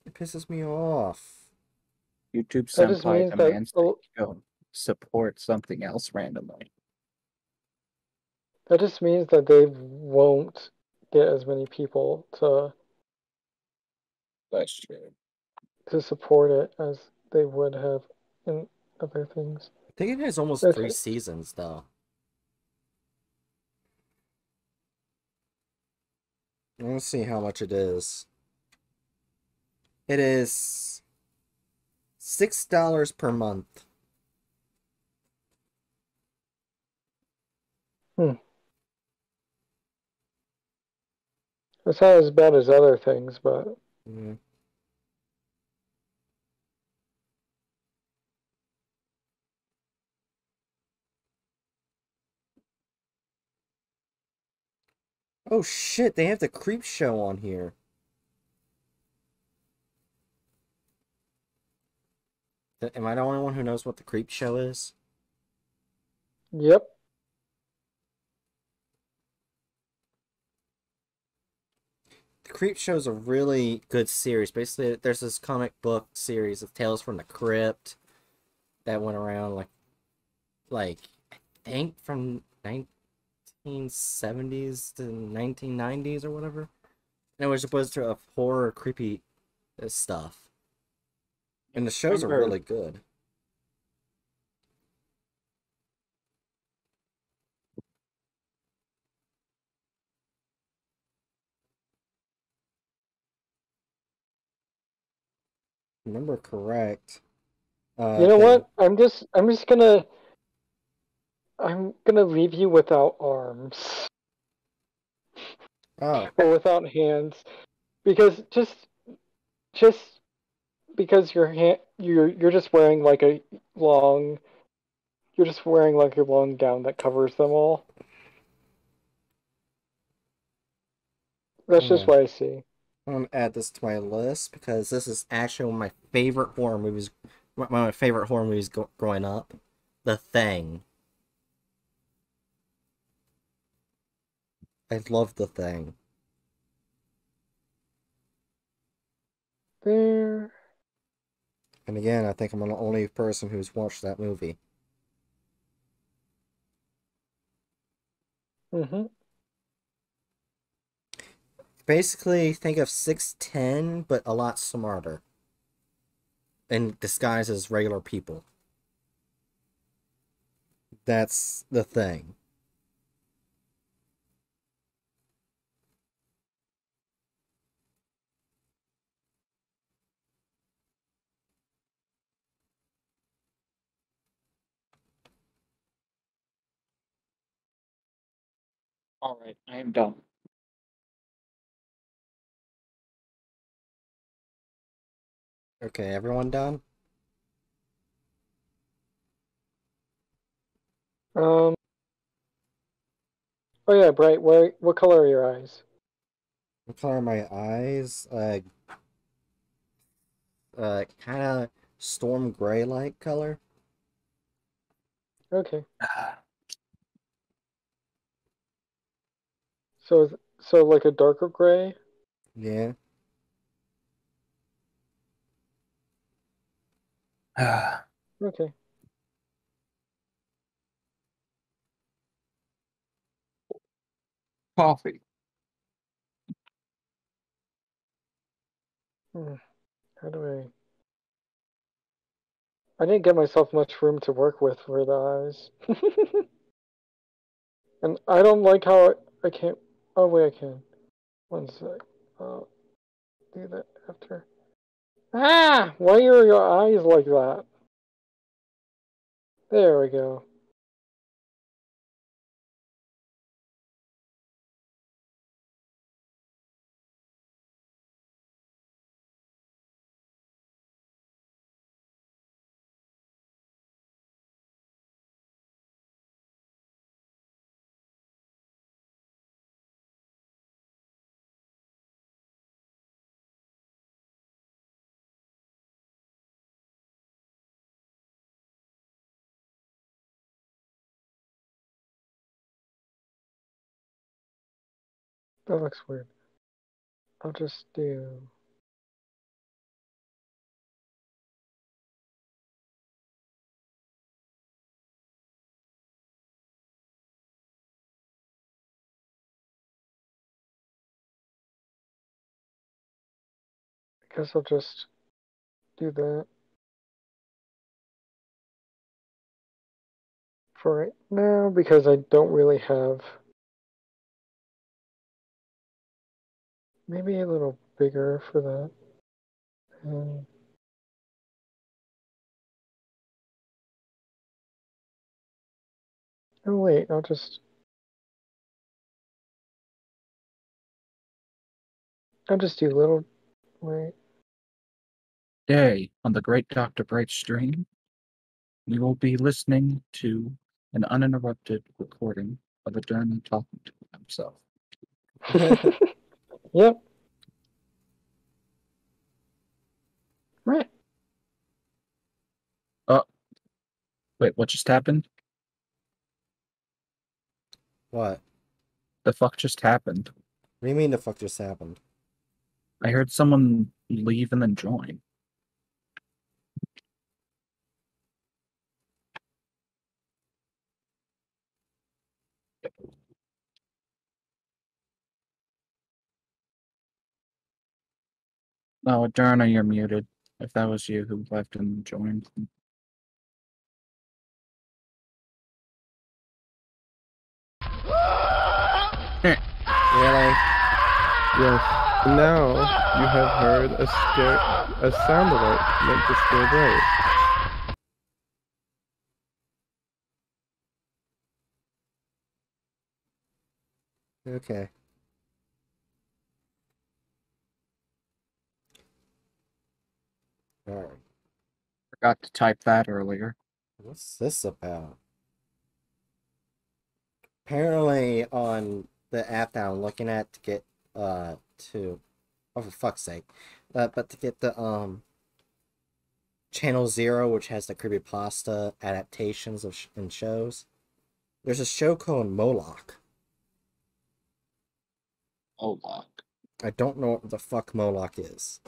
It pisses me off. YouTube That Senpai means that demands that oh, you support something else randomly. that just means that they won't get as many people to That's true. To support it as they would have in other things. I think it has almost three seasons though. Let's see how much it is. It is six dollars per month. Hmm. It's not as bad as other things, but Yeah. Oh shit, they have the creep show on here. Am I the only one who knows what the creep show is? yep. The Creep Show is a really good series. Basically, there's this comic book series of Tales from the Crypt that went around like, like I think from 1970s to 1990s or whatever. And it was supposed to have horror, creepy uh, stuff. And the shows are really good. Remember correct. Uh, You know what? I'm just I'm just gonna I'm gonna leave you without arms Oh, or without hands because just just because your hand you're you're just wearing like a long you're just wearing like a long gown that covers them all. That's just what I see. I'm gonna add this to my list because this is actually one of my favorite horror movies. One of my favorite horror movies go- growing up. The Thing. I love The Thing. There. And again, I think I'm the only person who's watched that movie. Mm-hmm. Basically, think of 610, but a lot smarter. And disguised as regular people. That's the thing. All right, I am done. Okay, everyone done? Um. Oh yeah, bright. Where? what color are your eyes? What color are my eyes? Uh, uh, kind of storm gray like color. Okay. So is- so like a darker gray. Yeah. Okay. Coffee. Hmm. How do I? I didn't get myself much room to work with for the eyes. and I don't like how I, I can't. Oh wait, I can. One sec. I'll do that after. Ah! Why are your eyes like that? There we go. That looks weird. I'll just do. I guess I'll just do that. For right now, because I don't really have. Maybe a little bigger for that. And oh wait, I'll just I'll just do little wait. Day on the Great Dr. Bright stream, we will be listening to an uninterrupted recording of Adurna talking to himself. Yep. Right. Oh, wait, what just happened? What? The fuck just happened? What do you mean the fuck just happened? I heard someone leave and then join. No, Adurna, you're muted. If that was you who left and joined. Really? Yes. Now you have heard a scare, a sound alert meant to scare Bright. Okay. Alright. Forgot to type that earlier. What's this about? Apparently on the app that I'm looking at to get uh to oh for fuck's sake. Uh, but to get the um Channel Zero, which has the creepypasta adaptations of sh- and shows. There's a show called Moloch. Moloch. I don't know what the fuck Moloch is.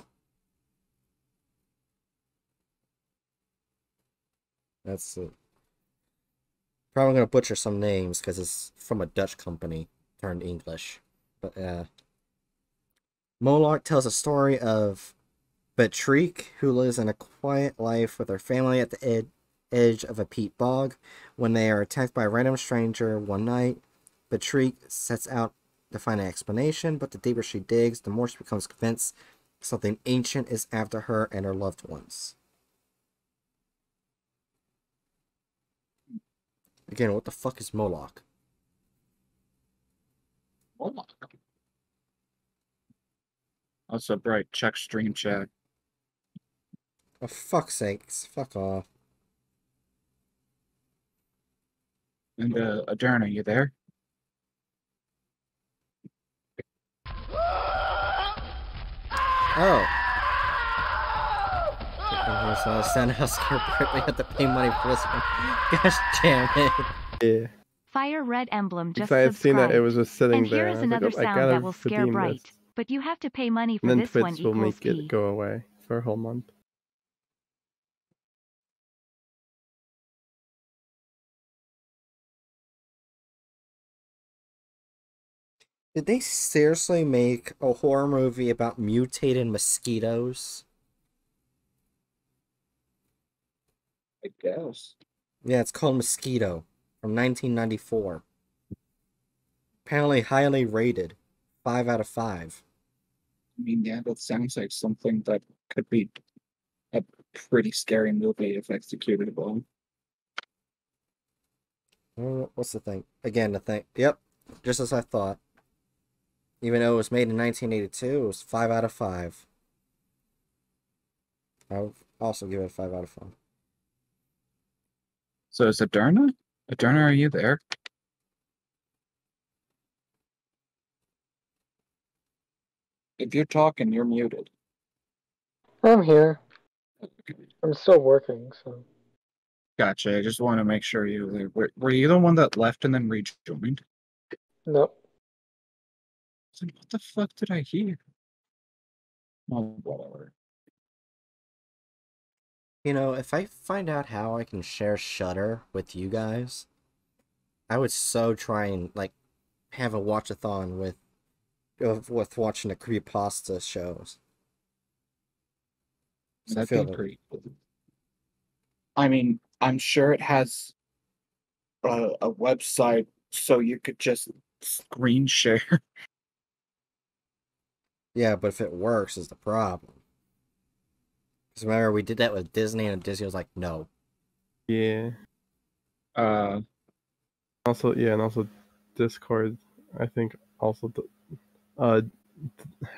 That's it. Probably gonna butcher some names because it's from a Dutch company turned English. But uh Moloch tells a story of Betriek, who lives in a quiet life with her family at the ed- edge of a peat bog. When they are attacked by a random stranger one night, Betriek sets out to find an explanation, but the deeper she digs, the more she becomes convinced something ancient is after her and her loved ones. Again, what the fuck is Moloch? Moloch. That's a bright check stream chat. For fuck's sakes, fuck off. And uh Adern, are you there? Oh. And here's uh, Santa House Corporate. We have to pay money for this one. Gosh damn it. Yeah. Fire red emblem just Because I had seen that it was just sitting and there. here is and I was another like, oh, sound that will scare Bright. this. But you have to pay money for And then this Twitch one will make E. it go away for a whole month. Did they seriously make a horror movie about mutated mosquitoes? I guess. Yeah, it's called Mosquito from 1994. Apparently highly rated. 5 out of 5. I mean, yeah, that sounds like something that could be a pretty scary movie if executed well. Uh, What's the thing? Again, the thing. Yep, just as I thought. Even though it was made in 1982, it was 5 out of 5. I'll also give it a 5 out of 5. So is Adurna? Adurna, are you there? If you're talking, you're muted. I'm here. I'm still working, so Gotcha. I just want to make sure you were, were, were you the one that left and then rejoined? nope. I was like, what the fuck did I hear? Oh, whatever. You know, if I find out how I can share Shudder with you guys, I would so try and like have a watchathon with with watching the creepypasta shows. So That'd feel be cool. I mean, I'm sure it has a, a website so you could just Screen share. Yeah, but if it works is the problem. Because remember we did that with Disney and Disney was like, no. Yeah. Uh, Also, yeah, and also Discord. I think also the, uh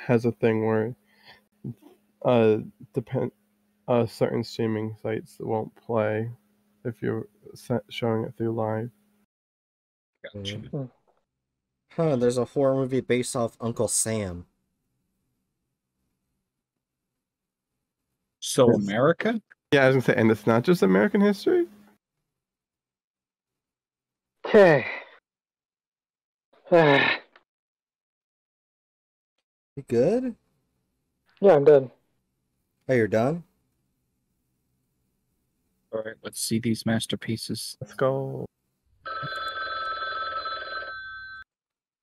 has a thing where uh depend uh certain streaming sites won't play if you're se- showing it through live. Mhm. Huh, there's a horror movie based off Uncle Sam. So America? Yeah, I was gonna say, and it's not just American history. Okay. You good? yeah, I'm done. Oh, you're done? All right, let's see these masterpieces. Let's go.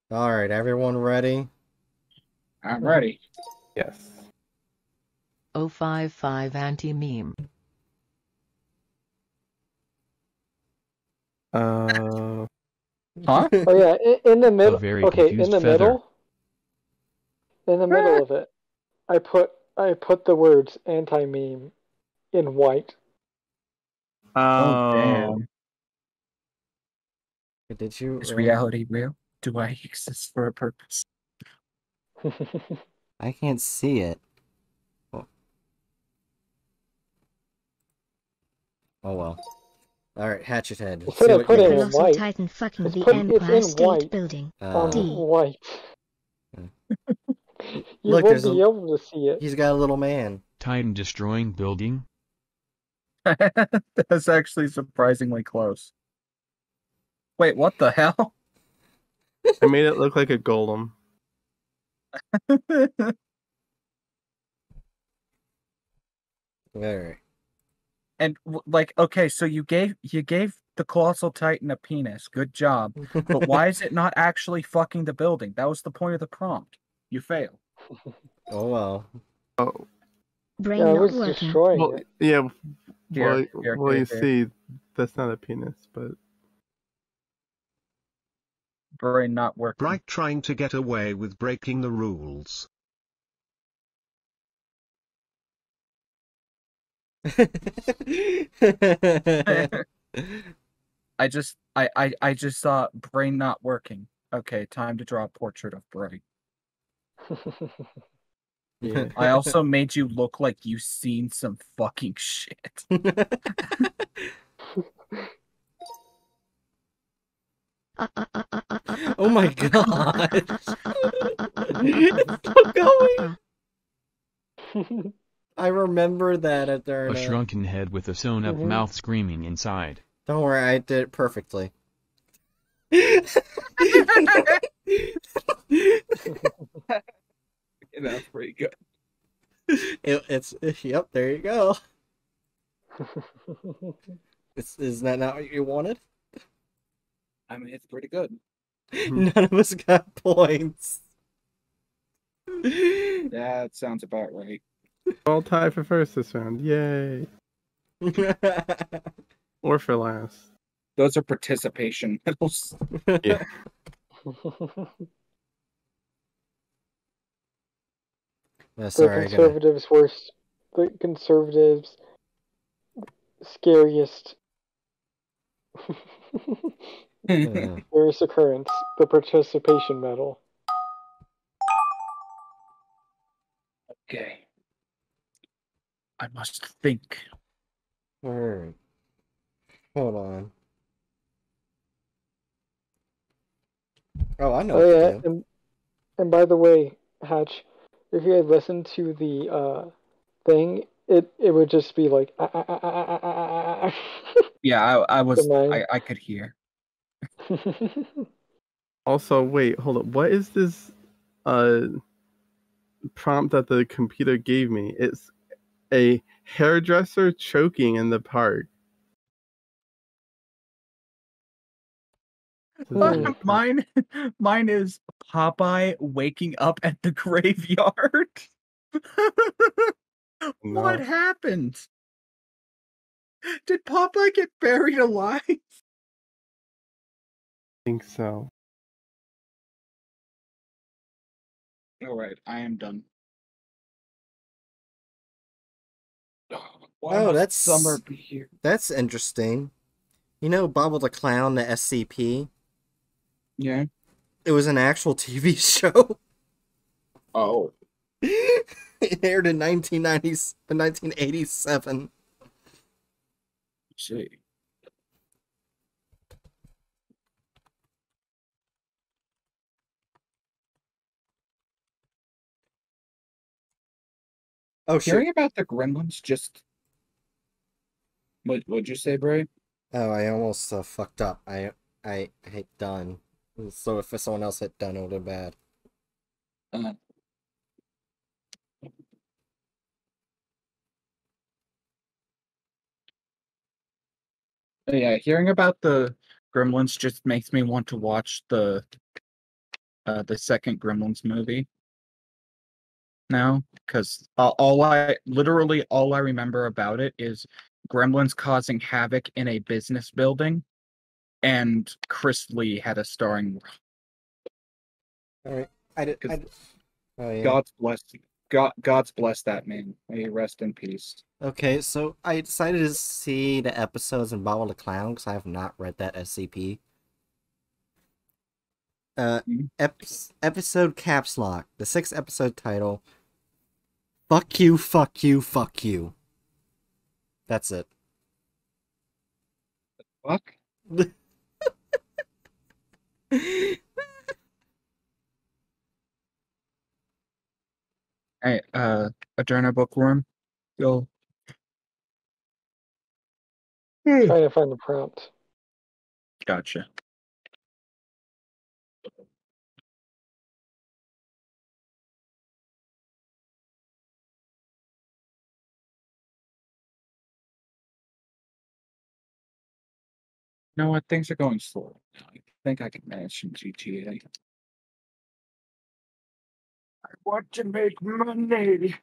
Alright, everyone ready? I'm ready. Yes. 055 anti meme. Uh, Huh? Oh yeah, in, in the middle. Okay, in the feather. middle. In the middle of it, I put I put the words anti meme in white. Oh, oh, damn. Did you? Is reality real? Do I exist for a purpose? I can't see it. Oh well. Alright, Hatchet Head. You see what put it got. in Colossal white. Titan fucking It's the put- it's Empire in State white. Building. Uh, D. white. you Look, won't be a- able to see it. He's got a little man. Titan destroying building. That's actually surprisingly close. Wait, what the hell? I made it look like a golem. Alright. And like, okay, so you gave you gave the colossal titan a penis. Good job. But why is it not actually fucking the building? That was the point of the prompt. You fail. Oh well. Oh, Brain Yeah, I not was working. destroying well, it. yeah. Here, well, here, well, here, you here. see, that's not a penis, but Brain not working. Bright trying to get away with breaking the rules. I just I, I I just saw brain not working. Okay, time to draw a portrait of brain. yeah. I also made you look like you've seen some fucking shit. oh my god. Keep going. I remember that at their. A shrunken head with a sewn up Mhm. mouth screaming inside. Don't worry, I did it perfectly. That's pretty good. It, it's yep. There you go. It's, is that not what you wanted? I mean, it's pretty good. None of us got points. That sounds about right. All tied for first this round. Yay. Or for last. Those are participation medals. Yeah. Yeah, the sorry, I gotta- conservatives' worst. The conservatives' scariest. Yeah. Scariest occurrence. The participation medal. Okay. I must think. Alright. Hold on. Oh, I know. Oh yeah, do. and, and by the way, Hatch, if you had listened to the uh thing, it it would just be like "Ah, ah, ah, ah, ah, ah, ah, ah, Yeah, I, I was. I, I could hear. ah." Also, wait, hold up. What is this uh prompt that the computer gave me? It's a hairdresser choking in the park. Mine mine is Popeye waking up at the graveyard. What happened? Did Popeye get buried alive? I think so. All right, I am done. Why oh, must that's summer be here. That's interesting. You know, Bobble the Clown, the SCP. Yeah. It was an actual TV show. Oh. it aired in 1990, 1987. see. Oh, sure. Hearing about the gremlins just. What would you say, Bray? Oh, I almost uh, fucked up. I I hit done. So if someone else hit done, it would have been bad. Uh, Yeah, hearing about the Gremlins just makes me want to watch the uh the second Gremlins movie now because all I literally all I remember about it is Gremlins causing havoc in a business building, and Chris Lee had a starring role. All right. I did. I did. Oh yeah. God's bless. God, God's bless that man. May he rest in peace. Okay, so I decided to see the episodes in Bobble the Clown because I have not read that SCP. Uh, ep- episode caps lock. The sixth episode title. Fuck you, fuck you, fuck you. That's it. Fuck. Hey, uh, Adurna Bookworm, you'll Trying to find the prompt. gotcha. You know what? Things are going slow. now. I think I can manage some GTA. I want to make money.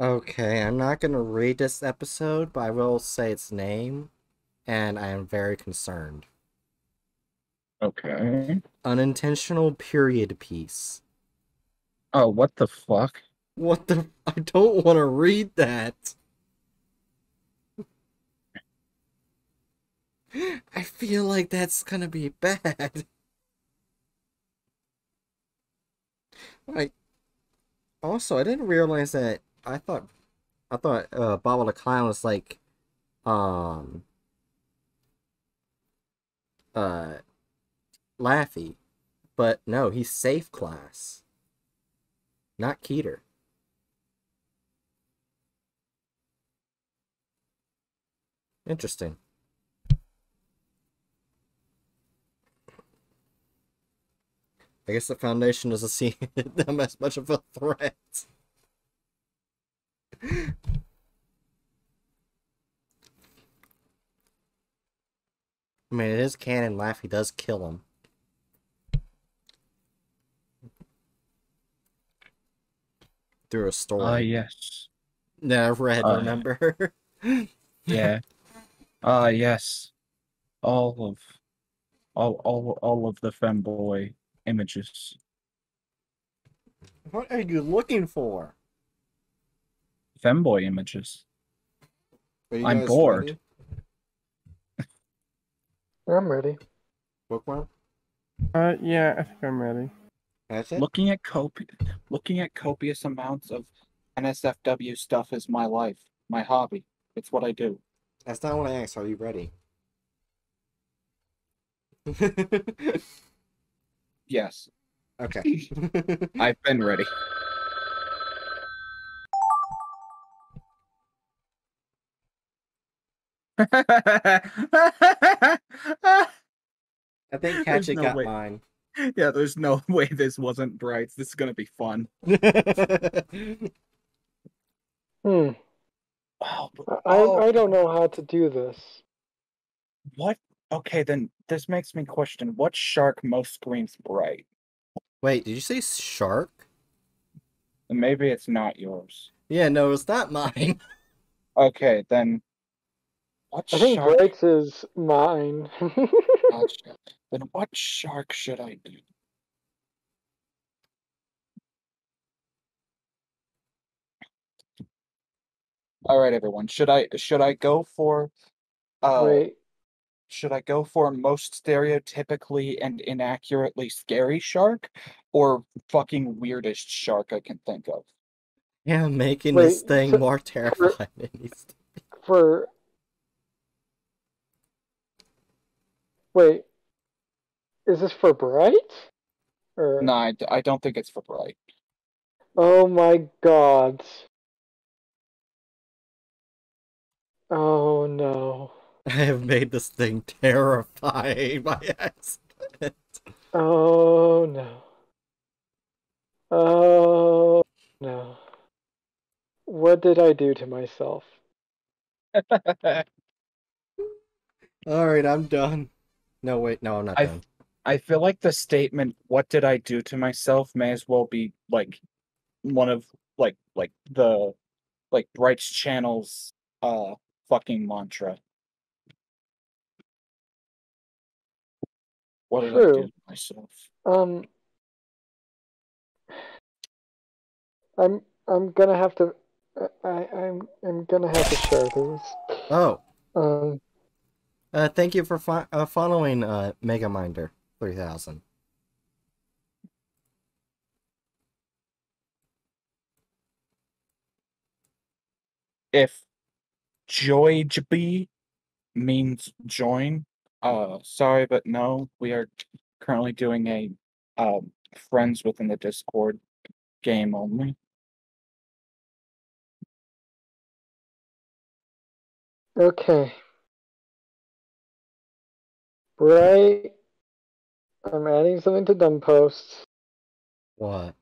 Okay, I'm not gonna read this episode, but I will say its name, and I am very concerned. Okay. Unintentional period piece. Oh, what the fuck? What the? I don't want to read that. I feel like that's gonna be bad. Like, also, I didn't realize that. I thought, I thought uh, the Clown was like, um, uh, Laffy, but no, he's safe class, not Keter. Interesting. I guess the Foundation doesn't see them as much of a threat. I mean, it is canon. Laffy does kill him. Through a story. Ah, yes. that I've read, Uh, remember? Yeah. Ah, yes. All of, all, all, all of the femboy images. What are you looking for? Femboy images. I'm bored. I'm ready. Bookworm? Uh, yeah, I think I'm ready. That's it? Looking at copi- looking at copious amounts of NSFW stuff is my life, my hobby. It's what I do. That's not what I asked. Are you ready? Yes, okay. I've been ready. I think There's Hatchet no got way. mine. Yeah, there's no way this wasn't bright. This is gonna be fun. Hmm. Oh, I, oh. I don't know how to do this. what? Okay, then this makes me question what shark most screams bright. Wait, did you say shark? Maybe it's not yours. Yeah, no, it's not mine. Okay, then what I think shark? Bright's is mine. Gotcha. Then what shark should I do? All right, everyone. Should I should I go for uh Wait, should I go for most stereotypically and inaccurately scary shark or fucking weirdest shark I can think of? Yeah, making this thing so- more terrifying. than it needs to be. for. Wait, is this for Bright? Or No, I don't think it's for bright. oh my God! Oh no! I have made this thing terrifying by accident. Oh no! Oh no! What did I do to myself? Alright, I'm done. No, wait, no, I'm not I done. I feel like the statement "What did I do to myself?" may as well be like one of like like the like Bright's channel's uh fucking mantra. What did I do to myself? Um, I'm I'm gonna have to. I I'm I'm gonna have to share these. Oh, Um, uh, thank you for fo- uh, following uh, Megaminder 3000. If Joyjb means join, uh, sorry, but no, we are currently doing a um friends within the Discord game only. okay. Bright. I'm adding something to dumb posts. What?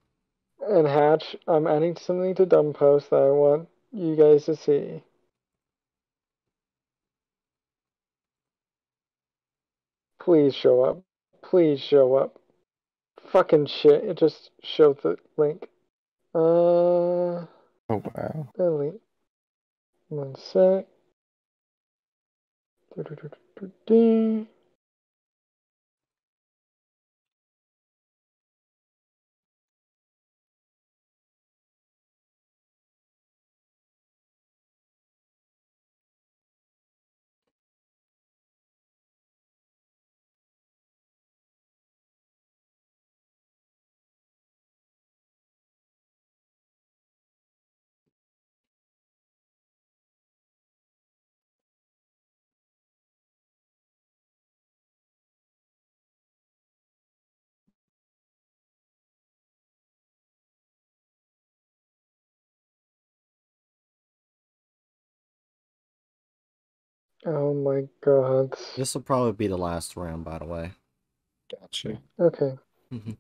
And Hatch, I'm adding something to dumb posts that I want you guys to see. Please show up. Please show up. Fucking shit. It just showed the link. Uh, Oh wow. the link. One sec. Du-du-du-du-du-du. Oh my god. This will probably be the last round, by the way. Gotcha. Okay. Mhm.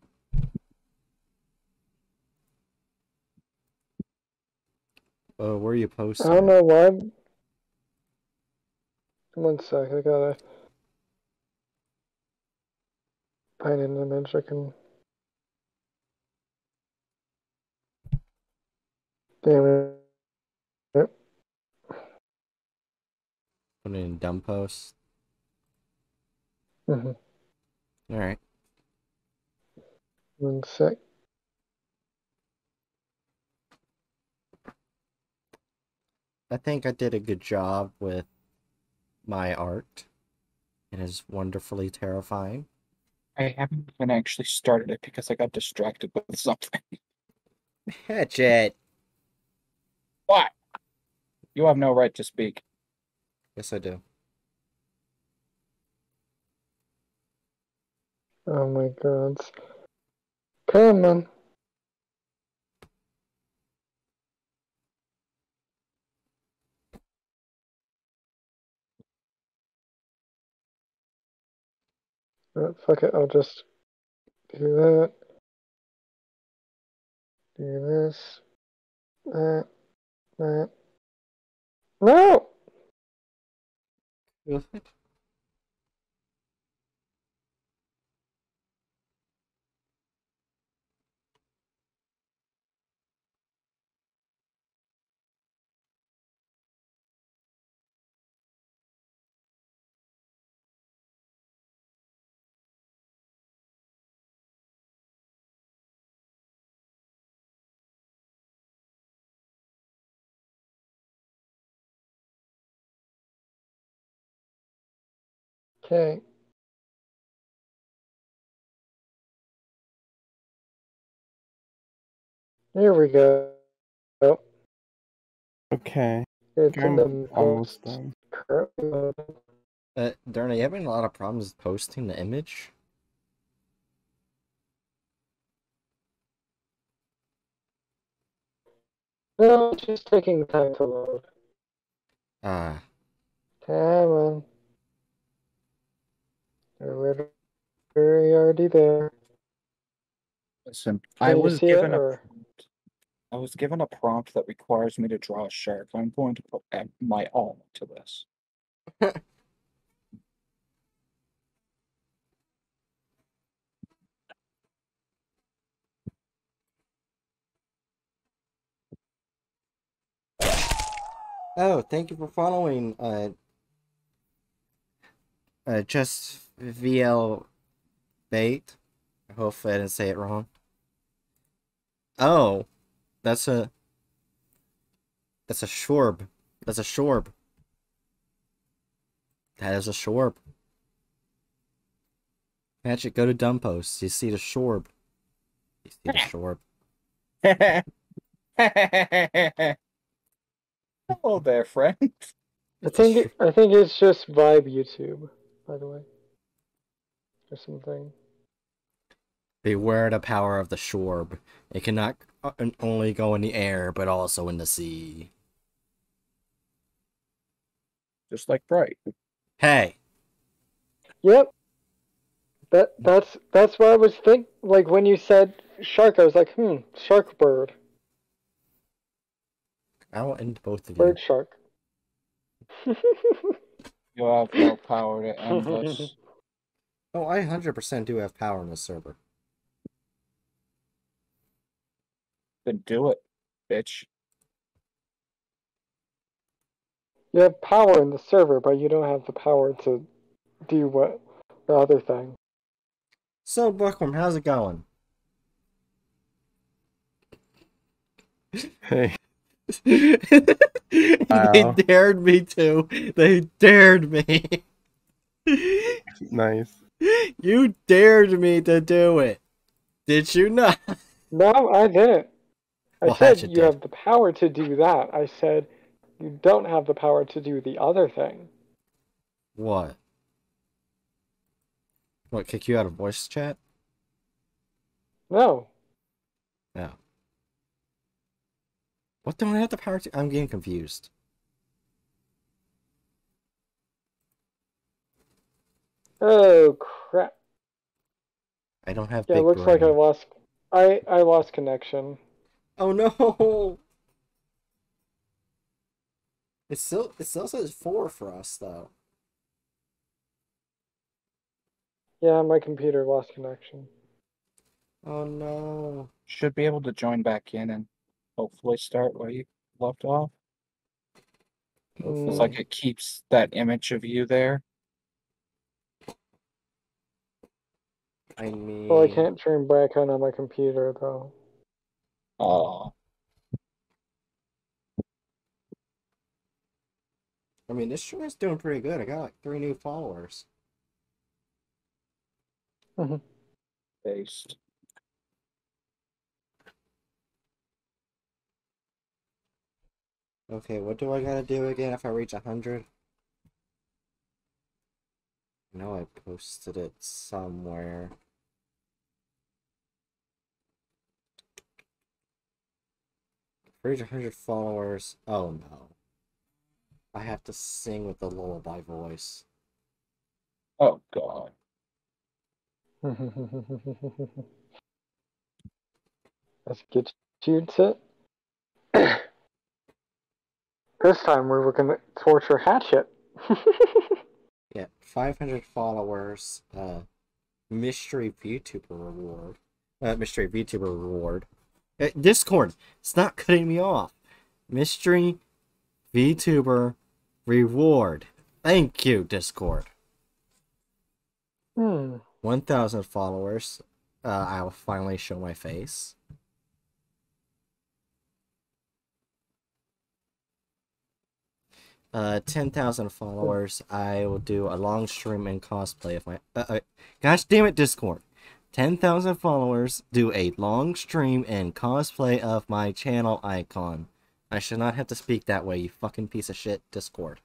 Uh, where are you posting? I don't know why. One sec, I gotta find an image I can. Damn it. Yep. Put it in dumb post. Mhm. All right. One sec. I think I did a good job with my art. It is wonderfully terrifying. I haven't even actually started it because I got distracted with something. Hatchet. What? You have no right to speak. Yes, I do. Oh my god. Come on. Uh, fuck it, I'll just do that. Do this. That. That. No! Pero... Okay. There we go. Oh, Okay. it's in I'm the almost done. currently loading. Uh, Darna, you having a lot of problems posting the image? No, it's just taking time to load. Ah, Come on. We're literally already there. Listen, Can I you was see it, given a or- I was given a prompt that requires me to draw a shark. I'm going to put ev- my all into this. Oh, thank you for following. Uh, uh, just VL bait. Hopefully, I didn't say it wrong. Oh, that's a that's a shorb. That's a shorb. That is a shorb. Magic, go to dumb posts. You see the shorb. You see the shorb. Hello there, friend. I think I think it's just Vibe YouTube, by the way, or something. Beware the power of the shorb. It cannot uh, only go in the air, but also in the sea. Just like Bright. Hey, Yep. That that's that's what I was think. Like when you said shark, I was like, hmm, shark bird, I will end both of you. bird shark. You have no power to end this. Oh, I 100% do have power in this server. Then do it, bitch. You have power in the server, but you don't have the power to do what the other thing. So, Bookworm, how's it going? Hey. They dared me to. They dared me. Nice. You dared me to do it. Did you not? No, I didn't. I Well, said you did. have the power to do that. I said you don't have the power to do the other thing. What? What, kick you out of voice chat? No. No. What don't I have the power to? I'm getting confused. Oh crap! I don't have Yeah, big it looks like I lost. I I lost connection. Oh no! It still it still says four for us though. Yeah, my computer lost connection. Oh no! Should be able to join back in and hopefully start where you left off. It's like hmm. it keeps that image of you there. I mean, Well, I can't turn back on on my computer though. Oh, I mean, this stream is doing pretty good. I got like three new followers. Mhm. based. Okay, what do I gotta do again if I reach a hundred? I know I posted it somewhere. Reach a hundred followers. Oh no. I have to sing with the lullaby voice. Oh god. Let's get you to. this time we were gonna torture Hatchet. Yeah, 500 followers, uh, mystery VTuber reward. Uh, mystery VTuber reward. Uh, Discord, it's not cutting me off. Mystery VTuber reward. Thank you, Discord. Hmm. 1,000 followers. Uh, I will finally show my face. Uh, 10,000 followers. I will do a long stream and cosplay of my. Uh, uh, gosh damn it, Discord. 10,000 followers. Do a long stream and cosplay of my channel icon. I should not have to speak that way, you fucking piece of shit, Discord.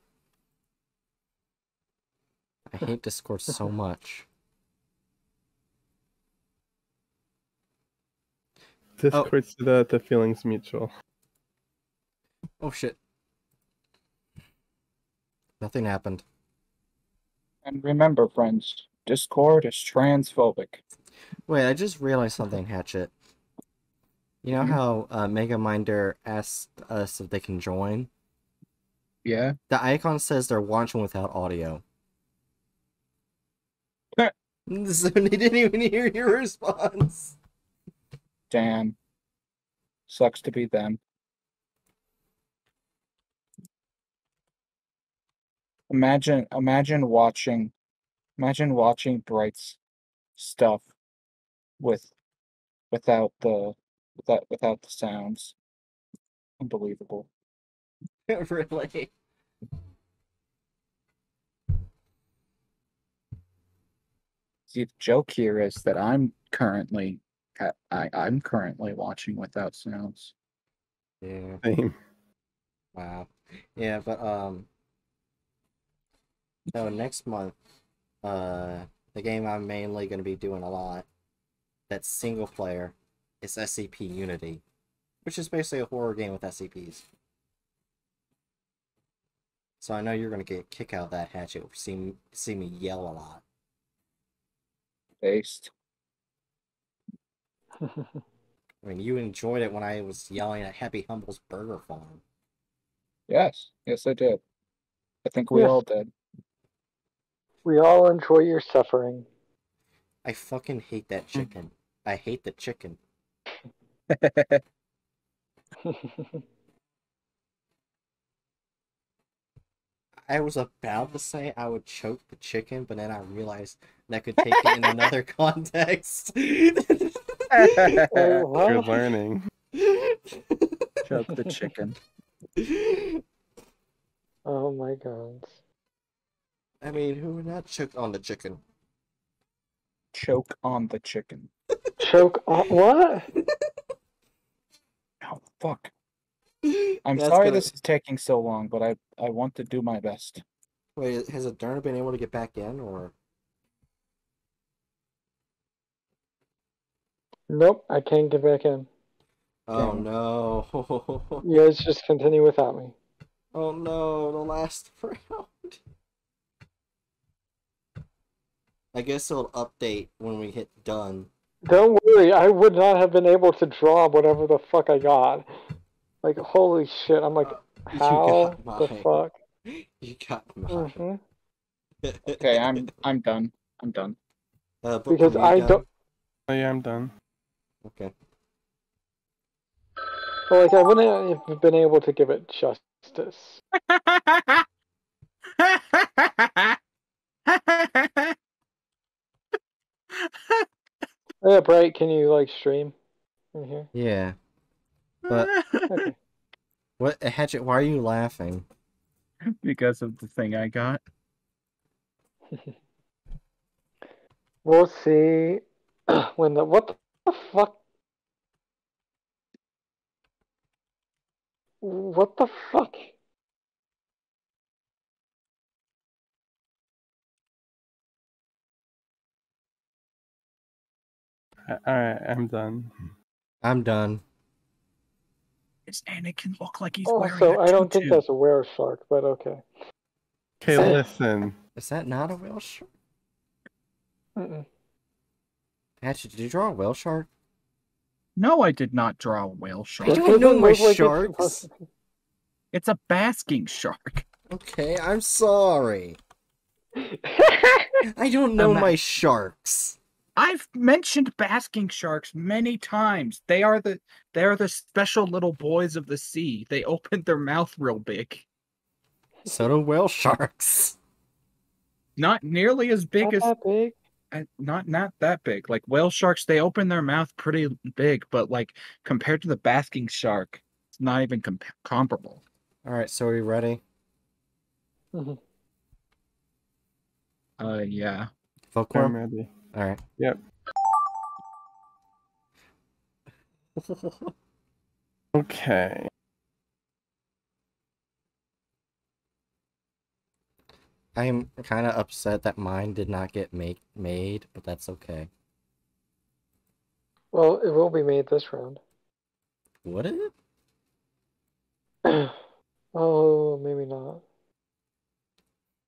I hate Discord so much. Discord said oh. that the feelings mutual. Oh shit. Nothing happened. And remember, friends, Discord is transphobic. Wait, I just realized something, Hatchet. You know Mhm. how uh, Mega Minder asked us if they can join? Yeah. The icon says they're watching without audio. so they didn't even hear your response. Damn. Sucks to be them. Imagine imagine watching imagine watching Bright's stuff with without the without without the sounds. Unbelievable. really? See, the joke here is that I'm currently I, I I'm currently watching without sounds. Yeah. Same. Wow. Yeah, but um so next month, uh the game I'm mainly gonna be doing a lot that's single player is SCP Unity. Which is basically a horror game with SCPs. So I know you're gonna get a kick out of that hatchet see me see me yell a lot. Based. I mean you enjoyed it when I was yelling at Happy's Humble Burger Farm. Yes, yes I did. I think we Yes. all did. We all enjoy your suffering. I fucking hate that hmm. chicken. I hate the chicken. I was about to say I would choke the chicken, but then I realized that could take it in another context. Good learning. Choke the chicken. oh my god. I mean, who would not choke on the chicken? Choke on the chicken. Choke on what? Oh fuck. I'm That's sorry gonna- this is taking so long, but I I want to do my best. Wait, has Adurna been able to get back in, or Nope, I can't get back in. oh Damn. no, You guys just continue without me. oh no, the last round. I guess it'll update when we hit done. Don't worry, I would not have been able to draw whatever the fuck I got. Like, holy shit, I'm like, how the fuck? You got mine. hmm Okay, I'm I'm done. I'm done. Uh, Because I done? don't, Oh yeah, I'm done. Okay. well, like, I wouldn't have been able to give it justice. Oh, yeah, Bright, can you, like, stream in here? Yeah. But Okay. what Hatchet? Why are you laughing? because of the thing I got. We'll see when the, what the fuck? What the fuck? All right, I'm done. I'm done. Does Anakin look like he's wearing Also, I don't think that's a whale shark, but okay. Okay, listen. Is that not a whale shark? Mm-mm. Hatchet, did you draw a whale shark? No, I did not draw a whale shark. I don't know my like sharks. supposed It's a basking shark. Okay, I'm sorry. I don't know Ima- my sharks. I've mentioned basking sharks many times. They are the they are the special little boys of the sea. They open their mouth real big. So do whale sharks. Not nearly as big Not as that big. uh, not not that big. Like whale sharks, they open their mouth pretty big, but like compared to the basking shark, it's not even comp- comparable. All right, so are you ready? Mhm. Uh, yeah. I'm ready. All right. Yep. Okay. I am kind of upset that mine did not get make made, but that's okay. Well, it will be made this round. Would it? oh, maybe not.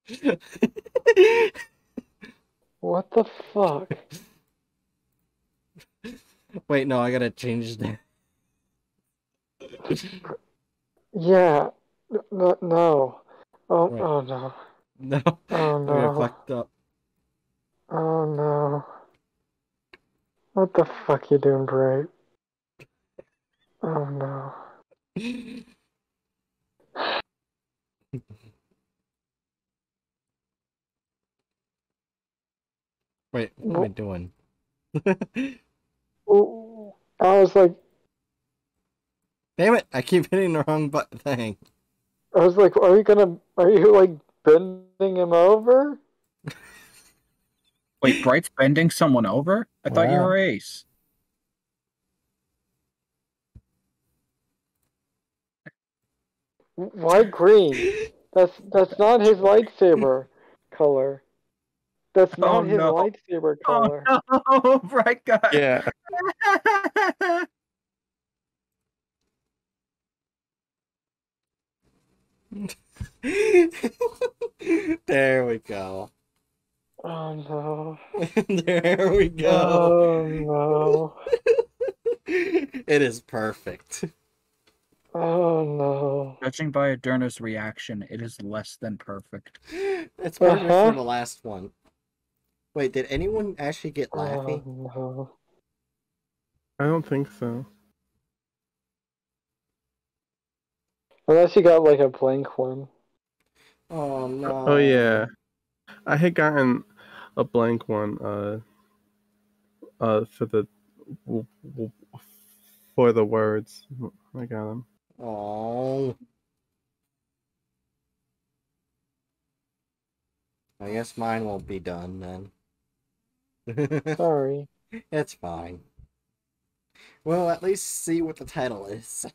What the fuck? Wait, no, I gotta change that. Yeah. n- n- no. Oh, Right. oh no. No, Oh no. fucked up. Oh no. What the fuck you doing, Bright? Oh no. Wait, what am I doing? Ooh, I was like, Damn it! I keep hitting the wrong button thing. I was like, are you gonna, are you like bending him over? Wait, Bright's bending someone over? I thought you were Ace. Why green? That's that's not his lightsaber color. That's not Oh, his no. lightsaber Oh color. no, Bright guy. Yeah. there we go. Oh no. there we go. Oh no. it is perfect. Oh no. Judging by Adurna's reaction, it is less than perfect. It's perfect Uh-huh. for the last one. Wait, did anyone actually get Laffy? No. I don't think so. Unless you got like a blank one. Oh no. Oh yeah. I had gotten a blank one uh uh for the w- w- for the words. I got them. Oh. I guess mine won't be done then. Sorry. it's fine. Well, at least see what the title is.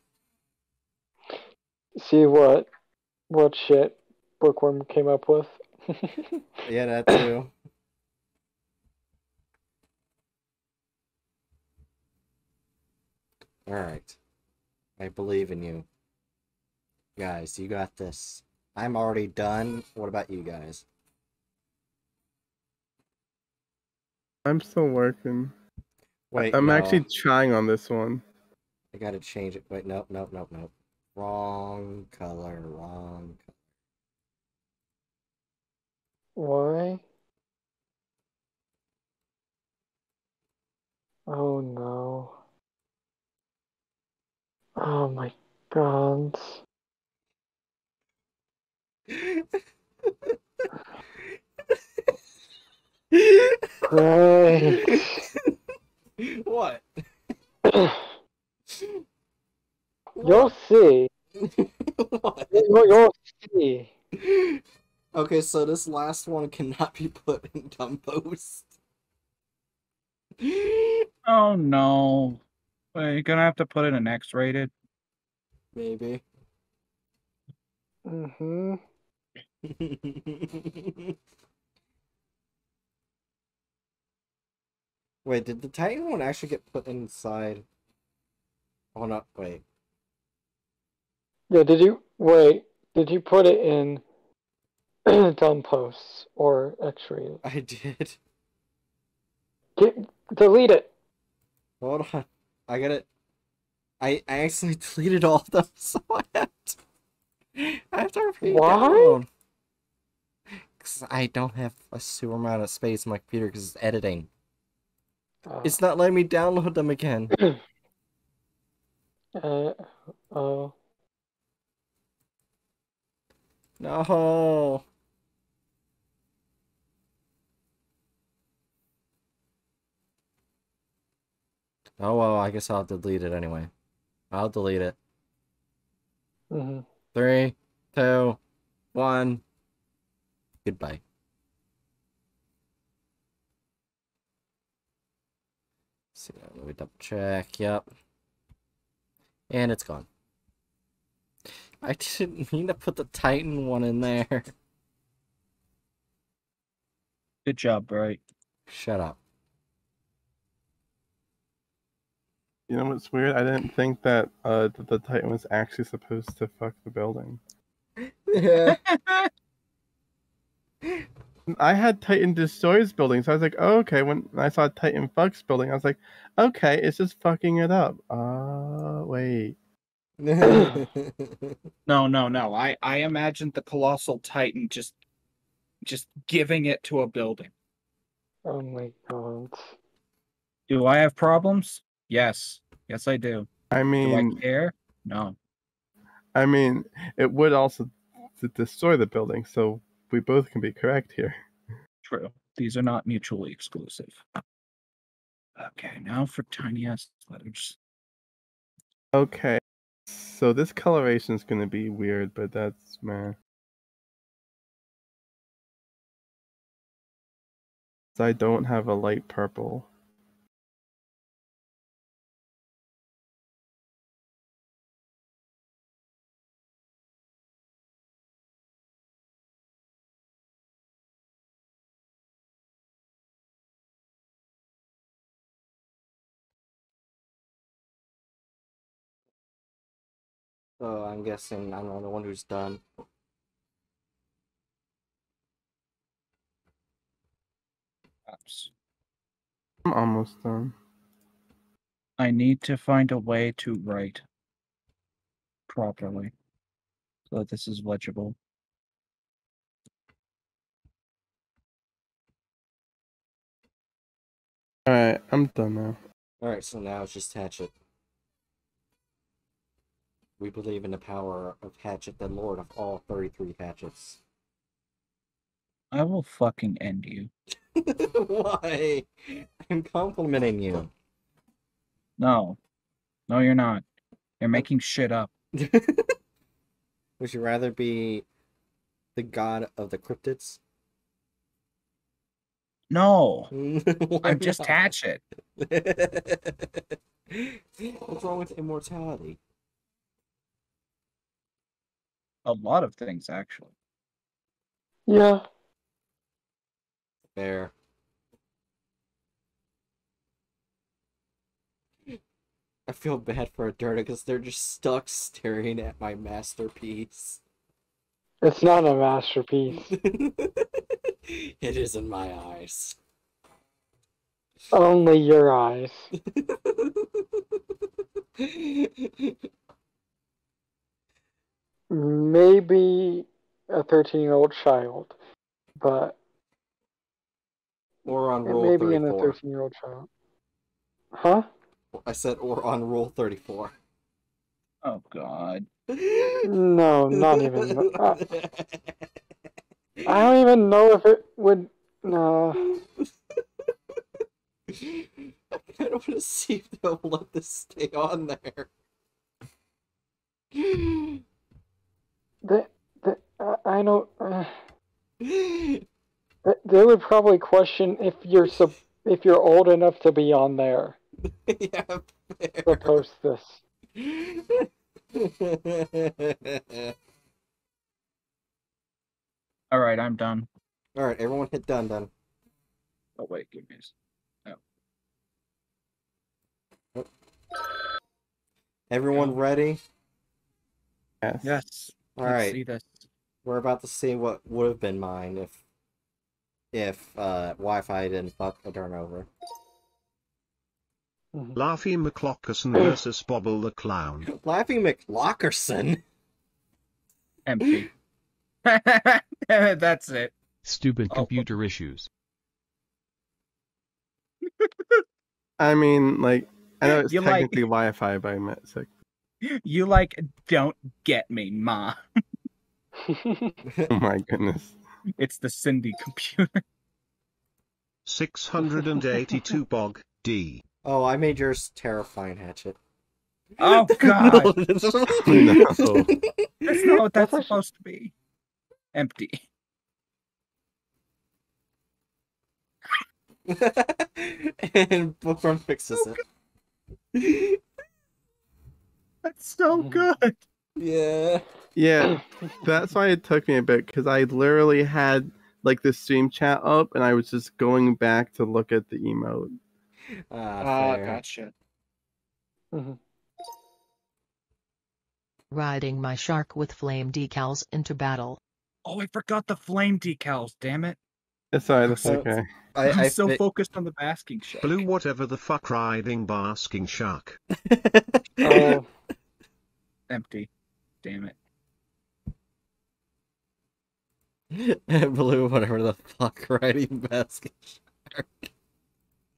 See what what shit Bookworm came up with. Yeah, that too. Alright. I believe in you. Guys, you got this. I'm already done. What about you guys? I'm still working. Wait, I'm no. actually trying on this one. I gotta change it. Wait, nope, nope, nope, nope. Wrong color, wrong Why? Oh no. Oh my god. Great. what? You'll see. What? You'll you'll see. Okay, so this last one cannot be put in dumb post. Oh no. Well, you're gonna have to put it in X rated. Maybe. Mm-hmm. Wait, did the Titan one actually get put inside? Oh no, wait. Yeah, did you wait, did you put it in dumb posts or X-rated? I did. Get, delete it. Hold on. I got it. I, I actually deleted all of them, so I have to, I have to repeat Why? Because I don't have a super amount of space on my computer because it's editing. Uh, It's not letting me download them again. uh, oh. No. Oh well, I guess I'll delete it anyway. I'll delete it. hmm Three, two, one. Goodbye. See, let me double check. Yep. And it's gone. I didn't mean to put the Titan one in there. Good job, Bright. Shut up. You know what's weird? I didn't think that uh that the Titan was actually supposed to fuck the building. Yeah. I had Titan destroys building, so I was like, oh, okay. When I saw Titan fucks building, I was like, okay, it's just fucking it up. Uh, wait. No, no, no. I I imagined the colossal titan just just giving it to a building. Oh my god. Do I have problems? Yes. Yes, I do. I Do mean, I care? No. I mean, it would also destroy the building, so we both can be correct here. True. These are not mutually exclusive. Okay, now for tiny ass letters. Okay, so this coloration is gonna be weird, but that's man. I don't have a light purple. So I'm guessing I'm the only one who's done. Oops. I'm almost done. I need to find a way to write properly so that this is legible. Alright, I'm done now. Alright, so now it's just Hatchet. We believe in the power of Hatchet, the lord of all 33 hatchets. I will fucking end you. Why? I'm complimenting you. No. No, you're not. You're making shit up. Would you rather be the god of the cryptids? No. I'm just? Hatchet. What's wrong with immortality? A lot of things, actually. Yeah. There. I feel bad for Adurna because they're just stuck staring at my masterpiece. It's not a masterpiece. it is in my eyes. Only your eyes. Maybe a 13 year old child, but or on it rule may be in a 13 year old child. Huh? I said or on rule 34. Oh God. No, not even. Uh, I don't even know if it would. No. I kind of want to see if they'll let this stay on there. They, they, I- I don't. Uh, they, they would probably question if you're sub, if you're old enough to be on there yeah, to post this. All right, I'm done. All right, everyone hit done done. Oh wait, give me a s- Everyone ready? Yes. Yes. All let's right. See this. We're about to see what would have been mine if if uh, Wi-Fi didn't fuck a turnover. Laffy McLockerson versus Bobble the Clown. Laughing McLockerson. Empty. That's it. Stupid computer issues. I mean, like, I know it's You like- technically Wi-Fi, but I meant sick. You like don't get me, ma. Oh my goodness. It's the Cindy computer. 682 Bog D. Oh, I made yours terrifying, Hatchet. Oh God. No. That's not what that's supposed to be. Empty. and Bookworm fixes it. Oh, That's so good. Yeah. Yeah, that's why it took me a bit because I literally had like the stream chat up and I was just going back to look at the emote. Ah, Ah, fair. gotcha. Riding my shark with flame decals into battle. Oh, I forgot the flame decals. Damn it. It's sorry, that's So- okay. I, I'm so fi- focused on the basking shark. Blue whatever the fuck riding basking shark. Oh, Empty. Damn it. Blue, whatever the fuck, riding basket shark.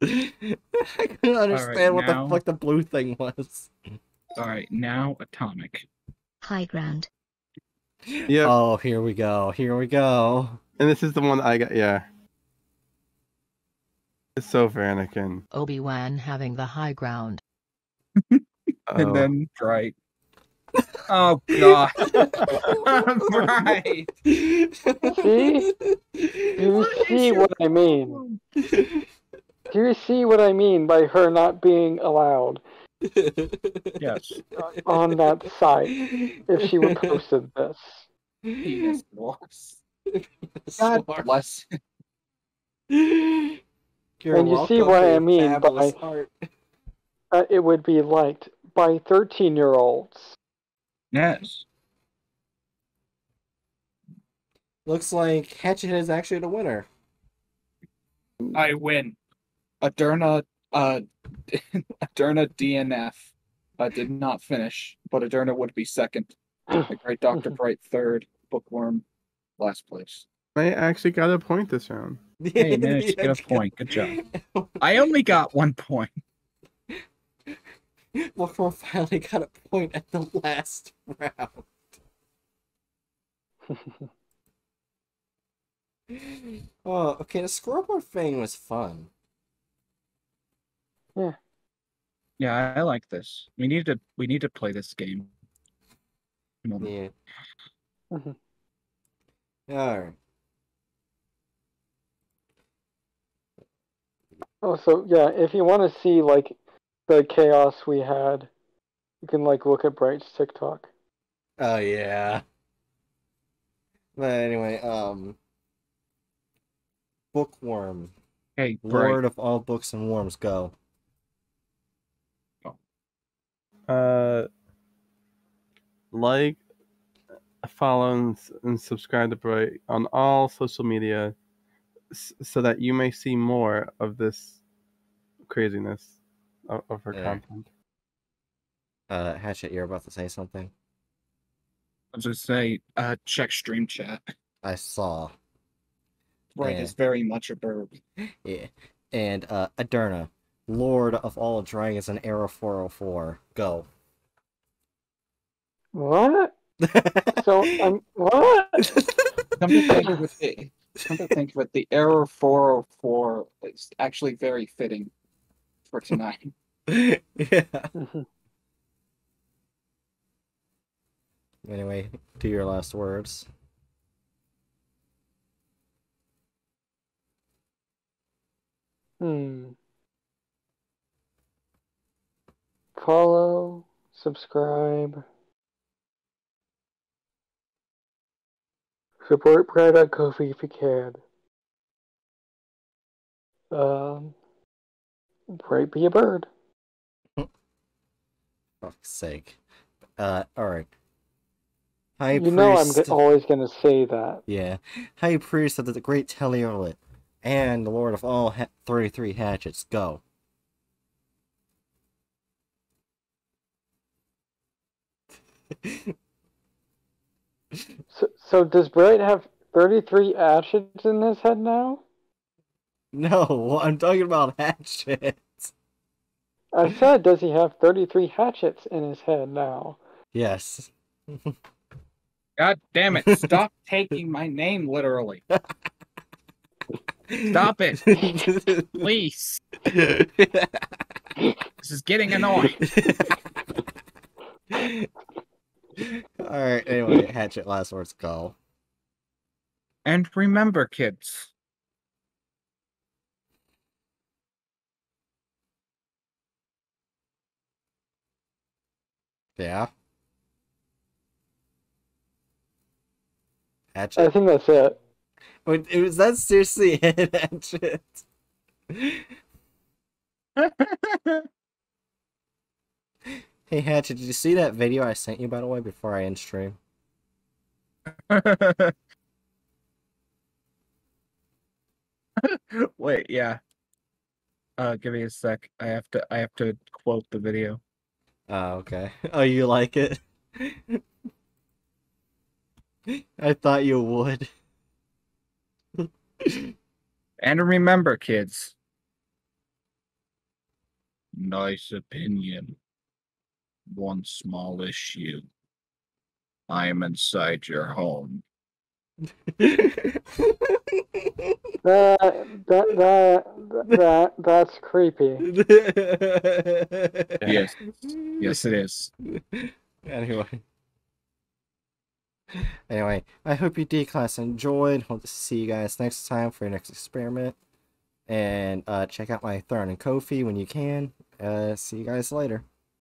I couldn't understand what now- the fuck the blue thing was. All right, now atomic. High ground. Yeah, Oh, here we go. Here we go. And this is the one I got. Yeah, it's so for Anakin. Obi-Wan having the high ground. Oh. And then right. Oh God. right. see? Do you see what I mean? Do you see what I mean by her not being allowed Yes. on that site if she would posted this? Penis wars. God bless. You're And you see what I mean by- heart. Uh, it would be liked by 13 year olds. Yes. Looks like Hatchet is actually the winner. I win. Adurna, uh, Adurna DNF. uh, did not finish, but Adurna would be second. The Great Doctor Bright third. Bookworm last place. I actually got a point this round. Hey, managed to get a point. Good job. I only got one point. Bookworm finally got a point at the last round. oh, okay. The scoreboard thing was fun. Yeah, Yeah, I like this. We need to we need to play this game. Come on. Yeah. Mhm. All right. Oh, so yeah, if you want to see like the chaos we had, you can like look at Bright's TikTok. Oh yeah. But anyway, um, bookworm, Hey, Bright. lord of all books and worms, go. Uh, like, follow, and, and subscribe to Bright on all social media, s- so that you may see more of this craziness of, of her Yeah. content. Uh, Hatchet, you're about to say something. I'll just say, uh, check stream chat. I saw. Right Yeah. is very much a verb. Yeah. And uh, Adurna, Lord of all dragons and Era 404. Go. What? So I'm what? Come to think of it, the- come to think of it, the error 404 is actually very fitting for tonight. yeah. Anyway, do your last words. Hmm. Follow, subscribe, support Bright on Ko-fi if you can. Um, right, be a bird. fuck's sake. Uh, alright. High you know I'm g- always gonna say that. Yeah. High Priest of the Great Teleolit and the Lord of all ha- 33 hatchets. Go. So, so does Bright have 33 hatchets in his head now? No, I'm talking about hatchets. I said, does he have 33 hatchets in his head now? Yes. God damn it! Stop taking my name literally. Stop it, please. This is getting annoying. Alright, anyway, hatchet last words go. And remember, kids, Yeah. Hatchet. I think that's it. Wait, it was that seriously it, hatchet? Hey Hatchet, did you see that video I sent you by the way before I end stream? wait, yeah. Uh, give me a sec. I have to. I have to quote the video. Oh, okay. Oh, you like it? I thought you would. And remember, kids. Nice opinion. One small issue. I am inside your home. That that that that that's creepy. Yes. Yes, it is. Anyway. Anyway, I hope you D class enjoyed. Hope to see you guys next time for your next experiment. And uh, check out my Throne and Ko-fi when you can. Uh, see you guys later.